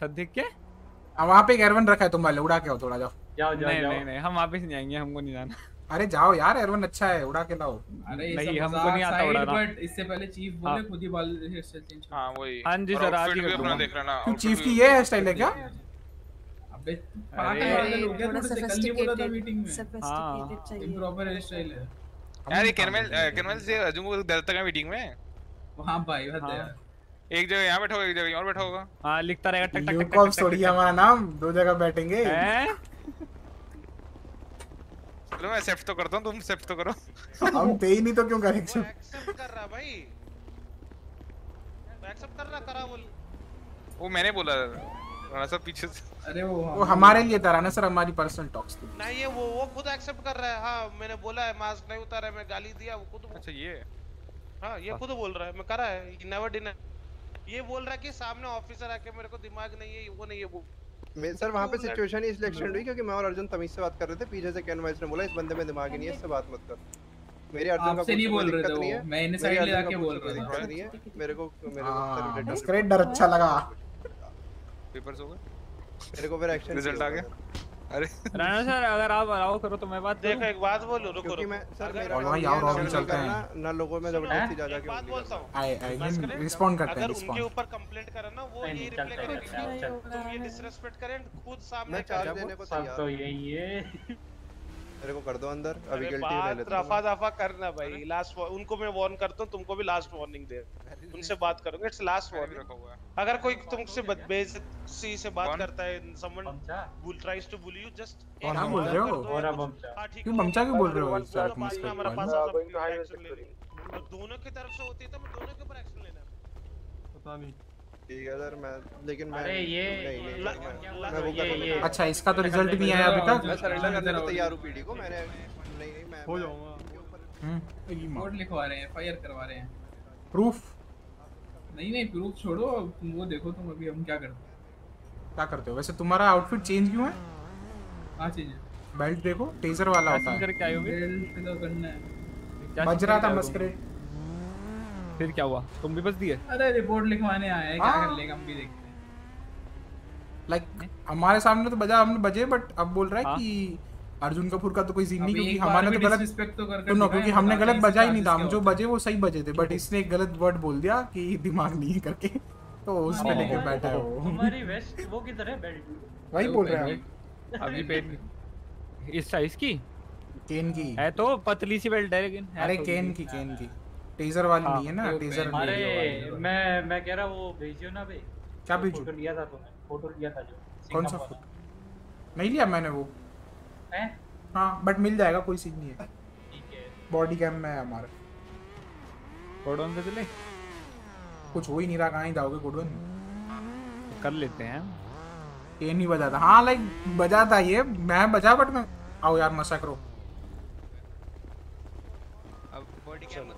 छत देख के? अब वहाँ पे एक एरवन रखा है तुम वाले उड़ा के आओ थोड़ा जाओ। जाओ जाओ नहीं जाओ। नहीं नहीं हम वापस नहीं आएँगे हमको नहीं जाना। अरे जाओ यार एरवन अच्छा है उड़ा के लाओ। अरे नहीं, हमको नहीं आता उड़ाना। but इससे पहले चीफ बोले हाँ। खुद ही बाल हेयरस्टाइल चेंज हाँ वही। हाँ जी सर, आज ही अपना देख क्यों outfit चीफ की ये हेयर स्टाइल है क्या? अबे पागल हो गया थोड़ा थोड़े से कल बोला था मीटिंग में। हेयर स्टाइल है। यार ये कैनमल कैनमल से अर्जुन को डरता है मीटिंग में? हाँ भाई हद हाँ। एक जगह यहाँ बैठा होगा एक जगह यहाँ बैठा होगा हाँ लिखता रहेगा टक टक टक टक छोड़िए हमारा नाम दो जगह बैठेंगे। हैं? चलो मैं एक्सेप्ट तो करता हूँ तुम एक्सेप्ट तो करो। हम थे ही नहीं तो क्यों करेंगे एक्सेप्ट कर रहा भाई। एक्सेप्ट कर रहा करा बोल वो मैंने बोला राणा साहब पीछे से। अरे वो वो हमारे लिए था ना सर हमारी पर्सनल टॉक्स थी। नहीं ये वो वो खुद एक्सेप्ट कर रहा है। हाँ मैंने बोला है मास्क नहीं उतारा है मैं गाली दिया वो खुद अच्छा ये। हाँ ये खुद बोल रहा है मैं करा है नेवर डिनाई ये बोल रहा है कि सामने ऑफिसर आके मेरे को दिमाग नहीं है वो नहीं है वो। मैं सर वहाँ पे सिचुएशन ही इसलिए एक्सटेंड हुई क्योंकि मैं और अर्जुन तमीज से बात कर रहे थे पीछे से कैन वाइस ने बोला इस बंदे में दिमाग ही नहीं है इससे बात मत कर। मेरे अर्जुन का कोई नहीं बोल रहे दिक्कत थे नहीं है। मैं इन्हें side ले जाके बोल रहा दिक्कत था। नहीं है। मेरे को मेरे को हाँ सर related बस डर अच्छा लगा। पेपर्स हो गए? मेरे को फिर एक्शन रिज़ल्ट आ गया? अरे। राणा सर अगर आप अलाउ करो तो मैं बात देखो एक बात बोलूँ रुको रुको। मैं सर मेरा और भाई ये है चलते हैं। ना लोगों में ज़बरदस्ती जा एक जाके बात बोलता हूँ। आई आई आए बस करते हैं अगर उनके ऊपर कंप्लेंट करा ना वो नहीं, रिप्लाई करेंगे तुम ये डिसरेस्पेक्ट करें खुद सामने चार्ज देने को सब तैयार तो यही है। मेरे को कर दो अंदर अभी गिल्टी ले लेता हूँ। रफा दफ़ा करना भाई लास्ट उनको मैं वार्न करता हूँ तुमको भी लास्ट वार्निंग दे। उनसे बात करूँगा इट्स लास्ट वार्निंग रखा हुआ है। अगर कोई तुमसे बेइज्जती से बात करता है someone bull tries to bully you just क्या बोल रहे हो? और अब बमचा हाँ क्यों बमचा क्यों बोल रहे हो बोलो, सर बोलो, पास में हमारा पास पॉइंट आ सकते हैं, एक्शन ले। और दोनों की तरफ़ से होती है तो मैं दोनों के ऊपर एक्शन लेना है। पता नहीं। ठीक है सर मैं लेकिन मैं अरे ये नहीं मैं- अच्छा इसका तो रिज़ल्ट नहीं आया अभी तक? मैं सरेंडर करने को तैयार हूँ पीडी को मैंने नहीं नहीं मैं हो जाऊँगा। हम्म। कोड लिखवा रहे हैं एफआईआर करवा रहे हैं। प्रूफ नहीं नहीं प्रूफ छोड़ो वो देखो तुम अभी हम क्या करते हैं। क्या करते हो? वैसे तुम्हारा आउटफिट चेंज क्यों है? हाँ चीज़ बेल्ट देखो टेजर वाला होता है। करके आए होगे? बेल्ट तो करना है। क्या बज रहा था हो? फिर क्या हुआ? तुम भी बस दिए अरे रिपोर्ट लिखवाने आए हैं क्या हाँ। कर लेगा हम भी देखते हैं। लाइक हमारे सामने तो बजा हमने बजे बट अब बोल रहा है हाँ। कि अर्जुन कपूर का तो कोई सीन नहीं क्योंकि हमारा तो गलत disrespect तो कर कर सुनो क्योंकि हमने गलत बजा ही नहीं था हम जो बजे वो सही बजे थे बट इसने एक गलत वर्ड बोल दिया कि दिमाग नहीं है करके। तो उस पे लेके बैठा है वो। *laughs* हमारी वेस्ट वो किधर है बेल्ट वही बोल रहे हैं। अभी पेट इस साइज़ की? केन की। है तो पतली सी बेल्ट है लेकिन अरे तो केन की केन की। टेजर वाली हाँ, नहीं है ना टेजर अरे मैं मैं कह रहा वो भेजियो ना बे क्या भेजूं? फ़ोटो लिया था तुमने फ़ोटो लिया था जो कौन सा फ़ोटो नहीं लिया मैंने वो। हैं? हाँ बट मिल जाएगा कोई सीन नहीं है। ठीक है। बॉडी कैम में है हमारा। कोडोन से चले? कुछ हो ही नहीं रहा कहाँ ही जाओगे कोडवन कर लेते हैं। ये नहीं बजाता। हाँ लाइक बजाता ये मैं बजा बट मैं आओ यार मसा करो। अब बॉडी कैम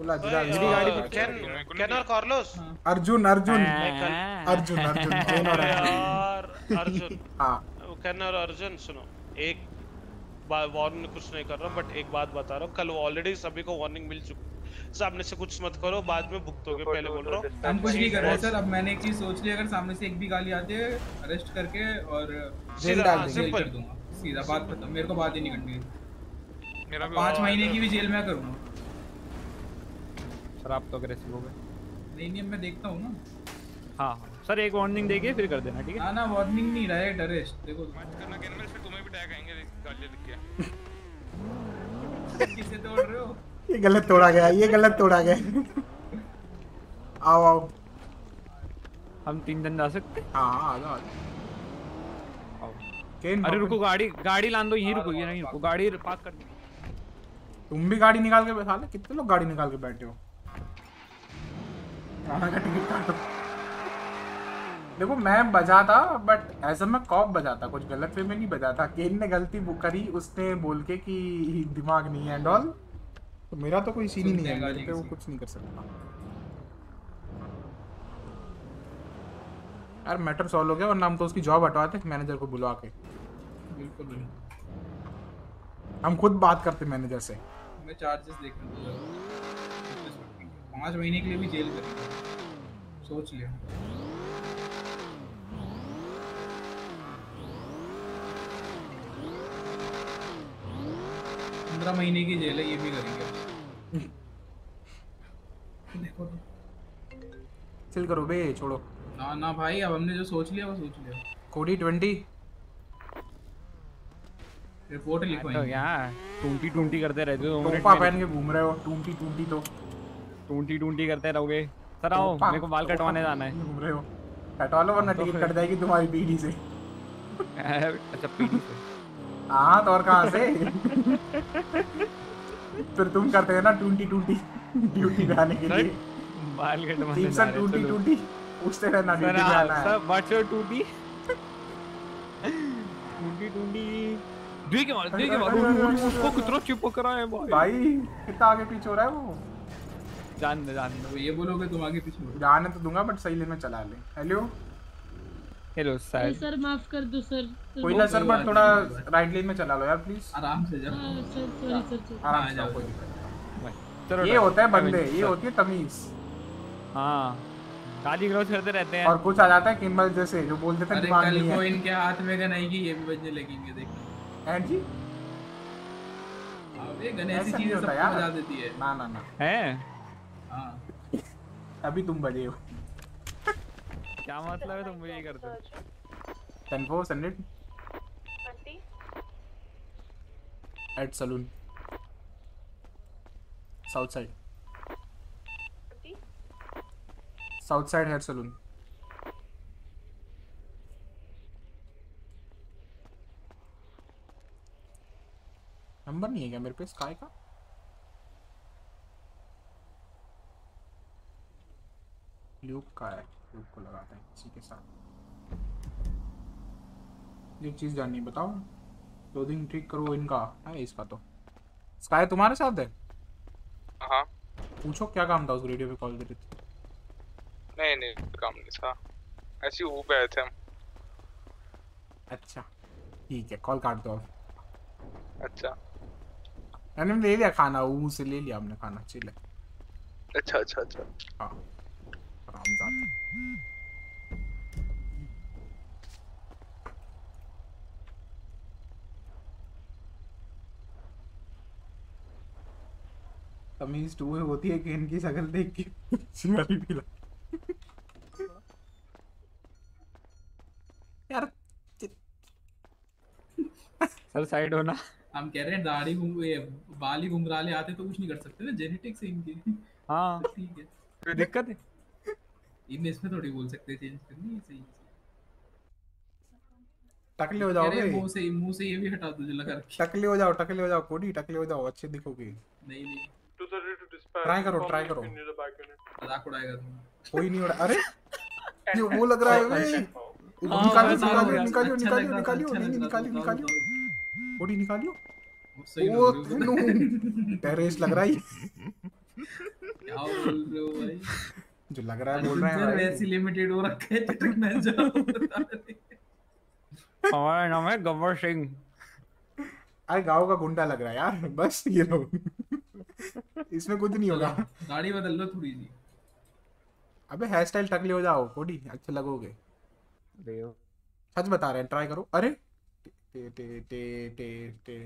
उतार के पहन लो बोला ओए, जरा मेरी गाड़ी कैन कैन और कार्लोस? अर्जुन अर्जुन। अर्जुन अर्जुन। *laughs* केन और अर्जुन और अर्जुन। हाँ। कैन और अर्जुन सुनो। एक वार्निंग कुछ नहीं कर रहा बट एक बात बता रहा हूँ। कल ऑलरेडी सभी को वार्निंग मिल चुकी सामने से कुछ मत करो बाद में भुगतोगे पहले बोल रहा हूँ। हम कुछ नहीं कर रहे सर। अब मैंने एक चीज़ सोच ली अगर सामने से एक भी गाली आती है अरेस्ट करके और जेल डाल देंगे। जेल कर दूँगा। सीधा बात खत्म। मेरे को बात ही नहीं करनी है। पाँच महीने की भी जेल में करूँगा। सर आप तो अग्रेसिव हो गए। नहीं नहीं मैं देखता हूँ ना। हाँ हाँ। सर एक वार्निंग देके फिर कर देना ठीक है? ना ना वार्निंग नहीं डायरेक्ट अरेस्ट देखो। करना कैनवल फिर तुम्हें भी टैग आएँगे गाली लिख के। *laughs* किसे तोड़ रहे हो? ये गलत तोड़ा गया ये गलत तोड़ा गया। आओ आओ। हम तीन जन जा सकते? हाँ हाँ, आ जाओ आ जाओ। अरे रुको गाड़ी गाड़ी लान दो यहीं रुको ये नहीं रुको गाड़ी पार्क कर दो। तुम भी गाड़ी निकाल के बैठा ले कितने लोग गाड़ी निकाल के बैठे हो? राणा का टिकट काटो देखो मैं बजा था बट ऐसा मैं कॉप बजा था कुछ गलत वे में नहीं बजा था केन ने गलती वो करी उसने बोल के कि दिमाग नहीं है एंड ऑल तो मेरा तो कोई सीन ही नहीं है मेरे पे वो कुछ नहीं कर सकता। यार मैटर सॉल्व हो गया वरना हम तो उसकी जॉब हटवाते मैनेजर को बुलवा के। बिल्कुल हम खुद बात करते मैनेजर से। मैं चार्जेस देख रहा हूँ। पाँच महीने के लिए भी जेल करेंगे सोच लिया। पंद्रह महीने की जेल है ये भी करेंगे। *laughs* देखो तो। चिल करो बे छोड़ो। ना ना भाई अब हमने जो सोच लिया वो सोच लिया। कोडी ट्वेंटी। रिपोर्ट तो लिखवाएँगे यहाँ टूंटी टूंटी करते रहते हो टोपा पहन के घूम रहे हो टूंटी टूंटी तो। टूंटी टूंटी करते रहोगे। सर आओ मेरे को बाल कटवाने जाना है। घूम रहे हो। कटवा लो वरना तो टिकट कट जाएगी तुम्हारी पीढ़ी से। *laughs* अच्छा पीटी से। हाँ तो और कहाँ से? फिर तुम करते हो ना टूंटी टूंटी ड्यूटी पे आने के लिए। बाल कटवाने जा रहे टूंटी। टूंटी पूछते रहना ड्यूटी पे हाँ, आना है। सर व्हाट्स योर टूटी। टूटी टूटी देख मार देख के मार। उसको कितना चिपक रहा है भाई। भाई कितना आगे पीछे हो रहा है वो? जान दे जान तो ये बोलोगे तुम आगे पीछे हो जाने तो दूँगा बट सही लेन में चला ले। हेलो हेलो सर सर माफ़ कर दो सर कोई ना सर बट थोड़ा राइट लेन में चला लो यार प्लीज़ आराम से जाओ। सर सॉरी सर आराम से जाओ। कोई दिक्कत नहीं। चलो ये होता है बंदे ये होती है तमीज। हाँ। गाली गलौज करते रहते हैं। और कुछ आ जाता है किम्बल जैसे जो बोल देते हैं अरे दिमाग कल नहीं को है इनके हाथ में गन आएगी ये भी बजने लगेंगे देखो। हैं जी? अबे गन ऐसी चीज़ें यार। बजा देती है। ना ना ना। हाँ? अभी तुम बजे हो। क्या मतलब है? तुम मुझे ये करते हो। Ten four hundred. At salon. South side. South side hair salon. Number नहीं है क्या मेरे पे स्काई का? ल्यूक का है ल्यूक को लगाते हैं इसी के साथ। एक चीज़ जाननी बताओ। क्लोथिंग ठीक करो इनका है इसका तो। स्काई तुम्हारे साथ है? हाँ। पूछो क्या काम था उस रेडियो पे कॉल करी थी? नहीं नहीं काम नहीं था। ऐसे ही ऊपर आए थे हम। अच्छा ठीक है कॉल काट दो अब। अच्छा। मैंने ले लिया खाना ऊ से ले लिया हमने खाना चिल अच्छा अच्छा अच्छा। हाँ। आराम तमीज टू में होती है कि इनकी शक्ल देख के उसी वाली यार सर साइड होना हम कह रहे हैं दाढ़ी घुंग ये बाल ही घुंघराले आते तो कुछ नहीं कर सकते ना जेनेटिक्स है इनकी। हाँ। ठीक है। कोई दिक्कत है? इन इसमें थोड़ी बोल सकते चेंज करनी है सही टकले हो जाओगे मुँह से मुँह से ये भी हटा दो जो लगा रखी टकले हो जाओ टकले हो जाओ कोडी टकले हो जाओ अच्छे दिखोगे। नहीं नहीं। 230 to dispatch. Try करो, inform try if करो। back unit. मज़ाक उड़ाएगा तुम कोई नहीं हो रहा अरे! *laughs* ये वो लग रहा है भाई। हाँ, निकालियो हो गया। निकालियो अच्छा निकालियो निकालियो अच्छा नहीं नहीं निकालियो निकालियो। कोडी निकालियो। ओ रही *laughs* टेररिस्ट लग रहा है। क्या बोल रहे हो भाई? जो लग रहा है बोल रहे हैं वैसे लिमिटेड हो रखा है चटक ना जाओ हमारा नाम है गब्बर सिंह। अरे गाँव का गुंडा लग रहा है यार बस ये लो। इसमें कुछ नहीं होगा। दाढ़ी बदल लो थोड़ी सी। अबे हेयर स्टाइल टकले हो जाओ कोडी अच्छे लगोगे। सच बता रहे हैं ट्राई करो। अरे टे टे टे टे टे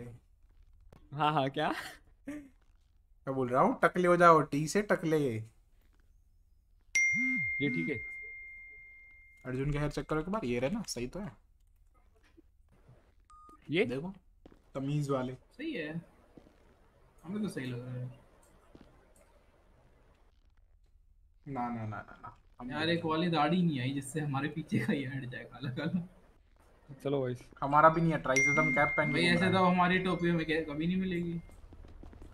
हाँ हाँ क्या? मैं बोल रहा हूँ टकले हो जाओ टी से टकले ये ठीक है। अर्जुन के हेयर चेक करो एक बार ये रहे ना सही तो है। ये? देखो तमीज वाले। सही है। हमें तो सही लग रहा है। ना ना ना ना ना। हम- यार एक वाली दाढ़ी नहीं आई जिससे हमारे पीछे का ये हट जाए काला काला चलो भाई। हमारा भी नहीं है ट्राइसिज्म कैप पहन के भाई ऐसे तो हमारी टोपी हमें कभी नहीं मिलेगी।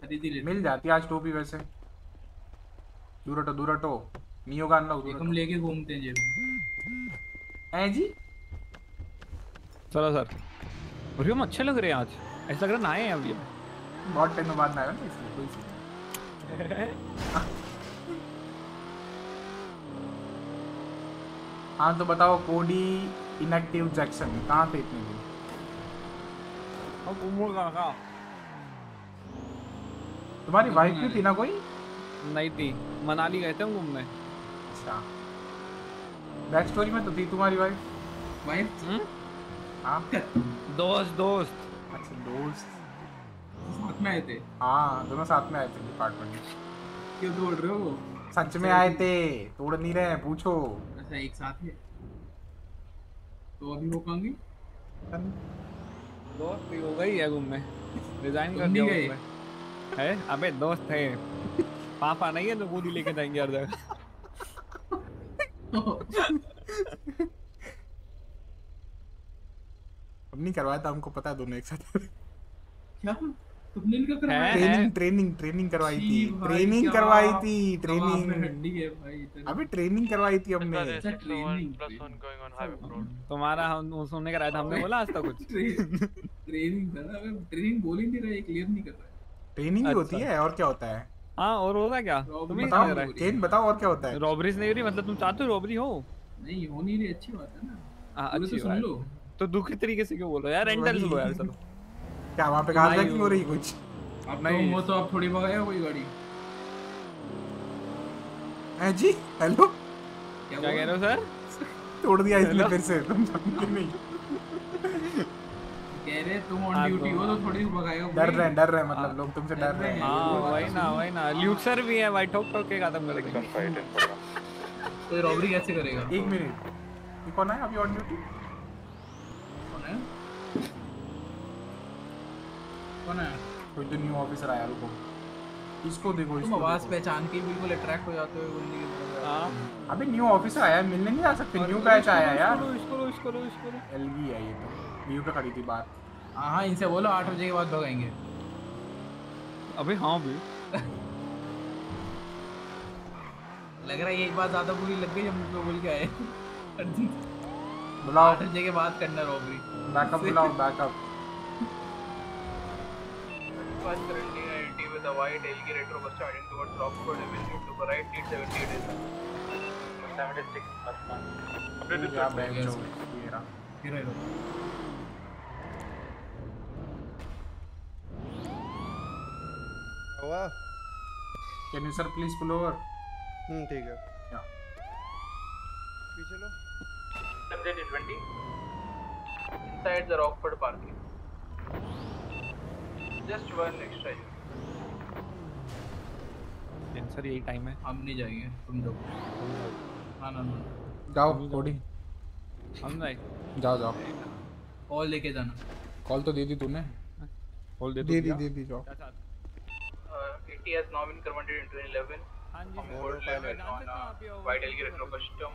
खरीदी ले मिल जाती है आज टोपी वैसे। दूर हटो दूर हटो। नियो गान लो दूर हम लेके घूमते हैं जेब हैं जी? चलो सर। और हम अच्छे लग रहे हैं आज। ऐसा लग रहा है ना आए हैं अभी बहुत टाइम बाद ना आया ना इसलिए कोई सी हाँ। तो बताओ कोडी इनएक्टिव जैक्सन कहाँ थे इतने दिन? अब उम्र का का? तुम्हारी वाइफ भी थी ना कोई? नहीं थी। मनाली गए थे हम घूमने। अच्छा। बैक स्टोरी में तो थी तुम्हारी वाइफ वाइफ हाँ। दोस्त दोस्त। अच्छा दोस्त। साथ में आए थे? हाँ दोनों साथ में आए थे डिपार्टमेंट में। क्यों दौड़ रहे हो? सच में आए थे। तोड़ नहीं रहे पूछो। ऐसा एक साथ है। तो अभी वो कहोगे दोस्त ही हो गई है घूमने रिजाइन कर दिया। है? अबे दोस्त है। पापा नहीं है तो गोदी लेके जाएँगे हर जगह। *laughs* हम नहीं करवाया था हमको पता है दोनों एक साथ। क्या? तुमने इनका करवाया? ट्रेनिंग ट्रेनिंग ट्रेनिंग करवाई थी। ट्रेनिंग क्या करवाई थी ट्रेनिंग है। अबे ट्रेनिंग करवाई थी हमने। अच्छा तुम्हारा हम सुनने का रहा था हमने बोला आज तक कुछ। ट्रेनिंग था ना ट्रेनिंग बोल ही नहीं रहा क्लियर नहीं कर रहा। ट्रेनिंग होती अच्छा। है और क्या होता है? हाँ और तुम्हें बताओ क्या? लग रहा है। बताओ और क्या होता है? रॉबरीज नहीं हो रही मतलब तुम चाहते हो रॉबरी हो? नहीं हो नहीं रही अच्छी बात है ना। हाँ अच्छी तो सुन लो। तो दुखी तरीके से क्यों बोल रहे हो? यार रेंटल लो यार *laughs* चलो। क्या वहाँ पे कार नहीं हो रही कुछ? अब नहीं। वो तो आप थोड़ी भगाया कोई गाड़ी? है जी? हेलो क्या कह रहे हो सर *laughs* तोड़ दिया इसने फिर से। तुम नहीं। *laughs* कह रहे तुम ऑन हाँ, ड्यूटी तो- हो तो थोड़ी भगाएगा डर रहे डर रहे मतलब लोग तुमसे डर रहे हैं। हाँ वही ना वही ना। ल्यूट भी है भाई ठोक ठोक के खत्म कर देंगे। तो रॉबरी कैसे करेगा? एक मिनट। ये कौन है अभी ऑन ड्यूटी कौन है? कौन है? कोई तो न्यू ऑफिसर आया रुको। इसको देखो इसको आवाज़ पहचान के बिल्कुल अट्रैक्ट हो जाते हो हाँ। न्यू ऑफिसर आया मिलने नहीं जा सकते? न्यू बैच आया यार। इसको लो इसको लो इसको लो इसको लो। एलगी है ये तो। व्यू पे खड़ी थी बात। हाँ इनसे बोलो आठ बजे के बाद भगाएँगे अबे हाँ भी। लग रहा है ये एक बात ज़्यादा बुरी लग गई जब मुझे बोल के आए। बुलाओ। आठ बजे के बाद करना रॉबरी बैकअप बुलाओ backup Fast currently INT with a white LG retro bus starting towards Rockford Avenue to the right, lead 78 is 76. क्या बैंक जो ये रहा। Hero, hero. हुआ? Can you sir please pull over hmm ठीक है। या पीछे लो। Is 20. Inside the Rockford parking. Just one extra. Sir यही टाइम है। हम नहीं जाएँगे तुम जाओ। ना ना ना जाओ। कोडी हम नहीं। जाओ जाओ। कॉल लेके जाना। कॉल तो दे दी तूने। कॉल दे दे दी दे दी जाओ। Uh, has now been converted into 11. On board level on uh, White Retro Custom.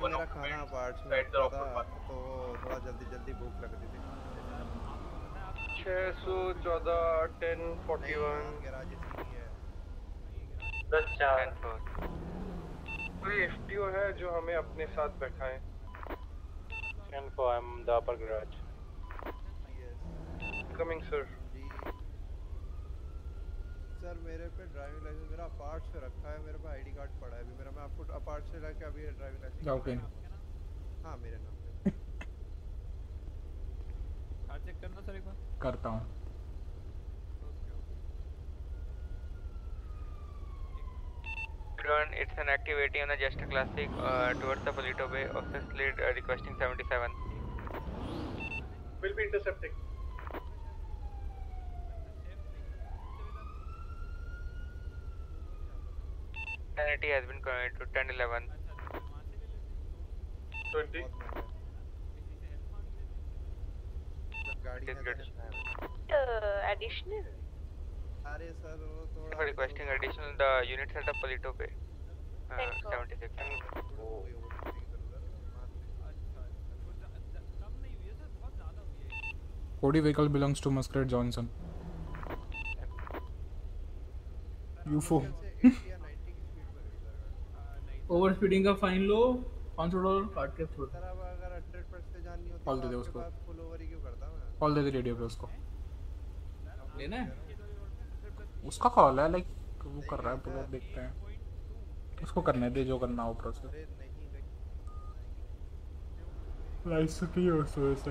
one of the Right the Rockford parking. तो थोड़ा जल्दी जल्दी भूख लग रही थी छः सौ चौदह टेन फोर्टी वन गैराज नहीं है दस चार कोई एफ़ है जो हमें अपने साथ बैठाए Ten for I'm the upper garage. Coming sir sir मेरे पे ड्राइविंग लाइसेंस मेरा अपार्ट से रखा है मेरे पे आईडी कार्ड पड़ा है अभी मेरा मैं आपको अपार्ट से लेके अभी ड्राइविंग लाइसेंस जाओ कहीं हाँ मेरे नाम पे कार चेक करना सर एक बार करता हूँ Run, it's an activity on the Jester Classic uh, towards the Polito Bay. Office lead uh, requesting 77. Will be intercepting. Insanity has been converted to 10 11. 20. Uh, additional? For requesting additional, the unit center Polito pay. Uh, 76. Oh. Cody vehicle belongs to Muskrat Johnson. UFO. Over speeding का फाइन लो पाँच सौ डॉलर काट के छोड़ अगर 100% से जानी होती कॉल दे दे तो उसको। फुल ओवर ही क्यों करता मैं कॉल दे दे रेडियो पे उसको। लेना है? उसका कॉल है लाइक वो कर रहा है पूरा देखते हैं। उसको करने दे जो करना हो प्रोसेस लाइसेंस की है उस वजह से।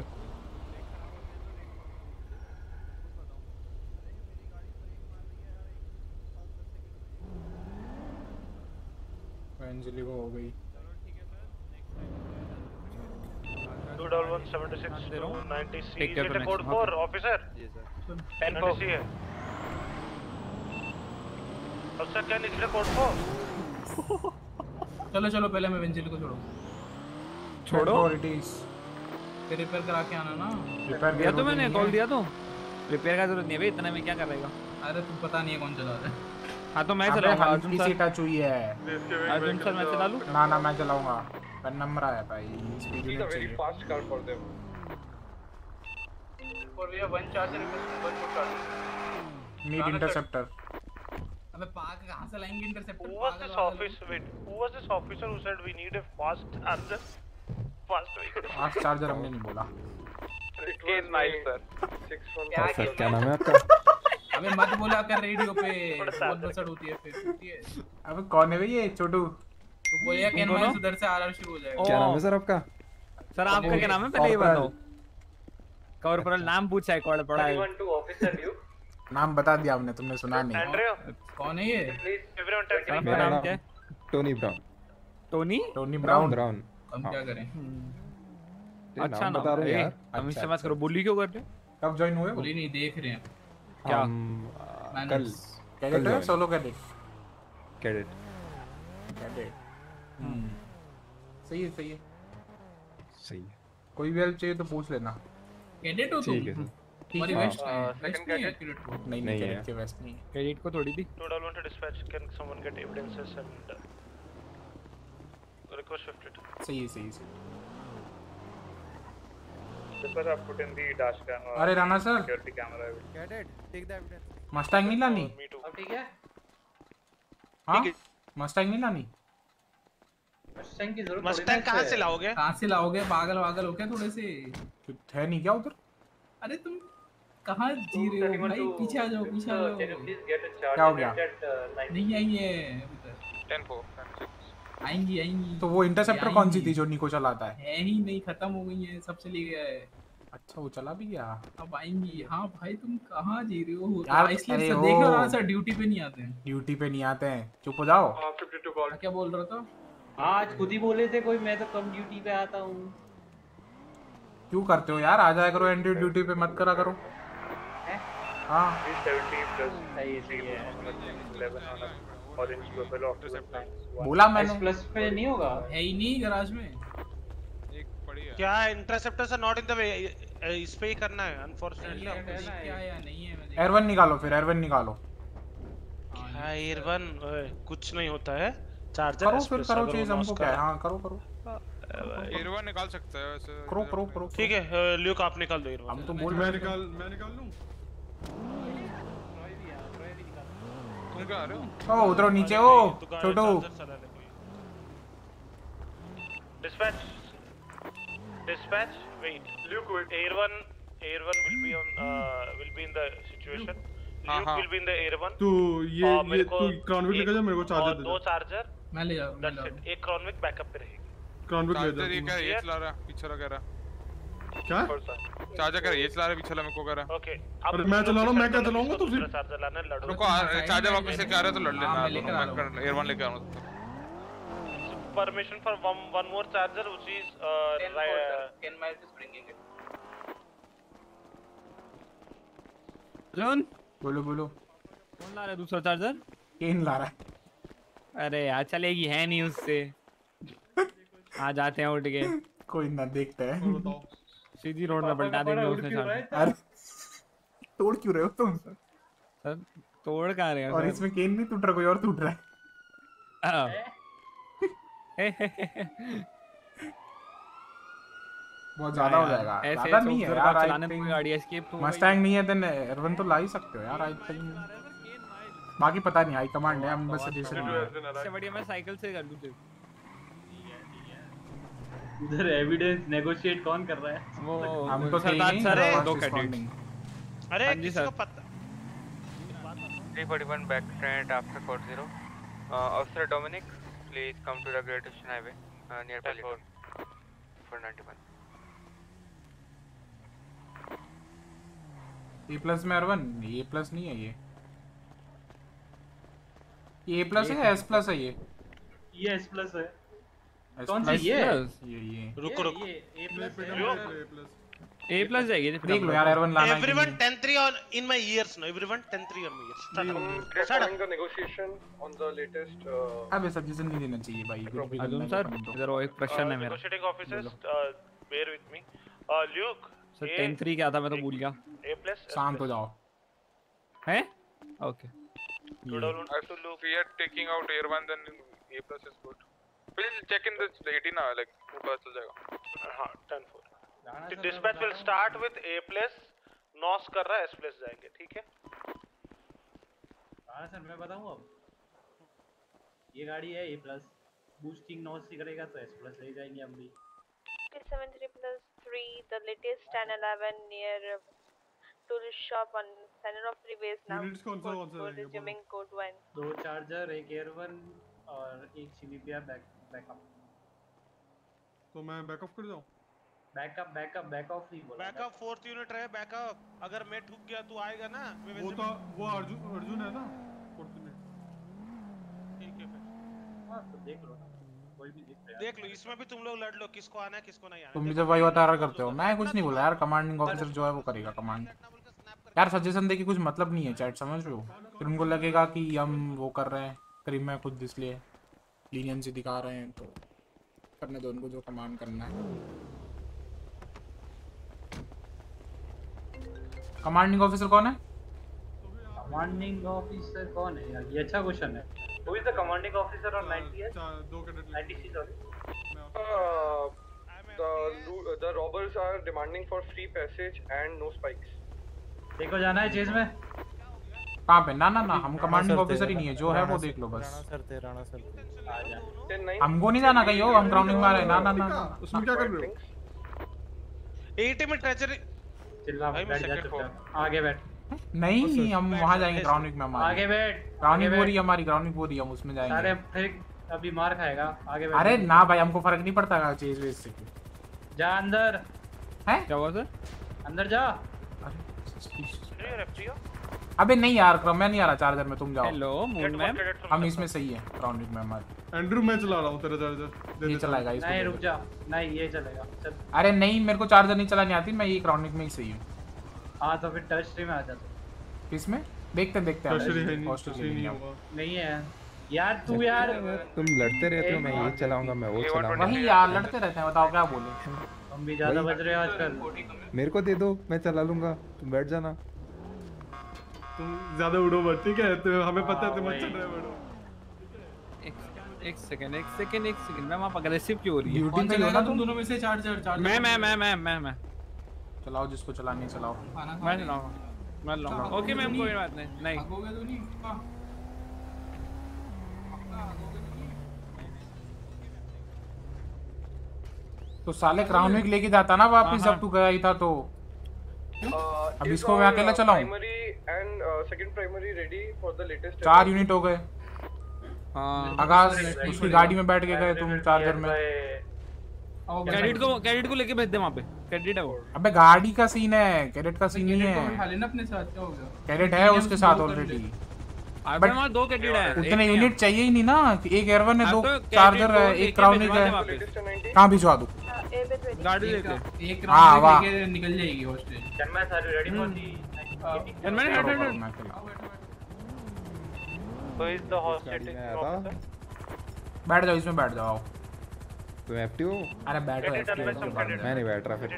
अंजलि को हो गई। क्या हाँ, चलो चलो पहले मैं अंजलि को छोड़ू। छोड़ो। रिपेयर करा के आना ना। रिपेयर किया तो मैंने कॉल दिया तो। रिपेयर का ज़रूरत नहीं है भाई इतने में क्या करेगा? अरे तुम पता नहीं है कौन चला रहा है। हाँ तो मैं चलाऊँगा अर्जुन सी सर टच हुई है अर्जुन सर मैं चला लूँ ना ना मैं चलाऊँगा पेन नंबर आया भाई स्पीड very चाहिए for them. For we have one charger requesting one more charger. Need interceptor अबे पाग कहाँ से लाएँगे interceptor Who was this office? Wait, who was this officer who said we need a fast charger? Fast vehicle. Fast charger हमने नहीं बोला my sir. Six one. Perfect क्या नाम है आपका अबे मत बोला कर रेडियो पे बहुत बसड़ होती है फिर होती है। अबे कौन है भाई ये छोटू? तो बोलिए तुम कैन? वाइस उधर से आरआर शुरू हो जाएगा। क्या नाम है सर आपका? सर आपका क्या नाम है? पहले ये बताओ। कॉर्पोरल नाम पूछा है कॉर्ड पड़ा है to officer नाम बता दिया हमने तुमने सुना नहीं। कौन है ये? Everyone tell सर, मेरा नाम क्या है? Tony Brown. Tony? Tony Brown. Brown. हम हाँ। क्या करें? अच्छा नाम बता रहे हैं यार। हम इससे अच्छा, बात करो। बोली क्यों कर रहे हो? कब ज्वाइन हुए बोली नहीं देख रहे हैं। क्या? हम कल कैडेट है सोलो कैडेट कैडेट कैडेट हम्म सही है सही है। सही है। कोई भी हेल्प चाहिए तो पूछ लेना। कैडेट हो तुम? ठीक है। हमारी। वेस्ट है। वेस्ट नहीं कैडेट को नहीं नहीं नहीं कैडेट। के वेस्ट नहीं है। क्रेडिट को थोड़ी दी? Dispatch. Can someone get evidences and uh, request fifty two. सही है सही है। सर आप put in the dash cam अरे राणा सर। सिक्योरिटी कैमरा है get it take the evidence Mustang नहीं लानी? अब ठीक है। हाँ? मस्टैंग नहीं लानी? मस्टैंग की ज़रूरत मस्टैंग कहाँ से लाओगे? कहाँ से लाओगे? पागल वागल हो क्या थोड़े से? थे नहीं क्या उधर? अरे तुम कहाँ जी रहे हो भाई? पीछे आ जाओ पीछे आ जाओ। Please get a charge gate नहीं आई है आएँगी आएँगी। तो वो इंटरसेप्टर कौन सी थी जो निको चलाता है? है ही नहीं खत्म हो गई है सबसे ले गया है। अच्छा वो चला भी गया? अब आएँगी। हाँ भाई तुम कहाँ जी रहे हो? यार, इसलिए अरे सर देख ओ। सर ड्यूटी पे नहीं आते हैं। ड्यूटी पे नहीं आते हैं। चुप हो जाओ। क्या बोल रहा था? हाँ आज खुद ही बोले थे कोई मैं तो कम ड्यूटी पे आता हूँ। क्यों करते हो यार? आ जाया करो एंटी ड्यूटी पे मत करा करो। हाँ? 370 plus. 11 on a orange buffalo बोला मैंने। प्लस पे नहीं होगा? है ही नहीं गराज में। एक पड़ी क्या इंटरसेप्टर से नॉट इन द वे इस पे ही करना है अनफॉर्चुनेटली क्या या नहीं है मैं एयरवन निकालो फिर एयरवन निकालो। क्या एयरवन कुछ नहीं होता है। चार्जर करो फिर करो चीज़ हमको क्या है। हाँ करो करो। एयरवन निकाल सकते हैं वैसे। करो करो करो। ठीक है ल्यूक आप निकाल दो एयरवन हम तो बोल मैं निकाल मैं निकाल लूँ? हो ओ उतरो नीचे ओ छोटू Dispatch. Dispatch. Wait. Luke, wait. Air one. Air one will be on. Uh, will be in the situation. Luke will be in the air one. तू ये ये तू क्रॉनविक लेकर जा मेरे को चार्जर दे दो चार्जर मैं ले जाऊँ That's it. एक क्रॉनविक बैकअप पे रहेगी क्रॉनविक ले चार्जर ये क्या जा ये चला रहा पीछे लगा रहा क्या? चार्जर कर ये चला रहा पीछे मेरे को कर रहा ओके अरे मैं चला रहा हूँ मैं क्या चलाऊँगा तू फिर चार्जर लाना लड़ो। रुको चार्जर वापस लेके आ रहा है तो लड़ लेना हाँ, मैं लेकर आ एयर वन लेके आ रहा हूँ। Which is uh, 10 ri- volt, uh, sir. 10 miles is bringing it. Arjun बोलो बोलो। कौन ला रहा है दूसरा चार्जर केन ला रहा है। अरे यार चलेगी है नहीं उससे। *laughs* आ जाते हैं उठ के। कोई ना देखते हैं। सीधी रोड में पलटा देंगे उसने अरे तोड़ क्यों रहे हो तुम? सर तोड़ कहाँ रहे हो और इसमें केन नहीं टूट रहा कोई और टूट रहा है? हाँ। बहुत ज़्यादा हो जाएगा। ज़्यादा नहीं है यार आई चलाने पूरी गाड़ी escape तो हो मस्टैंग नहीं है देन एरवन तो ला ही सकते हो यार आई थिंक बाकी पता नहीं हाई कमांड है हम बस सजेशन इससे बढ़िया मैं साइकिल से कर लूँ उधर एविडेंस नेगोशिएट कौन कर रहा है वो हम तो थे ही सरताज नहीं, सर है दो रिस्पॉन्डिंग। अरे हाँ जी किसी सर को पता 341 back straight after 40. Uh, Officer Dominic, please come to the Great Ocean Highway uh, near Pelican. 491. A plus में एरवन ए प्लस नहीं है ये ये ए प्लस है एस प्लस है ये ये एस प्लस है ये? ये ये। ये रुक। रुक ए प्लस ए प्लस जाएगी in my ears no negotiation on the latest अबे सब चाहिए भाई एक प्रश्न है मेरा। मी क्या था मैं तो भूल गया। शांत हो जाओ। हैं? Okay taking out air one then A plus is good Please check in this 18 now like वो पता चल जाएगा. हाँ 10 4 The dispatch will start with A plus नॉस कर रहा है S plus जाएँगे ठीक है हाँ सर मैं बताऊँ अब ये गाड़ी है ए प्लस बूस्टिंग नॉस ही करेगा तो एस प्लस ले जाएँगे हम भी 73 plus 3, the latest 1011 near tourist shop on Center of three Freeways now. Units कौन सा- कौन सा Code resuming code 1. दो चार्जर एक एयर वन और एक सीबीपीआर बैक बैकअप तो मैं बैकअप कर जाऊँ? बैकअप बैकअप बैकअप ही बोला। बैकअप फोर्थ यूनिट रहे बैकअप अगर मैं ठुक गया तू आएगा ना? वो तो वो अर्जुन अर्जुन है ना फोर्थ यूनिट ठीक है फिर। हाँ तो देख लो ना। कोई भी देख रहा देख लो इसमें भी तुम लोग लड़ लो किसको आना है किसको नहीं आना तुम भी जब वही बता करते हो। मैं कुछ नहीं बोला यार कमांडिंग ऑफिसर जो है वो करेगा कमांड यार सजेशन दे के कुछ मतलब नहीं है चैट समझ रहे हो? फिर उनको लगेगा कि हम वो कर रहे हैं करीब में खुद इसलिए लीनियंसी दिखा रहे हैं तो करने दो उनको जो कमांड करना है। कमांडिंग ऑफिसर कौन है? कमांडिंग ऑफिसर कौन है यार? ये अच्छा क्वेश्चन है। Who is the commanding officer on 90s दो cadet 90 sorry the loo- the robbers are demanding for free passage and no spikes. देखो जाना है चेज में। कहाँ पे? ना ना ना हम कमांडिंग ऑफिसर ही नहीं है जो है वो देख लो बस। सर थे राणा सर आ जा हमको नहीं जाना कहीं हो हम ग्राउंडिंग में आ रहे हैं ना ना ना उसमें क्या कर रहे हो? 80 में ट्रेजरी चिल्ला भाई मैं second चुपचाप। आगे बैठ। नहीं हम वहाँ जाएँगे ग्राउंडिंग में हमारी। आगे बैठ ग्राउंडिंग हो है हमारी ग्राउंडिंग हो रही है हम उसमें जाएँगे। अरे फिर अभी मार खाएगा। आगे बैठ। अरे ना भाई हमको फ़र्क नहीं पड़ता चीज़ वेज से। जा अंदर। है? क्या हुआ सर? अंदर जा। अबे नहीं यार क्रम में नहीं आ रहा चार्जर में तुम जाओ। हेलो मून मैम हम इसमें सही है क्राउनिक में हमारे एंड्रू मैं चला रहा हूँ तेरा चार्जर दे ये चलाएगा इसको नहीं रुक जा। नहीं ये चलेगा। चल। अरे नहीं मेरे को चार्जर नहीं चलानी आती मैं ये क्राउनिक में ही सही हूँ। हाँ तो फिर टच स्ट्रीम में आ जा तू किसमें? देखते हैं, देखते है नहीं, लिए नहीं नहीं होगा। नहीं है। यार तू यार। तुम लड़ते रहते हो मैं ये चलाऊँगा मैं वो चलाऊँगा। वही यार लड़ते रहते हैं बताओ क्या बोले। हम भी ज़्यादा बज रहे हैं आजकल। मेरे को दे दो मैं चला लूँगा। तुम बैठ जाना। तुम ज़्यादा उड़ो मत ठीक है? तो हमें पता है तुम हाँ, अच्छा ड्राइवर हो। एक सेकंड एक सेकंड एक सेकंड। मैम आप अग्रेसिव क्यों हो रही है? ड्यूटी हो चलाएगा तुम दोनों में से चार्जर चार्जर मैं मैं मैं मैं मैं मैं। चलाओ जिसको चलानी है चलाओ। मैं चलाऊँगा मैं लाऊँगा। ओके मैम कोई बात नहीं नहीं। भागोगे तो नहीं हाँ। तो साले क्राउनिक लेके जाता ना वापस हाँ, जब तू गया ही था तो। अब इसको मैं अकेला चलाऊं? And second primary ready for the latest चार यूनिट हो गए। हाँ। आकाश उसकी गाड़ी में बैठ के गए तुम चार्जर में। कैडेट को कैडेट को लेके भेज दे वहाँ पे। कैडेट है वो। अबे गाड़ी का सीन है कैडेट का सीन नहीं है। बिठा लेना अपने साथ क्या हो गया? कैडेट है उसके साथ ऑलरेडी अबे वहाँ दो कैडेट है उतने यूनिट चाहिए ही नहीं ना कि एक एयरवन है हाँ दो तो चार्जर है एक क्राउनिक दे है। कहाँ भिजवा दूँ? गाड़ी लेके। एक हाँ, राउंड वाह। लेके निकल जाएगी हॉस्टल जन्मा सारी रेडी फॉर दी मैंने हेड हेड मैं अकेला। So is the बैठ जाओ इसमें बैठ जाओ। तुम एफटी हो? अरे बैठो के बाद में। नहीं बैठ रहा फिर।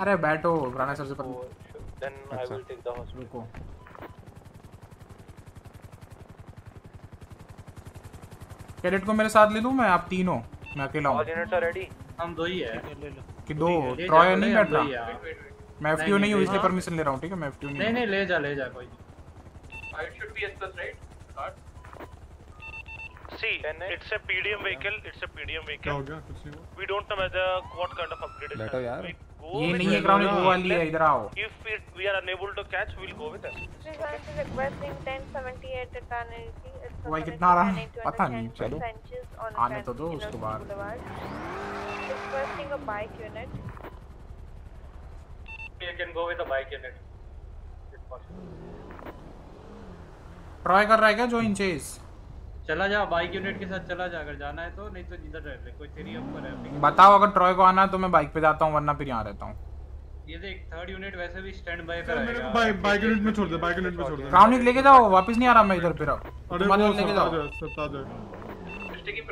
अरे बैठो राणा सर से पर Then I अच्छा। will take the host. रुको। कैडेट को मेरे साथ ले लूँ मैं? आप तीन हो। मैं अकेला हूँ। Are ready. हम दो ही है। कि दो ट्रॉय नहीं बैठ रहा। मैं एफटीओ नहीं, नहीं हूँ इसलिए हाँ। परमिशन ले रहा हूँ ठीक है मैं एफटीओ नहीं नहीं नहीं ले जा ले जा कोई It should be S plus, right? Card? See, it's a PDM vehicle. It's a PDM क्या हो vehicle. गया कुछ नहीं हुआ We don't know whether what kind of upgrade is बैठो. यार। ये नहीं है the वो वाली है इधर आओ If it, we are unable to catch, we'll go with S. requesting 1078 eternity. भाई कितना आ रहा पता नहीं चलो आने तो दो उसके बाद Requesting a bike unit. You can go with a bike unit. If कर रहा है क्या जो इंचेस चला जा बाइक यूनिट के साथ चला जा अगर जाना है तो नहीं तो इधर रह ले कोई तेरी ऊपर है बताओ अगर ट्रॉय को आना है तो मैं बाइक पे जाता हूँ वरना फिर यहाँ रहता हूँ। ये देख थर्ड यूनिट वैसे भी स्टैंड बाय पे चल मेरे को बाइक बाइक यूनिट में छोड़ दे बाइक यूनिट में छोड़ दे। क्राउनिक लेके जाओ वापस नहीं आ रहा मैं इधर फिर अब अरे वो लेके जाओ। सब आ जाए। Taking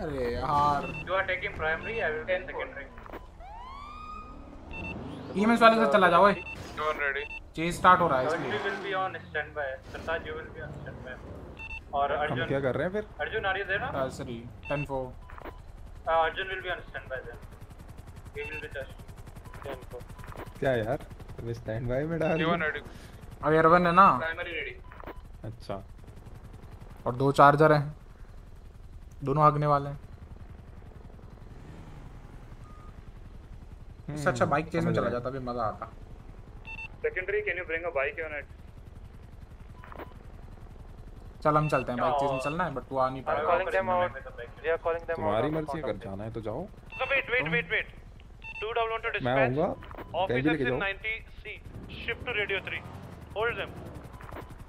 अरे यार। You are taking primary, I will take secondary. ईमेंस वाले से चला जाओ a store ready chase start हो रहा है इसलिए। Will be on stand by Sartaj you will be on stand by और अर्जुन क्या कर रहे हैं फिर? अर्जुन आर यू देयर ना sorry 10 4 Arjun will be on stand by then he will be touch 10 4 क्या यार? वे स्टैंड बाय में डाल दिया अब एयर वन है ना? प्राइमरी रेडी अच्छा। और दो चार्जर हैं। दोनों आगने वाले हैं। इससे अच्छा बाइक चेज में चला जाता भी मज़ा आता Secondary, can you bring a bike unit? चल हम चलते हैं बाइक चेज में चलना है बट तू आ नहीं पाएगा them out. We are calling them out. तुम्हारी मर्ज़ी है, अगर. जाना है तो जाओ So wait, wait, wait, wait. Two double one to मैं. आऊँगा जाओ 90 C. Shift to radio 3. Hold them.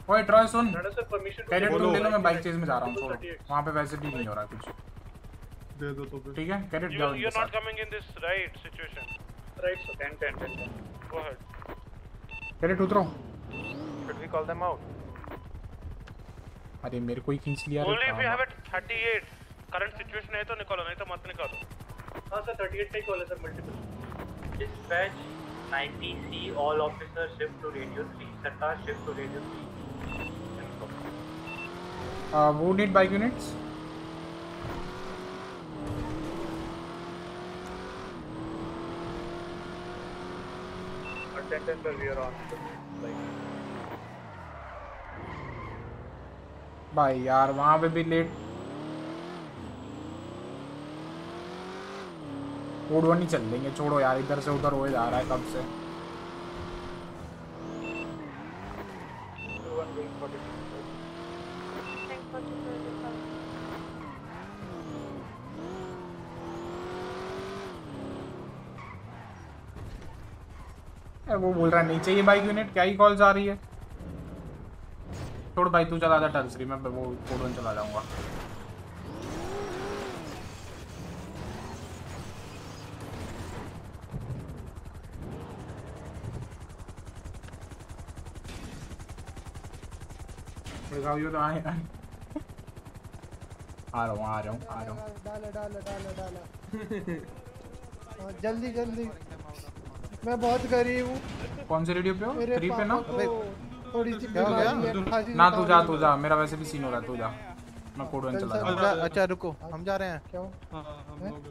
ओए ट्रॉय सुन take तुम ले. लो मैं बाइक चेज में जा रहा हूँ छोड़ो वहाँ पे वैसे भी नहीं हो रहा कुछ दे दो तो ठीक है You, जाओ इनके not साथ coming in this right situation. Right, so 10, 10, 10, 10. Go ahead. Cadet उतरो Should we call them out? अरे मेरे को ही खींच लिया Only if काम। have it 38. Current situation है तो निकालो नहीं तो मत निकालो. हाँ सर 38 का ही कॉल है sir multiple Dispatch 90C, all officers shift to radio 3. Sartaj shift to radio 3. Info. Uh, who need bike units? और 10 10 पर we on. भाई यार, वहाँ पे भी लेट कोड वन ही चल देंगे, छोड़ो यार, इधर से उधर हो जा रहा है कब से two one wing 46. Thanks for the service. अरे वो बोल रहा है नहीं चाहिए बाइक यूनिट क्या ही कॉल्स आ रही है? छोड़ भाई तू चला जा टर्सरी मैं वो कोडन चला जाऊँगा। तो। आ रहा हूँ आ रहा हूँ आ रहा हूँ। हाँ, जल्दी जल्दी। मैं बहुत गरीब हूँ। कौन से रेडियो पे हो? थ्री पे ना? थोड़ी सी क्या हो गया? बीमारी ना तू जा तू जा। मेरा वैसे भी सीन हो रहा है तू जा। मैं कोडवन चल चला सब जाऊँगा अच्छा रुको। हम जा रहे हैं। क्यों?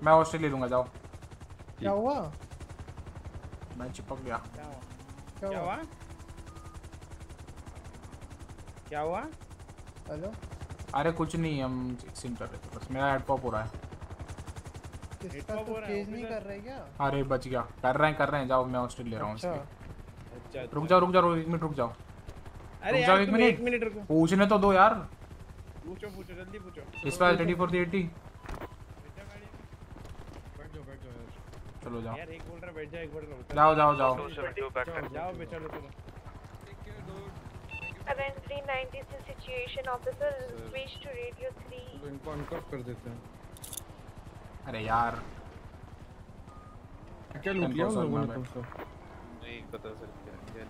मैं ऑस्ट्रेलिया लूँगा जाओ। क्या हुआ? मैं चिपक गया। क्या हुआ? क्या हुआ? हेलो? अरे कुछ नहीं हम सिम कर रहे थे बस मेरा हेड पॉप हो रहा है। तो केज नहीं कर रहे क्या? अरे बच गया। कर रहे हैं कर रहे हैं। जाओ मैं ऑस्ट्रेलिया ले रहा हूँ अच्छा। रुक जाओ रुक जाओ एक मिनट रुक जाओ। अरे यार, जाओ एक मिनट एक मिनट रुको। पूछने तो दो यार। पूछो पूछो जल्दी पूछो। इस बार रेडी फॉर द 80 बैठ जाओ बैठ जाओ यार चलो जाओ। यार एक बोल रहा बैठ जाओ एक बोल रहा जाओ जाओ जाओ। जाओ जाओ बे, चलो चलो Currently 96 situation officer switch to radio 3. तो इनको अनकफ कर देते हैं। अरे यार क्या लूट लिया उन लोगों ने तुमसे नहीं पता सर क्या क्या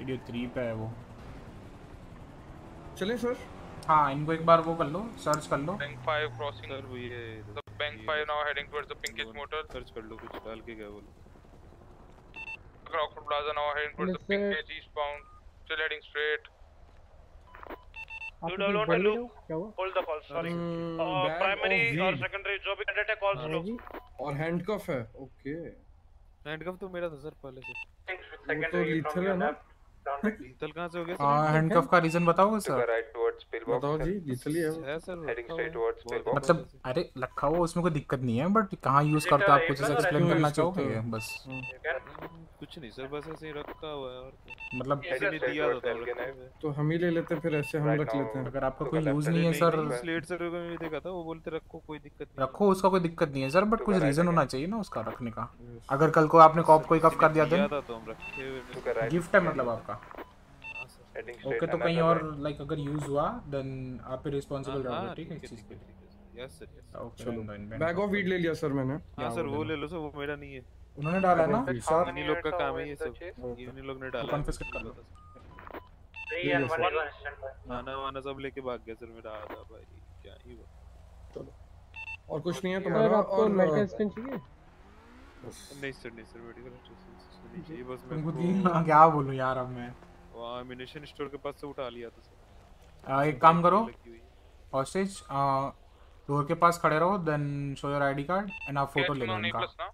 लिया 3 पे है वो चलें सर हाँ इनको एक बार वो कर लो सर्च कर लो बैंक 5 क्रॉसिंग सर वो ये the bank 5 now heading towards the pinkish motor search कर लो कुछ डाल के क्या बोलो Crockford plaza now heading towards the pinkish eastbound still heading straight You don't want to बोलिए look. क्या हुआ Hold the call. Sorry. Hmm, Uh, bag primary of or weed. secondary जो भी कैंडिडेट है कॉल सुनो. और हैंडकफ है ओके हैंडकफ तो मेरा था सर पहले से वो तो लीथल है ना लीथल कहाँ से हो गया हाँ हैंडकफ का रीजन बताओगे सर? राइट टुवर्ड्स पिलबॉक्स बताओ जी लीथल ही है sir heading straight towards Pillbox मतलब अरे रखा हुआ उसमें कोई दिक्कत नहीं है बट कहाँ यूज़ करते हो आप? कुछ एक्सप्लेन करना चाहोगे? बस। कुछ नहीं सर बस ऐसे ही रखा हुआ है और क्या। मतलब किसी ने दिया तो रखा है। तो हम ही ले लेते हैं फिर ऐसे हम रख लेते हैं। अगर आपका कोई यूज़ नहीं है सर। स्लेट सर को मैंने देखा था वो बोलते रखो कोई दिक्कत नहीं रखो उसका कोई दिक्कत नहीं है सर बट कुछ रीजन होना चाहिए ना उसका रखने का। अगर कल को आपने कॉप कोई कफ कर दिया तो था तो। गिफ्ट है। मतलब। आपका ओके तो कहीं और लाइक अगर यूज़ हुआ देन आप ही रिस्पांसिबल हाँ, रहोगे ठीक है इस चीज़ के लिए? यस सर यस ओके चलो। बैग ऑफ़ वीड ले लिया सर मैंने। हाँ सर वो ले लो सर वो मेरा नहीं है। उन्होंने डाला है ना? सर इन्हीं लोग का काम है ये सब। इन्हीं लोग ने डाला। confiscate कर लो। One is on standby. खाना वाना सब लेके भाग गया सर मेरा आधा भाई। क्या ही हुआ? और कुछ नहीं है तुम्हारा? आपको और मेडिकल स्पिन चाहिए? नहीं सर नहीं सर मेडिकल बस मैं क्या बोलूँ यार अब मैं। एमिनेशन स्टोर के पास से उठा लिया था एक काम करो। हॉस्टेज डोर के पास खड़े रहो then show your ID card and आप फ़ोटो ले लो प्लस ना?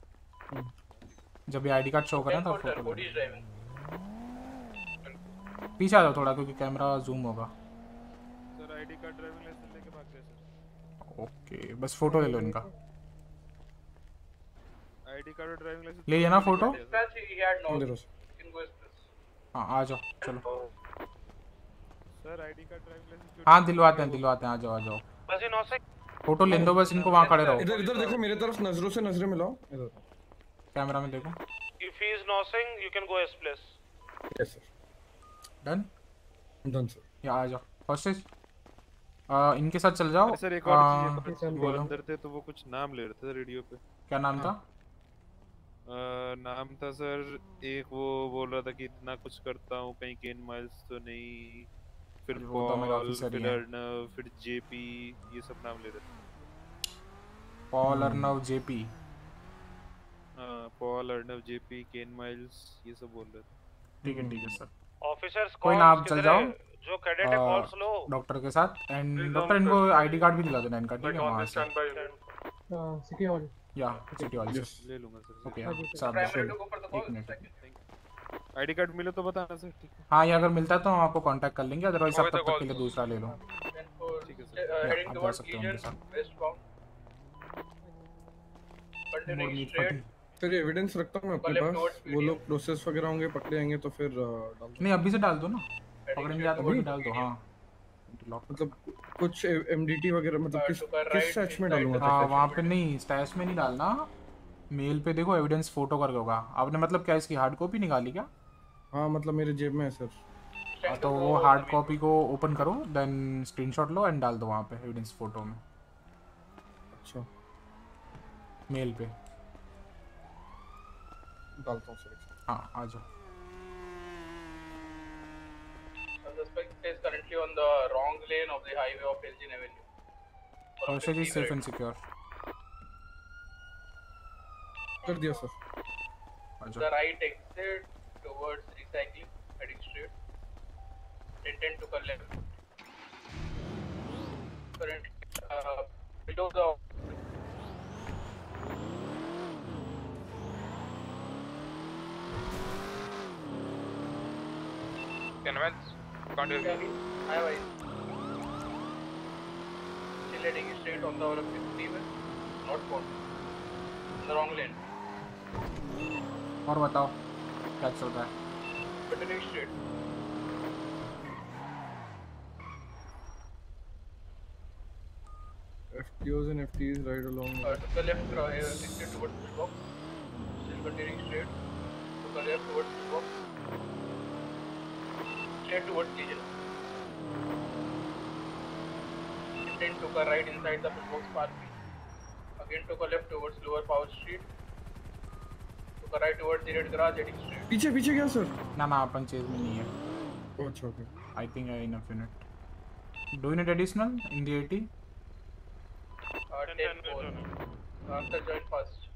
जब ये आईडी कार्ड शो करें तो Sir, फ़ोटो is पीछे आ जाओ थोड़ा क्योंकि कैमरा जूम होगा। Sir ID card driving licence लेके भाग गया सर ओके बस फ़ोटो ले लो इनका आईडी कार्ड और ड्राइविंग लाइसेंस ले लिया ना फ़ोटो. ले लो. हाँ आ जाओ चलो। Sir ID card driving licence हाँ दिलवाते हैं दिलवाते हैं आ जाओ आ जाओ। बस ये नौ से फ़ोटो ले दो बस इनको वहाँ खड़े रहो। इधर इधर देखो मेरे तरफ़ नज़रों से नज़रें मिलाओ। इधर कैमरा में देखो। If he is nossing, you can go his place. Yes sir done done sir या आ जाओ। हॉस्टेज आ, इनके साथ चल जाओ। सर एक और चीज़ है, बोलो। अंदर थे तो वो कुछ नाम ले रहे थे रेडियो पे। क्या नाम था? नाम था सर एक वो बोल रहा था कि इतना कुछ करता हूँ कहीं गेन माइल्स तो नहीं। फिर वो तो मेरा पॉल फिर अर्नव फिर जेपी ये सब नाम ले रहे थे। पॉल अर्नव जेपी हाँ Paul Arnav JP Ken Miles ये सब बोल रहे थे। ठीक है ठीक है सर Officers कोई calls ना आप चल जाओ। जो कैडेट है कॉल्स लो। डॉक्टर के साथ। एंड डॉक्टर इनको आईडी कार्ड भी दिला देना इनका ठीक है वहाँ से। सिटी हॉल या सिटी यस ले लूँगा सर। ओके हाँ go for the एक मिनट आईडी कार्ड मिले तो बताना सर ठीक है। हाँ ये अगर मिलता तो हम आपको कांटेक्ट कर लेंगे अदरवाइज़ आप तब तो तक के लिए दूसरा ले लो। ठीक है uh, सर हो. More Continuing need straight. फटी फिर एविडेंस रखता हूँ मैं अपने पास। वो लोग प्रोसेस वगैरह होंगे पकड़े आएँगे तो फिर डाल दो नहीं अभी से डाल दो ना। पकड़ेंगे या तो अभी डाल दो. हाँ। मतलब कुछ एमडीटी वगैरह मतलब किस किस सच में डालूँगा हाँ तो पे नहीं स्टैश में नहीं डालना। मेल पे देखो एविडेंस फ़ोटो करके होगा। आपने मतलब क्या इसकी हार्ड कॉपी निकाली क्या? हाँ मतलब मेरे जेब में है सर। हाँ, तो वो हार्ड कॉपी को ओपन करो देन स्क्रीनशॉट लो एंड डाल दो वहाँ पे एविडेंस फ़ोटो में। अच्छा। मेल पे। डालता हूँ सर। हाँ आ जाओ। suspect is currently on the wrong lane of the highway of Elgin Avenue. Kaushik is safe and secure कर दिया सर आ The जाओ right exit towards recycling, heading straight. Intent to cut left. Current uh, below the Convince. Can't hear you. Hi, bhai. Still heading straight on the freeway. Not phone. In the wrong lane. और बताओ क्या चल रहा है Continuing straight. FTOs and FTs right along Uh, to the left, uh, uh, exit towards the box. Still continuing straight. To the left towards the box. Straight towards Legion. Then took a right inside the box parking. Again took a left towards Lower Power Street. Took a right towards the Red Garage heading straight. पीछे पीछे क्या सर ना ना अपन चेज में नहीं है Oh, अच्छा okay I think enough unit do unit additional in the 80 Uh, 10 4. After join first.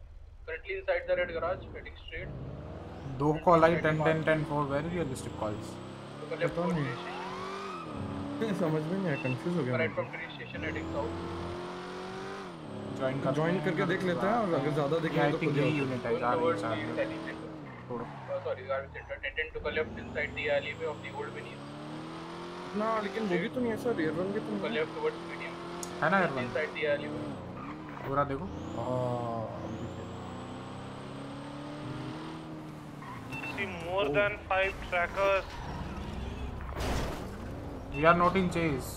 Currently inside the Red Garage heading straight. दो call I 10 10 10 4 very realistic calls पता towards समझ में नहीं आया कंफ्यूज हो गया right from train station addict join कर करके देख लेते हैं। और अगर ज़्यादा दिखे तो यूनिट है जा रही थोड़ा sorry. Guys attendant to collect inside the alley of the old beneath ना लेकिन वो भी तो नहीं ऐसा रियर रन के तुम कलेक्ट टुवर्ड्स मीडियम है। ना इनसाइड द एली पूरा देखो। More than 5 trackers we are not in chase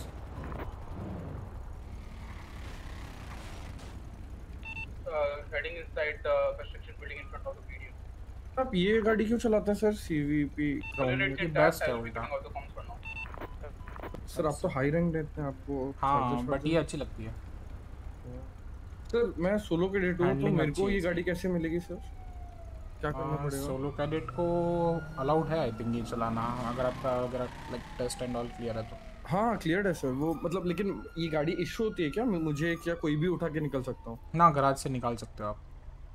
Uh, heading inside the construction building in front of the medium. आप ये गाड़ी क्यों चलाते हैं सर सीवीपी best that है उल्टा। now. सर आप तो हाई रैंक देते हैं आपको हाँ बट ये अच्छी लगती है सर मैं सोलो कैडेट हूँ तो मेरे अच्छी को है ये। गाड़ी कैसे मिलेगी सर क्या करना पड़ेगा? सोलो कैडेट को अलाउड है आई थिंक ये चलाना अगर आपका अगर like test and all clear है तो। हाँ क्लियर है सर वो मतलब लेकिन ये गाड़ी इशू होती है क्या? मुझे क्या कोई भी उठा के निकल सकता हूँ? ना गराज से निकाल सकते हो आप।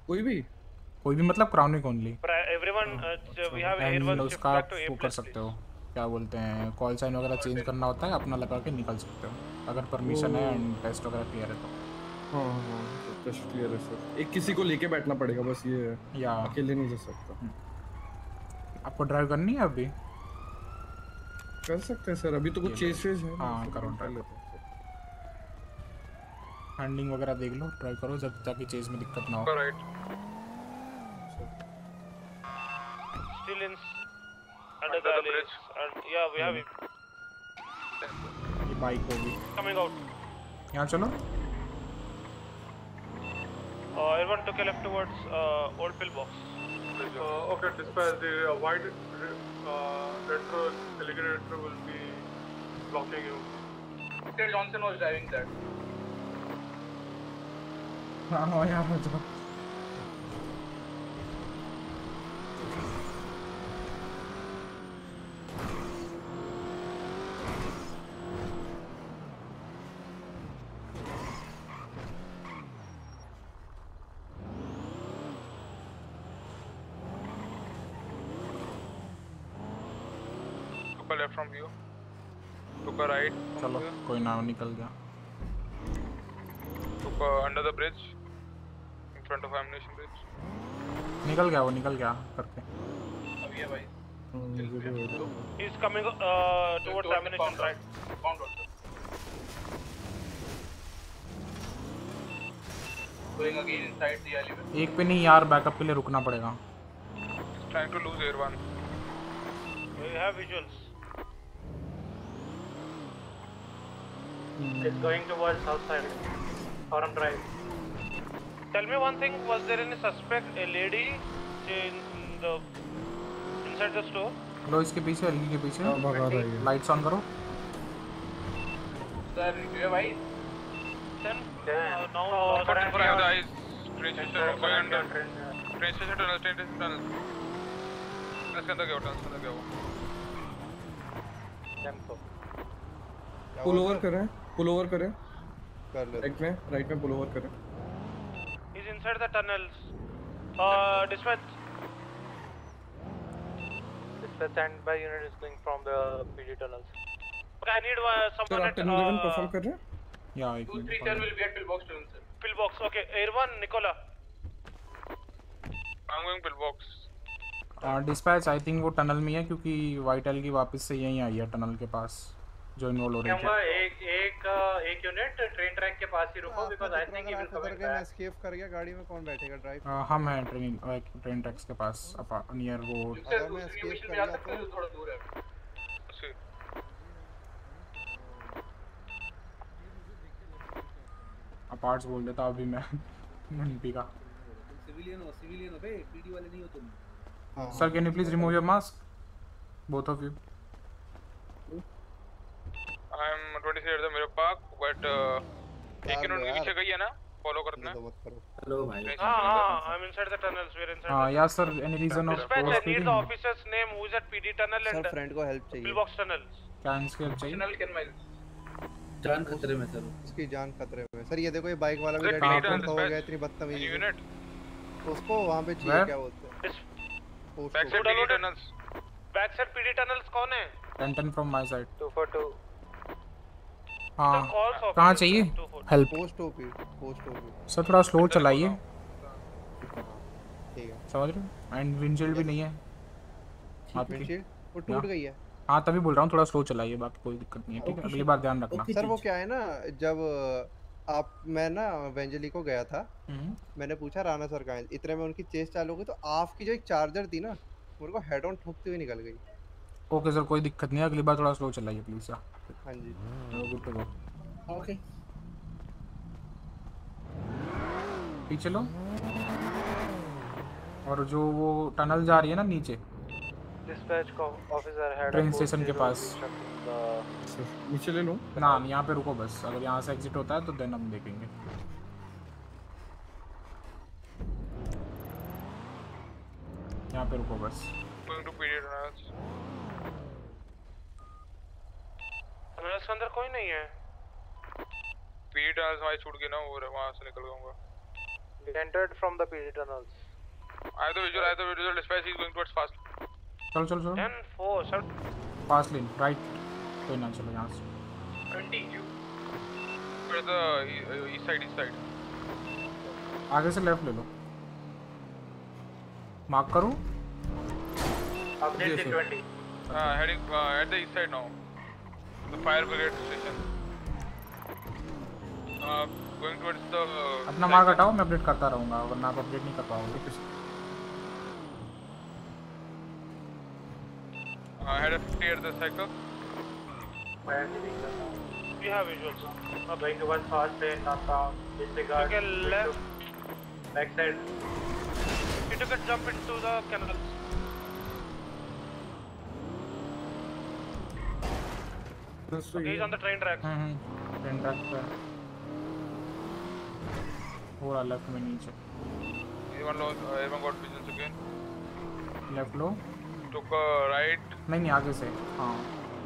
कोई भी? कोई भी मतलब क्राउनिक ओनली shift उसका आप वो कर सकते हो। क्या बोलते हैं कॉल साइन वगैरह चेंज करना होता है अपना लगा के निकल सकते हो। अगर परमिशन है एंड टेस्ट वगैरह क्लियर है तो। हाँ हाँ। टेस्ट क्लियर है सर एक किसी को लेके बैठना पड़ेगा बस ये है। या। अकेले नहीं जा सकता। आपको ड्राइव करनी है अभी? कर सकते हैं सर। अभी तो कुछ चेस वेज है। हाँ करो ड्राइव लेते हैं हैंडलिंग वगैरह देख लो ड्राइव करो जब ताकि चेज में दिक्कत ना हो। In under the bridge. And yeah, we have it ये बाइक होगी। Coming out. यहाँ चलो। Uh, everyone took a left towards uh, old pillbox. Uh, okay, dispatch. The uh, wide uh, retro, elegant retro will be blocking you. Mister Johnson was driving that. Oh, yeah, John. From you. Took a right. from चलो. कोई ना निकल गया Took a under the bridge. In front of ammunition bridge. निकल गया वो निकल गया करके अभी है भाई. Uh, towards ammunition right. Found out. Going again inside the alleyway. एक पे नहीं यार बैकअप के लिए रुकना पड़ेगा He's trying to lose air one. We have visuals. It's going towards south side. Forum Drive. Tell me one thing. Was there any suspect, a lady, in the inside the store? लो इसके पीछे हल्की के पीछे हाँ, भगा रही है। लाइट्स ऑन करो सर ये भाई Then uh, now Oh, uh, for for the eyes. Train station going under. Train station tunnel. Train station tunnel. इसके अंदर गया tunnel अंदर गया वो. पुल ओवर करें पुल ओवर करें। कर लेते हैं में राइट में पुल ओवर करें। He is inside the tunnels dispatch dispatch and by unit is going from the PG tunnels I need someone at tunnel perform कर रहे हैं? या I think 310 will be at Pillbox too sir Pillbox okay air one Nicola I am going Pillbox dispatch I think वो टनल में है क्योंकि वाइटल की वापस से यहीं आई है टनल के पास। जो इन्वॉल्व हो रही है। एक एक एक यूनिट ट्रेन ट्रैक के पास ही रुको because I think he will उतर कम के मैं एस्केप कर गया गाड़ी में कौन बैठेगा? ड्राइव हम हैं ट्रेन ट्रेन ट्रैक्स के पास नियर रोड अगर मैं एस्केप कर गया तो थोड़ा दूर है? अपार्ट्स बोल देता अभी मैं एमपी का। सिविलियन हो सिविलियन हो बे पीडी वाले नहीं हो तुम। Sir can you please remove your mask both of you I'm 26 at the mirror park, but uh, एक यूनिट के पीछे गई है ना? Follow करना है. हेलो भाई Ah, ah, I'm inside the tunnels. We're inside. हाँ या sir any reason of Dispatch, I need the officer's name who is at PD tunnel सर and फ्रेंड को हेल्प चाहिए pillbox tunnels. कैंस के चाहिए Tunnel can mile. जान खतरे में सर इसकी जान खतरे में सर ये देखो ये बाइक वाला भी रेड हो गया. इतनी बदतमीजी यूनिट उसको वहाँ पे चाहिए? क्या बोलते हैं back side PD tunnels. Back side PD tunnels कौन है? Ten ten from my side 242 हाँ। कहाँ चाहिए? Help post OP post OP sir थोड़ा स्लो चलाइए। समझ रहे हो? एंड विंडशील्ड भी नहीं है। आपकी वो टूट हाँ। गई है। हाँ तभी बोल रहा हूँ थोड़ा स्लो चलाइए बाकी कोई दिक्कत नहीं है। ठीक है अगली बार ध्यान रखना। सर वो क्या है ना जब आप मैं ना वेंजली को गया था। हम्म। मैंने पूछा राणा सर कहाँ है? इतने में उनकी चेस चालू हो गई तो आपकी जो एक चार्जर थी ना मेरे को हेड ऑन ठोकती हुई निकल गई। ओके सर कोई दिक्कत नहीं अगली बार थोड़ा स्लो चलाइए प्लीज़ हाँ जी। गुड टू गो ओके पीछे लो और जो वो टनल जा रही है ना नीचे dispatch को ऑफिसर हेड ट्रेन स्टेशन के पास। नीचे ले लूँ? ना यहाँ पे रुको बस। अगर यहाँ से एग्जिट होता है तो देन हम देखेंगे। यहाँ पे रुको बस। Tunnels के अंदर कोई नहीं है. PD tunnels वहाँ छूट गए ना वो वहाँ से निकल जाऊँगा. from the PD tunnels I have the visual. I have the visual. Dispatch is going towards fast. चलो चलो चलो 10 4 sir. पास लेन राइट कोई ना चलो यहाँ से 20 you. Where's the e- uh, east side? East side. आगे से लेफ़्ट ले लो मार्क करो sir. 20 Uh, heading uh, at the east side now. The fire brigade station. Uh, going towards the. Uh, अपना मार्क हटाओ मैं अपडेट करता रहूँगा वरना आप अपडेट नहीं कर पाओगे uh, head of 50 at the now We have visuals. I'm going towards fast lane northbound disregard Okay, left. back side You took a jump into the canals. Okay, he's on the train tracks. हम्म ट्रेन ट्रैक पे पूरा लेफ़्ट में नीचे Everyone. Uh, everyone got visions again. Left low Took a right. नहीं नहीं आगे से हाँ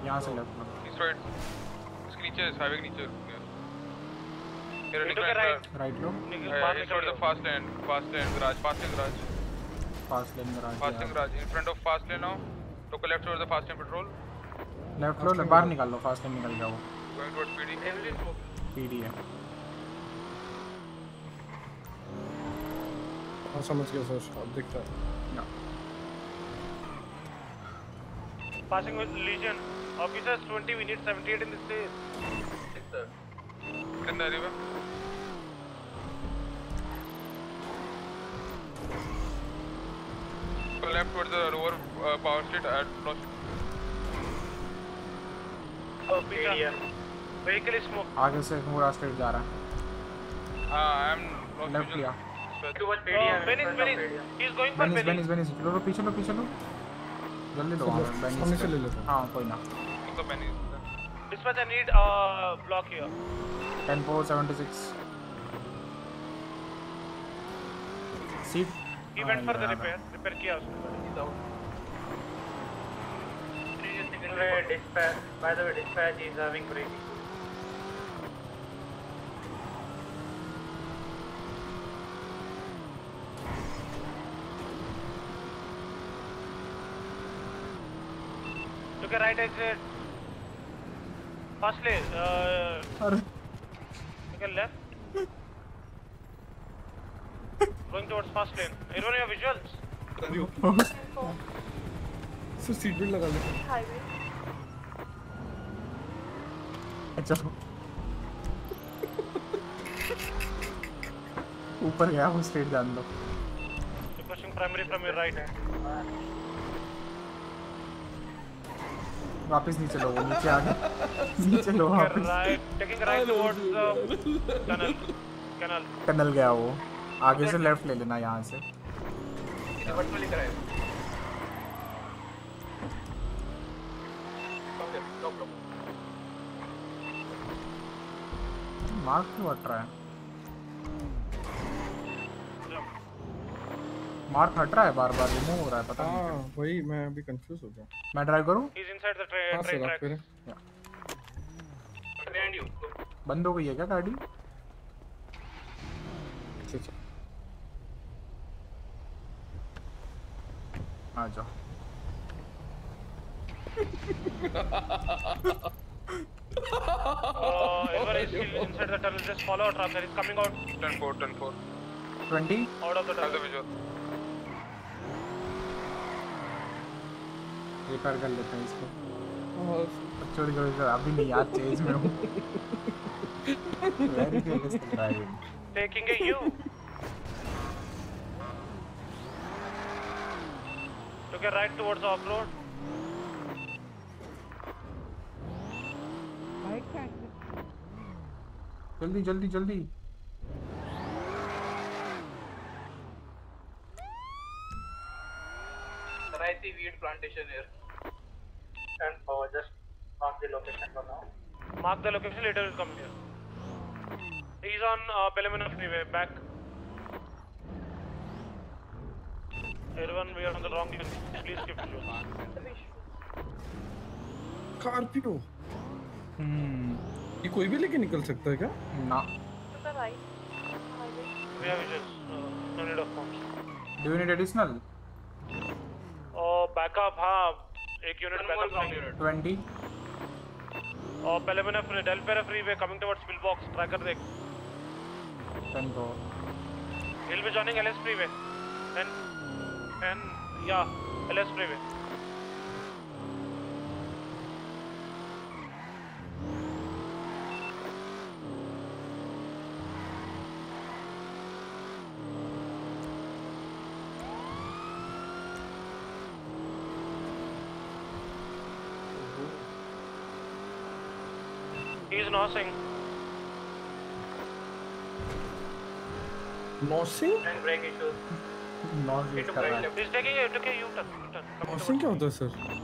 यहाँ से लेफ़्ट लो East right. इसके नीचे हाईवे के नीचे Here, took a right. Right लो निकल Uh, he's towards the fast lane. Fast lane garage. Fast lane garage. Fast lane में Fast lane garage. In front of fast lane now. Took a left towards the fast lane patrol. Left लो बाहर निकाल लो फास्ट लेन निकल towards PD. पीडी है हाँ समझ गया सर अब दिखता है Passing with Legion. Officers 20, we need 78 in this place. Yes, sir. In the river. Go left towards the lower uh, power street at lost. Oh, pizza. Vehicle is smoked. आगे से पूरा स्ट्रेट जा रहा है Uh, लेफ़्ट. लिया Towards Pedia. Venice, Venice. He's going for बेनिस Venice. बेनिस बेनिस लो लो पीछे लो पीछे लो जल्दी लो हाँ, बेनिस से ले लेता हूँ। हाँ कोई ना तो Dispatch, I need uh, block here. 10 4 76 seat He went for the repair. Repair किया उसने. Out. Dispatch, by the way, dispatch is having break issues. Took a right exit. First lane. Uh, अरे took a left. Going towards first lane. Anyone have visuals? Sir seat belt लगा ले Highway. अच्छा। ऊपर गया स्ट्रेट जान लो वापस नीचे लो वो नीचे आ गए। नीचे लो वापस। Taking right towards tunnel tunnel tunnel गया वो। आगे से लेफ़्ट ले लेना यहाँ से। लेफ़्ट पे मार्क क्यों हट रहा है मार्क हट रहा है बार बार रिमूव हो रहा है पता नहीं हाँ वही मैं अभी कंफ्यूज हो गया मैं ड्राइव करूँ He's inside the tra हाँ train सर आप tracks. करें behind you. बंद हो गई है क्या गाड़ी आ जाओ Uh, everyone is still inside the tunnel. Just follow our trap. There coming out 10 4 10 4 twenty out of the Has a tunnel. visual. Repair कर लेते हैं इसको छोड़ी छोड़ी छोड़ी अभी नहीं यार चेज में हूँ very realistic driving Taking a U. Took a right towards the off-road. जल्दी जल्दी जल्दी Sir, I see weed plantation here. And uh, just mark the location for now. Mark the location. Later will come here. He's on uh, Pellemina freeway. Back. Everyone, we are on the wrong lane. Please skip visual. Scorpio हम्म ये कोई भी लेके निकल सकता है क्या ना. Uh. Do you need additional Uh, backup, हाँ. एक backup चाहिए. 20 Uh, Pellemina free, Delpera freeway coming towards pillbox. Tracker देख. 10 को He'll be joining LS freeway. And and yeah, LS freeway. He's nossing. Nothing And break issues. Not use कर रहा है He's taking a took a U-turn. U-turn. coming nothing क्या होता है sir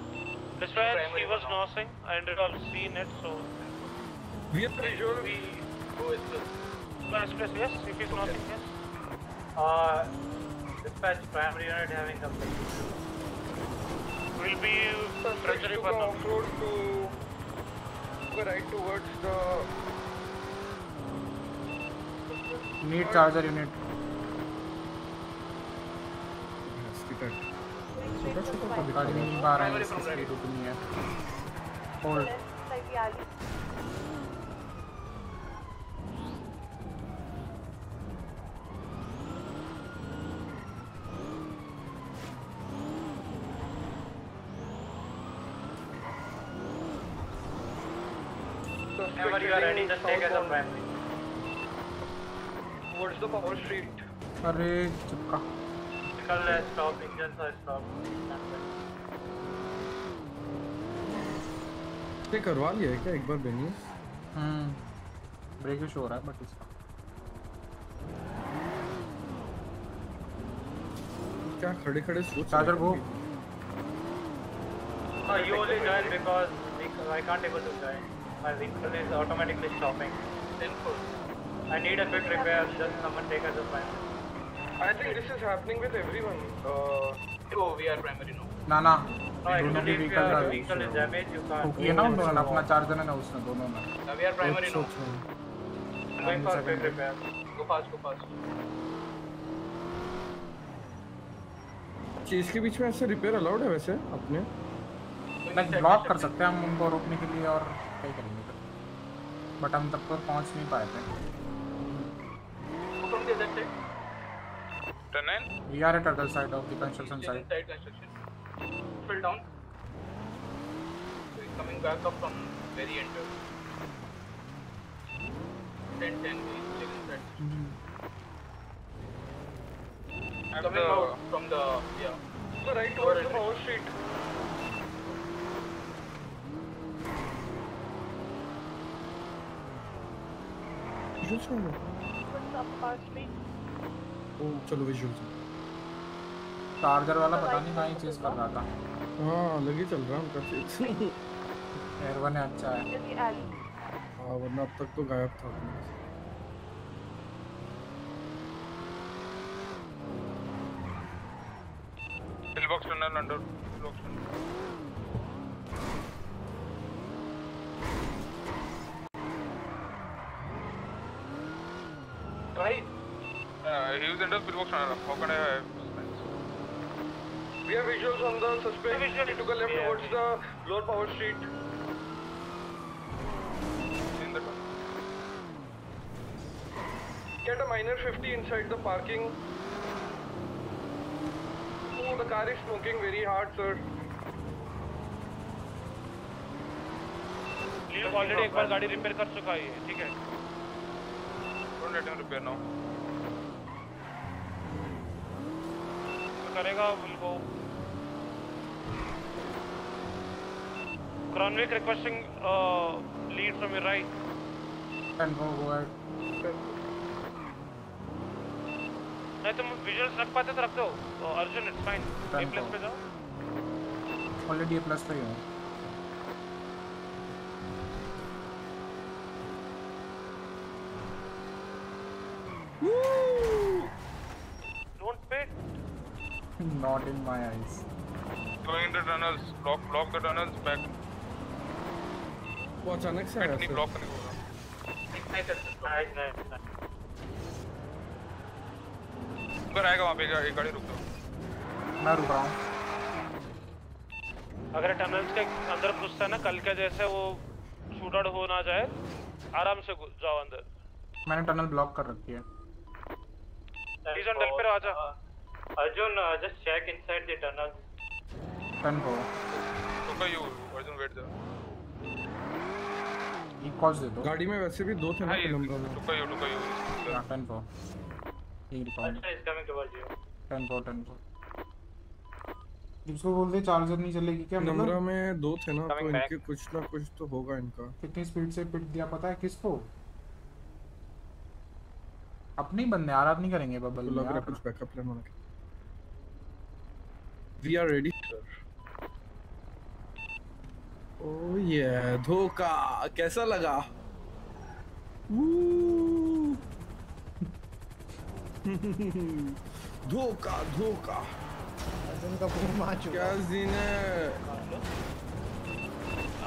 Dispatch, he was nossing. I ended up seeing it, so. We are Visual, we go express. No, express, yes. If he's nossing, yes. Uh, dispatch primary unit having a break. We'll be treasury for now. off-road to go right towards the need charger unit Going straight to the right. गाड़ी नहीं पा है इसकी स्पीड उतनी है hold Left, slightly alley. Whenever you are ready, just take as a primary. The power street. अरे चिपका Vehicle has stopped, engines are stopped. ये करवा लिया है क्या एक बार बेनियस हम्म ब्रेक इशू हो रहा है बट इसका क्या खड़े खड़े सोच चार्जर रहे हैं? Uh, you only join because we- I can't able to join. My vehicle is automatically stopping. I need a quick repair. Just someone take us a fire. I think this is happening with everyone. Uh, ना ना। ये ना उन दोनों अपना चार जने ना उसने दोनों में। चीज़ के बीच में ऐसे रिपेयर अलाउड है वैसे अपने? ब्लॉक कर सकते हैं हम उनको रोकने के लिए और कई करेंगे बट हम तब पर पहुँच नहीं पाए थे। is We are at other side of the construction site. Side. Fill down. We're coming back up from very end. 10 10 is still inside. Mm -hmm. Coming the, out from the yeah. So right towards the power street. Just remember. चलो विजुअल्स चार्जर वाला पता नहीं कहाँ चेस कर रहा था। हाँ लगे चल रहा उनका चीज़। एयर वन अच्छा है। हाँ वरना अब तक तो गायब था। अपने से। Pillbox tunnel under. Pillbox. How can I have? We have visuals on the suspect. He took a left yeah. towards the lower power street. In the tunnel. Get a minor 50 inside the parking. Oh, the car is smoking very hard, sir. Already एक बार गाड़ी रिपेयर कर चुका है ठीक है Don't let him repair now. करेगा will go Cronwick requesting lead from your right and go go नहीं तुम विजुअल्स रख पाते तो रख दो। तो Arjun it's fine A plus पे जाओ। ऑलरेडी ए प्लस पे ही हूँ don't pit my eyes Going into tunnels. Block, block the tunnels back. वो अचानक से Back आया नहीं block करने को आएगा वहाँ पे एक गाड़ी रुक जाओ. मैं रुक रहा हूँ। अगर टनल्स के अंदर घुसता है ना कल के जैसे वो शूट आउट हो ना जाए आराम से जाओ अंदर। मैंने टनल ब्लॉक कर रखी है। प्लीज़ ऑन डल पे आजा Arjun, uh, just check inside the tunnel. टन को रुका you. Arjun wait there. एक कॉज दे दो। गाड़ी में वैसे भी दो थे ना हाँ, ये नंबर में। रुका you, रुका you. हाँ टन को एक record Arjun is coming towards you. टन को टन को इसको बोलते चार्जर नहीं चलेगी क्या नंबरा मतलब में दो थे ना तो इनके कुछ ना कुछ तो होगा इनका। कितनी स्पीड से पिट दिया पता है किसको? अपने ही बंदे आराम नहीं करेंगे बबल तो लग रहा है कुछ बैकअप प्लान होना। वी आर रेडी ओ ये धोखा. कैसा लगा! *laughs* धोखा धोखा. अर्जुन का पूरा मार चुका क्या सीन है?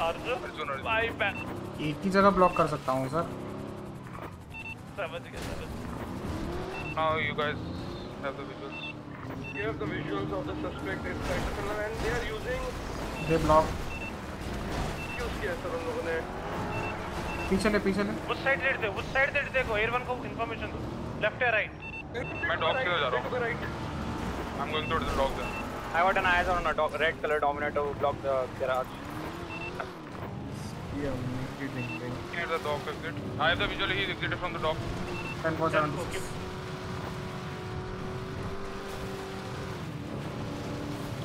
अर्जुन बाय बैक एक ही जगह ब्लॉक कर सकता हूँ सर समझ गया समझ Now you guys have the have the visuals of the suspect inside the tunnel and they are using they block use किया सर उन लोगों ने पीछे ले पीछे ले उस साइड रेड दे उस साइड रेड देखो एयर वन को इंफॉर्मेशन दो लेफ़्ट या राइट मैं डॉग की ओर जा रहा हूँ. I'm going towards the dog then. I got an eyes on a dog, red color Dominator who blocked the garage. ये हमने की ding ding Near the dog exit. I have the visual. He exited from the dog. टन को seven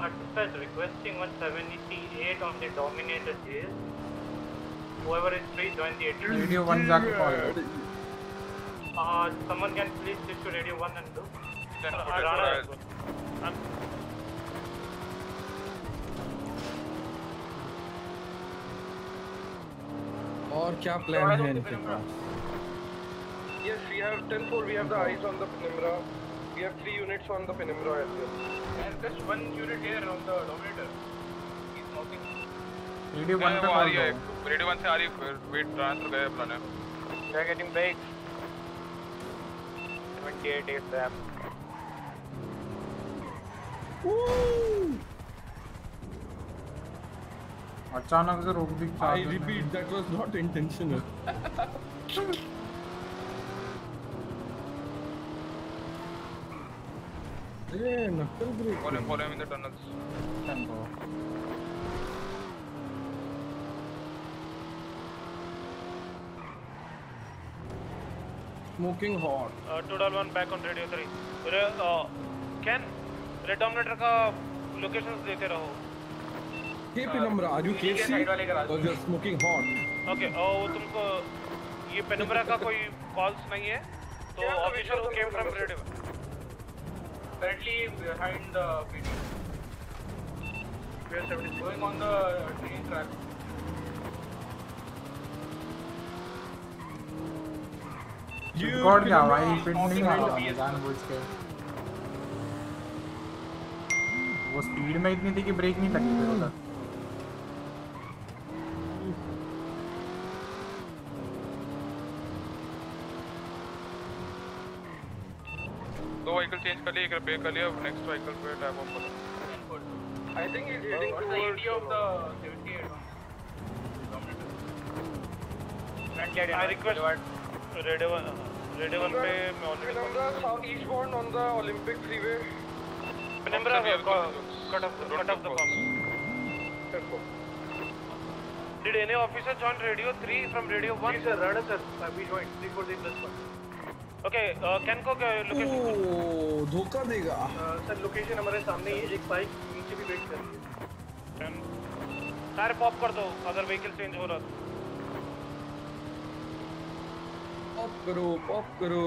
Uh, dispatch requesting 178 on the Dominator is whoever is free join the 18. Radio one जाके call Uh, someone can please switch to radio 1 and 2. Then Uh, right. as well. I'm और क्या प्लान है इनके पास Yes, we have 10-4, we have the eyes on the Penumbra. We have three units on the Penumbra as well. And just one unit here on the Dominator. He's smoking. Radio one पे आ रही है रेडियो वन से आ रही है वेट ट्रांसफ़र गए प्लान है We are getting breaks. 78 is them. अचानक से रोक दी आई ने। Repeat that was not intentional ये नक्सल ब्रेक Call him, call him in the tunnels. Tempo. uh, two double one back on radio three. Re, uh, Ken, Red Dominator का locations देते रहो. के पेनम्बरा आर यू ठीक है, केसी side वाले का रास्ता। और यू स्मोकिंग हॉट Okay, और वो तुमको ये पेनुम्बरा का कोई calls नहीं है, तो Yeah, the official visuals came on from the radio. Currently behind the PD. We are 70 going on the train track. Record क्या भाई फिट नहीं आ रहा जानबूझ के वो स्पीड में इतनी थी कि ब्रेक नहीं लगी फिर उधर दो व्हीकल चेंज कर लिए एक रिपेयर कर लिए अब नेक्स्ट व्हीकल पे टैप ऑन करो I think is heading to the area of the 78 I request red one red one पे मैं already south east born on the Olympic freeway Penumbra cut off cut off the bums Did any officer join radio 3 from radio 1? Yes, sir, Rada sir. We joined. 348 plus 1. Okay can को लोकेशन धोखा देगा। uh, सर लोकेशन हमारे सामने ही एक बाइक नीचे भी वेट कर रही है टायर पॉप कर दो अगर व्हीकल चेंज हो रहा पॉप तो। करो पॉप करो।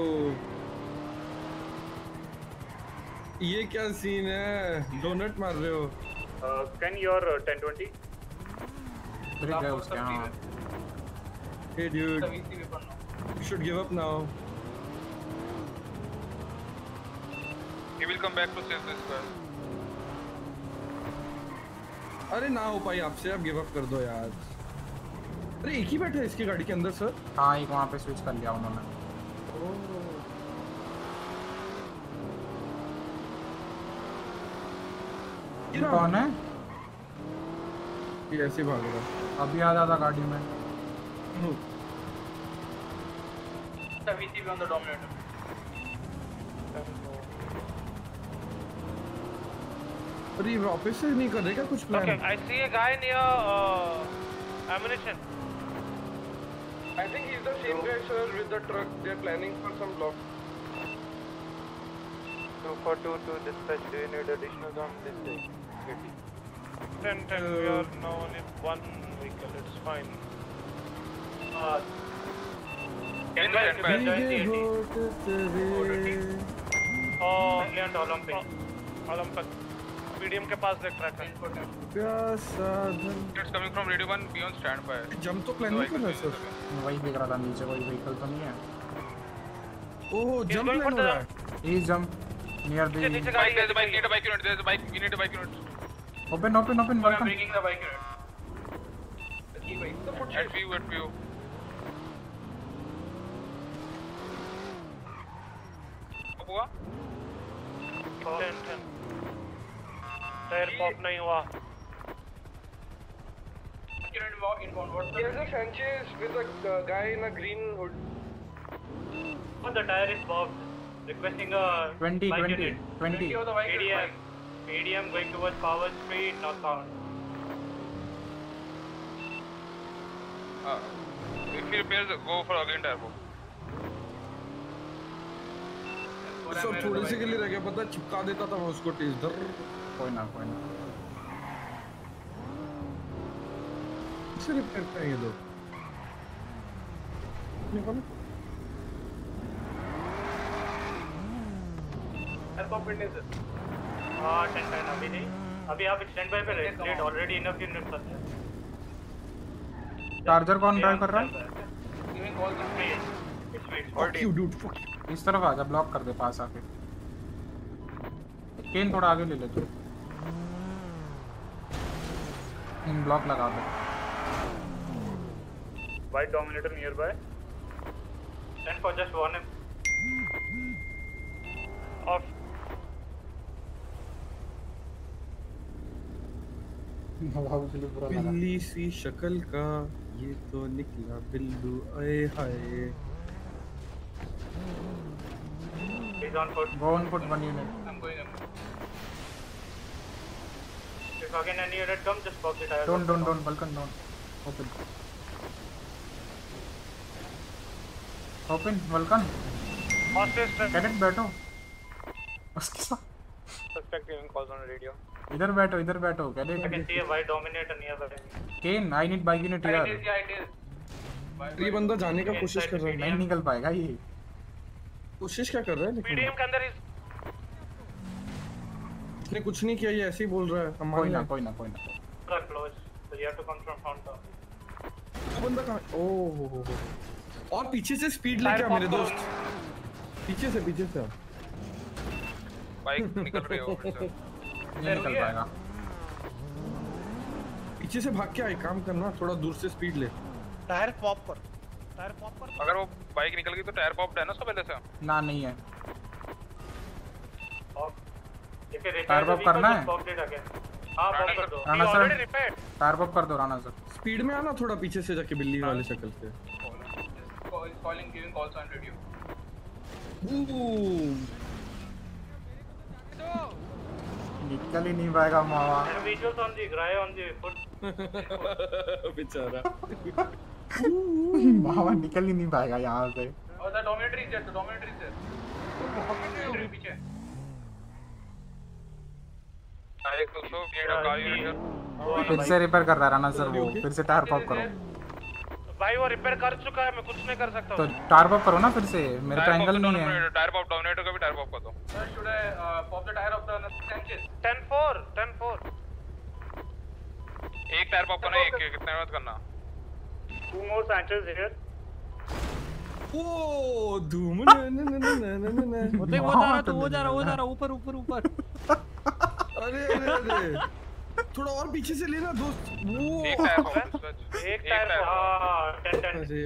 ये क्या सीन है? डोनट मार रहे हो। Can your 1020 Hey dude, you should give up now. He will come back to save this guy. अरे ना हो पाई आपसे आप गिव अप कर दो यार। अरे एक ही बैठा है इसकी गाड़ी के अंदर सर हाँ एक वहाँ पे स्विच कर लिया उन्होंने। कौन है? ये ऐसे ही भाग रहा अभी आ जाता गाड़ी में। सभी भी on the Dominator. अरे ये वापस से नहीं कर रहे क्या कुछ plan Okay, I see a guy near uh, ammunition. I think he's the same guy, sir, with the truck. They're planning for some block. 242 to dispatch. Do you need additional on this day? 10 10 we are now only one vehicle it's fine Uh, Can you stand by? और लेंट ओलंपिक ओलंपिक पीडीएम के पास देख ट्रैक है प्यासा धन it's coming from radio 1 be on standby jump तो प्लान नहीं कर रहा सर वही देख रहा था नीचे कोई व्हीकल तो नहीं है ओह जंप प्लान हो रहा है He jump near the नीचे we need a bike unit open open open I'm welcome bringing the bike unit. The key bike. The foot at view at view अब हुआ 10 10 टायर पॉप नहीं हुआ Unit walk inbound. What's the There's a Sanchez with a uh, guy in a green hood. Oh, the tire is popped. Requesting a 20, bike 20, unit. 20. of the bike is ADM, ADM going towards Power Street, northbound. Uh, if he repairs, go for again turbo. सब थोड़े से के लिए रह गया पता है, चिपका देता था मैं उसको टेस्ट कोई ना कोई ना किसे रिपेयर करेंगे लोग निकालो Airport witness. हाँ, 10 10 अभी नहीं. अभी आप स्टैंड बाय पे रहे. लेट ऑलरेडी इनफ यूनिट्स आते हैं. चार्जर कौन ड्राइव कर रहा है calls on me. It's wait. fuck you dude इस तरफ़ आ जा ब्लॉक कर दे पास आके केन थोड़ा आगे ले ले तू इन ब्लॉक लगा दो। White Dominator nearby send for just warning of बिल्ली सी शक्ल का ये तो निकला बिल्लू आए हाय। Foot one unit I am again any unit come, just pop the tire. Don't don't don't Vulcan don't open open Vulcan Hostage cadet बैठो उसके साथ Suspect giving calls on radio. इधर बैठो इधर बैठो I can cadet see a white Dominator nearby. Can I need bike unit यार. ये बंदा जाने का कोशिश कर रहा है नहीं निकल पाएगा ये कोशिश क्या कर रहा है लेकिन PDM के अंदर is. इसने कुछ नहीं किया ये ऐसे ही बोल रहा है कोई ना कोई ना कोई ना. So you have to come from front. door. बंदा कहाँ ओह हो हो हो। और पीछे से स्पीड लेके आ मेरे दोस्त। पीछे से पीछे से। बाइक निकल रही है नहीं निकल पाएगा। पीछे से भाग के आ एक काम करना थोड़ा दूर से स्पीड ले। टायर पॉप कर। टायर पॉप कर। अगर वो बाइक निकल गई तो टायर पॉप है ना उसका पहले से? ना नहीं है। टायर पंप करना है? हाँ पंप कर दो। ऑलरेडी रिपेयर टायर पंप कर दो राणा सर स्पीड में आना थोड़ा पीछे से जाके बिल्ली वाली शक्ल पे। Calling giving calls on radio boom नहीं पाएगा मावा visual on the guy on the बेचारा। मावा निकल ही नहीं पाएगा *laughs* यहाँ से। और डोमिनेटरी से डोमिनेटरी से डोमिनेटरी पीछे। फिर से रिपेयर कर रहा है राणा सर वो फिर से टायर पॉप करो। भाई वो रिपेयर कर चुका है मैं कुछ नहीं कर सकता। तो टायर पॉप करो ना फिर से मेरे पे एंगल नहीं है टायर पॉप डोमिनेटर का भी टायर पॉप कर दो should I uh, pop the tire of the Sanchez? 10 4 10 4 एक टायर पॉप करना एक कितने मत करना? Two more Sanchez here. ओ धूम न न न न न न न वो देख वो जा रहा तो वो जा रहा वो जा रहा ऊपर ऊपर ऊपर। *laughs* अरे अरे अरे। थोड़ा और पीछे से लेना दोस्त। वो। एक टायर एक टायर हाँ अरे।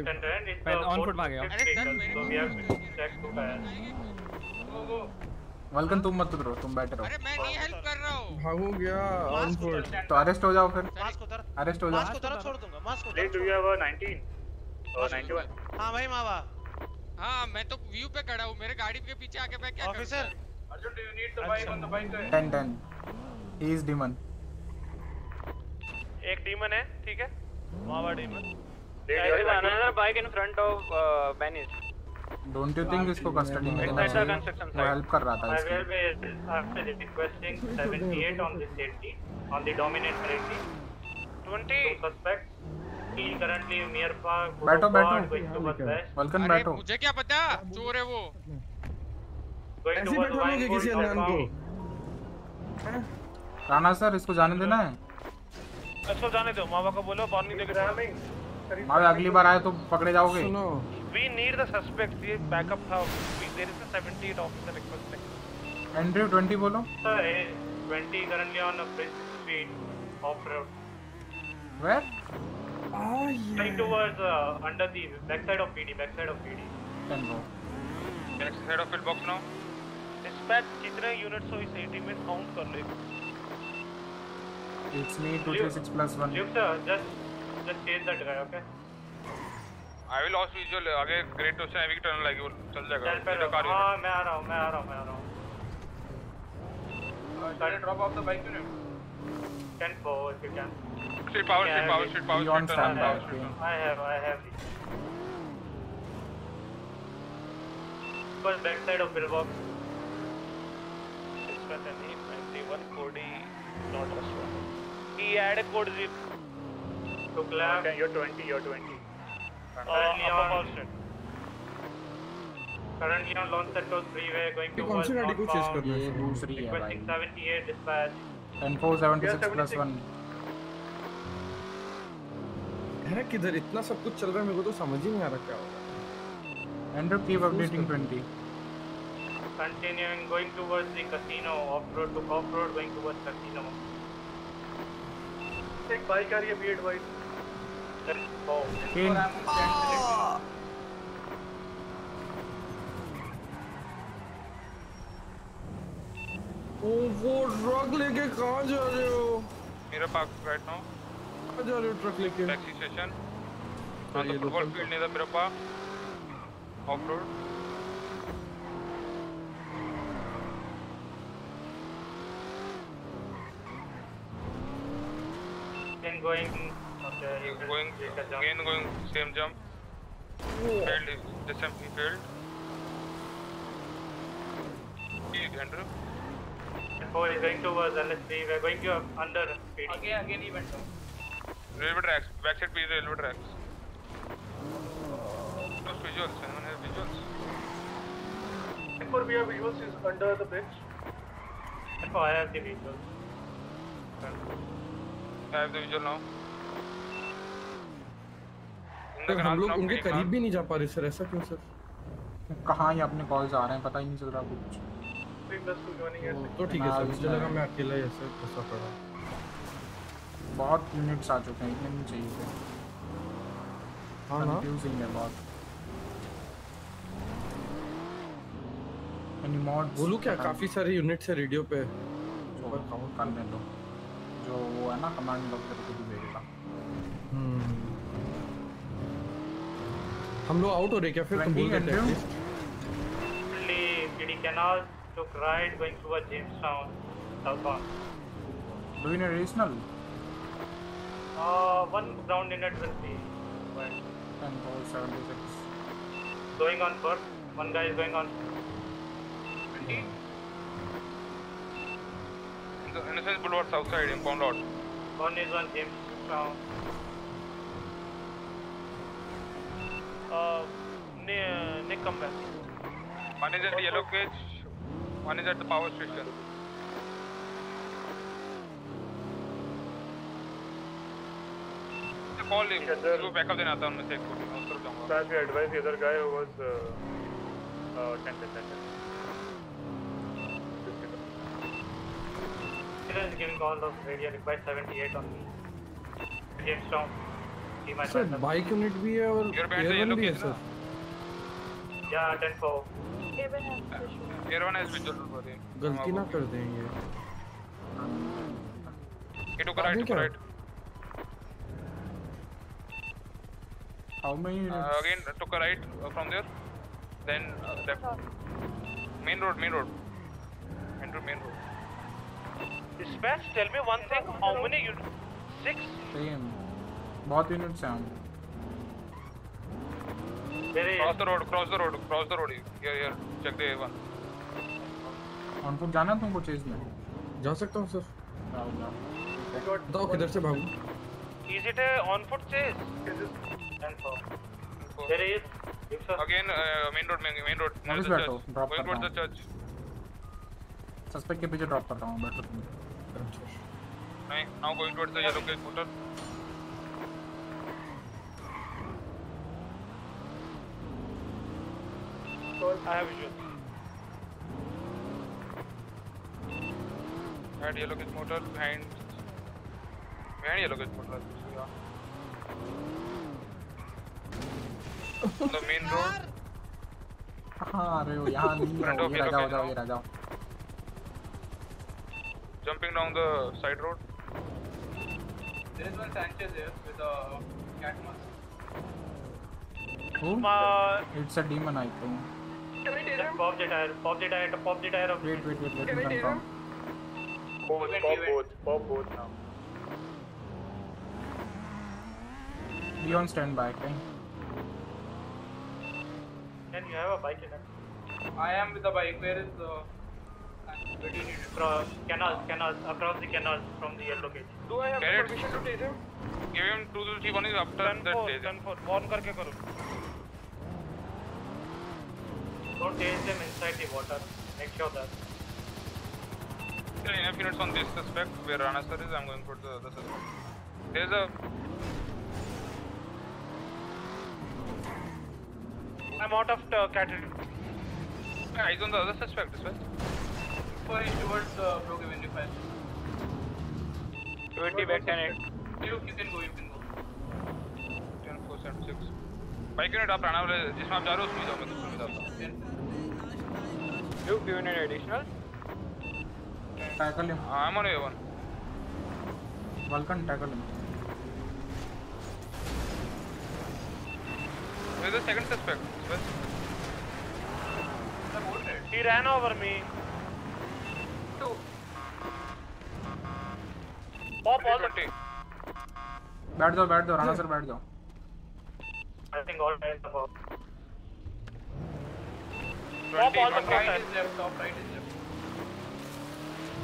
Pen- the on fourth- foot में आ गया। we have to check two tires. Vulcan तुम मत उतरो तुम बैठे रहो। भागो गया ऑन फुट तो अरेस्ट हो जाओ फिर। मास्क उतर अरेस्ट हो जाओ। मास्क उतर छोड़ दूँगा मास्क उतर you have a 19 or 91? हाँ भाई मावा। हाँ मैं तो व्यू पे खड़ा हूँ मेरे गाड़ी के पीछे आके मैं क्या करूँ? Officer do you need the bike on the bike? Guy? Ten ten he is demon एक डीमन है ठीक है मावा demon There is another bike in front of uh. Don't you think इसको कस्टडी में the चाहिए वो हेल्प कर रहा था इसकी after requesting 78 on the safety on the dominant safety. 20 suspect. He currently near park. बैठो बैठो अरे बैठो मुझे क्या पता चोर है वो ऐसे बैठा किसी अनजान को. राणा सर इसको जाने देना है? इसको जाने दो। मावा को बोलो वार्निंग देके मावे अगली बार आए तो पकड़े जाओगे? सुनो। वी नीड द सस्पेक्ट ये बैकअप था। There is a 78 officer requesting Andrew 20 बोलो। Eh, 20 currently on a Prince Street off road. Where Going towards uh, under the backside of PD, backside of PD. Ten go next side of fill box now dispatch कितने यूनिट्स हो इस एटी में? काउंट कर लो it's me 236 plus 1 Luke sir, just just chase that guy, okay? I will lost visual आगे ग्रेट ओशन हैवी टनल आएगी वो चल जाएगा पहले कार हाँ मैं आ रहा हूँ मैं आ रहा हूँ मैं आ रहा हूँ Can you drop off the bike unit? Ten four if you can. Street power, street power, street power, street power, okay. street tunnel. I have I have. First back side of pillbox. Express and E ninety-one Cody not restaurant. He had a code zip. To clap. Okay, you're twenty. You're twenty. Uh, Currently upper on- Currently on Lone Santos Freeway going को चेस northbound. है है Requesting 78 dispatch. Ten four seventy six है किधर इतना सब कुछ चल रहा है मेरे को तो समझ ही नहीं आ रहा क्या हो रहा Andrew keep updating twenty Continuing going towards the casino. Off road to off road going towards casino. एक बाइक आ रही है बीएड. है ओ वो ट्रक लेके कहाँ जा रहे हो? मेरा पार्क राइट नाउ कहाँ जा रहे हो ट्रक लेके? Taxi station sir, on the ये football local field near the Mirapa off road Then going. Okay. going take a jump. again going same jump failed this time he failed He- Andrew And four is going towards LSD. We're going to under speed. Again, again he went down. railway tracks backside please railway tracks those visuals anyone has visuals for we have visuals is under the bridge And four, I have the visuals. I have the visual now in हम लोग उनके करीब भी नहीं जा पा रहे सर ऐसा क्यों सर? कहाँ ये अपने कॉल्स आ रहे हैं पता ही नहीं चल रहा कुछ। तो ठीक है सर हाँ, मुझे लगा मैं अकेला ही ऐसे फंसा पड़ा बहुत यूनिट्स आ चुके हैं इतने नहीं चाहिए थे। हाँ कंफ्यूजिंग है बहुत। एनी मॉड बोलूँ क्या? काफ़ी सारे यूनिट्स है रेडियो पे। जो काउंट करने दो जो वो है ना कमांड डॉक्टर को भी भेजेगा हम्म। हम लोग आउट हो रहे क्या फिर तुम बोल 20 देते Andrew? At least Only PD Canal took right going towards Jamestown, southbound. Do in regional Uh, one ground will be well, 10 4 76 going on first. One guy is going on. in the Innocence Boulevard south side impound lot One is on Jamestown. Uh, Nick, Nick, come back. one is at the yellow cage one is at the power station call him वो बैकअप देना था उनमें से एक को मैं उस तरफ़ जाऊँगा Slash, we advise the other guy was uh, uh, 10 10 10. He is giving call of radio required 78 on me. Jamestown. He might sir bike unit भी है और Your band एयर भी है sir Yeah, 10 4. Air one has visual for him. गलती ना कर दें ये He took a right, आगे took right. How many Uh, again, took a right uh, from there. Then uh, left. Main road, main road. Enter main road. Dispatch, tell me one thing. How many you? Six. Same बहुत यूनिट्स हैं हम Cross the road, cross the road, cross the road. Here, here. Check the A1. On foot जाना है तुमको चेज में जा सकता हूँ सर जाओ किधर से भागूं Is it a on foot chase? 10 4. There he is. Yes, sir. Again, uh, main road, main, main road. Near Notice the बैठो, church. कर towards the रहा church. सस्पेक्ट के पीछे ड्रॉप कर रहा हूँ बैठो तुम Now, now going towards the yellow cage motor. I have visual. At yellow cage motor behind. Behind yellow cage motor. Yeah. The main road. हाँ अरे वो यहाँ नहीं Front ये राजा जाओ now. ये राजा Jumping down the side road. There is one Sanchez here with a cat mask. Who? Uh, It's a demon, I think. Just pop the tire. Pop the tire. Pop the tire of. Wait, wait, wait. Let me confirm. Both, pop both, pop both now. Be on standby, okay? Then you have a bike in it. I am with the bike. Where is the? Where do you need it? Across canals, canals, across the canals from the yellow gate. Do I have Get it. permission to take him? Give him 231 is after that days. 10 4 warn करके करो Don't chase them inside the water. Make sure that. Still enough units on this suspect. Where Rana sir is, I'm going for the other suspect. There's a I'm out of uh, category eyes on the other suspect as well. Going towards the Brook Avenue 5. 20 back 10 8. You, you can go, you can go. 10 4 7 6. Bike unit आप राणा वाले जिसमें आप जा रहे हो उसमें जाओ मैं दूसरे में जाता हूँ Two unit additional. Tackle him. I'm on A1. Vulcan, tackle him. Where's the second suspect? He ran over me बैठ जाओ बैठ जाओ राणा सर बैठ जाओ। I think all time the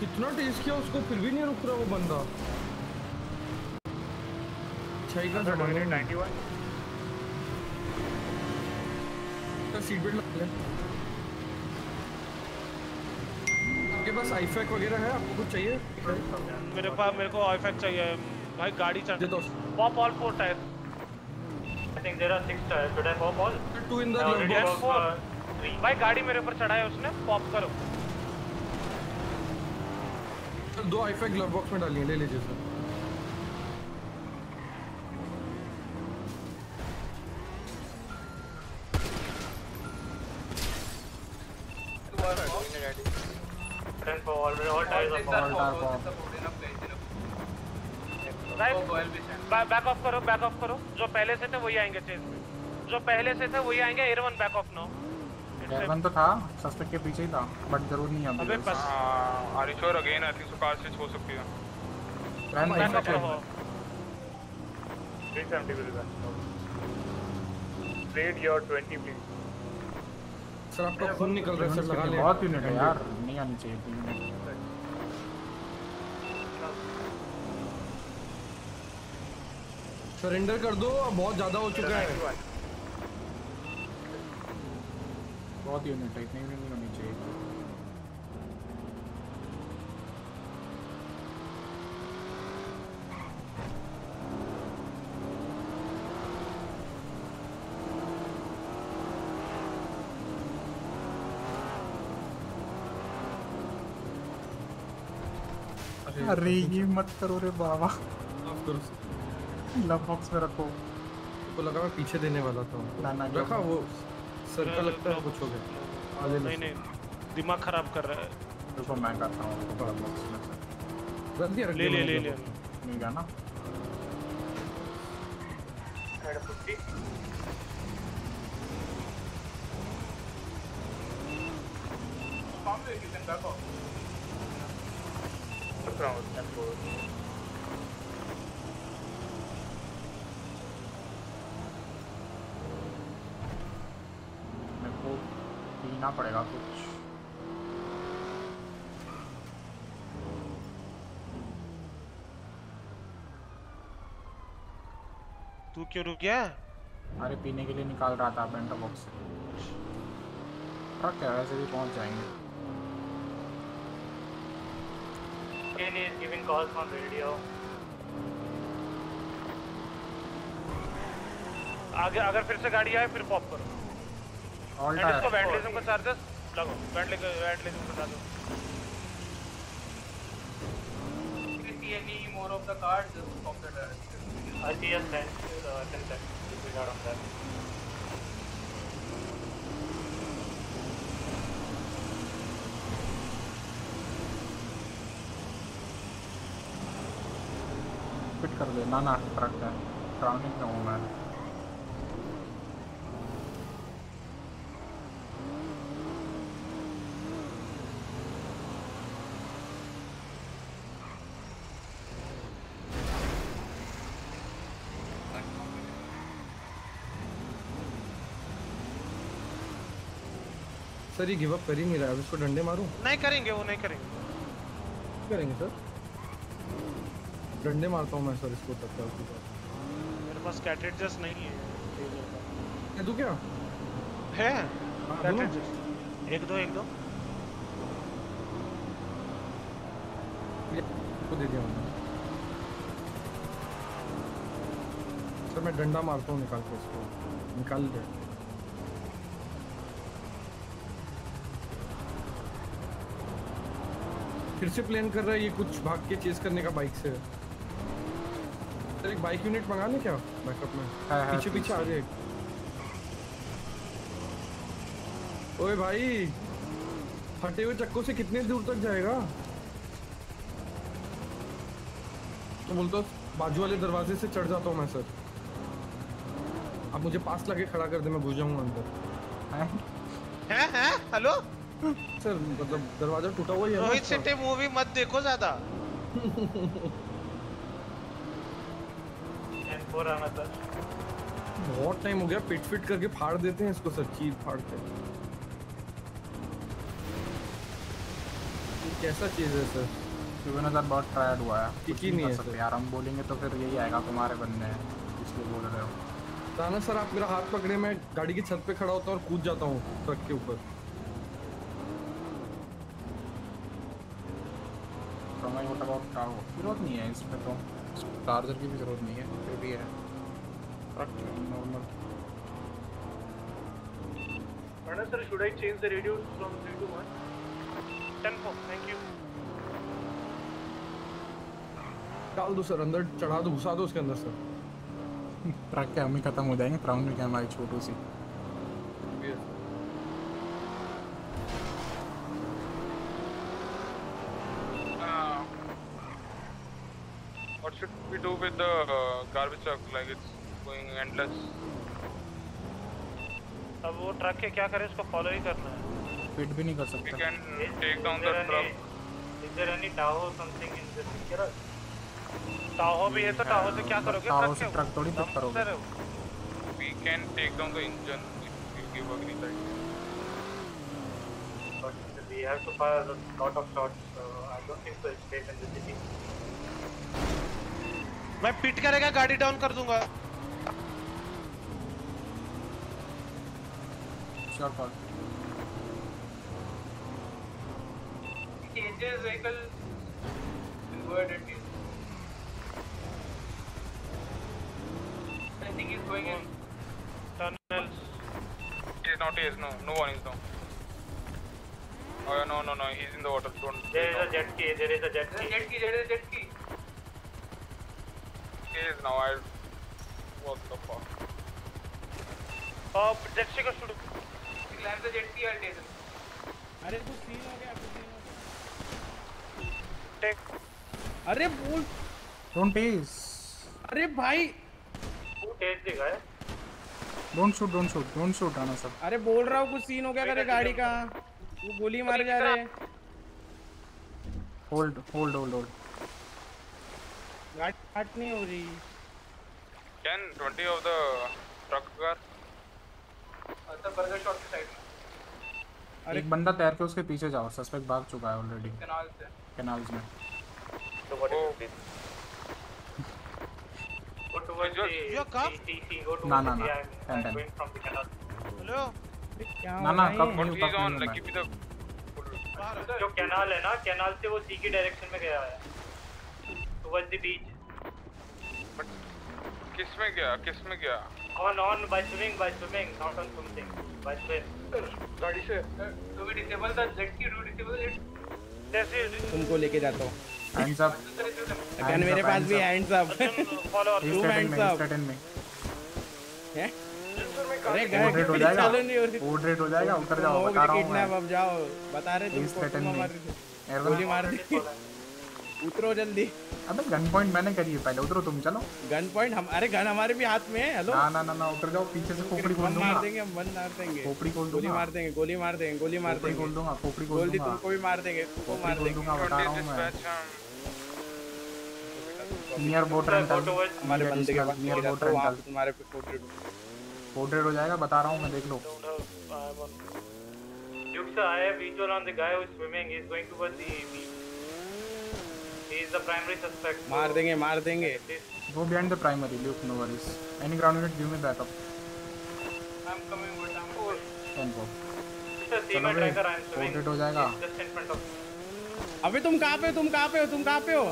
कितना टेस्ट किया उसको फिर भी नहीं रुक रहा वो बंदा। छाई सीट बेल्ट लग गया आपके पास आईफैक वगैरह है? आपको कुछ चाहिए? मेरे पास मेरे को आईफैक्ट चाहिए। भाई गाड़ी चढ़ दे दो। Pop all four tyre think there are six tires. Should I pop all? Two in already have four. uh, भाई गाड़ी मेरे ऊपर चढ़ाया उसने। पॉप करो। दो आईफैक ग्लव बॉक्स में डालिए। ले लीजिए सर। Ten for all. All tires are All popped. tire pop. Guys back off करो बैक ऑफ़ करो। जो पहले से थे वही आएँगे चेज में। जो पहले से थे वही आएँगे air one back off now airgun तो था सस्पेक्ट के पीछे ही था बट ज़रूर नहीं है अबे बस। Are you sure again I think so car switch हो सकती है। Run बैक ऑफ़ रहो 370 will be Trade your 20 please. Sir आपका खून निकल रहा है सर लगा ले। बहुत यूनिट है यार। नहीं आनी चाहिए। सरेंडर कर दो अब बहुत ज़्यादा हो चुका है। बहुत यूनिट है इतने भी नहीं। अरे ये मत करो रे बाबा। लव बॉक्स में रखो। को लगा मैं पीछे देने वाला था। ना, ना, रखा वो सर का लगता है कुछ हो गया। आगे नहीं नहीं दिमाग खराब कर रहा है। रुको मैं करता हूँ लव बॉक्स में रख। दिया ले ले ले ले नहीं गया ना। Head of 50. Farm way, you 10 4? मेरे को पड़ेगा कुछ तू क्यों रुक गया अरे पीने के लिए निकाल रहा था पेंटा बॉक्स ट्रक है वैसे भी पहुँच जाएँगे Kenny is giving calls on radio. आगे अगर फिर से गाड़ी आए फिर पॉप करो ऑल एंड इसको वैंडलिज्म का चार्जेस लगो वैंडलिज्म वैंडलिज्म का दो any more of the cards, just the direct. I see a sense, uh, 10 seconds. Disregard on that. कर लेना ना ट्रक है। सराउंडिंग में हूँ मैं? सर ये गिव अप कर ही नहीं रहा है। इसको डंडे मारूं? नहीं करेंगे वो नहीं करेंगे। करेंगे सर डंडे मारता हूँ मैं सर इसको तब तक। उसके बाद। मेरे पास कैटेजस नहीं है। ये तू क्या? है। हाँ, दो ना। कैटेजस एक दो एक दो। को दे दिया मैंने। सर मैं डंडा मारता हूँ निकाल के इसको। निकाल दे। फिर से प्लान कर रहा है ये कुछ भाग के चेस करने का बाइक से। एक बाइक यूनिट मंगा ले क्या? बैकअप में। है, है, पीछे पीछे आ गए। ओए भाई फटे हुए चक्कों से कितने दूर तक जाएगा? तो बोलता बाजू वाले दरवाजे से चढ़ जाता हूँ मैं सर। अब मुझे पास लगे खड़ा कर दे मैं घुस जाऊँगा अंदर। है? है हेलो? सर मतलब दरवाज़ा टूटा हुआ ही है रोहित शेट्टी मूवी मत देखो ज़्यादा। *laughs* And four another. बहुत टाइम हो गया पिट फिट करके फाड़ देते हैं इसको सर चीर फाड़ के। कैसा चीज़ है सर? शिवन सर बहुत टायर्ड हुआ है। ठीक ही नहीं कर है सर। यार हम बोलेंगे तो फिर यही आएगा तुम्हारे बंदे हैं इसलिए बोल रहे हो। राना सर आप मेरा हाथ पकड़े मैं गाड़ी की छत पे खड़ा होता हूँ और कूद जाता हूँ ट्रक के ऊपर। समय वोट अबाउट का हो ज़रूरत नहीं है इसमें तो। चार्जर की भी ज़रूरत नहीं है जो भी है। Normal Pardon, sir, should I change the radio from 3 to 1? 10 4 thank you डाल दो सर अंदर चढ़ा दो घुसा दो उसके अंदर सर। ट्रक के हम ही खत्म हो जाएँगे प्राउंड में क्या हमारी छोटू सी Uh, what should we do with the uh, garbage truck? Like it's going endless. रख के क्या करें इसको फॉलो ही करना है। फिट भी नहीं कर सकता। Can take down the truck is there any tow something in the secure tow भी है तो टाओ से क्या हाँ, करोगे? टाओ से ट्रक थोड़ी तक करोगे। We can take down the engine if you give agree time but we have to fire the lot of shots I don't think so it's safe in the city मैं पिट करेगा गाड़ी डाउन कर दूँगा। Sure, call. Changes vehicle. Inverted. I think he's going in. Tunnels. It is not. He no. No one is no. Oh no no no. He's in the water. Don't. There is a jet ski. There is a jet ski. Jet ski. There is a jet ski. Is now. I. What the fuck? Uh, jet ski को shoot. Lands the jet ski, I'll अरे कुछ सीन हो गया कुछ सीन हो टेक अरे बोल। डोंट टेज अरे भाई। takes the guy? Don't shoot don't shoot don't shoot Rana sir अरे बोल रहा हूँ कुछ सीन हो गया करे गाड़ी का। वो गोली मार जा रहे। होल्ड होल्ड होल्ड होल्ड गाड़ी स्टार्ट नहीं हो रही। Can 20 of the truck car? अरे। एक बंदा तैर के उसके पीछे जाओ सस्पेक्ट भाग चुका है ऑलरेडी कैनाल से। कैनाल में। ना ना ना हेलो ना ना कब नहीं उतर जो कैनाल है ना कैनाल से वो सी की डायरेक्शन में गया है। टुवर्ड द बीच किसमें गया? किसमें गया? On on by swimming by swimming not on swimming by swim गाड़ी से। Do we disable the jet ski? Do we disable जैसे तुमको लेके जाता हूँ। हैंड्स अप अगन मेरे पास भी hands up follow to hands up Staten में अरे रेड हो जाएगा। चालू हो हो जाएगा उतर जाओ बता रहा हूँ किडनैप मैं अब जाओ। बता रहे तुमको. गोली मार दी। उतरो जल्दी। अबे गन पॉइंट मैंने करी है पहले उतरो तुम चलो। गन पॉइंट हम अरे गन हमारे भी हाथ में है हेलो ना ना ना ना उतर जाओ पीछे से खोपड़ी खोल दूँगा। मार देंगे हम बंद मार देंगे। खोपड़ी खोल गोली दूँगा। मार देंगे गोली मार देंगे गोली मार देंगे खोल दूँगा। खोपड़ी खोल गोली दूँगा। तुमको भी मार देंगे तुमको मार देंगे। बता रहा हूँ मैं। नियर बोट रेंटल हमारे बंदे के पास नियर बोट रेंटल तुम्हारे पे कोड रेड हो जाएगा बता रहा हूँ मैं देख लो। Duke sir, I have visual on the guy who is swimming. He is going towards the beach. मार देंगे मार देंगे। वो beyond the primary look no worries any ground unit give me backup I am coming but I am for कौन को हो जाएगा। अभी तुम कहाँ पे हो? तुम कहाँ पे हो? तुम कहाँ पे हो?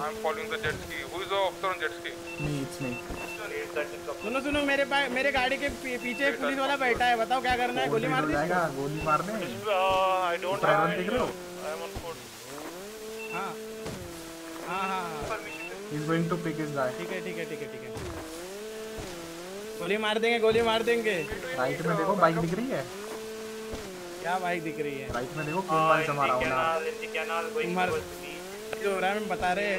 सुनो सुनो मेरे पास मेरे गाड़ी के पीछे पुलिस वाला बैठा है। बताओ क्या करना है? गोली मार गोली मारने। आई डोंट हो? हाँ। हाँ हाँ हाँ He's going to pick his guy. ठीक है ठीक है ठीक है ठीक है। गोली मार देंगे गोली मार देंगे। राइट में देखो बाइक दिख रही है। क्या बाइक दिख रही है? राइट में देखो कौन बाइक से मारा होना। तुम्हारे towards the beach. जो हो रहा है। मैं बता रहे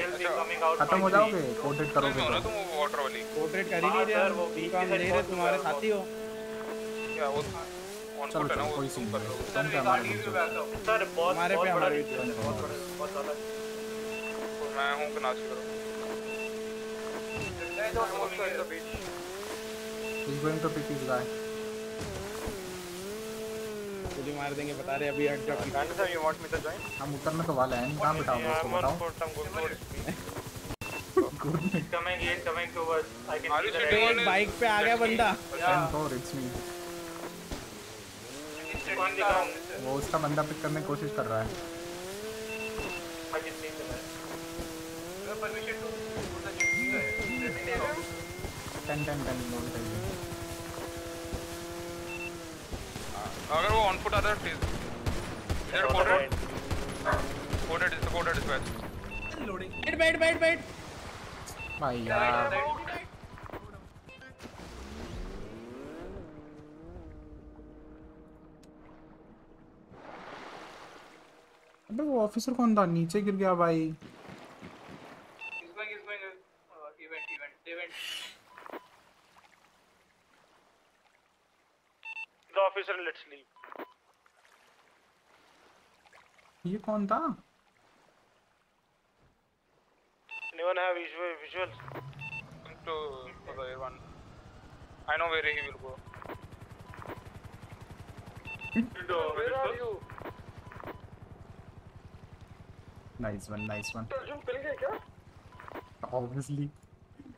out खत्म हो जाओगे. पोर्ट्रेट करोगे तो। तुम वाटर वाली पोर्ट्रेट कर ही नहीं रहे सर, वो तो से ले रहे बहुत तुम्हारे साथी हो। क्या वो ऑन चलो फुट है ना चलो वो कोई सीन कर लो। तुम क्या मारोगे सर बहुत हमारे बहुत पे बड़ा हमारे issue बहुत बड़ा बहुत ज़्यादा मैं हूँ कनाश करो। इस बंद तो पिक इस गाय चलिए मार देंगे बता रहे अभी एड हम उतरने तो वाले हैं कहाँ बताओ? Coming coming towards I bike पे आ गया बंदा फोर वो उसका बंदा पिक करने कोशिश कर रहा है। टेन टेन टेन लोड चाहिए अगर वो ऑन फुट आता है इधर portrait portrait is portrait dispatch बैठ बैठ बैठ बैठ भाई यार अबे वो ऑफिसर कौन था? नीचे गिर गया भाई। He's going, he's going. Uh, event, event, event. The officer, let's leave. ये कौन था Anyone have visual visuals? to for the one. I know where he will go. Where are you? Nice one nice one Arjun पिल गए क्या ऑब्वियसली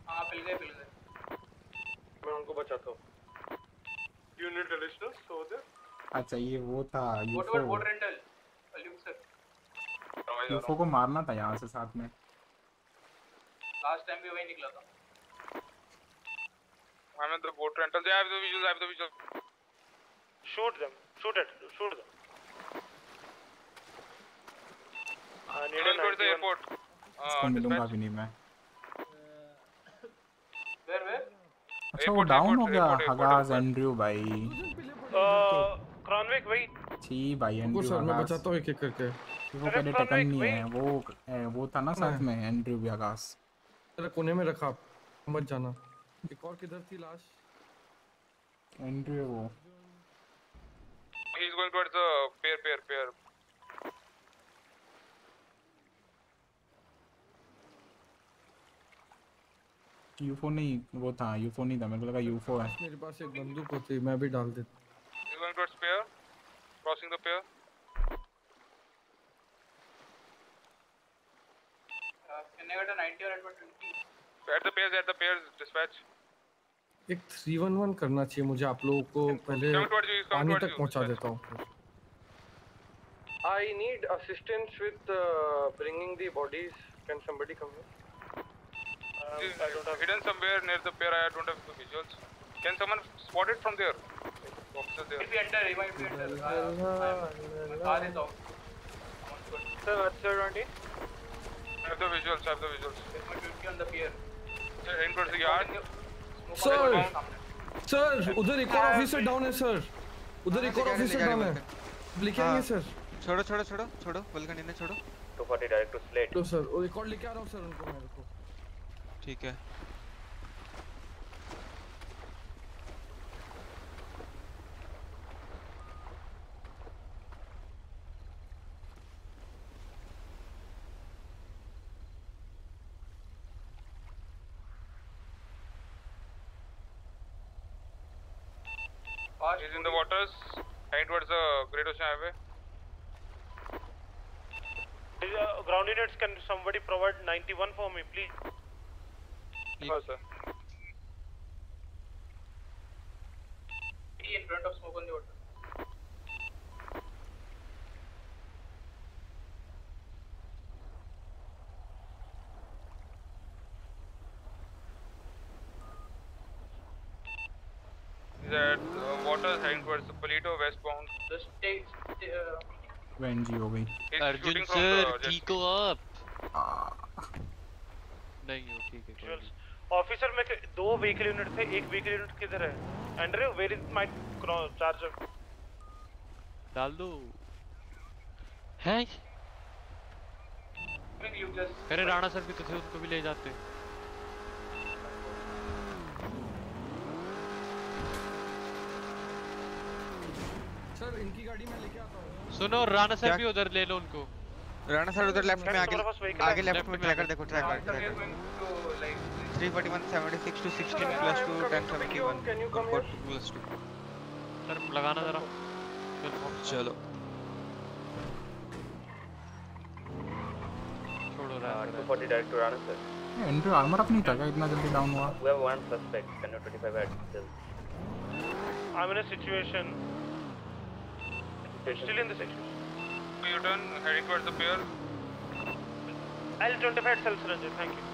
हाँ पिल गए पिल गए मैं उनको बचाता हूँ यूनिट एडिशनल्स over there अच्छा ये वो था यूफो about boat rental? Luke sir. यूफो को मारना था यहाँ से साथ में Last time भी वही निकला था. They have the visuals. I have the visuals. Shoot them. Shoot it. Shoot them. I need Let's an go to the 91. airport. इसको मिलूँगा भी नहीं मैं Where where? अच्छा वो डाउन हो गया हगाज एंड्रयू भाई। Cronwick, wait. छी भाई एंड्रयू सर मैं बचाता हूँ एक एक करके वो पहले टकन नहीं है वो वो था ना साथ में एंड्रयू भी हगास तेरा कोने में रखा मत जाना। एक और किधर थी लाश? एंड्रयू वो। He's going towards the pier, pier, pier. यूफो नहीं वो था यूफो नहीं था मेरे को लगा यूफो है मेरे पास एक बंदूक होती मैं भी डाल देता one got spare crossing the pair एक करना चाहिए मुझे आप लोगों को पहले पानी तक पहुँचा देता हूँ। I need assistance with, uh, bringing the bodies. Can somebody come here? Hidden somewhere near the pier. I don't have the visuals. Can someone spot it from there? Officer there. If we enter, might be enter. Uh, car is off. Sir, what's your 20? I have the visuals. I have the visuals. There's my duty on the pier. Sir, in towards the yard. Sir sir उधर एक और ऑफिसर डाउन है सर उधर एक और ऑफिसर डाउन है आएँगे सर छोड़ो छोड़ो छोड़ो छोड़ो बलकनी ने छोड़ो 240 direct to Slate. तो सर वो एक और लेके आ रहा हूँ सर उनको को ठीक है He's in the waters, heading towards the Great Ocean Highway. Uh, ground units, can somebody provide 91 for me, please? हाँ sir Be in front of smoke on the water. that uh, water is heading towards Polito westbound. Just take. Uh, वेंजी हो गई He's अर्जुन सर ठीक हो आप नहीं हो ठीक है। ऑफिसर में दो व्हीकल यूनिट थे एक व्हीकल यूनिट किधर है? Andrew where is my charger डाल दो। हैं? अरे राणा सर भी तो थे उनको भी ले जाते। सर इनकी गाड़ी में लेके आता हूँ। सुनो राणा सर भी उधर ले लो उनको। राणा सर उधर लेफ़्ट में आगे आगे लेफ़्ट में ट्रैकर देखो tracker After 341 76 to 16 plus 2 1071 code plus 2 sir लगाना जरा चलो छोड़ो Rana Uh, 240 direct to Rana, sir. Entry armour up नहीं था क्या इतना जल्दी डाउन हुआ We have one suspect, Canyon 25 at still. I'm in a situation. Still in the situation. You turn heading towards the pier. L25 self surrender, thank you.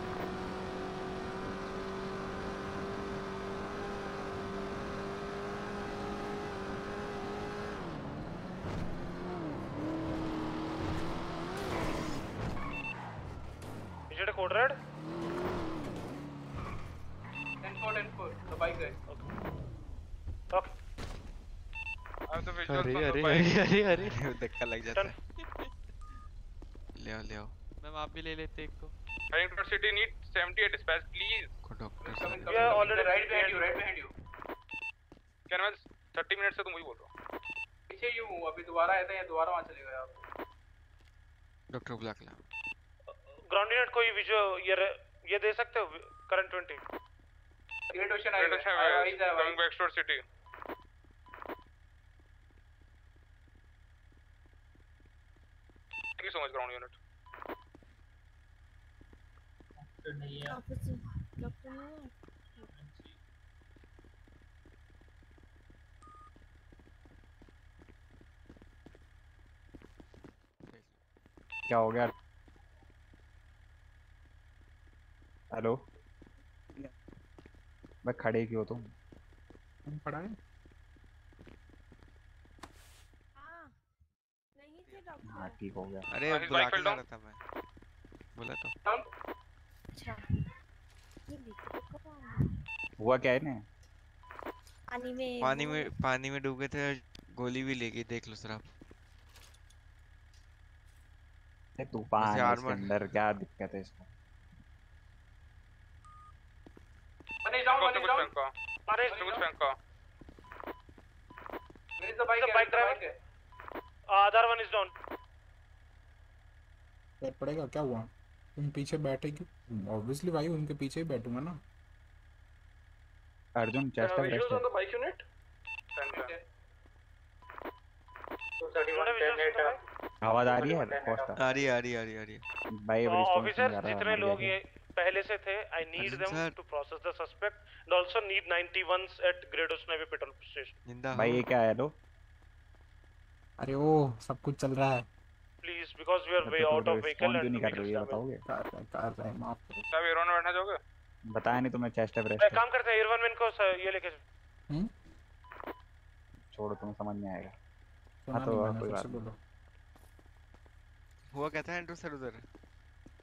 अरे अरे. अरे अरे धक्का लग जाता है ले आओ ले आओ मैम आप भी ले लेते एक को towards city need 78 dispatch please. को doctor We are already right behind you. Right behind you. Can I 30 minute से तुम वही बोल रहा हूँ पीछे ही हूँ अभी दोबारा आया था या दोबारा वहाँ चले गए आप डॉक्टर बुला के ला ग्राउंड यूनिट कोई विजुअल ये ये दे सकते हो करंट 20 ग्रेट ओशन है है आई जा coming back towards thank so much ground unit क्या हो गया? हेलो मैं खड़े क्यों तो तुम खड़ा है? हाँ ठीक हो गया। अरे बुला के ला था मैं। बोला तो। अच्छा। हुआ क्या है ने पानी में पानी में पानी में डूबे थे गोली भी ले गई देख लो सर आप। ये तूफ़ान इसके अंदर क्या दिक्कत है इसको down, one उसने is कुछ down. फेंका the bike? The bike driver? Other one is down क्या पड़ेगा क्या हुआ? तुम पीछे बैठे क्यों? ऑब्वियसली भाई उनके पीछे ही बैठूँगा ना। Arjun chest rest on the bike unit? आवाज़ आ रही है? पोस्ट आ रही आ रही आ रही आ रही भाई ऑफिसर जितने लोग ये पहले से थे I need them to process the suspect and also need 91s at ग्रेडोस navy petrol station भाई ये क्या है लो अरे ओ सब कुछ चल रहा है। Please because we are way to out of vehicle क्यों नहीं कर रही है? बताओगे? कर कर रहे माफ़ करो। क्या एरोन में बैठना चाहोगे बताया नहीं तुम्हें चेस्ट पे एक काम करते हैं इरवन मैन को ये लेके हम्म? छोड़ो तुम्हें समझ नहीं आएगा। हाँ तो कोई बात बोलो। हुआ क्या था एंड्रू सर उधर?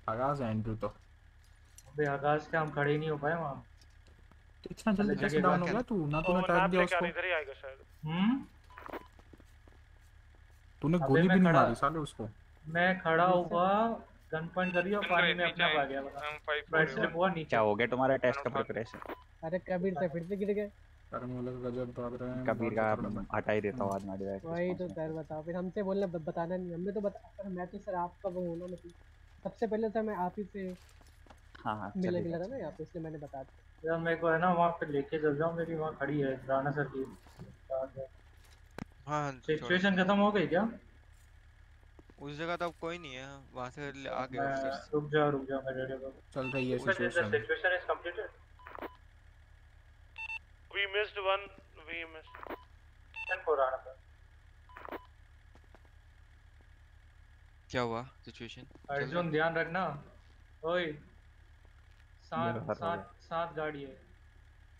आगाज़ है एंड्रू तो। अबे आकाश के हम खड़े ही नहीं हो पाए वहाँ। इतना जल्दी कैसे डाउन हो क्या- गया तू ना तूने और टैग दिया उसको। इधर ही आएगा शायद। हम्म? तूने गोली भी नहीं मारी साले उसको। मैं खड़ा हुआ गन पॉइंट करी और पानी में अपना आ गया हम 5 राइट स्लिप हुआ नीचे। क्या हो गया तुम्हारा टेस्ट का प्रिपरेशन अरे कबीर से फिर से गिर गए। कर्म वाले का गजब भाग रहे हैं कबीर का हटा ही देता हूँ आज मारी बैग वही तो सर बताओ फिर हमसे बोलने बताना नहीं हमने तो बता सर मैं तो सर आपका वो हूँ ना मतलब सबसे पहले सर मैं आप ही से हाँ हाँ मिलने गया था ना यहाँ पे इसलिए मैंने बता दिया। मेरे को है ना वहाँ पे लेके चल जाओ मेरी वहाँ खड़ी है राणा सर की। हाँ सिचुएशन खत्म हो गई क्या? उस जगह तो अब कोई नहीं है वहाँ से ले- आगे रुक जाओ रुक जाओ मैं रेडी हो चल रही है situation situation is completed We missed one. We missed. Ten four sir क्या हुआ? सिचुएशन अर्जुन ध्यान रखना। ओए सात सात सात गाड़ी है।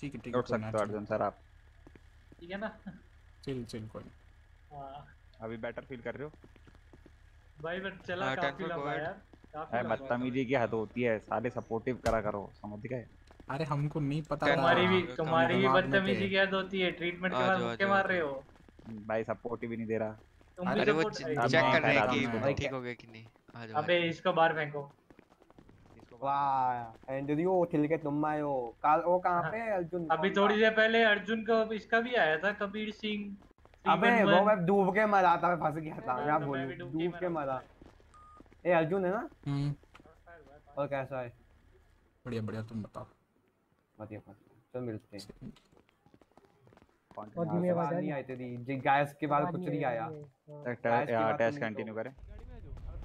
ठीक है ठीक है हो। अर्जुन सर आप। ठीक है ना? चिल चिल कोई हाँ। अभी बेटर फील कर रहे हो? भाई बट चला हाँ, काफ़ी लंबा यार। काफ़ी बदतमीजी की हद होती है साले सपोर्टिव करा करो समझ गए? अरे हमको नहीं पता तुम्हारी भी तुम्हारी भी बदतमीजी की याद होती है ट्रीटमेंट के बाद मुक्के मार रहे हो। भाई सपोर्टिव ही नहीं दे रहा। तुम भी अरे वो चेक कर रहे हैं कि ठीक हो गया कि नहीं। आ जाओ अबे इसको बाहर फेंको। वाह एंड्रयू खिल के तुम आए हो काल वो कहाँ पे अर्जुन? अभी थोड़ी देर पहले अर्जुन को इसका भी आया था कबीर सिंह अबे वो मैं डूब के मरा था मैं फंस गया था हाँ, मैं तो मैं बोलूँ? डूब के मरा ए अर्जुन है ना? हम्म। और कैसा है बढ़िया बढ़िया तुम बताओ। बढ़िया बढ़िया। चल मिलते हैं। और धीमी आवाज़ आ रही नहीं है? आई तेरी। जी गैस के बाद कुछ नहीं आया। है, हाँ। टेस्ट कंटिन्यू करें।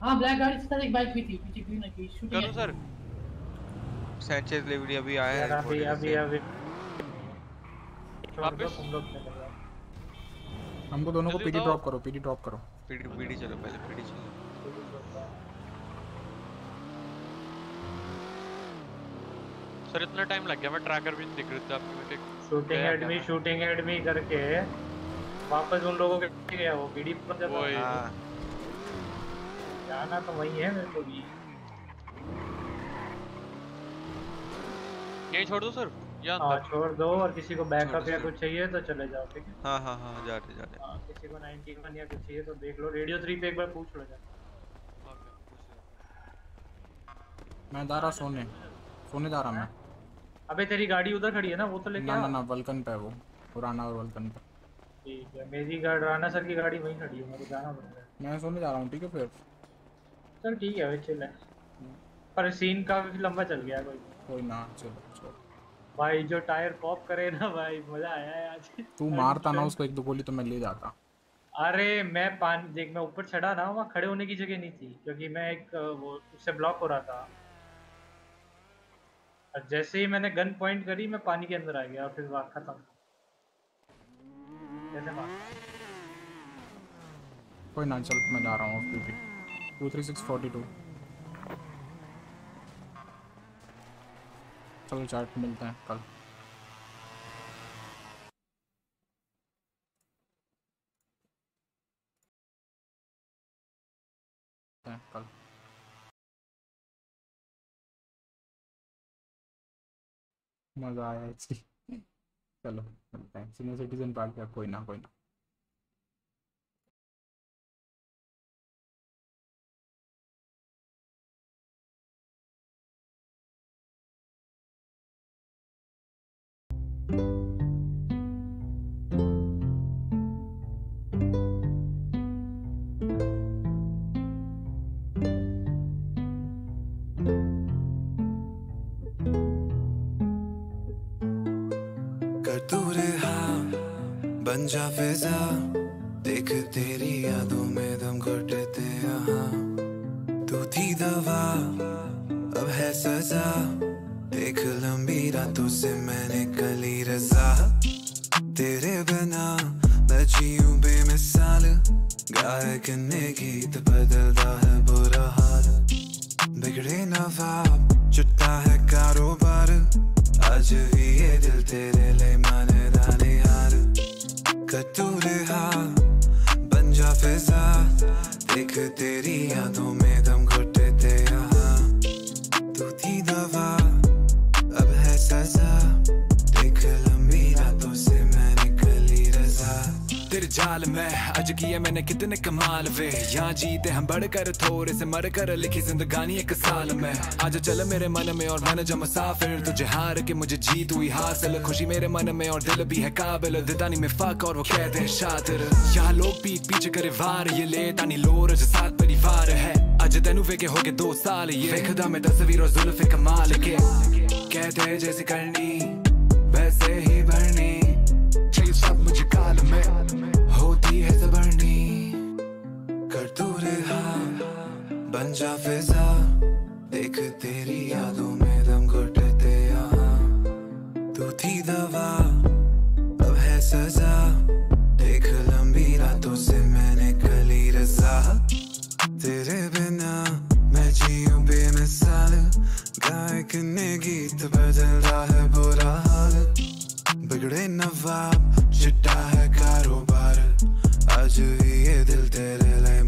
हाँ ब्लैक गाड़ी से एक बाइक भी थी पीछे ग्रीन की शूटिंग करो सर सैंचेज डिलीवरी अभी आया है अभी अभी अभी। जाओ। हमको दोनों को पीडी ड्रॉप करो पीडी ड्रॉप करो। पीडी पीडी चलो पहले पीडी चलो। सर इतना टाइम लग गया मैं ट्रैकर भी नहीं दिख रही थी आपकी मैं शूटिंग एडमी शूटिंग एडमी करके वापस उन लोगों के गया वो बीडी पर। हाँ। जाना तो वही है मेरे को भी। यही छोड़ दो सर या हाँ अंदर? छोड़ दो और किसी को बैकअप या कुछ चाहिए तो चले जाओ ठीक है? हाँ हाँ हाँ जा रहे जा हाँ, किसी को 91 या कुछ चाहिए तो देख लो रेडियो 3 पे एक बार पूछ लो जा मैं रहा सोने सोने जा रहा मैं। अबे तेरी गाड़ी उधर खड़ी है ना वो तो लेके ना ना ना वल्कन पे वो पुराना और वल्कन पे। ठीक है मेरी गाड़ी राणा सर की गाड़ी वहीं खड़ी है मेरे जाना पड़ेगा मैं सोने जा रहा हूँ ठीक है फिर? चल ठीक है भाई चिल है। पर सीन काफ़ी लंबा चल गया कोई कोई ना चलो। भाई जो टायर पॉप करे ना भाई मज़ा आया आज। तू *laughs* मारता ना उसको एक दो गोली तो मैं ले जाता। अरे मैं पानी देख मैं ऊपर चढ़ा ना वहाँ खड़े होने की जगह नहीं थी क्योंकि मैं एक वो उससे ब्लॉक हो रहा था। और जैसे ही मैंने गन पॉइंट करी मैं पानी के अंदर आ गया और फिर बात खत्म। कोई ना चल मैं जा रहा हूँ two three six forty two चलो चार्ट मिलते हैं कल। कल। मज़ा आया चलो, मिलते हैं। सीनियर सिटीजन पार्क का कोई ना कोई ना। जा फिजा देख तेरी यादों में दम घुटते यहाँ। तू थी दवा, अब है सजा, देख लंबी रातों से मैंने कली रजा। तेरे बिना मैं जीऊं बेमिसाल, गायक ने गीत बदलता है बुरा हाल। बिगड़े नवाब चुटता है कारोबार, आज भी ये दिल तेरे लिए माने कतूरे हाँ बन जा फिजा। देख तेरी यादों में दम जाल में। अज किए मैंने कितने कमाल वे। यहाँ जीते हम बढ़कर थोड़े से मर कर लिखी जिंदगानी एक साल में। आज चल मेरे मन में और मन जो मुसाफिर तुझे हार के मुझे जीत हुई हासिल। खुशी मेरे मन में और दिल भी है काबिल। दितानी में फक और वो कहते हैं शातिर। यहाँ लोग पीठ पीछे करे वार। ये ले तानी लोर साथ परिवार है। अज तेनू वे के हो गए दो साल ये। वेखदा में तस्वीर और जुल्फ कमाल के कहते जैसे करनी, वैसे ही भरनी। बन जा फिजा, देख तेरी यादों में दम घुटते यहाँ। तू थी दवा, अब है सजा, देख लंबी रातों से मैंने कली रजा। तेरे बिना मैं जीऊं बेमिसाल गायक ने गीत बदल रहा है बुरा हाल। बिगड़े नवाब चिट्टा है कारोबार, आज ये दिल तेरे लिए